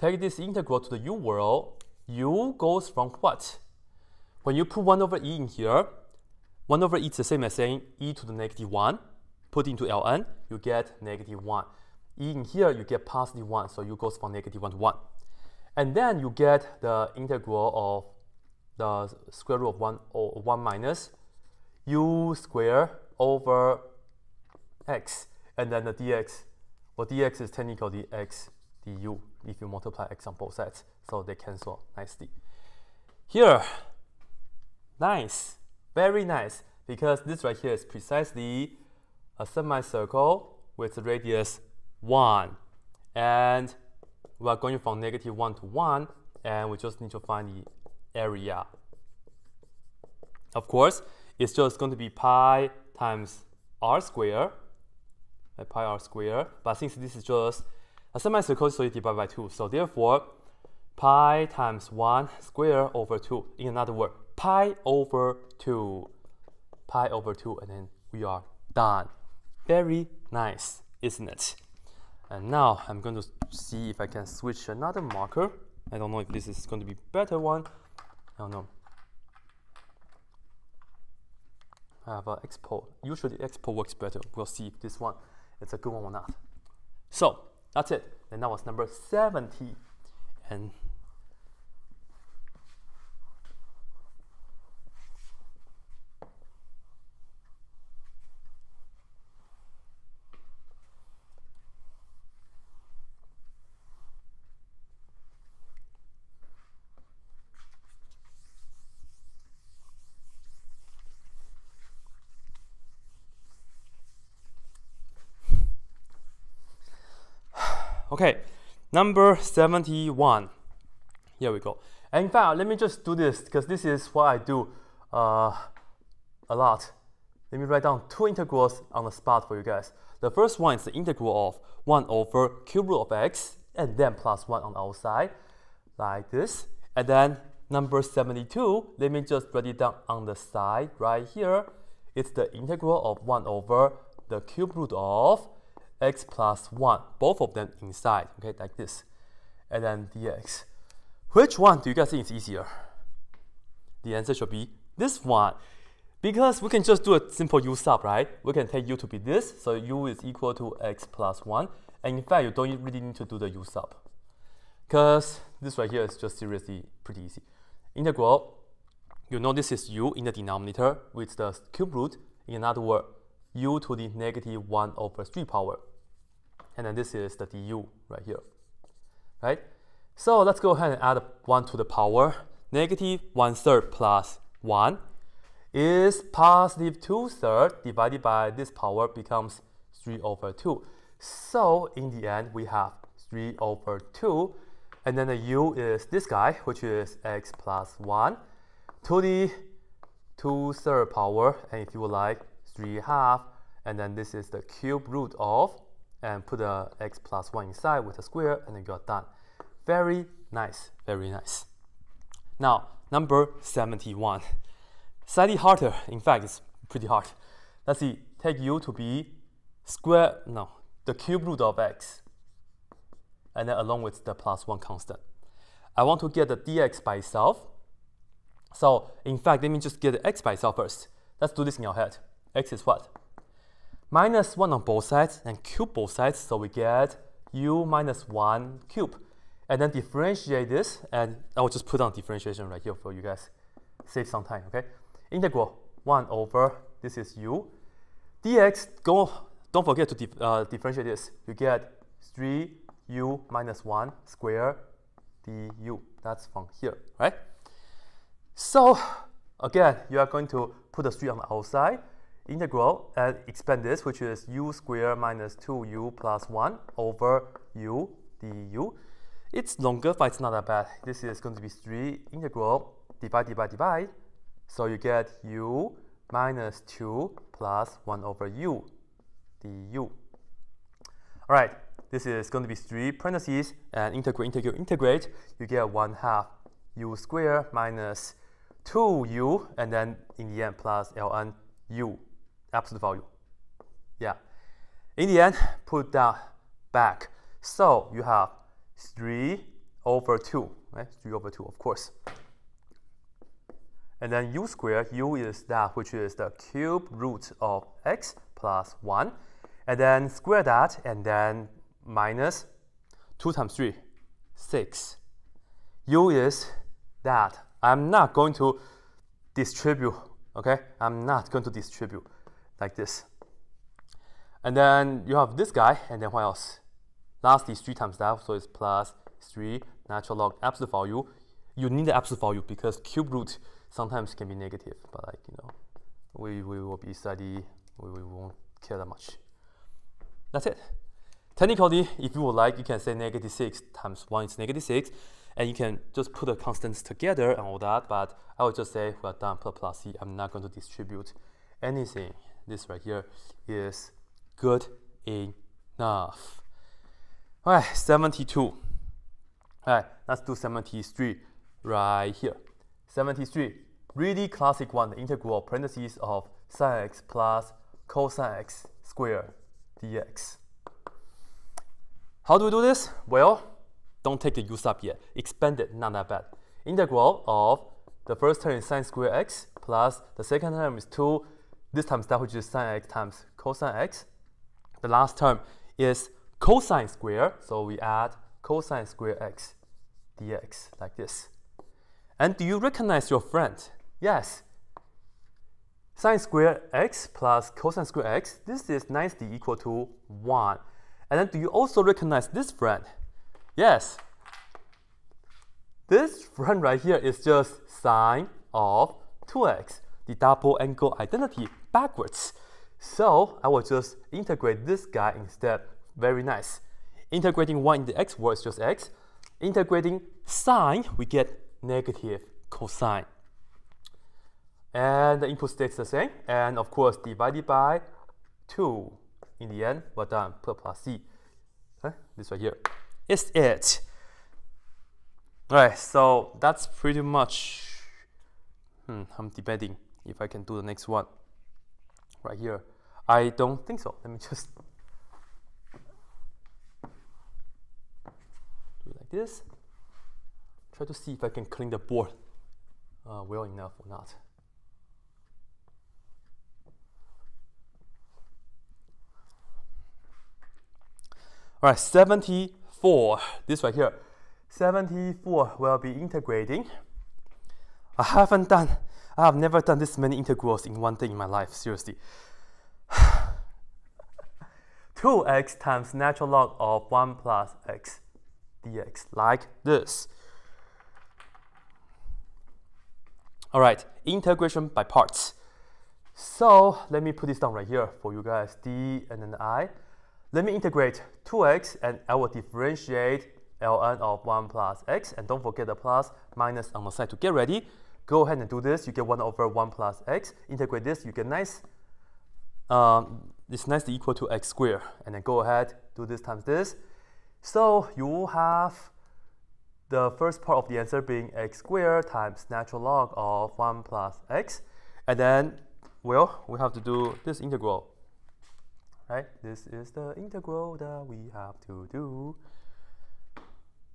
Take this integral to the u world. u goes from what? When you put 1 over e in here, 1 over e is the same as saying e to the negative 1. Put into ln, you get negative 1. e in here, you get positive 1, so u goes from negative 1 to 1. And then you get the integral of the square root of 1, or 1 minus u square over x, and then the dx well, dx is technically x du if you multiply x on both sides. So they cancel nicely. Here, nice, very nice, because this right here is precisely a semicircle with the radius 1. And we are going from negative 1 to 1, and we just need to find the area. Of course, it's just going to be pi times r squared pi r squared. But since this is just a semicircle, so you divide by 2. So therefore, pi times 1 square over 2. In another word, pi over 2. Pi over 2, and then we are done. Very nice, isn't it? And now I'm going to see if I can switch another marker. I don't know if this is going to be better one. I don't know. I have an expo. Usually expo works better. We'll see this one it's a good one or not. So that's it. And that was number 70. And Okay, number 71. Here we go. And in fact, let me just do this because this is what I do uh, a lot. Let me write down two integrals on the spot for you guys. The first one is the integral of 1 over cube root of x and then plus 1 on the outside, like this. And then number 72, let me just write it down on the side right here. It's the integral of 1 over the cube root of x plus 1, both of them inside, okay, like this, and then dx. Which one do you guys think is easier? The answer should be this one. Because we can just do a simple u sub, right? We can take u to be this, so u is equal to x plus 1. And in fact, you don't really need to do the u sub. Because this right here is just seriously pretty easy. integral, you know this is u in the denominator with the cube root. In other word, u to the negative 1 over 3 power. And then this is the du right here, right? So let's go ahead and add 1 to the power. Negative 1 third plus 1 is positive 2 third divided by this power becomes 3 over 2. So in the end, we have 3 over 2. And then the u is this guy, which is x plus 1 to the 2 third power. And if you would like, 3 half. And then this is the cube root of, and put the x plus 1 inside with a square, and then you're done. Very nice, very nice. Now, number 71. Slightly harder, in fact, it's pretty hard. Let's see, take u to be square, no, the cube root of x, and then along with the plus 1 constant. I want to get the dx by itself. So, in fact, let me just get the x by itself first. Let's do this in your head. x is what? Minus 1 on both sides and cube both sides, so we get u minus 1 cube. And then differentiate this, and I will just put on differentiation right here for you guys. Save some time, okay? Integral 1 over, this is u. dx, go, don't forget to dif uh, differentiate this. You get 3u minus 1 square du. That's from here, right? So, again, you are going to put the 3 on the outside, integral, and expand this, which is u squared minus 2u plus 1 over u du. It's longer, but it's not that bad. This is going to be 3 integral divide, divide, divide. So you get u minus 2 plus 1 over u du. All right, this is going to be 3 parentheses and integrate, integrate, integrate. You get 1 half u squared minus 2u and then in the end plus ln u, absolute value. Yeah. In the end, put that back. So you have 3 over 2, right? 3 over 2, of course. And then u squared, u is that which is the cube root of x plus 1. And then square that, and then minus 2 times 3, 6. u is that. I'm not going to distribute, okay? I'm not going to distribute like this. And then you have this guy, and then what else? Lastly, 3 times that, so it's plus 3 natural log absolute value. You need the absolute value because cube root sometimes can be negative, but like, you know, we, we will be study, we, we won't care that much. That's it. Technically, if you would like, you can say negative 6 times 1 is negative 6, and you can just put the constants together and all that, but I would just say we're done plus plus c. I'm not going to distribute anything. This right here is good enough. All right, 72. All right, let's do 73 right here. 73, really classic one, the integral of parentheses of sine x plus cosine x squared dx. How do we do this? Well, don't take the u sub yet. Expand it, not that bad. Integral of the first term is sine square x plus the second term is 2, this times that which is sine x times cosine x. The last term is cosine square, so we add cosine square x dx like this. And do you recognize your friend? Yes. Sine square x plus cosine square x, this is nicely equal to 1. And then do you also recognize this friend? Yes. This friend right here is just sine of 2x, the double angle identity backwards. So I will just integrate this guy instead. Very nice. Integrating 1 in the x is just x. Integrating sine, we get negative cosine. And the input stays the same. And of course, divided by 2. In the end, we're done. Plus c. Huh? This right here is it. Alright, so that's pretty much. Hmm, I'm debating if I can do the next one right here. I don't think so. Let me just do it like this. Try to see if I can clean the board uh, well enough or not. All right, 74, this right here. 74 will be integrating I haven't done, I have never done this many integrals in one day in my life, seriously. 2x times natural log of 1 plus x dx, like this. All right, integration by parts. So let me put this down right here for you guys, d and then i. Let me integrate 2x and I will differentiate ln of 1 plus x. And don't forget the plus minus on the side to get ready. Go ahead and do this. You get 1 over 1 plus x. Integrate this. You get nice. Um, it's nicely equal to x squared. And then go ahead, do this times this. So you have the first part of the answer being x squared times natural log of 1 plus x. And then, well, we have to do this integral. Right? This is the integral that we have to do.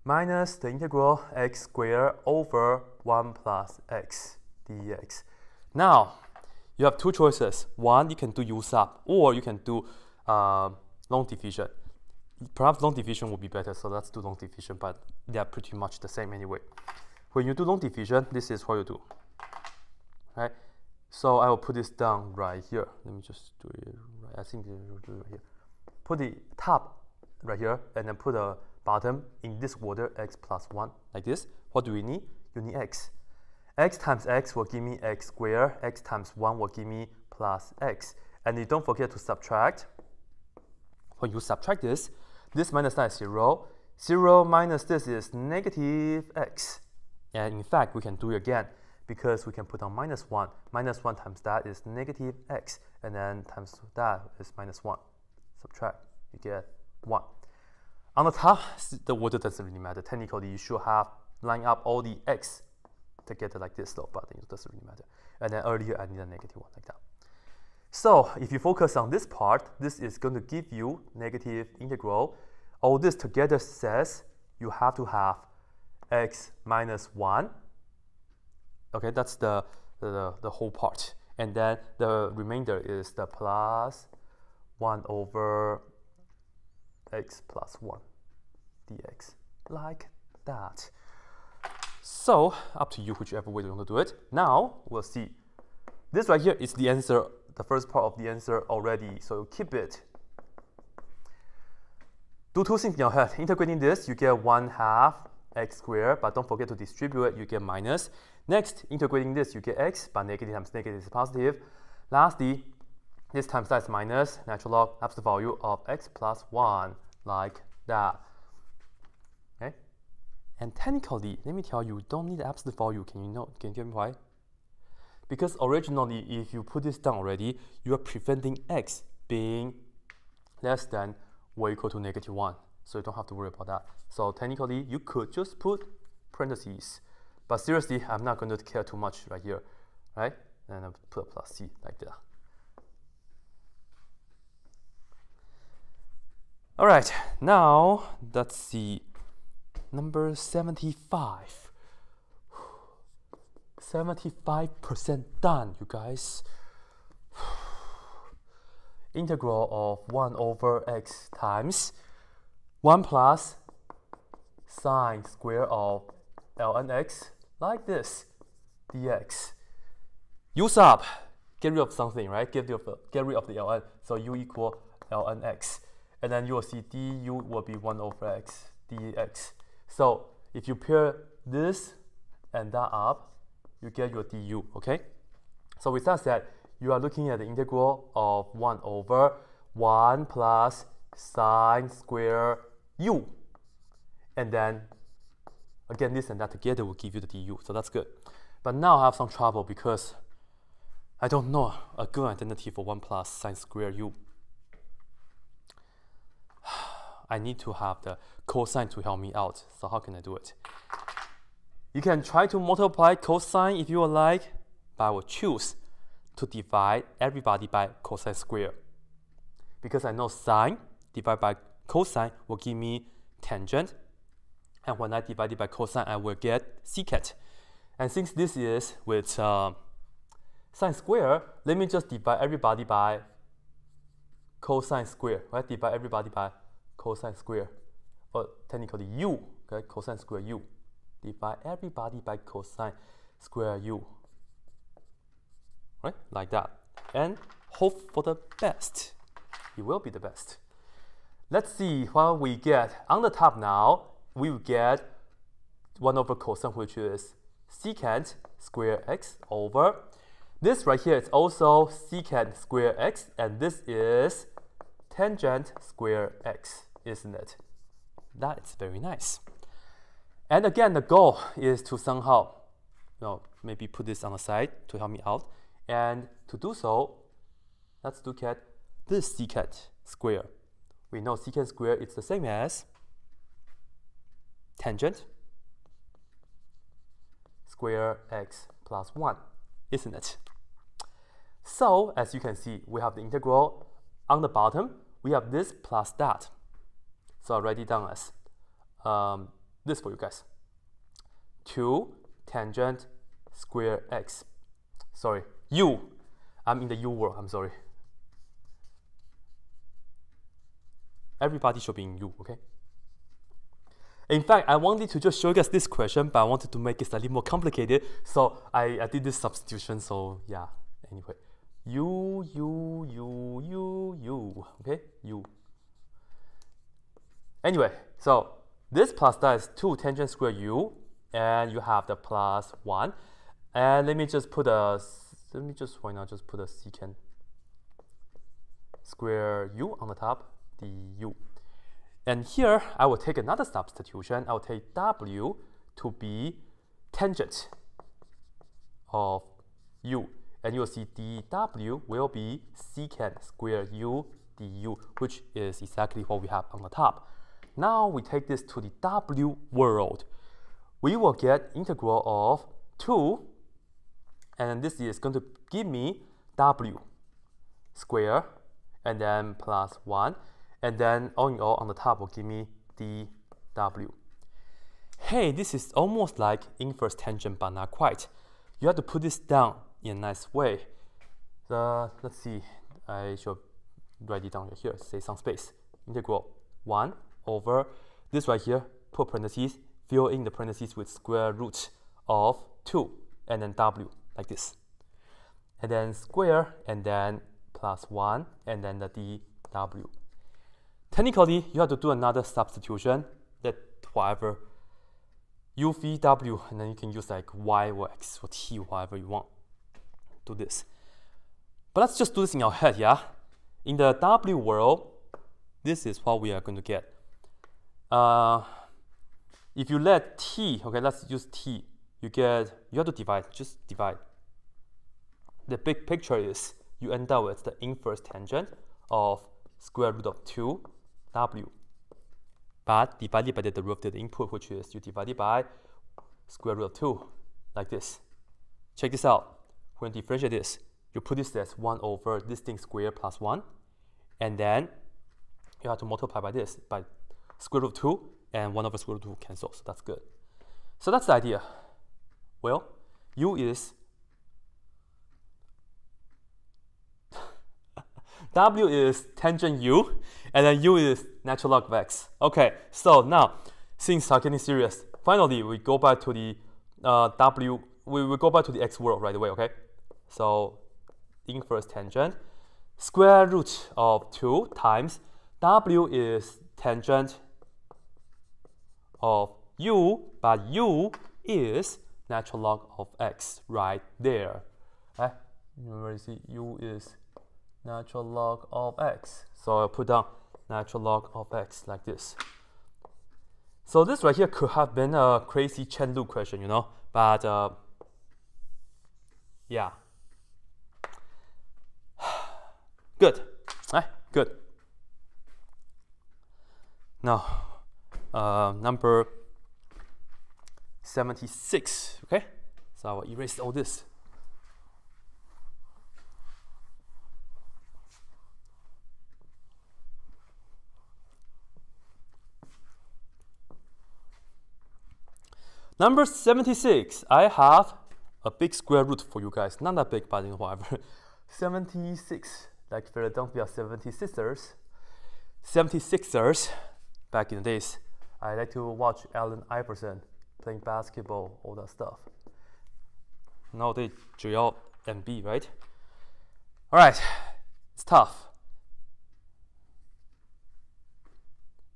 Minus the integral x squared over 1 plus x dx. Now, you have two choices. One, you can do u sub, or you can do uh, long division perhaps long division would be better, so let's do long division, but they are pretty much the same anyway. When you do long division, this is what you do, right? So I will put this down right here. Let me just do it right, I think do it right here. Put the top right here, and then put the bottom in this order, x plus 1, like this. What do we need? You need x. x times x will give me x squared, x times 1 will give me plus x. And you don't forget to subtract. When you subtract this, this minus that is 0. 0 minus this is negative x. And in fact, we can do it again because we can put on minus 1. Minus 1 times that is negative x. And then times that is minus 1. Subtract, you get 1. On the top, the order doesn't really matter. Technically, you should have line up all the x together like this though, but it doesn't really matter. And then earlier, I need a negative 1 like that. So if you focus on this part, this is going to give you negative integral. All this together says you have to have x minus 1. Okay, that's the, the, the whole part. And then the remainder is the plus 1 over x plus 1 dx, like that. So, up to you, whichever way you want to do it. Now, we'll see. This right here is the answer the first part of the answer already, so keep it. Do two things in your head. Integrating this, you get 1 half x squared, but don't forget to distribute it, you get minus. Next, integrating this, you get x, but negative times negative is positive. Lastly, this times that is minus natural log absolute value of x plus 1, like that. Okay? And technically, let me tell you, don't need absolute value. Can you know? Can you tell me why? Because originally, if you put this down already, you are preventing x being less than or equal to negative 1. So you don't have to worry about that. So technically, you could just put parentheses. But seriously, I'm not going to care too much right here, right? And I put a plus c like that. All right, now let's see number 75. 75% done, you guys. Integral of 1 over x times 1 plus sine square of ln x, like this, dx. U sub, get rid of something, right? Get rid of the, get rid of the ln, so u equal ln x. And then you will see du will be 1 over x dx. So if you pair this and that up, you get your du, okay? So with that said, you are looking at the integral of 1 over 1 plus sine square u. And then, again, this and that together will give you the du, so that's good. But now I have some trouble because I don't know a good identity for 1 plus sine square u. I need to have the cosine to help me out, so how can I do it? You can try to multiply cosine if you would like, but I will choose to divide everybody by cosine square. Because I know sine divided by cosine will give me tangent. And when I divide it by cosine, I will get secant. And since this is with uh, sine square, let me just divide everybody by cosine square, right? Divide everybody by cosine square, or technically u, okay? Cosine square u divide everybody by cosine. square u. Right, like that. And hope for the best. It will be the best. Let's see what we get. On the top now, we will get 1 over cosine, which is secant square x over. This right here is also secant square x, and this is tangent square x, isn't it? That is very nice. And again, the goal is to somehow, you know, maybe put this on the side to help me out. And to do so, let's look at this secant square. We know secant square is the same as tangent square x plus 1, isn't it? So, as you can see, we have the integral on the bottom. We have this plus that. So I'll write it down as um, this for you guys. 2 tangent square x. Sorry, u. I'm in the u world, I'm sorry. Everybody should be in u, okay? In fact, I wanted to just show you guys this question, but I wanted to make it slightly more complicated, so I, I did this substitution, so yeah, anyway. U, U, U, U, U, okay? U. Anyway, so this plus that is 2 tangent square u, and you have the plus 1. And let me just put a, let me just, why not just put a secant square u on the top, du. And here, I will take another substitution. I will take w to be tangent of u. And you will see dw will be secant square u du, which is exactly what we have on the top. Now we take this to the w world. We will get integral of 2, and this is going to give me w square, and then plus 1, and then all in all on the top will give me dw. Hey, this is almost like inverse tangent, but not quite. You have to put this down in a nice way. The, let's see, I should write it down here, say some space. Integral 1 over this right here, put parentheses, fill in the parentheses with square root of 2, and then w, like this. And then square, and then plus 1, and then the dw. Technically, you have to do another substitution that whatever u v w, and then you can use like y or x or t, whatever you want. Do this. But let's just do this in our head, yeah? In the w world, this is what we are going to get uh, if you let t, okay, let's use t, you get, you have to divide, just divide. The big picture is you end up with the inverse tangent of square root of 2 w. But divided by the derivative of the input, which is you divide it by square root of 2, like this. Check this out. When you differentiate this, you put this as 1 over this thing square plus 1, and then you have to multiply by this, by square root of 2 and 1 over square root of 2 cancel, so that's good. So that's the idea. Well, u is w is tangent u, and then u is natural log of x. Okay, so now, things are getting serious. Finally, we go back to the uh, w, we will go back to the x world right away, okay? So, inverse tangent, square root of 2 times w is tangent of u, but u is natural log of x right there. Eh? Remember, you see, u is natural log of x. So I'll put down natural log of x like this. So this right here could have been a crazy chain rule question, you know, but uh, yeah. Good, eh? good. Now, uh, number 76, okay? So I will erase all this. Number 76, I have a big square root for you guys. Not that big, but you know, whatever. 76, like Philadelphia 76ers. 76ers, back in the days. I like to watch Allen Iverson playing basketball, all that stuff. No, they 只要 and right? All right, it's tough.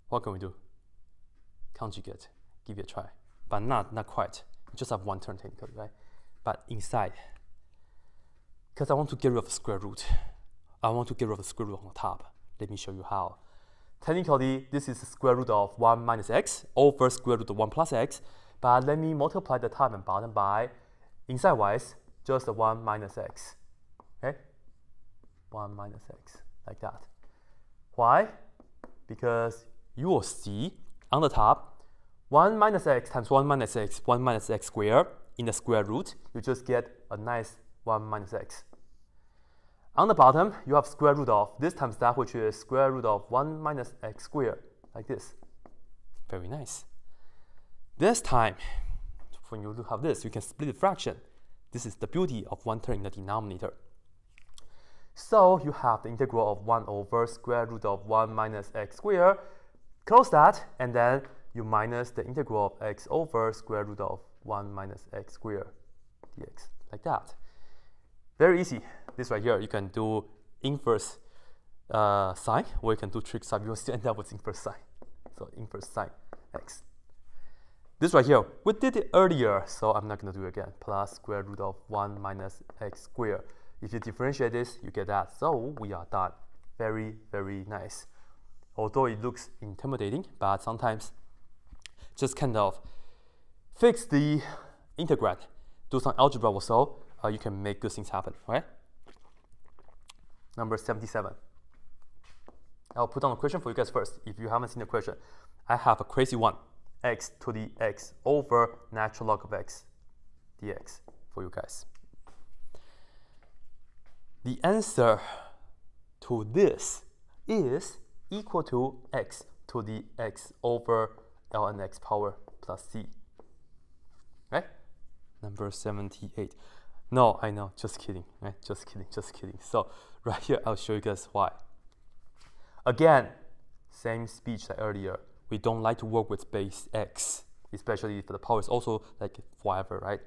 What can we do? Conjugate, give it a try, but not not quite. You just have one term technically, right? But inside, because I want to get rid of the square root. I want to get rid of the square root on the top. Let me show you how. Technically, this is the square root of 1 minus x over square root of 1 plus x. But let me multiply the top and bottom by, inside wise, just the 1 minus x. Okay? 1 minus x, like that. Why? Because you will see on the top, 1 minus x times 1 minus x, 1 minus x squared in the square root, you just get a nice 1 minus x. On the bottom, you have square root of this times that, which is square root of 1 minus x squared, like this. Very nice. This time, when you have this, you can split the fraction. This is the beauty of one term in the denominator. So you have the integral of 1 over square root of 1 minus x squared. Close that, and then you minus the integral of x over square root of 1 minus x squared dx, like that. Very easy. This right here, you can do inverse uh, sine, or you can do trig sine. You will still end up with inverse sine. So inverse sine x. This right here, we did it earlier, so I'm not going to do it again. Plus square root of 1 minus x squared. If you differentiate this, you get that. So we are done. Very, very nice. Although it looks intimidating, but sometimes just kind of fix the integrand, do some algebra or so, uh, you can make good things happen, right? Number 77. I'll put down a question for you guys first. If you haven't seen the question, I have a crazy one. x to the x over natural log of x dx for you guys. The answer to this is equal to x to the x over ln x power plus c. Right? Number 78. No, I know, just kidding, right? Just kidding, just kidding. So right here, I'll show you guys why. Again, same speech like earlier. We don't like to work with base x, especially if the power is also like forever, right?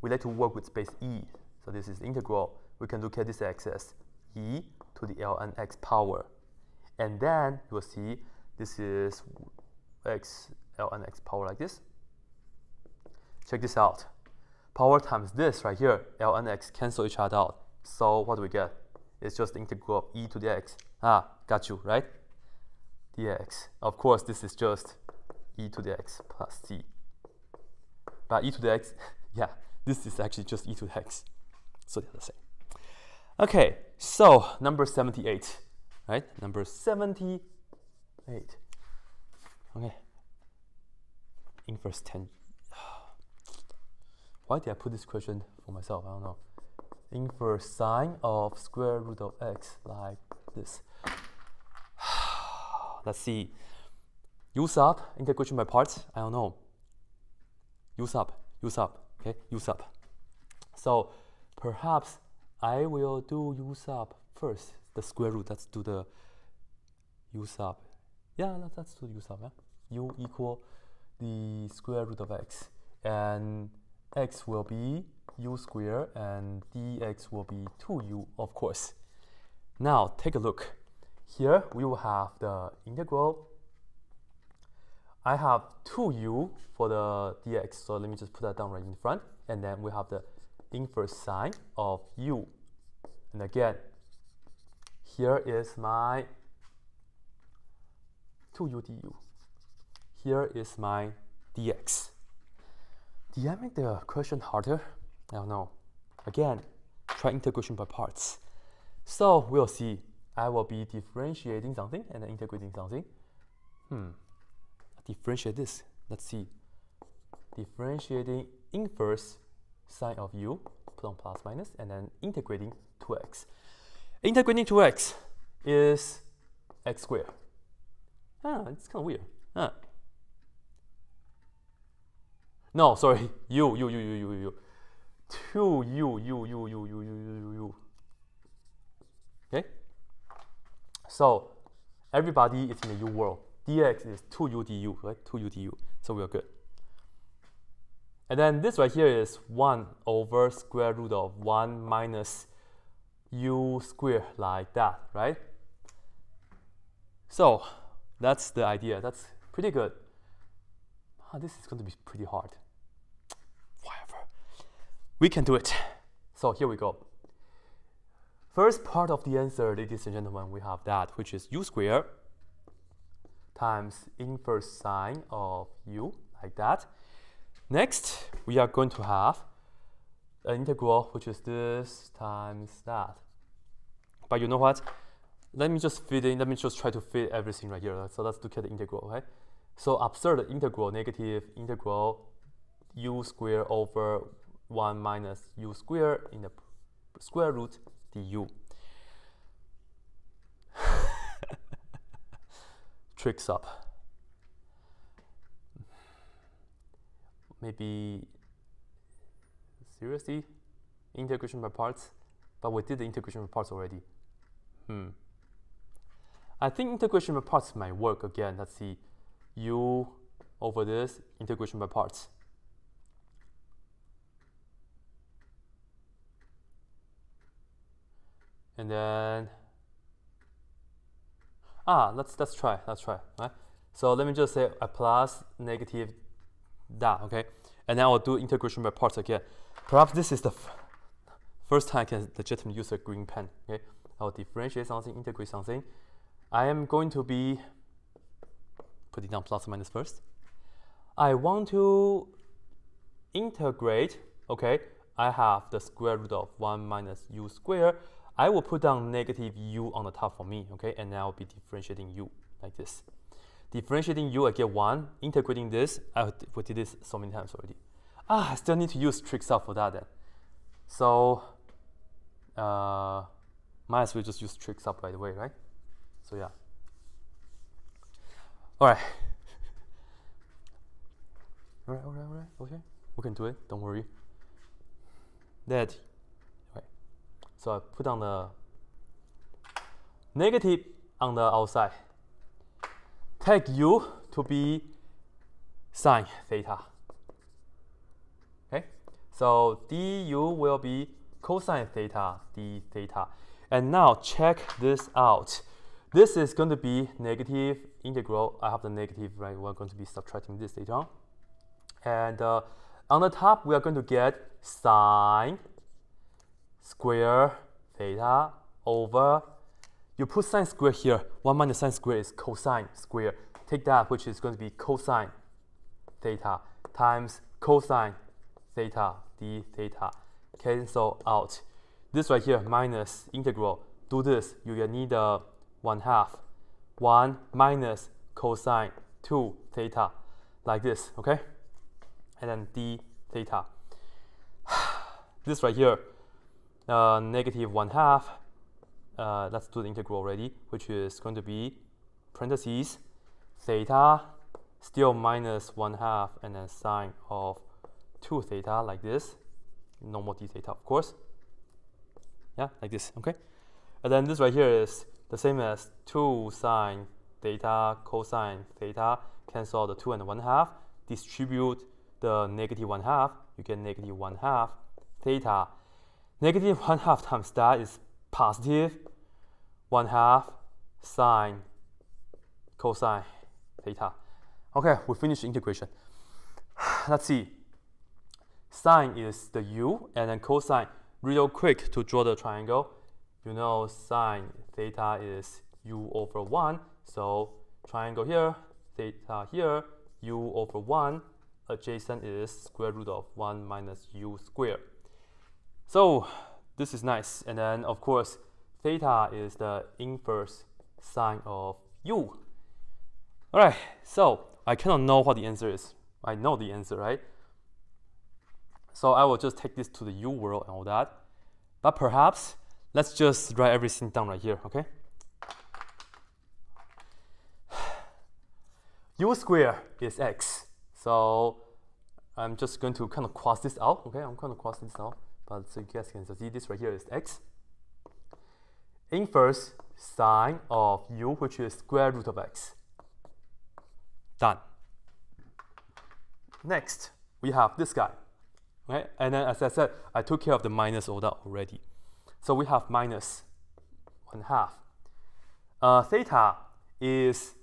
We like to work with base e. So this is integral. We can look at this x as e to the ln x power. And then you will see this is x ln x power like this. Check this out power times this right here, ln x cancel each other out. So what do we get? It's just integral of e to the x. Ah, got you, right? dx. Of course, this is just e to the x plus c. But e to the x, yeah, this is actually just e to the x. So they're the same. Okay, so number 78, right? Number 78. Okay. Inverse tangent why did I put this question for myself? I don't know. Inverse sine of square root of x like this. Let's see. U sub, integration by parts, I don't know. U sub, U sub, okay, U sub. So perhaps I will do U sub first, the square root, let's do the U sub. Yeah, let's, do U sub, yeah? U equal the square root of x. And x will be u squared and dx will be 2u, of course. Now, take a look. Here, we will have the integral. I have 2u for the dx, so let me just put that down right in front. And then we have the inverse sine of u. And again, here is my 2u du. Here is my dx. Did I make the question harder? I don't know. Again, try integration by parts. So we'll see. I will be differentiating something and then integrating something. Hmm. Differentiate this. Let's see. Differentiating inverse sine of u, on plus minus, and then integrating 2x. Integrating 2x is x squared. Ah, it's kind of weird. Huh. No, sorry, you, you, you, you, you, you. Two you, you, you, you, you, you, you, you. Okay? So everybody is in the u world. dx is 2u du, right? 2u du. So we are good. And then this right here is 1 over square root of 1 minus u squared like that, right? So that's the idea. That's pretty good. Oh, this is going to be pretty hard. We can do it. So here we go. First part of the answer, ladies and gentlemen, we have that, which is u squared times inverse sine of u, like that. Next, we are going to have an integral, which is this times that. But you know what? Let me just fit in, let me just try to fit everything right here. So let's look at the integral, okay? So observe the integral, negative integral u squared over 1 minus u squared in the square root du. Trig sub. maybe seriously? Integration by parts? But we did the integration by parts already. Hmm. I think integration by parts might work again. Let's see. u over this integration by parts and then ah let's let's try let's try right so let me just say a plus negative that, okay? And then I'll do integration by parts again. Perhaps this is the first time I can legitimately use a green pen, okay? I'll differentiate something, integrate something. I am going to be putting down plus or minus first. I want to integrate, okay? I have the square root of 1 minus u squared. I will put down negative u on the top for me, okay? And then I'll be differentiating u like this. Differentiating u, I get 1. Integrating this, I we did this so many times already. Ah, I still need to use trig sub for that then. So, uh, might as well just use trig sub right away, right? So yeah. Alright. alright, alright, alright, okay. We can do it, don't worry. That, right. So I put on the negative on the outside take u to be sine theta. Okay, so du will be cosine theta d theta. And now check this out. This is going to be negative integral. I have the negative, right? We're going to be subtracting this later on. And uh, on the top, we are going to get sine square theta over you put sine square here. 1 minus sine square is cosine square. Take that, which is going to be cosine theta times cosine theta d theta. Cancel out. This right here, minus integral. Do this, you will need a 1 half. 1 minus cosine 2 theta. Like this, okay? And then d theta. this right here, uh, negative 1 half uh, let's do the integral already, which is going to be parentheses theta still minus 1 half and then sine of 2 theta like this. normal d theta, of course. Yeah, like this, okay? And then this right here is the same as 2 sine theta cosine theta. Cancel the 2 and the 1 half. Distribute the negative 1 half. You get negative 1 half theta. Negative 1 half times that is positive 1 half sine cosine theta. Okay, we finished integration. Let's see. Sine is the u, and then cosine, real quick to draw the triangle. You know sine theta is u over 1. So triangle here, theta here, u over 1. Adjacent is square root of 1 minus u squared. So this is nice. And then, of course, theta is the inverse sine of u. All right, so I cannot know what the answer is. I know the answer, right? So I will just take this to the u world and all that. But perhaps, let's just write everything down right here, okay? u square is x. So I'm just going to kind of cross this out, okay? I'm going to cross this out. But so you guys can see this right here is x. Inverse sine of u, which is square root of x. Done. Next, we have this guy, right? And then as I said, I took care of the minus that already. So we have minus 1 half. Uh, theta is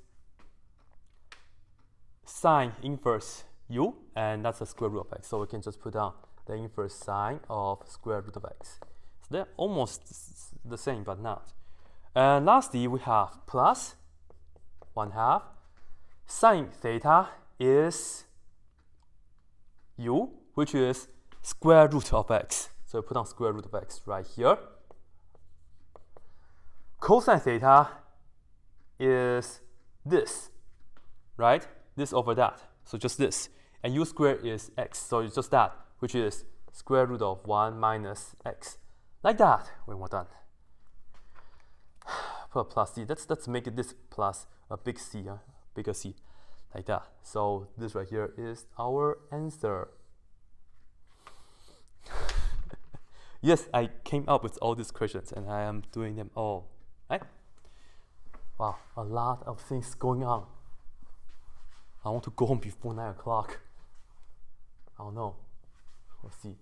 sine inverse u, and that's the square root of x. So we can just put down the inverse sine of square root of x. So they're almost the same, but not. And lastly, we have plus 1 half. Sine theta is u, which is square root of x. So put on square root of x right here. Cosine theta is this, right? This over that. So just this. And u squared is x. So it's just that, which is square root of 1 minus x. Like that, when we're done. Put a plus c. Let's, let's make it this plus a big c, huh? bigger c. Like that. So this right here is our answer. yes, I came up with all these questions and I am doing them all. Right? Wow, a lot of things going on. I want to go home before 9 o'clock. I don't know. See.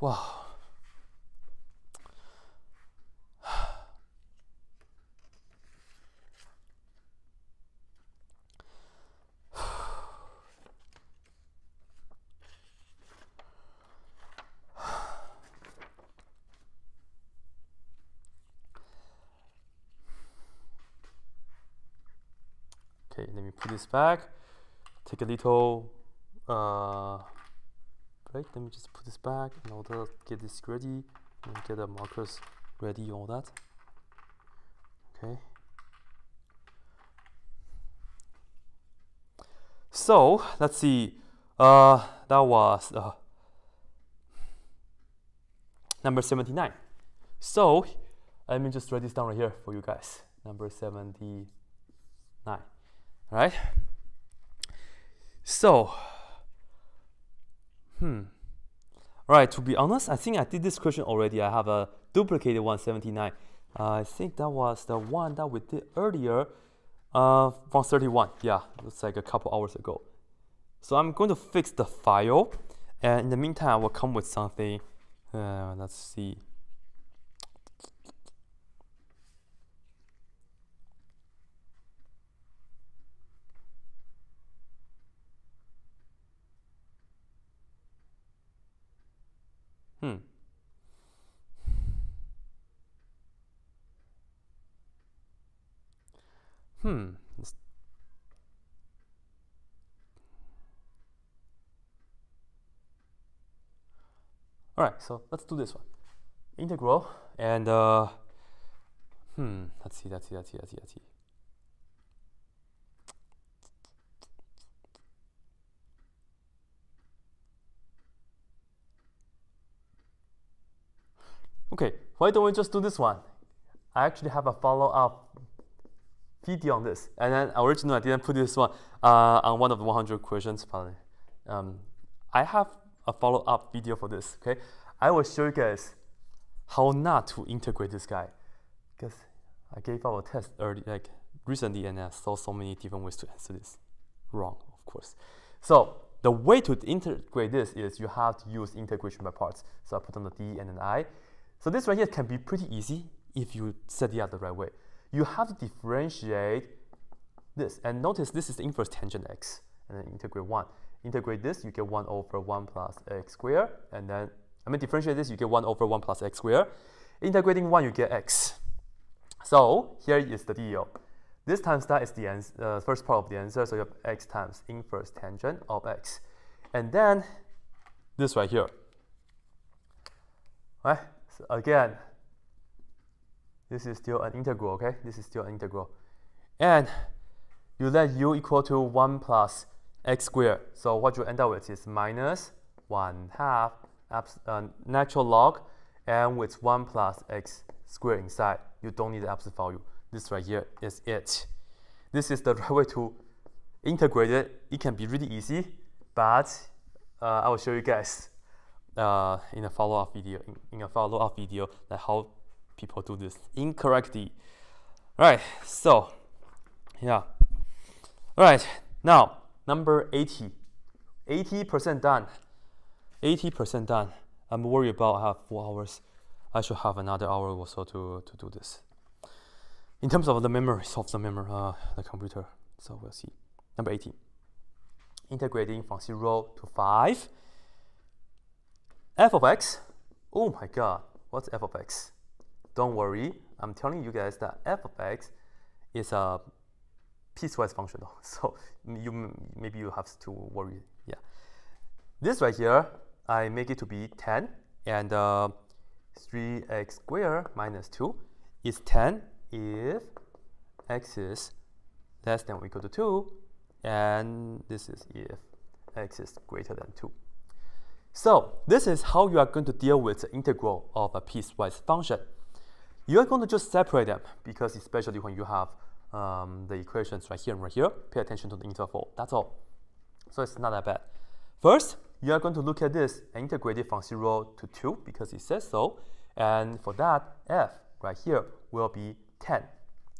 Wow. Okay, let me put this back. Take a little uh, break. Let me just put this back in order to get this ready and get the markers ready, all that. Okay. So let's see. Uh, that was uh, number 79. So let me just write this down right here for you guys. Number 79 right? So, hmm. Right, to be honest, I think I did this question already. I have a duplicated 179. Uh, I think that was the one that we did earlier uh, from 31. Yeah, looks like a couple hours ago. So I'm going to fix the file. And in the meantime, I will come with something. Uh, let's see. Hmm. Hmm. All right, so let's do this one. Integral and uh, hmm, let's see, let's see, let's see, let's see, let's see. Okay, why don't we just do this one? I actually have a follow-up video on this. And then originally I didn't put this one uh, on one of the 100 questions, but um, I have a follow-up video for this, okay? I will show you guys how not to integrate this guy. Because I gave out a test early, like recently and I saw so many different ways to answer this. Wrong, of course. So the way to integrate this is you have to use integration by parts. So I put on the D and an I. So this right here can be pretty easy if you set it up the right way. You have to differentiate this. And notice this is the inverse tangent x. And then integrate 1. Integrate this, you get 1 over 1 plus x squared. And then, I mean, differentiate this, you get 1 over 1 plus x squared. Integrating 1, you get x. So here is the deal. This times that is the uh, first part of the answer. So you have x times inverse tangent of x. And then this right here. Right? So again, this is still an integral, okay? This is still an integral. And you let u equal to 1 plus x squared. So what you end up with is minus 1 half uh, natural log and with 1 plus x squared inside. You don't need the absolute value. This right here is it. This is the right way to integrate it. It can be really easy, but uh, I will show you guys uh, in a follow-up video in, in a follow-up video that how people do this incorrectly. All right, so yeah. All right, now number 80. 80% done. 80% done. I'm worried about I have four hours. I should have another hour or so to, to do this. In terms of the memory, of the memory, uh, the computer. So we'll see. Number 18. Integrating from 0 to 5. f of x. Oh my god, what's f of x? Don't worry, I'm telling you guys that f of x is a piecewise function. So you maybe you have to worry. Yeah, this right here, I make it to be 10, and uh, 3x squared minus 2 is 10 if x is less than or equal to 2, and this is if x is greater than 2. So this is how you are going to deal with the integral of a piecewise function. You are going to just separate them because especially when you have um, the equations right here and right here, pay attention to the interval. That's all. So it's not that bad. First, you are going to look at this and integrate it from 0 to 2 because it says so. And for that, f right here will be 10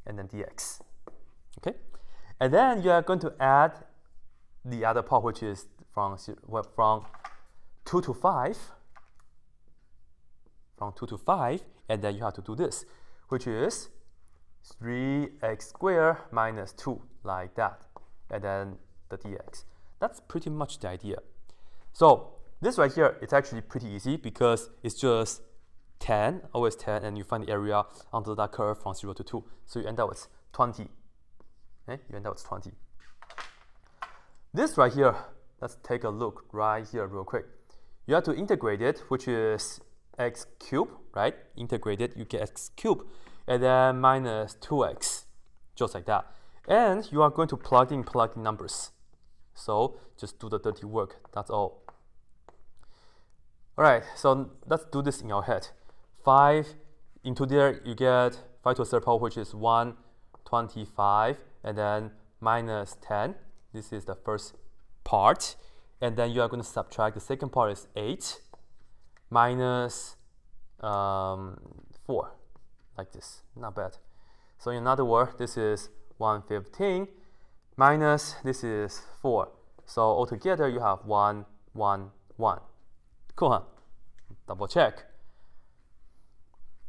and then dx. Okay? And then you are going to add the other part, which is from, from 2 to 5. From 2 to 5, and then you have to do this, which is 3x squared minus 2, like that, and then the dx. That's pretty much the idea. So this right here, it's actually pretty easy because it's just 10, always 10, and you find the area under that curve from 0 to 2. So you end up with 20. Okay? You end up with 20. This right here, let's take a look right here real quick. You have to integrate it, which is x cubed, right? Integrate it, you get x cubed, and then minus 2x, just like that. And you are going to plug in, plug in numbers. So just do the dirty work, that's all. All right, so let's do this in our head. 5 into there, you get 5 to the third power, which is 125, and then minus 10. This is the first part. And then you are going to subtract, the second part is 8, minus, um, 4, like this. Not bad. So in other words, this is 115 minus this is 4. So altogether you have 1, 1, 1. Cool, huh? Double check.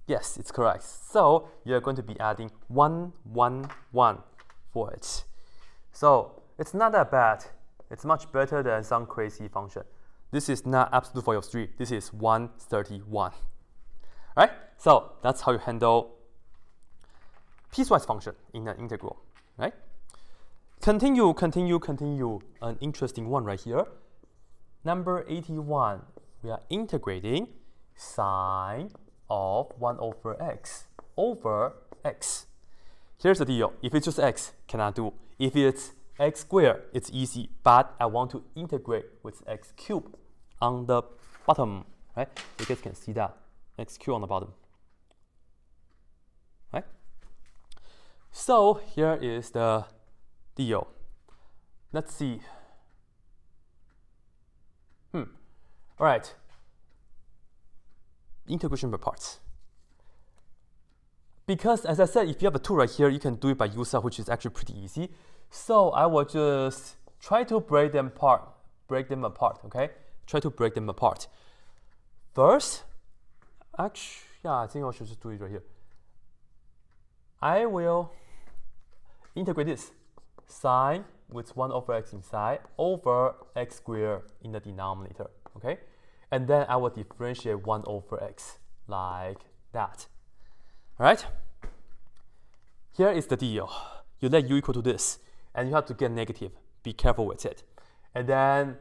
Yes, it's correct. So you're going to be adding 1, 1, 1 for it. So it's not that bad. It's much better than some crazy function. This is not absolute value of 3. This is 131. Right? So that's how you handle piecewise function in an integral. Right? Continue, continue, continue. An interesting one right here. Number 81. We are integrating sine of 1 over x over x. Here's the deal. If it's just x, cannot do. If it's x squared, it's easy. But I want to integrate with x cubed on the bottom. Right? You guys can see that. x cubed on the bottom. Right? So here is the deal. Let's see. Hmm. All right integration by parts. Because as I said, if you have a tool right here, you can do it by yourself, which is actually pretty easy. So I will just try to break them apart, break them apart, okay? Try to break them apart. First, actually, yeah, I think I should just do it right here. I will integrate this sine with 1 over x inside over x squared in the denominator, okay? and then I will differentiate 1 over x like that. All right? Here is the deal. You let u equal to this, and you have to get negative. Be careful with it. And then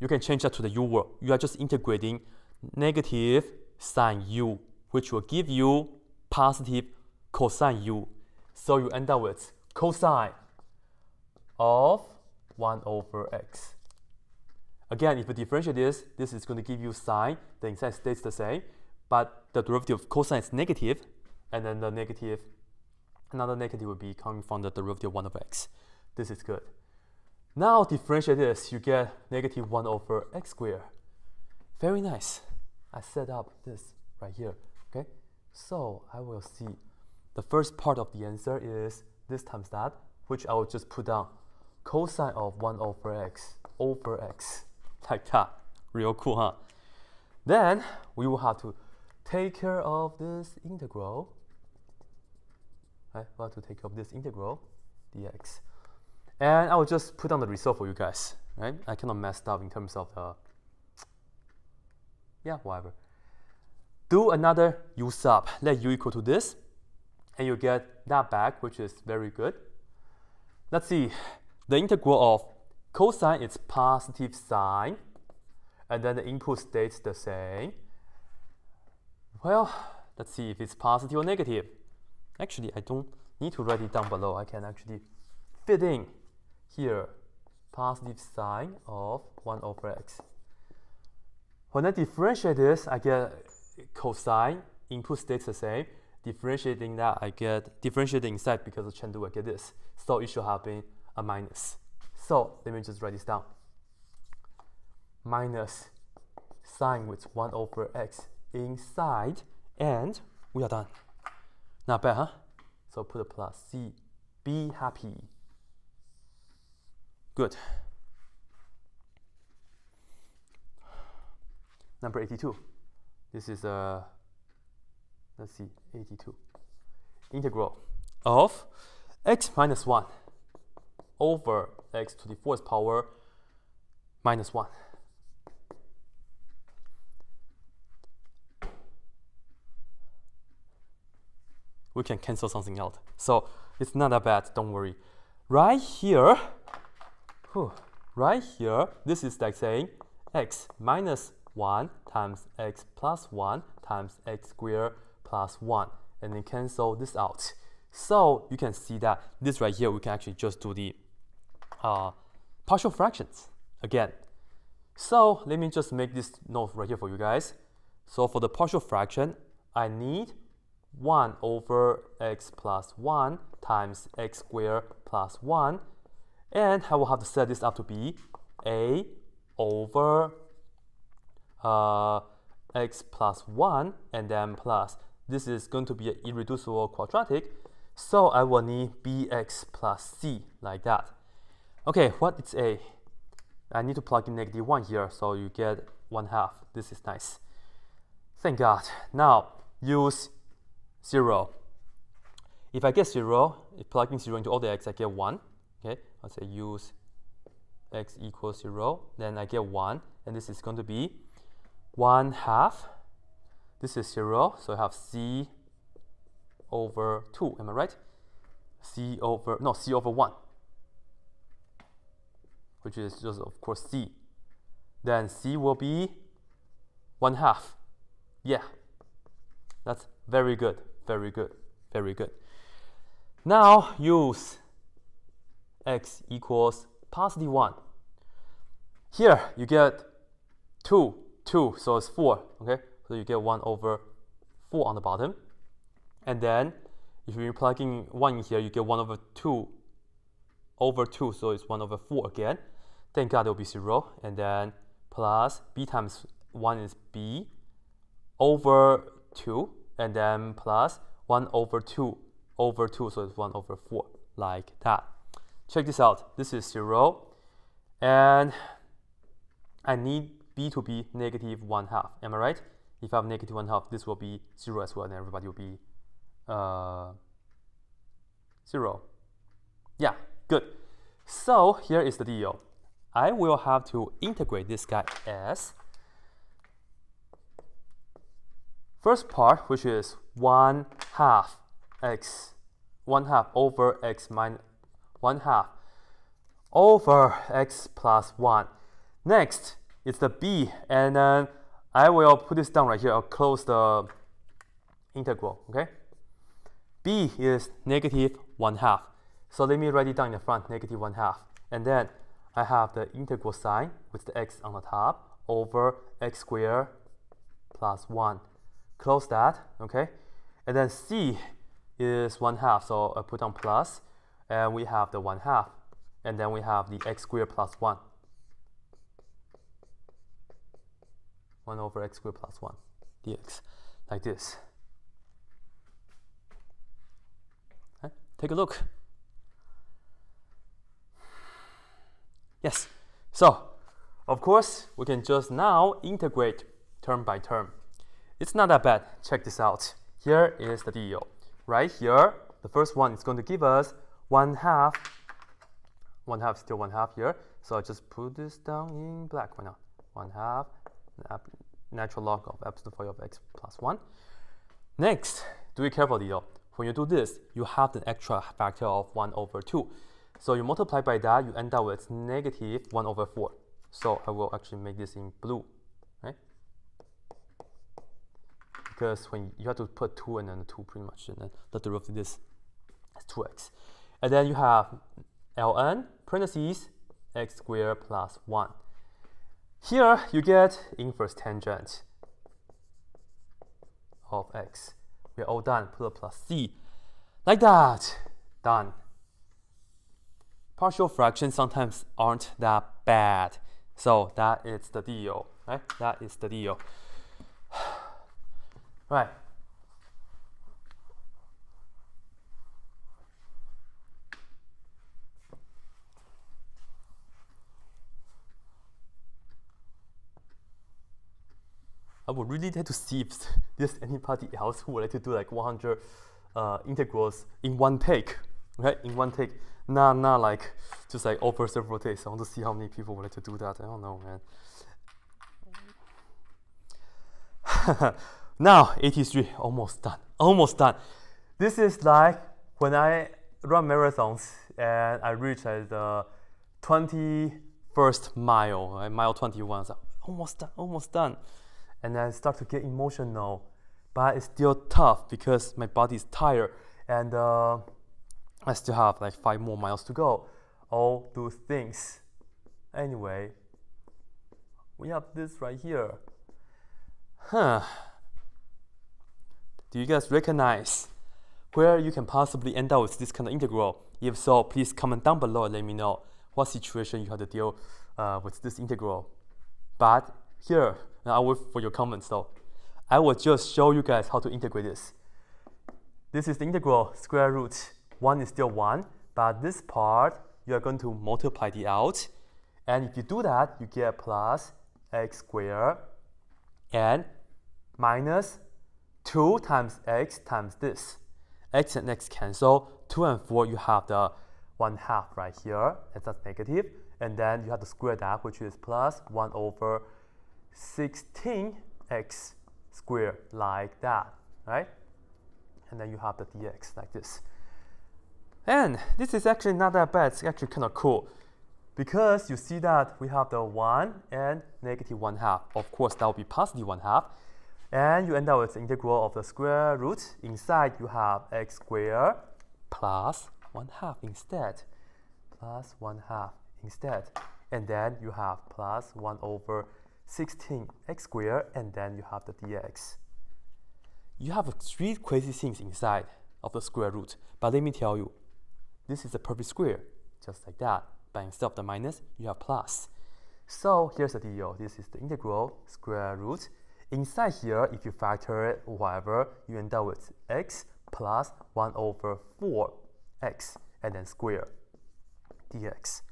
you can change that to the u word. You are just integrating negative sine u, which will give you positive cosine u. So you end up with cosine of 1 over x. Again, if you differentiate this, this is going to give you sine. The inside stays the same, but the derivative of cosine is negative, and then the negative, another negative will be coming from the derivative of 1 over x. This is good. Now differentiate this, you get negative 1 over x squared. Very nice. I set up this right here, okay? So I will see the first part of the answer is this times that, which I will just put down cosine of 1 over x over x, like that. Real cool, huh? Then we will have to take care of this integral. We have to take care of this integral dx. And I will just put down the result for you guys, right? I cannot mess up in terms of the, yeah, whatever. Do another u sub, let u equal to this, and you get that back, which is very good. Let's see, the integral of cosine is positive sine, and then the input stays the same. Well, let's see if it's positive or negative. Actually, I don't need to write it down below. I can actually fit in here positive sine of 1 over x. When I differentiate this, I get cosine, input stays the same. Differentiating that, I get differentiating inside because of rule, I get this. So it should have been a minus. So let me just write this down. Minus sine with 1 over x inside, and we are done. Not bad, huh? So put a plus C. Be happy. Good. Number 82. This is a, uh, let's see, 82. Integral of x minus 1 over x to the fourth power minus 1. We can cancel something out. So it's not that bad, don't worry. Right here, whew, right here, this is like saying x minus 1 times x plus 1 times x squared plus 1. And then cancel this out. So you can see that this right here, we can actually just do the uh, partial fractions again. So let me just make this note right here for you guys. So for the partial fraction, I need 1 over x plus 1 times x squared plus 1. And I will have to set this up to be a over uh, x plus 1 and then plus. This is going to be an irreducible quadratic. So I will need bx plus c like that. Okay, what is a? I need to plug in negative 1 here, so you get 1 half. This is nice. Thank God. Now, use 0. If I get 0, if plugging 0 into all the x, I get 1. Okay, I'll say use x equals 0, then I get 1, and this is going to be 1 half. This is 0, so I have c over 2, am I right? c over, no, c over 1 which is just of course C. Then C will be 1 half. Yeah, that's very good, very good, very good. Now use x equals positive 1. Here you get 2, 2, so it's 4, okay? So you get 1 over 4 on the bottom. And then if you're plugging 1 in here, you get 1 over 2 over 2, so it's 1 over 4 again. Thank God it will be 0. And then plus b times 1 is b over 2. And then plus 1 over 2 over 2. So it's 1 over 4, like that. Check this out. This is 0. And I need b to be negative 1 half. Am I right? If I have negative 1 half, this will be 0 as well. And everybody will be uh, 0. Yeah, good. So here is the deal. I will have to integrate this guy as first part, which is 1 half x, 1 half over x minus 1 half over x plus 1. Next, it's the b, and then I will put this down right here. I'll close the integral, okay? b is negative 1 half. So let me write it down in the front, negative 1 half. And then I have the integral sign with the x on the top over x squared plus 1. Close that, okay? And then c is 1 half, so I put on plus, and we have the 1 half. And then we have the x squared plus 1. 1 over x squared plus 1 dx, like this. Take a look. Yes. So, of course, we can just now integrate term by term. It's not that bad. Check this out. Here is the deal. Right here, the first one is going to give us 1 half. 1 half, still 1 half here. So I just put this down in black. Why not? 1 half natural log of absolute value of x plus 1. Next, do it carefully though. When you do this, you have the extra factor of 1 over 2. So you multiply by that, you end up with negative 1 over 4. So I will actually make this in blue, right? Because when you have to put 2 and then 2 pretty much, and then the derivative is 2x. And then you have ln parentheses x squared plus 1. Here you get inverse tangent of x. We're all done. Put a plus c. Like that. Done. Partial fractions sometimes aren't that bad. So that is the deal. Right? That is the deal. right. I would really like to see if there's anybody else who would like to do like 100 uh, integrals in one take, right? In one take, not not like just like over several takes. I want to see how many people would like to do that. I don't know, man. now 83, almost done, almost done. This is like when I run marathons and I reach like the 21st mile, right? mile 21. So almost done, almost done and then I start to get emotional. But it's still tough because my body is tired and uh, I still have like five more miles to go. All those things. Anyway, we have this right here. Huh. Do you guys recognize where you can possibly end up with this kind of integral? If so, please comment down below and let me know what situation you have to deal uh, with this integral. But here, I will wait for your comments though. I will just show you guys how to integrate this. This is the integral square root. 1 is still 1, but this part, you are going to multiply the out. And if you do that, you get plus x squared and minus 2 times x times this. x and x cancel. 2 and 4, you have the 1 half right here, and that's negative. And then you have to square that, which is plus 1 over 16x squared like that, right? And then you have the dx like this. And this is actually not that bad. It's actually kind of cool because you see that we have the 1 and negative 1 half. Of course, that will be positive 1 half. And you end up with the integral of the square root. Inside, you have x squared plus 1 half instead. Plus 1 half instead. And then you have plus 1 over 16 x squared, and then you have the dx. You have three crazy things inside of the square root, but let me tell you, this is a perfect square, just like that. But instead of the minus, you have plus. So here's the deal. This is the integral square root. Inside here, if you factor it, whatever, you end up with x plus 1 over 4x, and then square dx.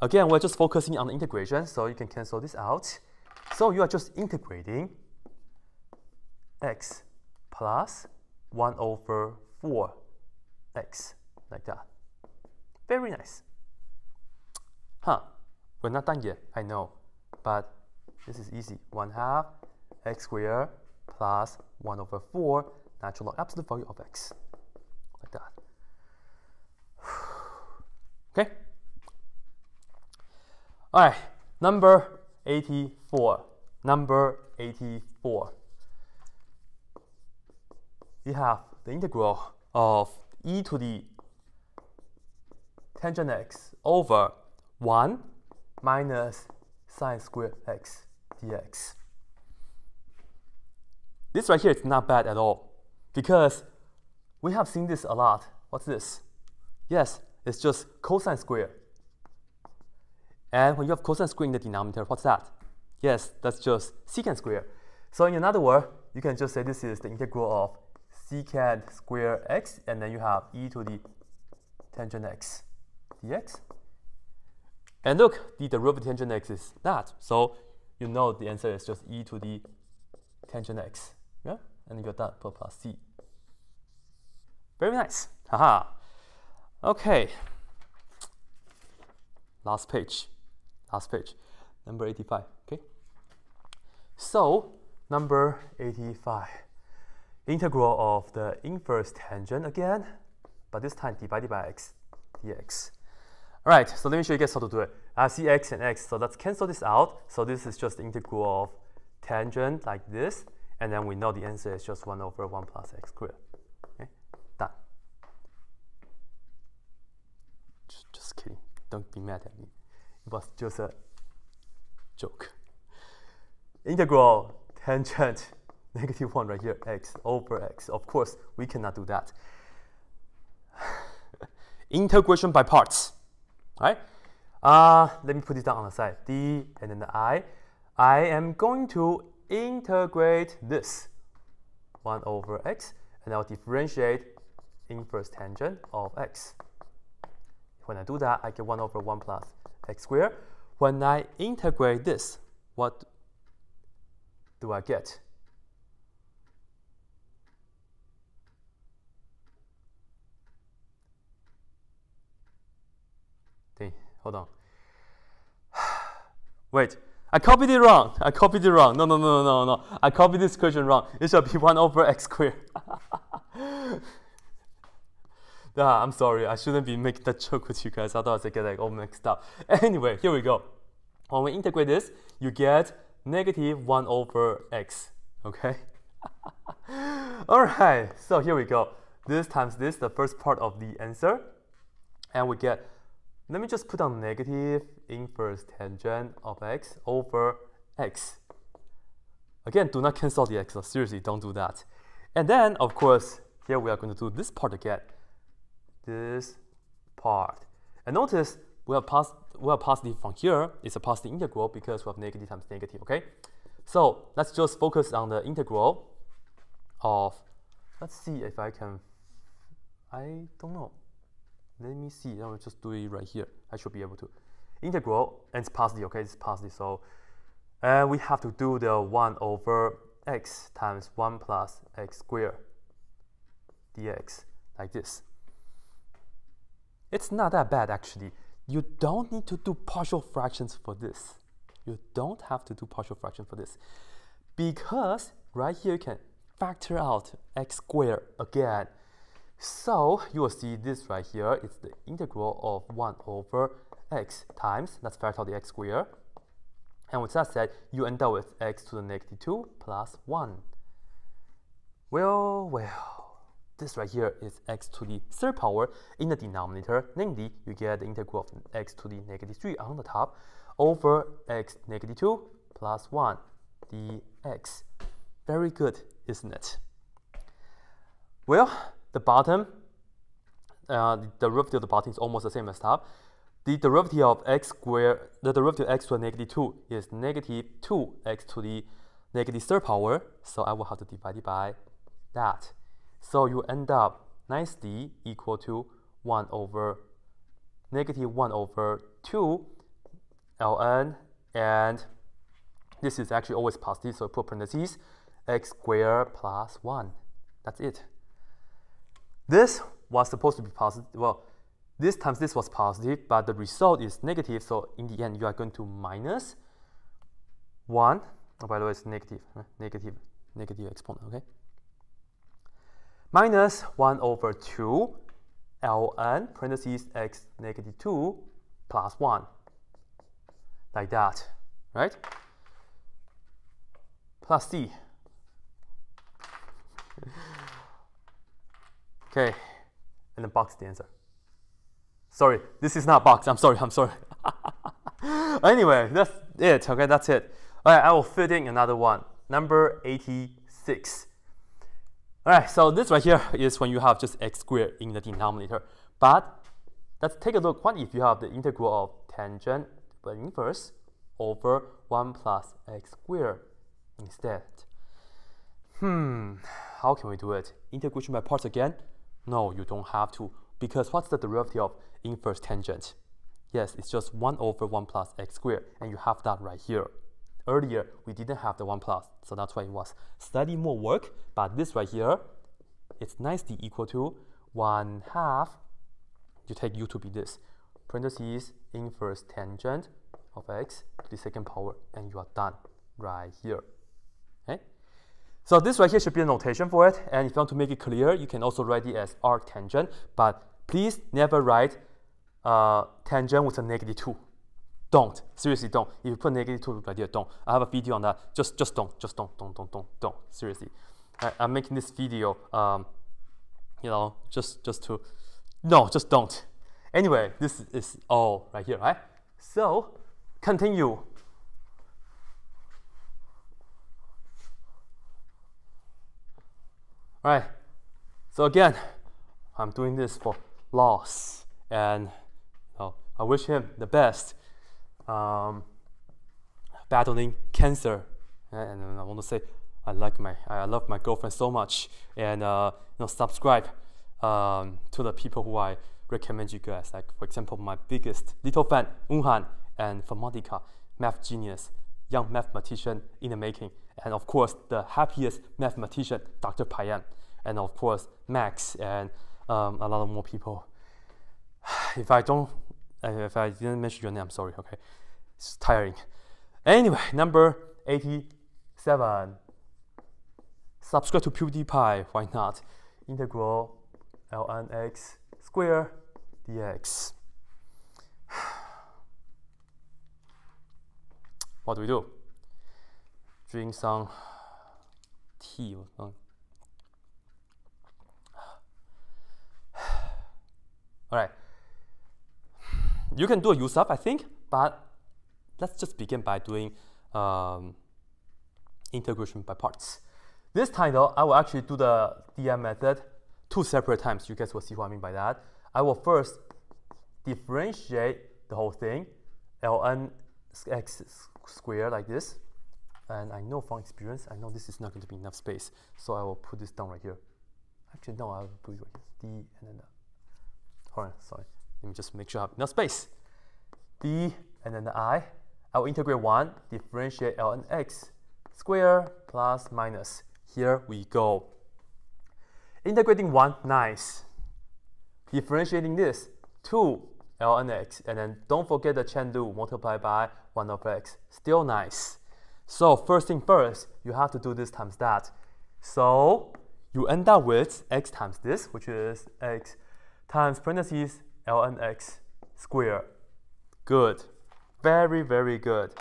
Again, we're just focusing on the integration, so you can cancel this out. So you are just integrating x plus 1 over 4x, like that. Very nice. Huh, we're not done yet, I know, but this is easy. 1 half x squared plus 1 over 4 natural log absolute value of x, like that. okay? All right, number 84. Number 84. We have the integral of e to the tangent x over 1 minus sine squared x dx. This right here is not bad at all because we have seen this a lot. What's this? Yes, it's just cosine squared. And when you have cosine squared in the denominator, what's that? Yes, that's just secant squared. So in another word, you can just say this is the integral of secant square x, and then you have e to the tangent x dx. And look, the derivative tangent x is that. So you know the answer is just e to the tangent x. Yeah? And you got that plus c. Very nice. Haha. Okay. Last page. Last page. Number 85. Okay. So, number 85. Integral of the inverse tangent again, but this time divided by x dx. All right, so let me show you guys how to do it. I see x and x, so let's cancel this out. So this is just integral of tangent like this, and then we know the answer is just 1 over 1 plus x squared. Okay, done. Just, just kidding. Don't be mad at me. Was just a joke. Integral tangent negative 1 right here, x over x. Of course, we cannot do that. Integration by parts. right? Uh, let me put it down on the side. D and then the I. I am going to integrate this 1 over x, and I'll differentiate inverse tangent of x. When I do that, I get 1 over 1 plus x squared. When I integrate this, what do I get? Hold on. Wait, I copied it wrong. I copied it wrong. No, no, no, no, no. no. I copied this question wrong. It should be 1 over x squared. I'm sorry. I shouldn't be making that joke with you guys. Otherwise, I get like all mixed up. Anyway, here we go. When we integrate this, you get negative 1 over x. Okay? all right, so here we go. This times this, the first part of the answer. And we get let me just put on negative inverse tangent of x over x. Again, do not cancel the x. Seriously, don't do that. And then, of course, here we are going to do this part again. This part. And notice we have, pos we have positive from here. It's a positive integral because we have negative times negative, okay? So let's just focus on the integral of, let's see if I can, I don't know. Let me see. I will just do it right here. I should be able to. Integral, and it's positive, okay? It's positive. So and we have to do the 1 over x times 1 plus x squared dx, like this. It's not that bad, actually. You don't need to do partial fractions for this. You don't have to do partial fraction for this. Because right here you can factor out x squared again so you will see this right here. It's the integral of 1 over x times, let's factor out the x squared. And with that said, you end up with x to the negative 2 plus 1. Well, well, this right here is x to the third power in the denominator. Namely, you get the integral of x to the negative 3 on the top over x negative 2 plus 1 dx. Very good, isn't it? Well, the bottom, uh, the derivative of the bottom is almost the same as top. The derivative of x squared, the derivative of x to the negative 2 is negative 2x to the negative third power. So I will have to divide it by that. So you end up nicely equal to 1 over negative 1 over 2 ln and this is actually always positive so put parentheses x squared plus 1 that's it this was supposed to be positive. Well, this times this was positive, but the result is negative. So in the end, you are going to minus 1. Oh, by the way, it's negative, negative, negative exponent, okay? Minus 1 over 2 ln parentheses x negative 2 plus 1. Like that, right? Plus c. Okay, and the box the answer. Sorry, this is not box. I'm sorry. I'm sorry. anyway, that's it. Okay, that's it. All right, I will fit in another one. Number 86. All right, so this right here is when you have just x squared in the denominator. But let's take a look. What if you have the integral of tangent inverse over 1 plus x squared instead? Hmm, how can we do it? Integration by parts again. No, you don't have to. Because what's the derivative of inverse tangent? Yes, it's just 1 over 1 plus x squared, and you have that right here. Earlier, we didn't have the 1 plus, so that's why it was slightly more work, but this right here, it's nicely equal to 1 half, you take u to be this, parentheses inverse tangent of x to the second power, and you are done right here. Okay? So this right here should be a notation for it, and if you want to make it clear, you can also write it as arc tangent, but please never write uh, tangent with a negative 2. Don't. Seriously, don't. If you put negative 2 right here, don't. I have a video on that. Just just don't. Just don't. Don't, don't, don't, don't. Seriously. I, am making this video, um, you know, just, just to, no, just don't. Anyway, this is all right here, right? So, continue. All right. So again, I'm doing this for Lars and I wish him the best. Um, battling cancer, and, and, I want to say I like my I love my girlfriend so much, and uh, you know subscribe um, to the people who I recommend you guys. Like for example, my biggest little fan Unhan and Formatica, math genius, young mathematician in the making, and of course the happiest mathematician, Dr. Peyam, and of course Max and um, a lot of more people. If I don't if I didn't mention your name, I'm sorry, okay? It's tiring. Anyway, number 87. Subscribe to PewDiePie, why not? Integral ln x square dx. what do we do? Drink some tea. All right. You can do it yourself, I think, but let's just begin by doing um, integration by parts. This time though, I will actually do the DI method two separate times. You guys will see what I mean by that. I will first differentiate the whole thing, ln x squared like this. And I know from experience, I know this is not going to be enough space. So I will put this down right here. Actually, no, I will put it right here. D and then the, hold on, sorry. Let me just make sure I have enough space. d and then the i. I will integrate 1, differentiate ln x square plus minus. Here we go. Integrating 1, nice. Differentiating this, 2 ln x. And then don't forget the chain rule multiplied by 1 over x. Still nice. So first thing first, you have to do this times that. So you end up with x times this, which is x times parentheses ln x squared. Good. Very, very good.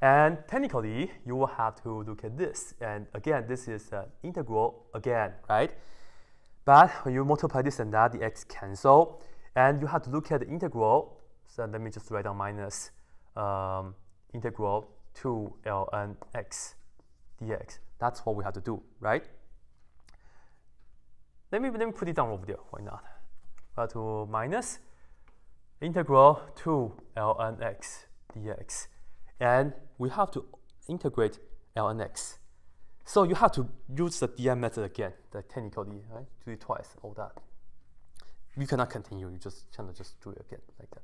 And technically, you will have to look at this. And again, this is an integral again, right? But when you multiply this and that, the x cancel. And you have to look at the integral. So let me just write down minus um, integral 2 ln x dx. That's what we have to do, right? Let me, let me put it down over there. Why not? To minus integral 2 ln x dx. And we have to integrate ln x. So you have to use the DI method again, the technically, right? Do it twice, all that. You cannot continue, you just of just do it again, like that.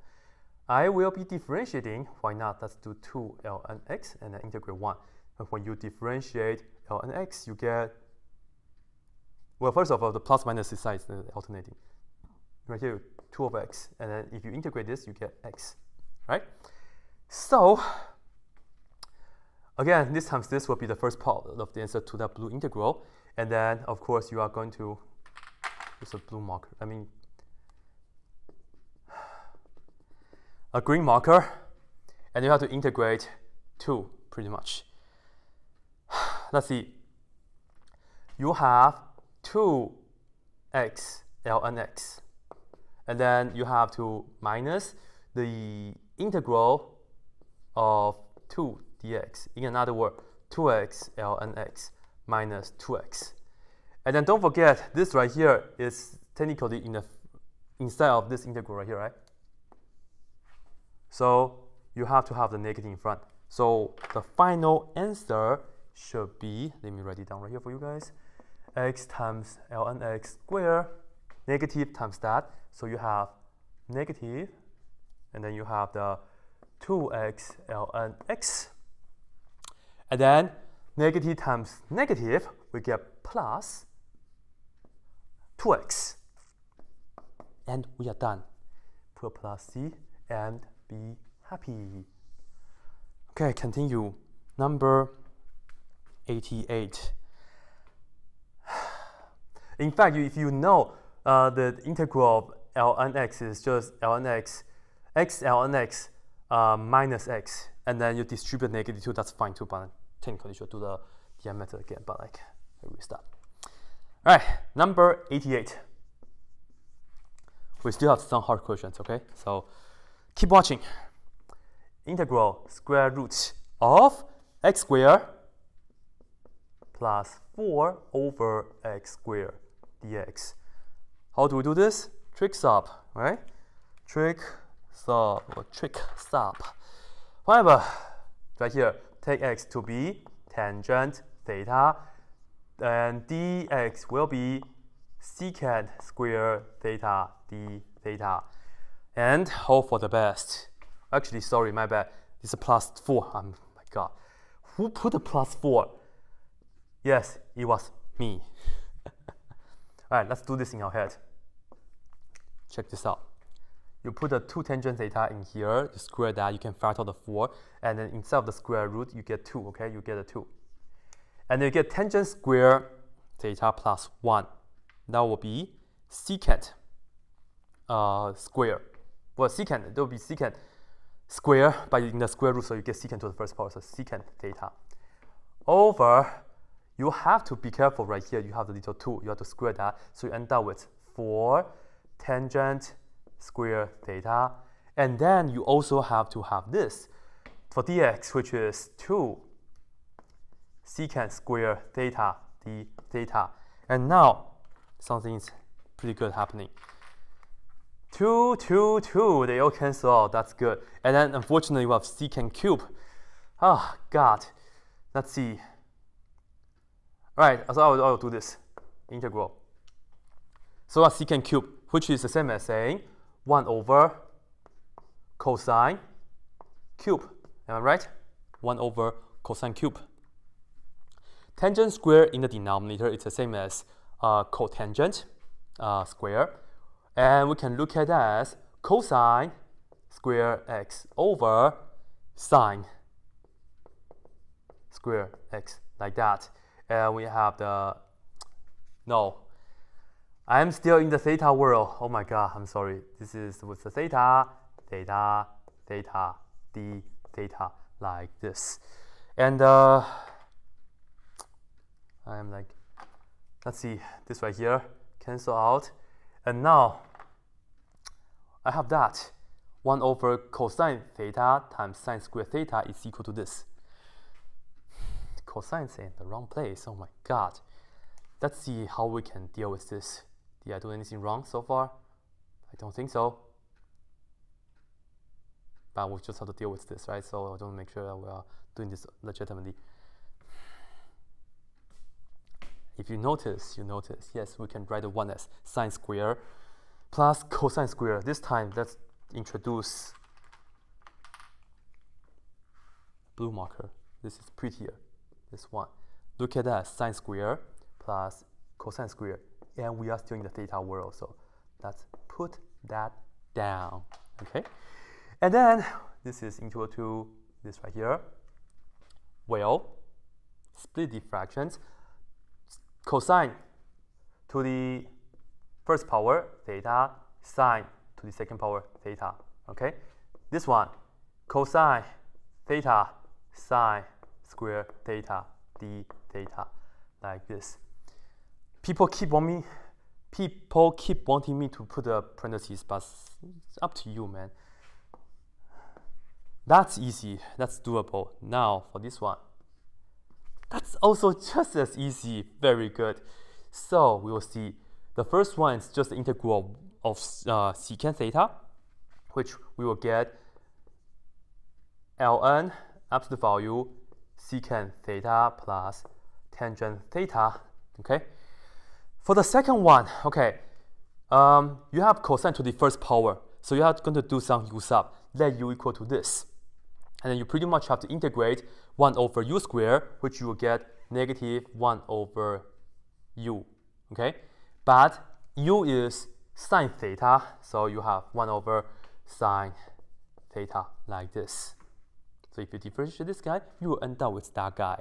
I will be differentiating, why not? Let's do 2 ln x and then integrate 1. And when you differentiate ln x, you get, well, first of all, the plus minus is alternating right here 2 over x. And then if you integrate this, you get x, right? So again, this times this will be the first part of the answer to that blue integral. And then, of course, you are going to use a blue marker. I mean, a green marker. And you have to integrate 2, pretty much. Let's see. You have 2x ln x and then you have to minus the integral of 2 dx. In another word, 2x ln x minus 2x. And then don't forget, this right here is technically in the inside of this integral right here, right? So you have to have the negative in front. So the final answer should be, let me write it down right here for you guys, x times ln x squared negative times that. So you have negative and then you have the 2x ln x. And then negative times negative, we get plus 2x. And we are done. Put plus c and be happy. Okay, continue. Number 88. In fact, if you know uh, the integral of ln x is just ln x, x ln x uh, minus x, and then you distribute negative 2, that's fine too, but technically you should do the DI method again, but like, I restart. All right, number 88. We still have some hard questions, okay? So keep watching. Integral square root of x squared plus 4 over x squared dx. How do we do this? Trig sub, right? Trig sub or trig sub. However, right here, take x to be tangent theta, and dx will be secant square theta d theta. And hope for the best. Actually, sorry, my bad. It's a plus 4. Oh my god. Who put a plus 4? Yes, it was me. All right, let's do this in our head. Check this out. You put the 2 tangent theta in here, you square that, you can factor the 4, and then instead of the square root, you get 2, okay? You get a 2. And you get tangent square theta plus 1. That will be secant uh, square. Well, secant, it will be secant square, but in the square root, so you get secant to the first power, so secant theta. Over you have to be careful right here. You have the little 2. You have to square that. So you end up with 4 tangent square theta. And then you also have to have this for dx, which is 2 secant square theta d theta. And now something is pretty good happening. 2, 2, 2, they all cancel out. That's good. And then unfortunately, we have secant cube. Oh, God. Let's see. Right, so I will, I will do this integral. So a secant cube, which is the same as saying 1 over cosine cube. Am I right? 1 over cosine cube. Tangent square in the denominator is the same as uh, cotangent uh, square. And we can look at that as cosine square x over sine square x, like that and we have the, no, I'm still in the theta world. Oh my God, I'm sorry. This is with the theta, theta, theta, d, theta, like this. And uh, I'm like, let's see, this right here, cancel out. And now I have that. 1 over cosine theta times sine squared theta is equal to this Cosine cosines in the wrong place. Oh my god. Let's see how we can deal with this. Did I do anything wrong so far? I don't think so. But we just have to deal with this, right? So I want to make sure that we are doing this legitimately. If you notice, you notice, yes, we can write the 1 as sine square plus cosine square. This time, let's introduce blue marker. This is prettier this one. Look at that, sine square plus cosine square. And we are still in the theta world, so let's put that down, okay? And then this is equal to this right here. Well, split diffractions, cosine to the first power theta, sine to the second power theta, okay? This one, cosine theta, sine square theta d theta like this. People keep wanting me, people keep wanting me to put the parentheses, but it's up to you, man. That's easy. That's doable. Now for this one, that's also just as easy. Very good. So we will see. The first one is just the integral of uh, secant theta, which we will get ln absolute value secant theta plus tangent theta, okay? For the second one, okay, um, you have cosine to the first power, so you are going to do some u sub. let u equal to this. And then you pretty much have to integrate 1 over u squared, which you will get negative 1 over u, okay? But u is sine theta, so you have 1 over sine theta like this. So if you differentiate this guy, you will end up with that guy.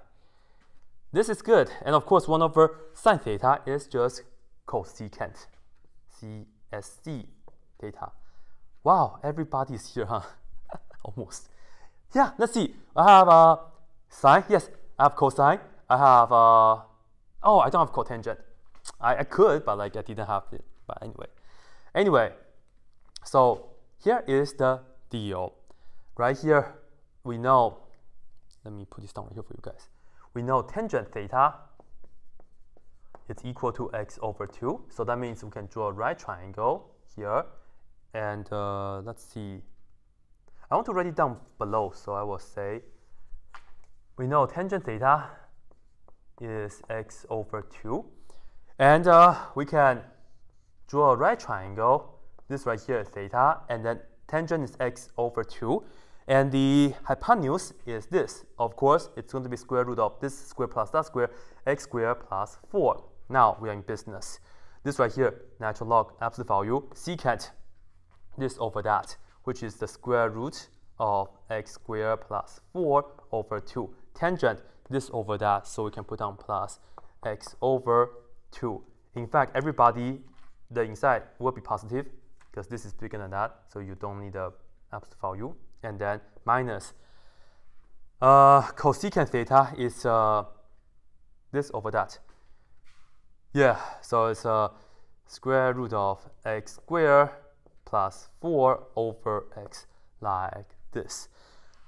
This is good. And of course, 1 over sine theta is just cosecant, CSC theta. Wow, everybody is here, huh? Almost. Yeah, let's see. I have uh, sine. Yes, I have cosine. I have, uh, oh, I don't have cotangent. I, I could, but like I didn't have it. But anyway. Anyway, so here is the deal. Right here, we know, let me put this down right here for you guys. We know tangent theta is equal to x over 2. So that means we can draw a right triangle here. And uh, let's see. I want to write it down below. So I will say, we know tangent theta is x over 2. And uh, we can draw a right triangle. This right here is theta. And then tangent is x over 2. And the hypotenuse is this. Of course, it's going to be square root of this square plus that square, x squared plus 4. Now we are in business. This right here, natural log absolute value, secant this over that, which is the square root of x squared plus 4 over 2. Tangent this over that, so we can put down plus x over 2. In fact, everybody, the inside will be positive because this is bigger than that, so you don't need the absolute value. And then minus uh, cosecant theta is uh, this over that. Yeah, so it's a uh, square root of x squared plus 4 over x like this.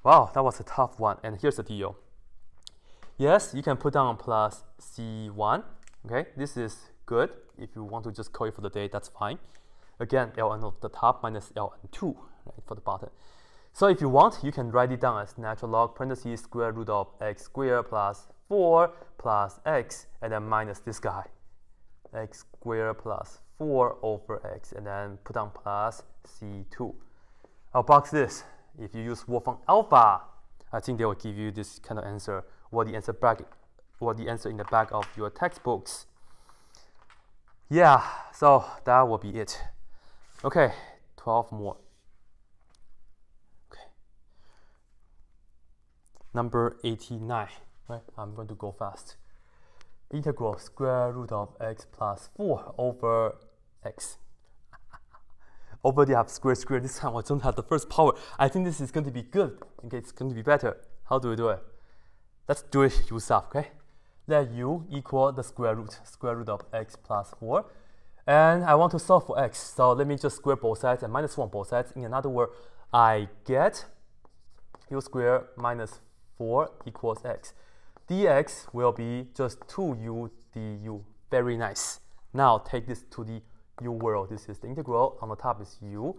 Wow, that was a tough one. And here's the deal. Yes, you can put down plus C1. Okay, this is good. If you want to just call it for the day, that's fine. Again, ln of the top minus ln2 right, for the bottom. So if you want, you can write it down as natural log parentheses square root of x squared plus 4 plus x, and then minus this guy, x squared plus 4 over x, and then put down plus c2. I'll box this. If you use Wolfram Alpha, I think they will give you this kind of answer, or the answer back, or the answer in the back of your textbooks. Yeah, so that will be it. Okay, 12 more. Number 89, right? I'm going to go fast. Integral square root of x plus 4 over x. I have square square. This time I don't have the first power. I think this is going to be good. Okay, it's going to be better. How do we do it? Let's do it yourself, okay? Let u equal the square root, square root of x plus 4. And I want to solve for x. So let me just square both sides and minus 1 both sides. In another word, I get u squared minus 4 equals x. dx will be just 2u du. Very nice. Now take this to the u world. This is the integral. On the top is u.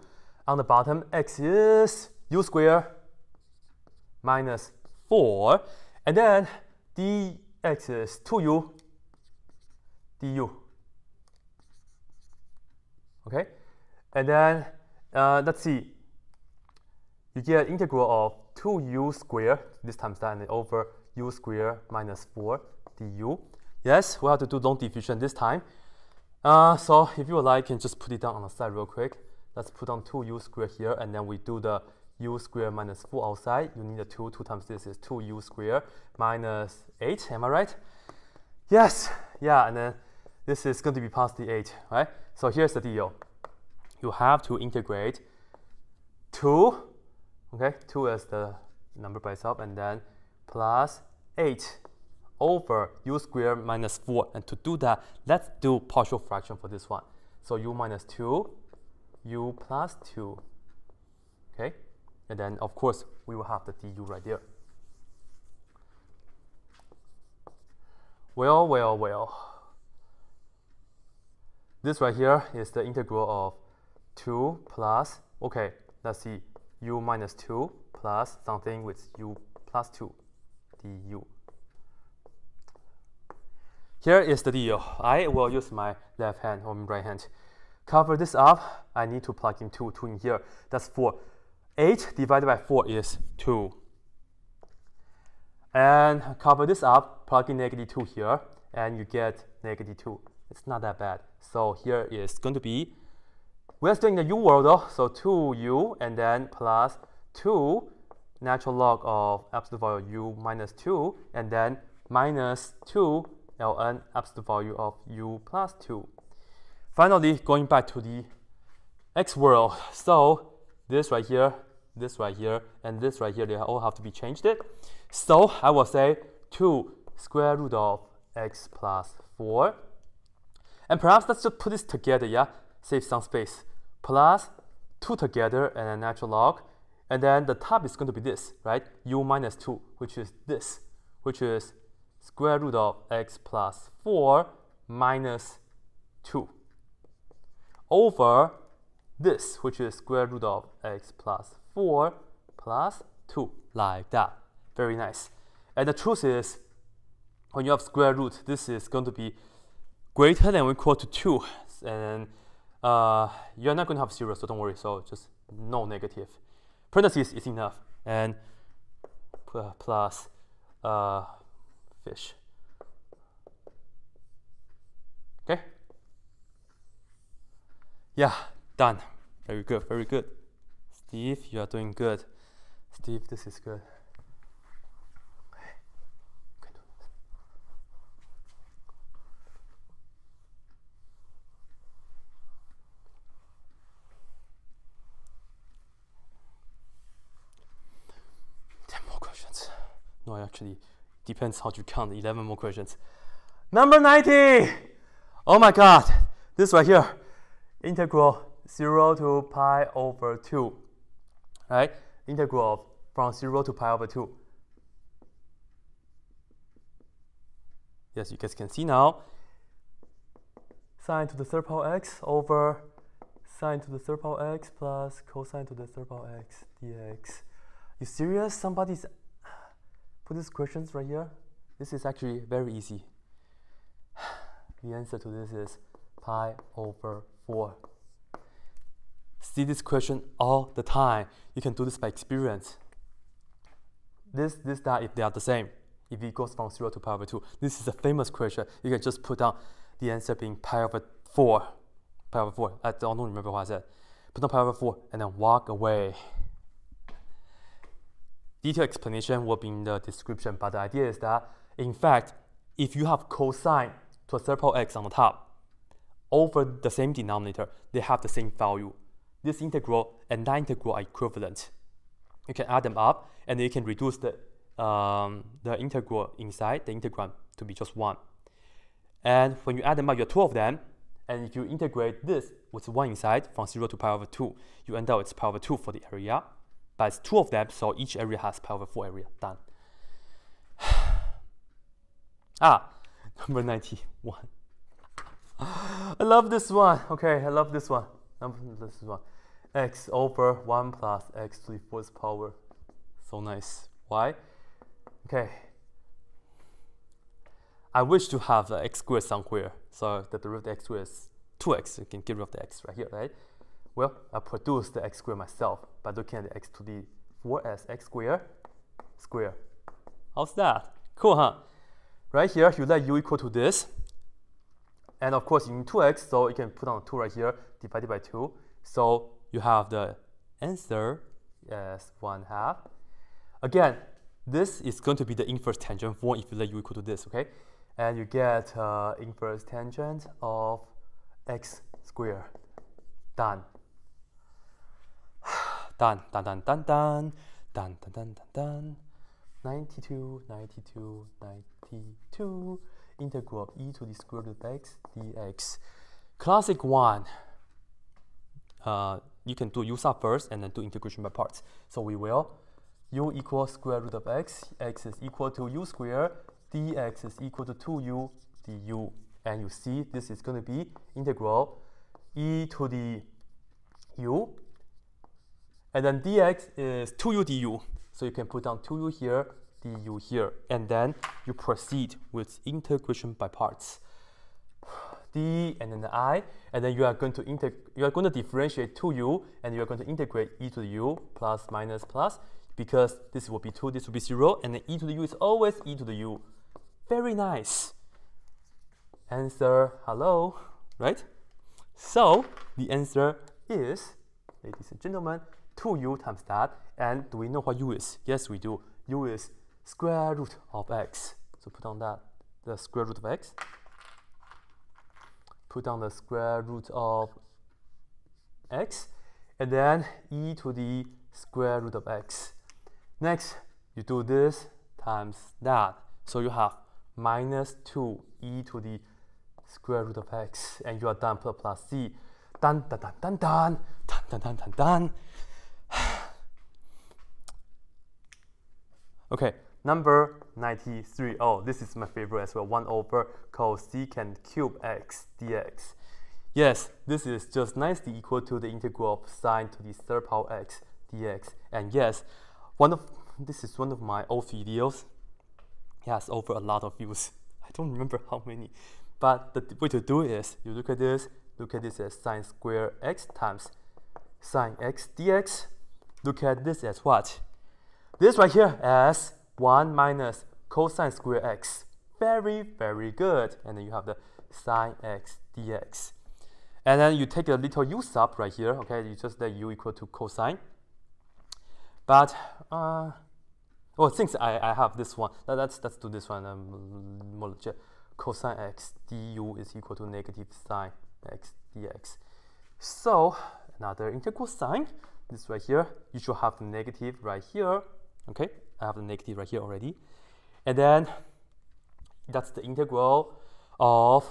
On the bottom, x is u squared minus 4. And then dx is 2u du. Okay? And then, uh, let's see. You get integral of 2u squared, this times that, and over u squared minus 4 du. Yes, we have to do long division this time. Uh, so if you would like, you can just put it down on the side real quick. Let's put on 2u squared here, and then we do the u squared minus 4 outside. You need a 2. 2 times this is 2u squared minus 8. Am I right? Yes. Yeah, and then this is going to be positive 8, right? So here's the deal. You have to integrate 2, okay? 2 is the number by itself, and then plus 8 over u squared minus 4. And to do that, let's do partial fraction for this one. So u minus 2, u plus 2. Okay? And then, of course, we will have the du right there. Well, well, well. This right here is the integral of 2 plus, okay, let's see, u minus 2 plus something with u plus 2 du. Here is the deal. I will use my left hand or right hand. Cover this up. I need to plug in 2, 2 in here. That's 4. 8 divided by 4 is 2. And cover this up, plug in negative 2 here, and you get negative 2. It's not that bad. So here is going to be, we're still in the u world though, so 2u and then plus 2 natural log of absolute value of u minus 2 and then minus 2 ln absolute value of u plus 2. Finally, going back to the x world. So this right here, this right here, and this right here, they all have to be changed it. So I will say 2 square root of x plus 4. And perhaps let's just put this together, yeah? Save some space. Plus 2 together and a natural log. And then the top is going to be this, right? u minus 2, which is this, which is square root of x plus 4 minus 2 over this, which is square root of x plus 4 plus 2, like that. Very nice. And the truth is, when you have square root, this is going to be greater than or equal to 2. And uh, you're not going to have 0, so don't worry. So just no negative. Parentheses is enough. And plus uh, fish. Okay? Yeah, done. Very good, very good. Steve, you are doing good. Steve, this is good. Ten more questions. No, actually, depends how you count. Eleven more questions. Number ninety. Oh my God, this right here, integral 0 to pi over 2, right? Integral from 0 to pi over 2. Yes, you guys can see now. Sine to the third power x over sine to the third power x plus cosine to the third power x dx. You serious? Somebody's put these questions right here? This is actually very easy. The answer to this is pi over 4 see this question all the time. You can do this by experience. This, this, that, if they are the same, if it goes from 0 to pi over 2. This is a famous question. You can just put down the answer being pi over 4. Pi over 4. I don't remember what I said. Put down pi over 4 and then walk away. Detailed explanation will be in the description, but the idea is that, in fact, if you have cosine to a power x on the top, over the same denominator, they have the same value this integral and that integral are equivalent. You can add them up and you can reduce the, um, the integral inside the integrand to be just 1. And when you add them up, you have two of them. And if you integrate this with 1 inside from 0 to pi over 2, you end up with pi over 2 for the area. But it's two of them, so each area has pi over 4 area. Done. ah, number 91. I love this one. Okay, I love this one. This is one. x over 1 plus x to the fourth power. So nice. Why? Okay. I wish to have x squared somewhere. So the derivative of x squared is 2x. You can get rid of the x right here, right? Well, I produce the x squared myself by looking at the x to the 4 as x squared square. How's that? Cool, huh? Right here, you let u equal to this. And of course, you need 2x, so you can put on 2 right here, divided by 2. So you have the answer as 1 half. Again, this is going to be the inverse tangent form if you let u equal to this, okay? And you get uh, inverse tangent of x squared. Done. Done, done, done, done, done, done, done, done, done, done. 92, 92, 92 integral of e to the square root of x dx. Classic one, uh, you can do u sub first and then do integration by parts. So we will u equals square root of x, x is equal to u squared, dx is equal to 2u du. And you see this is going to be integral e to the u. And then dx is 2u du. So you can put down 2u here du here. And then you proceed with integration by parts. d and then the i, and then you are going to you are going to differentiate 2u, and you are going to integrate e to the u plus minus plus, because this will be 2, this will be 0, and then e to the u is always e to the u. Very nice. Answer, hello, right? So the answer is, ladies and gentlemen, 2u times that. And do we know what u is? Yes, we do. u is square root of x. So put on that, the square root of x. Put on the square root of x. And then e to the square root of x. Next, you do this times that. So you have minus 2 e to the square root of x. And you are done plus plus c. Dun, dun, dun, dun, dun, dun, dun, dun, dun, okay, number 93. Oh, this is my favorite as well. 1 over cosecant cube x dx. Yes, this is just nicely equal to the integral of sine to the third power x dx. And yes, one of this is one of my old videos. Has over a lot of views. I don't remember how many. But the way to do is you look at this, look at this as sine square x times sine x dx. Look at this as what? This right here as 1 minus cosine square x. Very, very good. And then you have the sine x dx. And then you take a little u sub right here, okay? You just let u equal to cosine. But, uh, well, since I, I have this one, let's, let's do this one um, more legit. Cosine x du is equal to negative sine x dx. So, another integral sign, this right here, you should have the negative right here, okay? I have the negative right here already. And then that's the integral of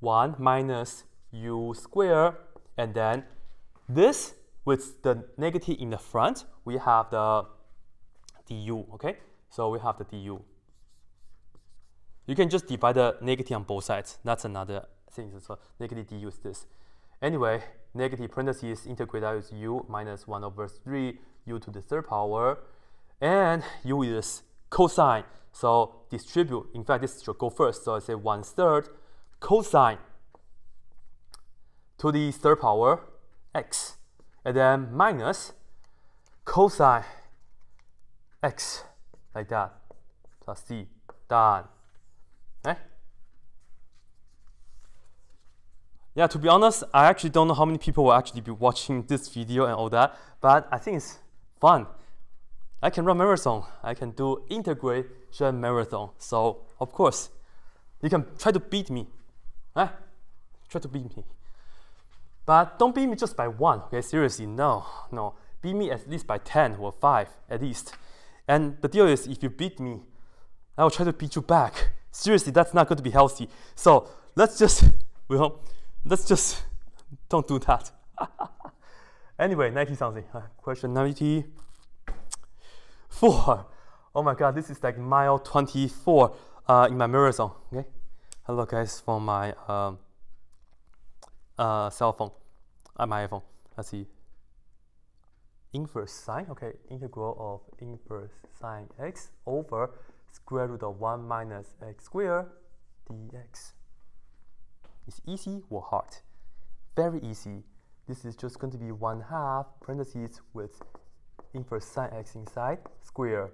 1 minus u square. And then this with the negative in the front, we have the du, okay? So we have the du. You can just divide the negative on both sides. That's another thing. So negative du is this. Anyway, negative parentheses integrate out is u minus 1 over 3 u to the third power. And u is cosine. So distribute. In fact, this should go first. So I say 1 third cosine to the third power x. And then minus cosine x like that plus c done. Eh? Yeah, to be honest, I actually don't know how many people will actually be watching this video and all that, but I think it's fun. I can run marathon. I can do integration marathon. So of course, you can try to beat me. Eh? Try to beat me. But don't beat me just by one, okay? Seriously, no, no. Beat me at least by 10 or 5 at least. And the deal is, if you beat me, I will try to beat you back. Seriously, that's not going to be healthy. So let's just, well, let's just don't do that. anyway, 90 something. Uh, question 94. Oh my god, this is like mile 24 uh, in my marathon. Okay. Hello guys from my um, uh, cell phone, uh, my iPhone. Let's see. Inverse sine, okay, integral of inverse sine x over square root of 1 minus x squared dx. It's easy or hard? Very easy. This is just going to be 1 half parentheses with inverse sine x inside, square,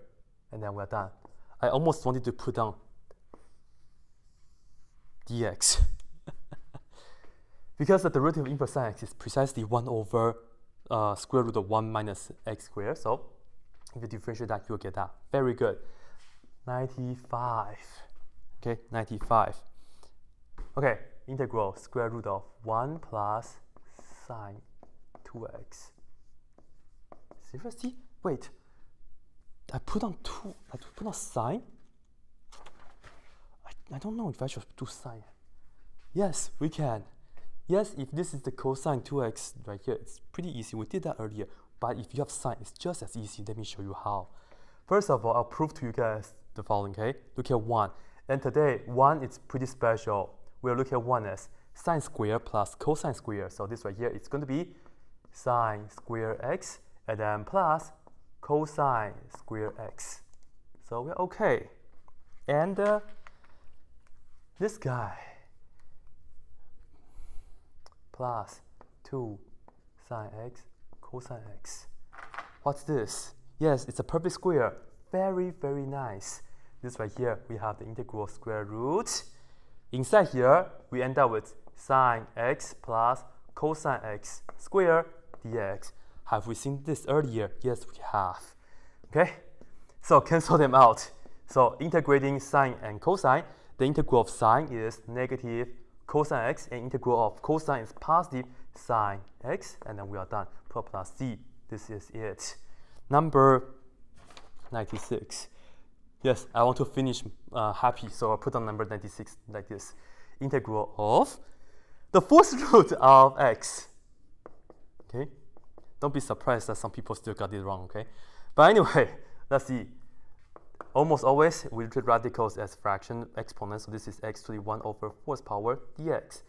and then we're done. I almost wanted to put down dx. because the derivative of inverse sine x is precisely 1 over uh, square root of 1 minus x squared. So if you differentiate that, you'll get that. Very good. 95. Okay, 95. Okay, integral square root of 1 plus sine 2x. Wait. I put on 2, I put on sine? I, I don't know if I should do sine. Yes, we can. Yes, if this is the cosine 2x right here, it's pretty easy. We did that earlier. But if you have sine, it's just as easy. Let me show you how. First of all, I'll prove to you guys the following, okay? Look at 1. And today, 1 is pretty special. We'll look at 1 as sine square plus cosine square. So this right here, it's going to be sine square x and then plus cosine square x. So we're okay. And uh, this guy, plus 2 sine x cosine x. What's this? Yes, it's a perfect square. Very, very nice. This right here, we have the integral square root. Inside here, we end up with sine x plus cosine x square dx. Have we seen this earlier? Yes, we have. Okay, so cancel them out. So integrating sine and cosine, the integral of sine is negative cosine x, and integral of cosine is positive sine x, and then we are done. Put plus c. This is it. Number 96. Yes, I want to finish uh, happy, so I put on number 96 like this. Integral of the fourth root of x. Okay, don't be surprised that some people still got it wrong, okay? But anyway, let's see. Almost always, we treat radicals as fraction exponents, so this is x to the 1 over 4th power dx.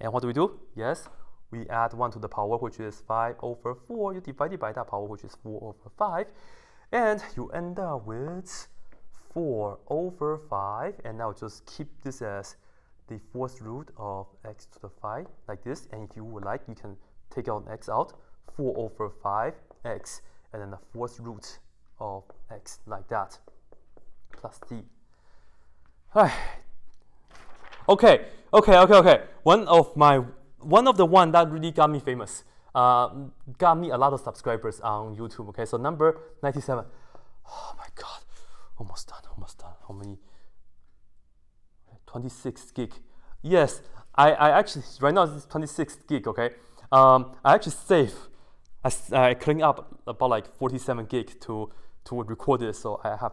And what do we do? Yes, we add 1 to the power, which is 5 over 4. You divide it by that power, which is 4 over 5. And you end up with 4 over 5. And now just keep this as the fourth root of x to the 5, like this. And if you would like, you can take out x out. 4 over 5x, and then the fourth root of x, like that plus d. okay, okay, okay, okay. One of my one of the one that really got me famous, uh, got me a lot of subscribers on YouTube. Okay, so number ninety-seven. Oh my god, almost done, almost done. How many? Twenty-six gig. Yes, I, I actually right now it's twenty-six gig. Okay, um, I actually save. I, uh, I clean up about like forty-seven gig to to record this, so I have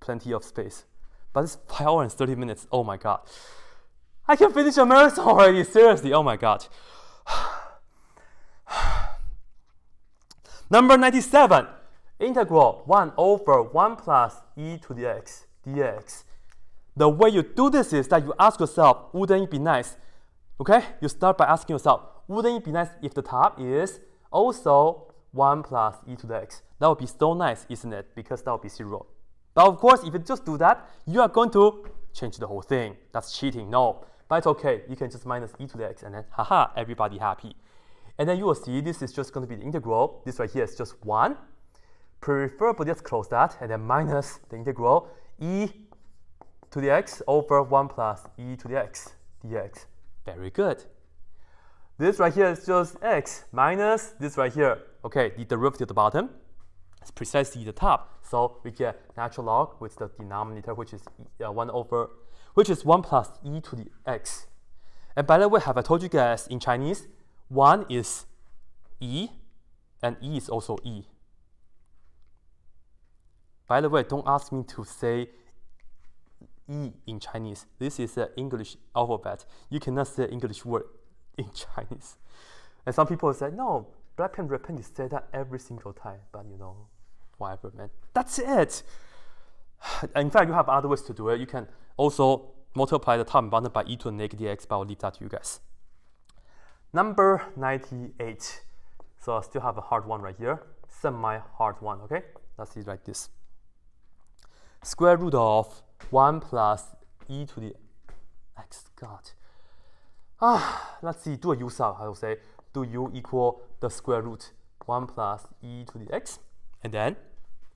plenty of space. But it's 5 hours and 30 minutes. Oh my god. I can finish a marathon already. Seriously. Oh my god. Number 97. Integral 1 over 1 plus e to the x dx. The way you do this is that you ask yourself, wouldn't it be nice? Okay? You start by asking yourself, wouldn't it be nice if the top is also 1 plus e to the x? That would be so nice, isn't it? Because that would be 0. But of course, if you just do that, you are going to change the whole thing. That's cheating. No, but it's okay. You can just minus e to the x and then haha, everybody happy. And then you will see this is just going to be the integral. This right here is just 1. Preferably just close that and then minus the integral e to the x over 1 plus e to the x dx. Very good. This right here is just x minus this right here. Okay, the derivative at the bottom is precisely the top. So we get natural log with the denominator, which is uh, 1 over, which is 1 plus e to the x. And by the way, have I told you guys in Chinese, 1 is e, and e is also e. By the way, don't ask me to say e in Chinese. This is an English alphabet. You cannot say English word in Chinese. And some people say, no, Black pen, red pen, you say that every single time, but you know, whatever, man. That's it. In fact, you have other ways to do it. You can also multiply the and bottom by e to the negative x, but I'll leave that to you guys. Number 98. So I still have a hard one right here, semi-hard one, okay? Let's see like this. Square root of 1 plus e to the x, God. Ah, let's see, do a u sub, I will say do u equal the square root 1 plus e to the x. And then,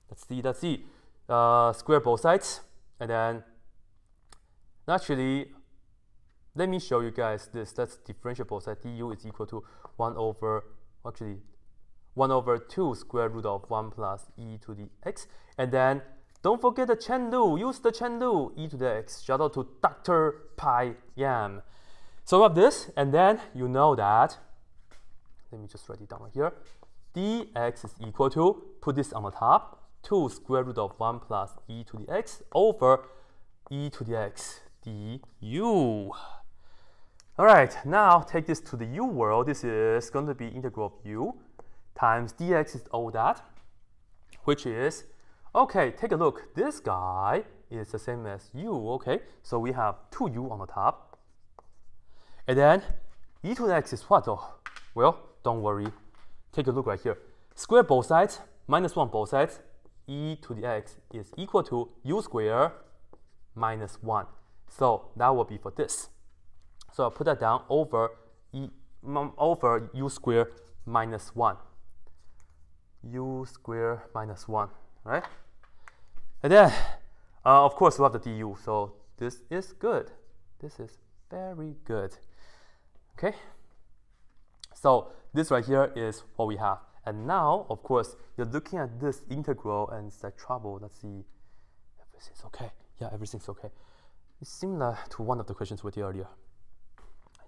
let's see, let's see, uh, square both sides. And then, naturally, let me show you guys this. That's differential both sides. du is equal to 1 over, actually, 1 over 2 square root of 1 plus e to the x. And then, don't forget the chain rule. Use the chain rule, e to the x. Shout out to Dr. Pai Yam. So have this, and then you know that let me just write it down here. dx is equal to, put this on the top, 2 square root of 1 plus e to the x over e to the x du. All right, now take this to the u world. This is going to be integral of u times dx is all that, which is, okay, take a look. This guy is the same as u, okay? So we have 2u on the top. And then e to the x is what though? Well, don't worry. Take a look right here. Square both sides, minus 1 both sides, e to the x is equal to u squared minus 1. So that will be for this. So I'll put that down over e over u square minus 1. u square minus 1, right? And then, uh, of course, we have the du, so this is good. This is very good. Okay? So this right here is what we have. And now, of course, you're looking at this integral and it's like trouble. Let's see. Everything's okay. Yeah, everything's okay. It's similar to one of the questions we did earlier.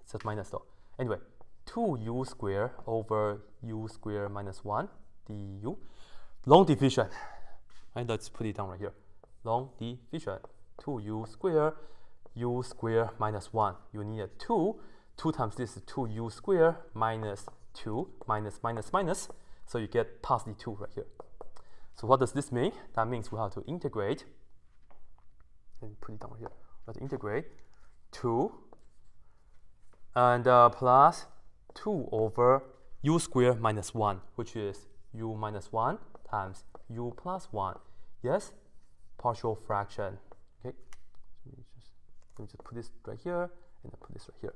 It's just minus though. Anyway, 2u squared over u squared minus 1 du. Long division. Right, let's put it down right here. Long division. 2u squared, u squared minus 1. You need a 2. 2 times this is 2u squared minus 2 minus minus minus. So you get positive 2 right here. So what does this mean? That means we have to integrate and put it down here. We have to integrate 2 and uh, plus 2 over u squared minus 1, which is u minus 1 times u plus 1. Yes, partial fraction. Okay, let me just, let me just put this right here and then put this right here.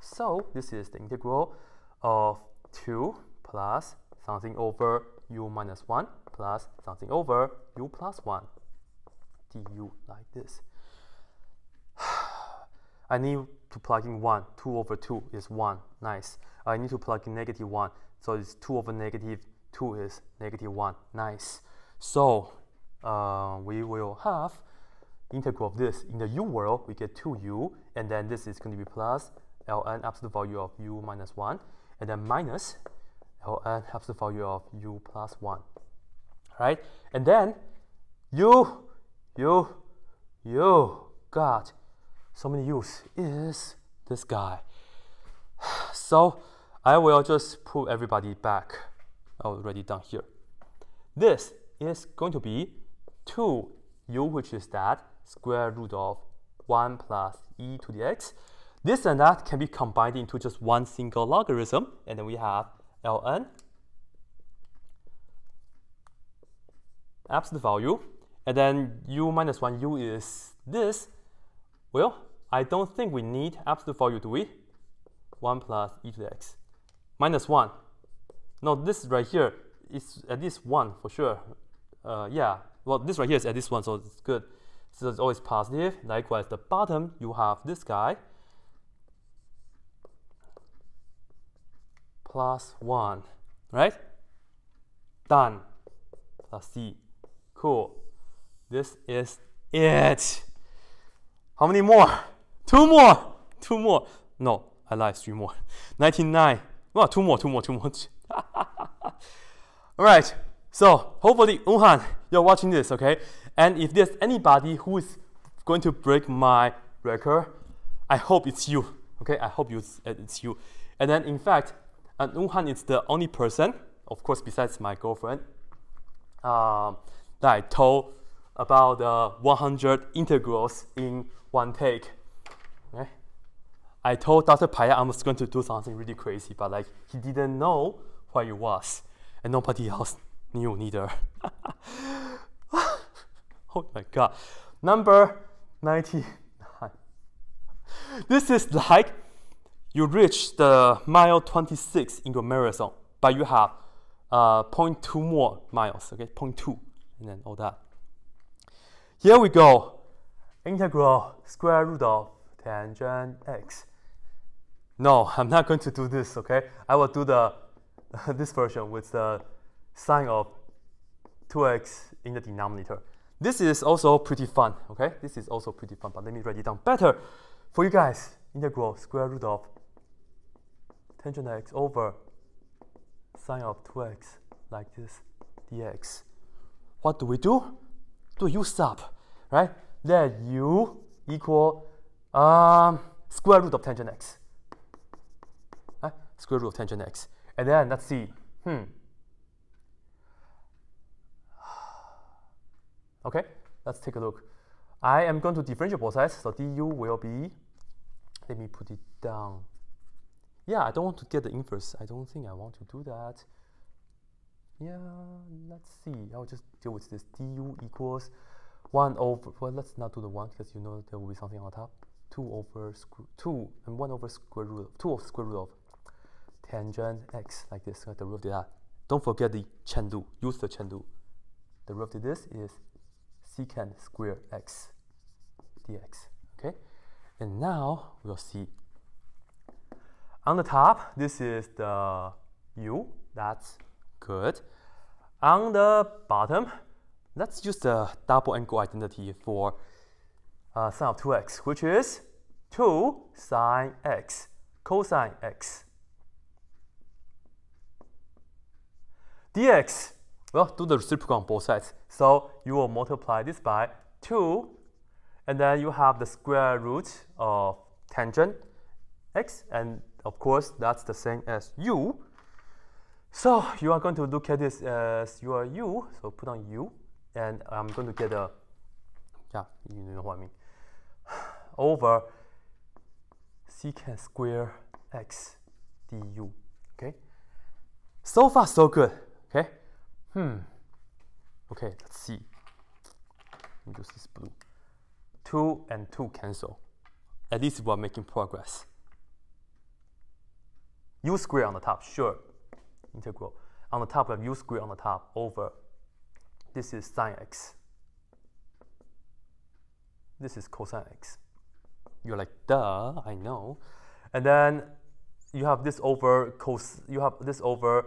So this is the integral of 2 plus something over u minus 1 plus something over u plus 1 du like this. I need to plug in 1. 2 over 2 is 1. Nice. I need to plug in negative 1. So it's 2 over negative 2 is negative 1. Nice. So uh, we will have integral of this. In the u world, we get 2u, and then this is going to be plus ln absolute value of u minus 1, and then minus ln absolute value of u plus 1. Right? And then u, u, u got so many u's is this guy. So I will just pull everybody back already down here. This is going to be 2 u, which is that square root of 1 plus e to the x. This and that can be combined into just one single logarithm, and then we have ln absolute value, and then u minus 1 u is this. Well, I don't think we need absolute value, do we? 1 plus e to the x. Minus 1. No, this right here is at least 1 for sure. Uh, yeah, well, this right here is at least 1, so it's good. So it's always positive. Likewise, the bottom, you have this guy. Plus 1, right? Done. Plus c. Cool. This is it. How many more? Two more. Two more. No, I lied. Three more. 99. Well, two more, two more, two more. All right. So hopefully, Unhan, you're watching this, okay? And if there's anybody who is going to break my record, I hope it's you, okay? I hope it's you. And then, in fact, and Unhan is the only person, of course, besides my girlfriend, um, that I told about the 100 integrals in one take. Okay? I told Dr. Peyam I was going to do something really crazy, but like he didn't know what it was, and nobody else knew neither. oh my god. Number 99. This is like you reach the mile 26 in your marathon, but you have uh, 0.2 more miles, okay, 0.2, and then all that. Here we go. Integral square root of tangent x. No, I'm not going to do this, okay? I will do the this version with the sine of 2x in the denominator. This is also pretty fun, okay? This is also pretty fun, but let me write it down better for you guys. Integral square root of tangent x over sine of 2x like this dx. What do we do? Do u sub, right? Let u equal um, square root of tangent x. Right? Square root of tangent x. And then let's see. Hmm. Okay, let's take a look. I am going to differentiate both sides, so du will be, let me put it down. Yeah, I don't want to get the inverse. I don't think I want to do that. Yeah, let's see. I'll just deal with this. du equals 1 over, well, let's not do the 1 because you know there will be something on top. 2 over 2 and 1 over square root of 2 of square root of tangent x like this, the root of that. Don't forget the chain use the chain The root of this is secant square x dx, okay? And now we'll see. On the top, this is the u, that's good. On the bottom, let's use the double angle identity for uh, sine of 2x, which is 2 sine x cosine x dx, well, do the reciprocal on both sides. So you will multiply this by 2, and then you have the square root of tangent x, and of course, that's the same as u. So you are going to look at this as you are u, so put on u, and I'm going to get a, yeah, you know what I mean, over secant square x du, okay? So far, so good. Okay? Hmm. Okay, let's see. Use this blue. 2 and 2 cancel. At least we're making progress. U square on the top, sure. Integral. On the top, we have u square on the top over. This is sine x. This is cosine x. You're like, duh, I know. And then you have this over cos, you have this over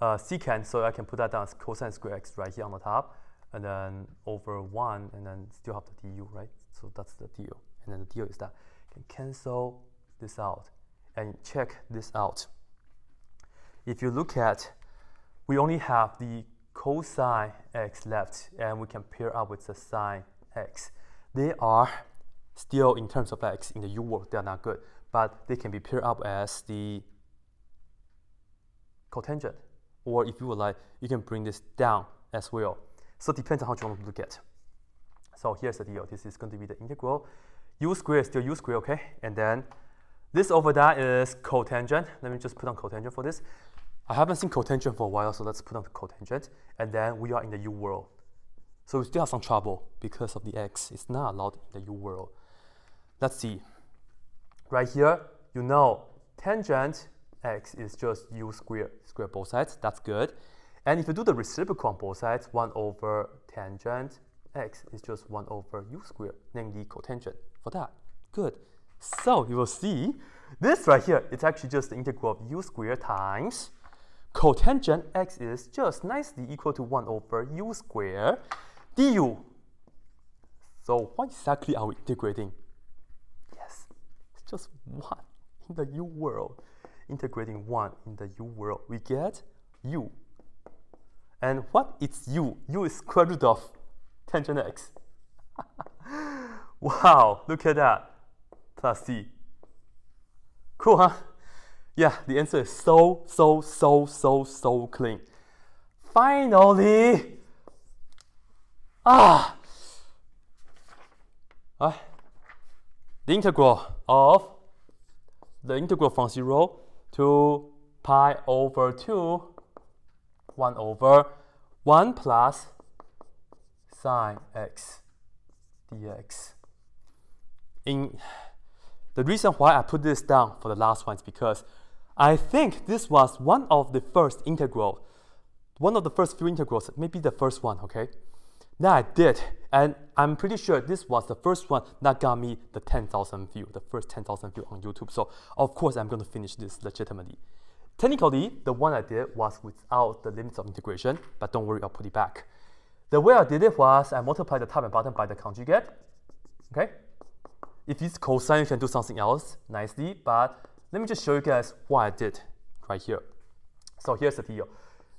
uh, secant, so I can put that down as cosine square x right here on the top, and then over 1, and then still have the du, right? So that's the deal. And then the deal is that you can cancel this out and check this out. If you look at, we only have the cosine x left, and we can pair up with the sine x. They are still, in terms of x, in the u world, they are not good, but they can be paired up as the cotangent or if you would like, you can bring this down as well. So it depends on how you want to look at. So here's the deal. This is going to be the integral. u squared is still u squared, okay? And then this over that is cotangent. Let me just put on cotangent for this. I haven't seen cotangent for a while, so let's put on the cotangent. And then we are in the u world. So we still have some trouble because of the x. It's not allowed in the u world. Let's see. Right here, you know tangent x is just u squared, square both sides, that's good. And if you do the reciprocal on both sides, 1 over tangent x is just 1 over u squared, namely cotangent for that. Good. So you will see this right here, it's actually just the integral of u squared times cotangent x is just nicely equal to 1 over u squared du. So what exactly are we integrating? Yes, it's just 1 in the u world integrating 1 in the u world, we get u. And what is u? u is square root of tangent x. wow, look at that. Plus c. Cool, huh? Yeah, the answer is so, so, so, so, so clean. Finally! Ah! Uh, the integral of the integral from 0 to pi over 2, 1 over 1 plus sine x dx. In the reason why I put this down for the last one is because I think this was one of the first integral, one of the first few integrals, maybe the first one, okay? That I did, and I'm pretty sure this was the first one that got me the 10,000 view, the first 10,000 view on YouTube. So of course I'm going to finish this legitimately. Technically, the one I did was without the limits of integration, but don't worry, I'll put it back. The way I did it was I multiplied the top and bottom by the conjugate. Okay? If it's cosine, you can do something else nicely, but let me just show you guys what I did right here. So here's the deal.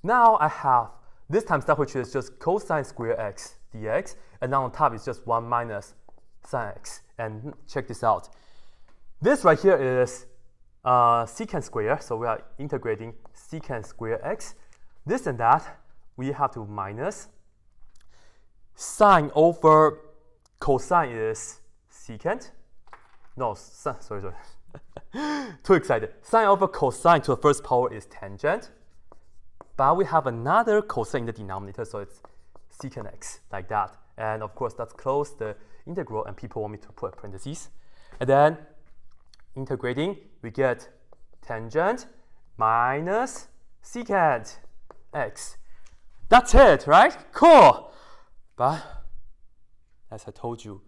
Now I have this time step, which is just cosine square x dx, and now on top is just 1 minus sine x. And check this out. This right here is uh, secant square, so we are integrating secant square x. This and that, we have to minus. Sine over cosine is secant. No, sin, sorry, sorry. Too excited. Sine over cosine to the first power is tangent. But we have another cosine in the denominator, so it's secant x, like that. And of course, that's close the integral, and people want me to put parentheses. And then integrating, we get tangent minus secant x. That's it, right? Cool. But as I told you,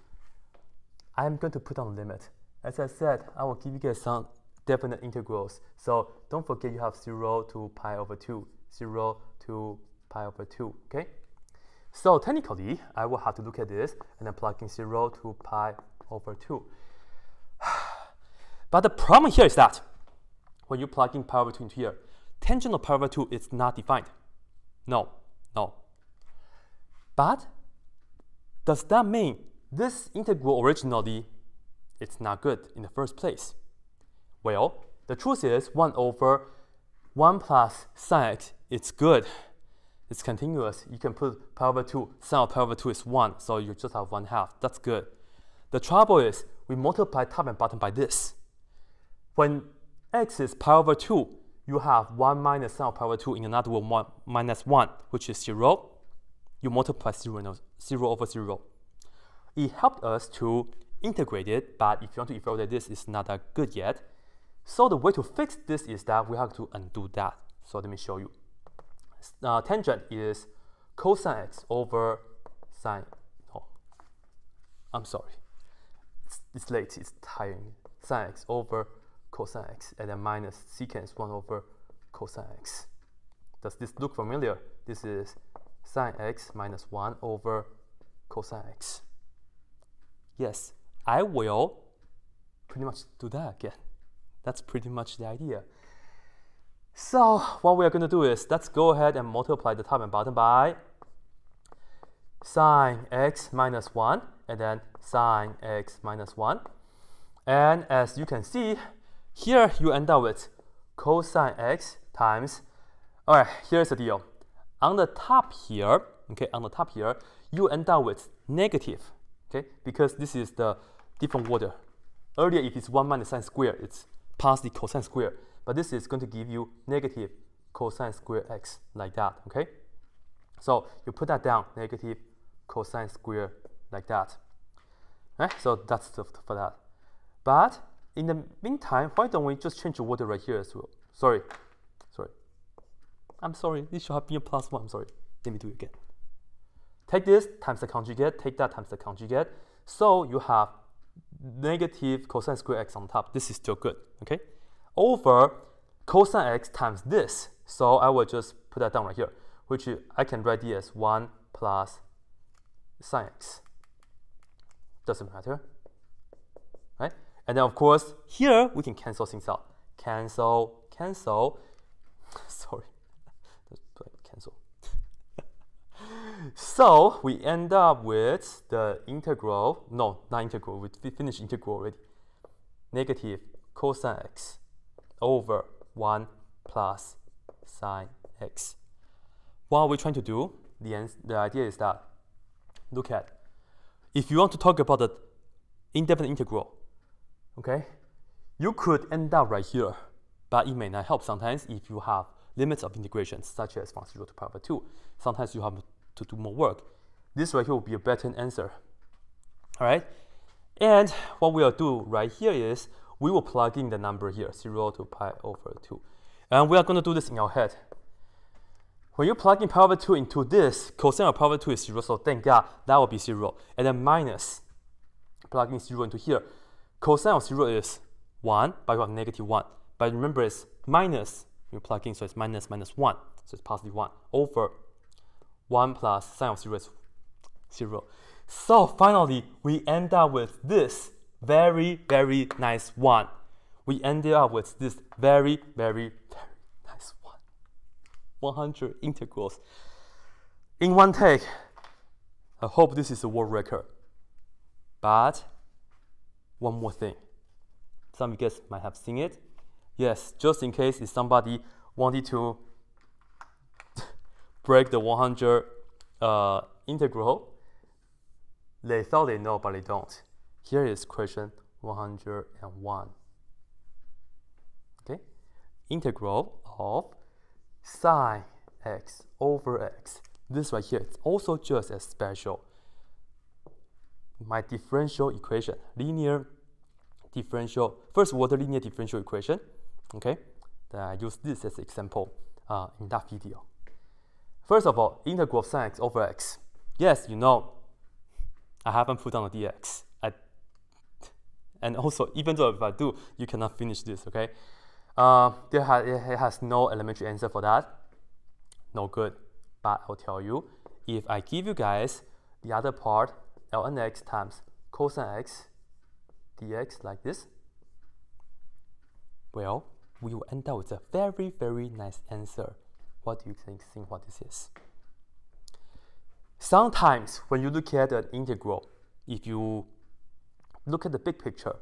I'm going to put on limit. As I said, I will give you guys some definite integrals. So don't forget you have 0 to pi over 2, 0 to pi over 2, okay? So technically, I will have to look at this and then plug in 0 to pi over 2. but the problem here is that when you plug in pi over 2 into here, tangent of pi over 2 is not defined. No, no. But does that mean this integral originally it's not good in the first place? Well, the truth is 1 over 1 plus sine x, it's good. It's continuous. You can put pi over 2, sine of pi over 2 is 1, so you just have 1 half. That's good. The trouble is we multiply top and bottom by this. When x is pi over 2, you have 1 minus sine of pi over 2 in another one, 1 minus 1, which is 0. You multiply 0, 0 over 0. It helped us to integrate it, but if you want to evaluate this, it's not that good yet. So the way to fix this is that we have to undo that. So let me show you. Uh, tangent is cosine x over sine. Oh, I'm sorry. It's, it's late. It's tiring. Sine x over cosine x, and then minus secant 1 over cosine x. Does this look familiar? This is sine x minus 1 over cosine x. Yes, I will pretty much do that again. That's pretty much the idea. So what we are going to do is let's go ahead and multiply the top and bottom by sine x minus 1 and then sine x minus 1. And as you can see, here you end up with cosine x times, all right, here's the deal. On the top here, okay, on the top here, you end up with negative, okay, because this is the different order. Earlier, if it's 1 minus sine square, it's positive cosine square. But this is going to give you negative cosine square x, like that, okay? So you put that down, negative cosine square, like that. So that's the, for that. But in the meantime, why don't we just change the order right here as well? Sorry, sorry. I'm sorry, this should have been a plus one, I'm sorry. Let me do it again. Take this times the conjugate, take that times the conjugate. So you have negative cosine square x on top. This is still good, okay? Over cosine x times this. So I will just put that down right here, which I can write it as 1 plus sine x. Doesn't matter, right? And then of course, here we can cancel things out. Cancel, cancel. Sorry, cancel. So we end up with the integral, no, not integral, we finished integral already. Negative cosine x over 1 plus sine x. What are we trying to do? The, the idea is that, look at, if you want to talk about the indefinite integral, okay, you could end up right here, but it may not help sometimes if you have limits of integration, such as from 0 to pi over 2. Sometimes you have to do more work. This right here will be a better answer. All right, and what we'll do right here is we will plug in the number here, 0 to pi over 2. And we are going to do this in our head. When you plug in pi over 2 into this, cosine of pi over 2 is 0, so thank God that will be 0. And then minus, plugging 0 into here. Cosine of 0 is 1, but you have negative 1. But remember, it's minus, you plug in, so it's minus minus 1. So it's positive 1 over 1 plus sine of 0 is 0. So finally, we end up with this very, very nice one. We ended up with this very, very, very nice one. 100 integrals in one take. I hope this is a world record. But one more thing. Some of you guys might have seen it. Yes, just in case if somebody wanted to break the 100 uh, integral, they thought they know, but they don't. Here is question 101. Okay, integral of sine x over x. This right here is also just as special. My differential equation, linear differential, first order linear differential equation. Okay, Then I use this as example uh, in that video. First of all, integral of sine x over x. Yes, you know, I haven't put on the dx. I, and also, even though if I do, you cannot finish this, okay? Uh, there ha it has no elementary answer for that. No good. But I'll tell you, if I give you guys the other part, ln x times cosine x dx like this, well, we will end up with a very, very nice answer. What do you think, think what this is? Sometimes when you look at an integral, if you look at the big picture,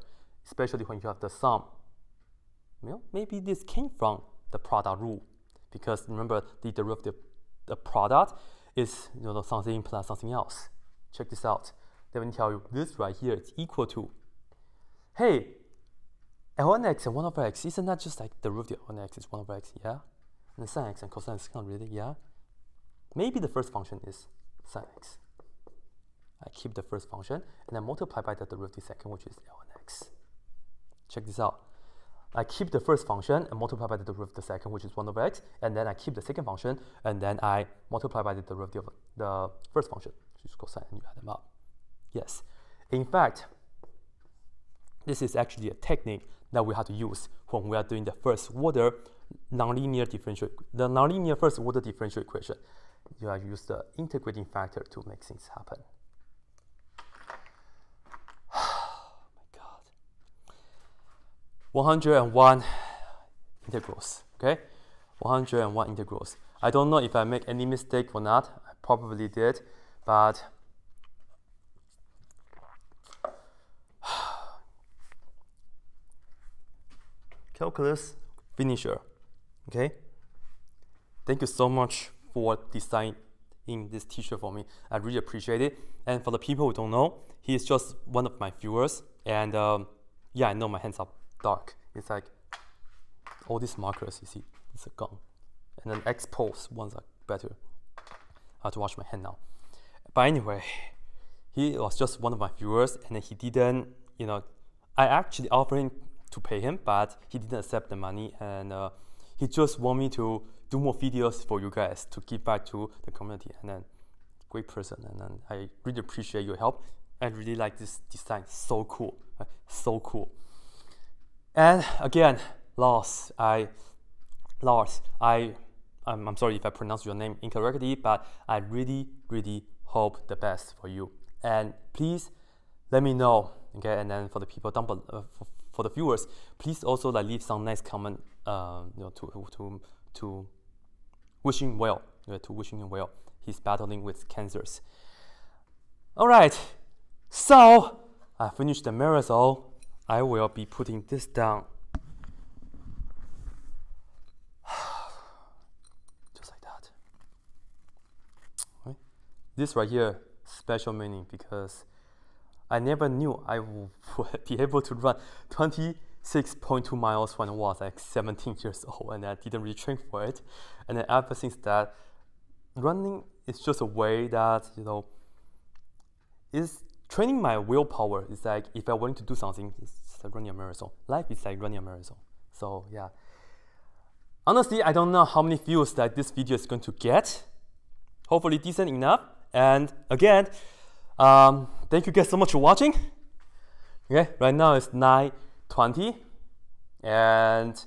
especially when you have the sum, know, maybe this came from the product rule. Because remember, the derivative, the product is you know, something plus something else. Check this out. Let me tell you, this right here is equal to, hey, ln(x) and 1 over x, isn't that just like the derivative of x is 1 over x, yeah? And sine x and cosine x not really, yeah? Maybe the first function is sine x. I keep the first function and then multiply by the derivative second, which is ln x. Check this out. I keep the first function and multiply by the derivative of the second, which is 1 over x, and then I keep the second function, and then I multiply by the derivative of the first function, which is cosine, and you add them up. Yes. In fact, this is actually a technique that we have to use when we are doing the first order nonlinear differential, the nonlinear first order differential equation. You have use the integrating factor to make things happen. oh my God. 101 integrals, okay? 101 integrals. I don't know if I make any mistake or not. I probably did, but calculus finisher, okay? Thank you so much for designing this t-shirt for me. I really appreciate it. And for the people who don't know, he is just one of my viewers. And um, yeah, I know my hands are dark. It's like all these markers, you see, it's a gone. And then X pose ones are better. I have to wash my hand now. But anyway, he was just one of my viewers and he didn't, you know, I actually offered him to pay him, but he didn't accept the money and uh, he just want me to do more videos for you guys to give back to the community and then great person and then I really appreciate your help. I really like this design, so cool, so cool. And again, Lars, I, Lars, I, I'm, I'm sorry if I pronounce your name incorrectly, but I really, really hope the best for you. And please let me know, okay? And then for the people down below, uh, for, for, the viewers, please also like leave some nice comment, uh, you know, to to to wishing well, to wishing him well. He's battling with cancers. All right, so I finished the marathon. I will be putting this down. Just like that. Right? This right here, special meaning because I never knew I would be able to run 26.2 miles when I was like 17 years old and I didn't really train for it. And then ever since that, running is just a way that, you know, is training my willpower It's like if I want to do something, it's like running a marathon. Life is like running a marathon. So yeah. Honestly, I don't know how many views that this video is going to get. Hopefully decent enough. And again, um, thank you guys so much for watching. Okay, right now it's 9.20. And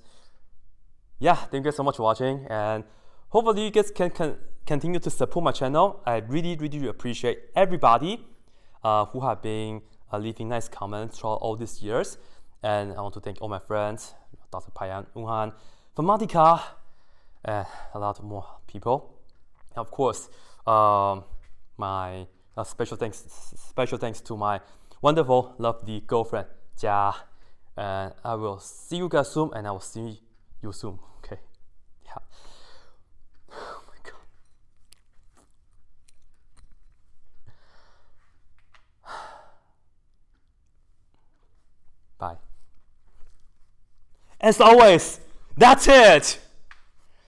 yeah, thank you guys so much for watching. And hopefully you guys can, can continue to support my channel. I really, really appreciate everybody uh, who have been uh, leaving nice comments throughout all these years. And I want to thank all my friends, Dr. Peyam, Unhan, Famatica, and a lot more people. And of course, um, my uh, special thanks, special thanks to my wonderful, lovely girlfriend, Jia. And I will see you guys soon, and I will see you soon. Okay, yeah. Oh my God. Bye. As always, that's it.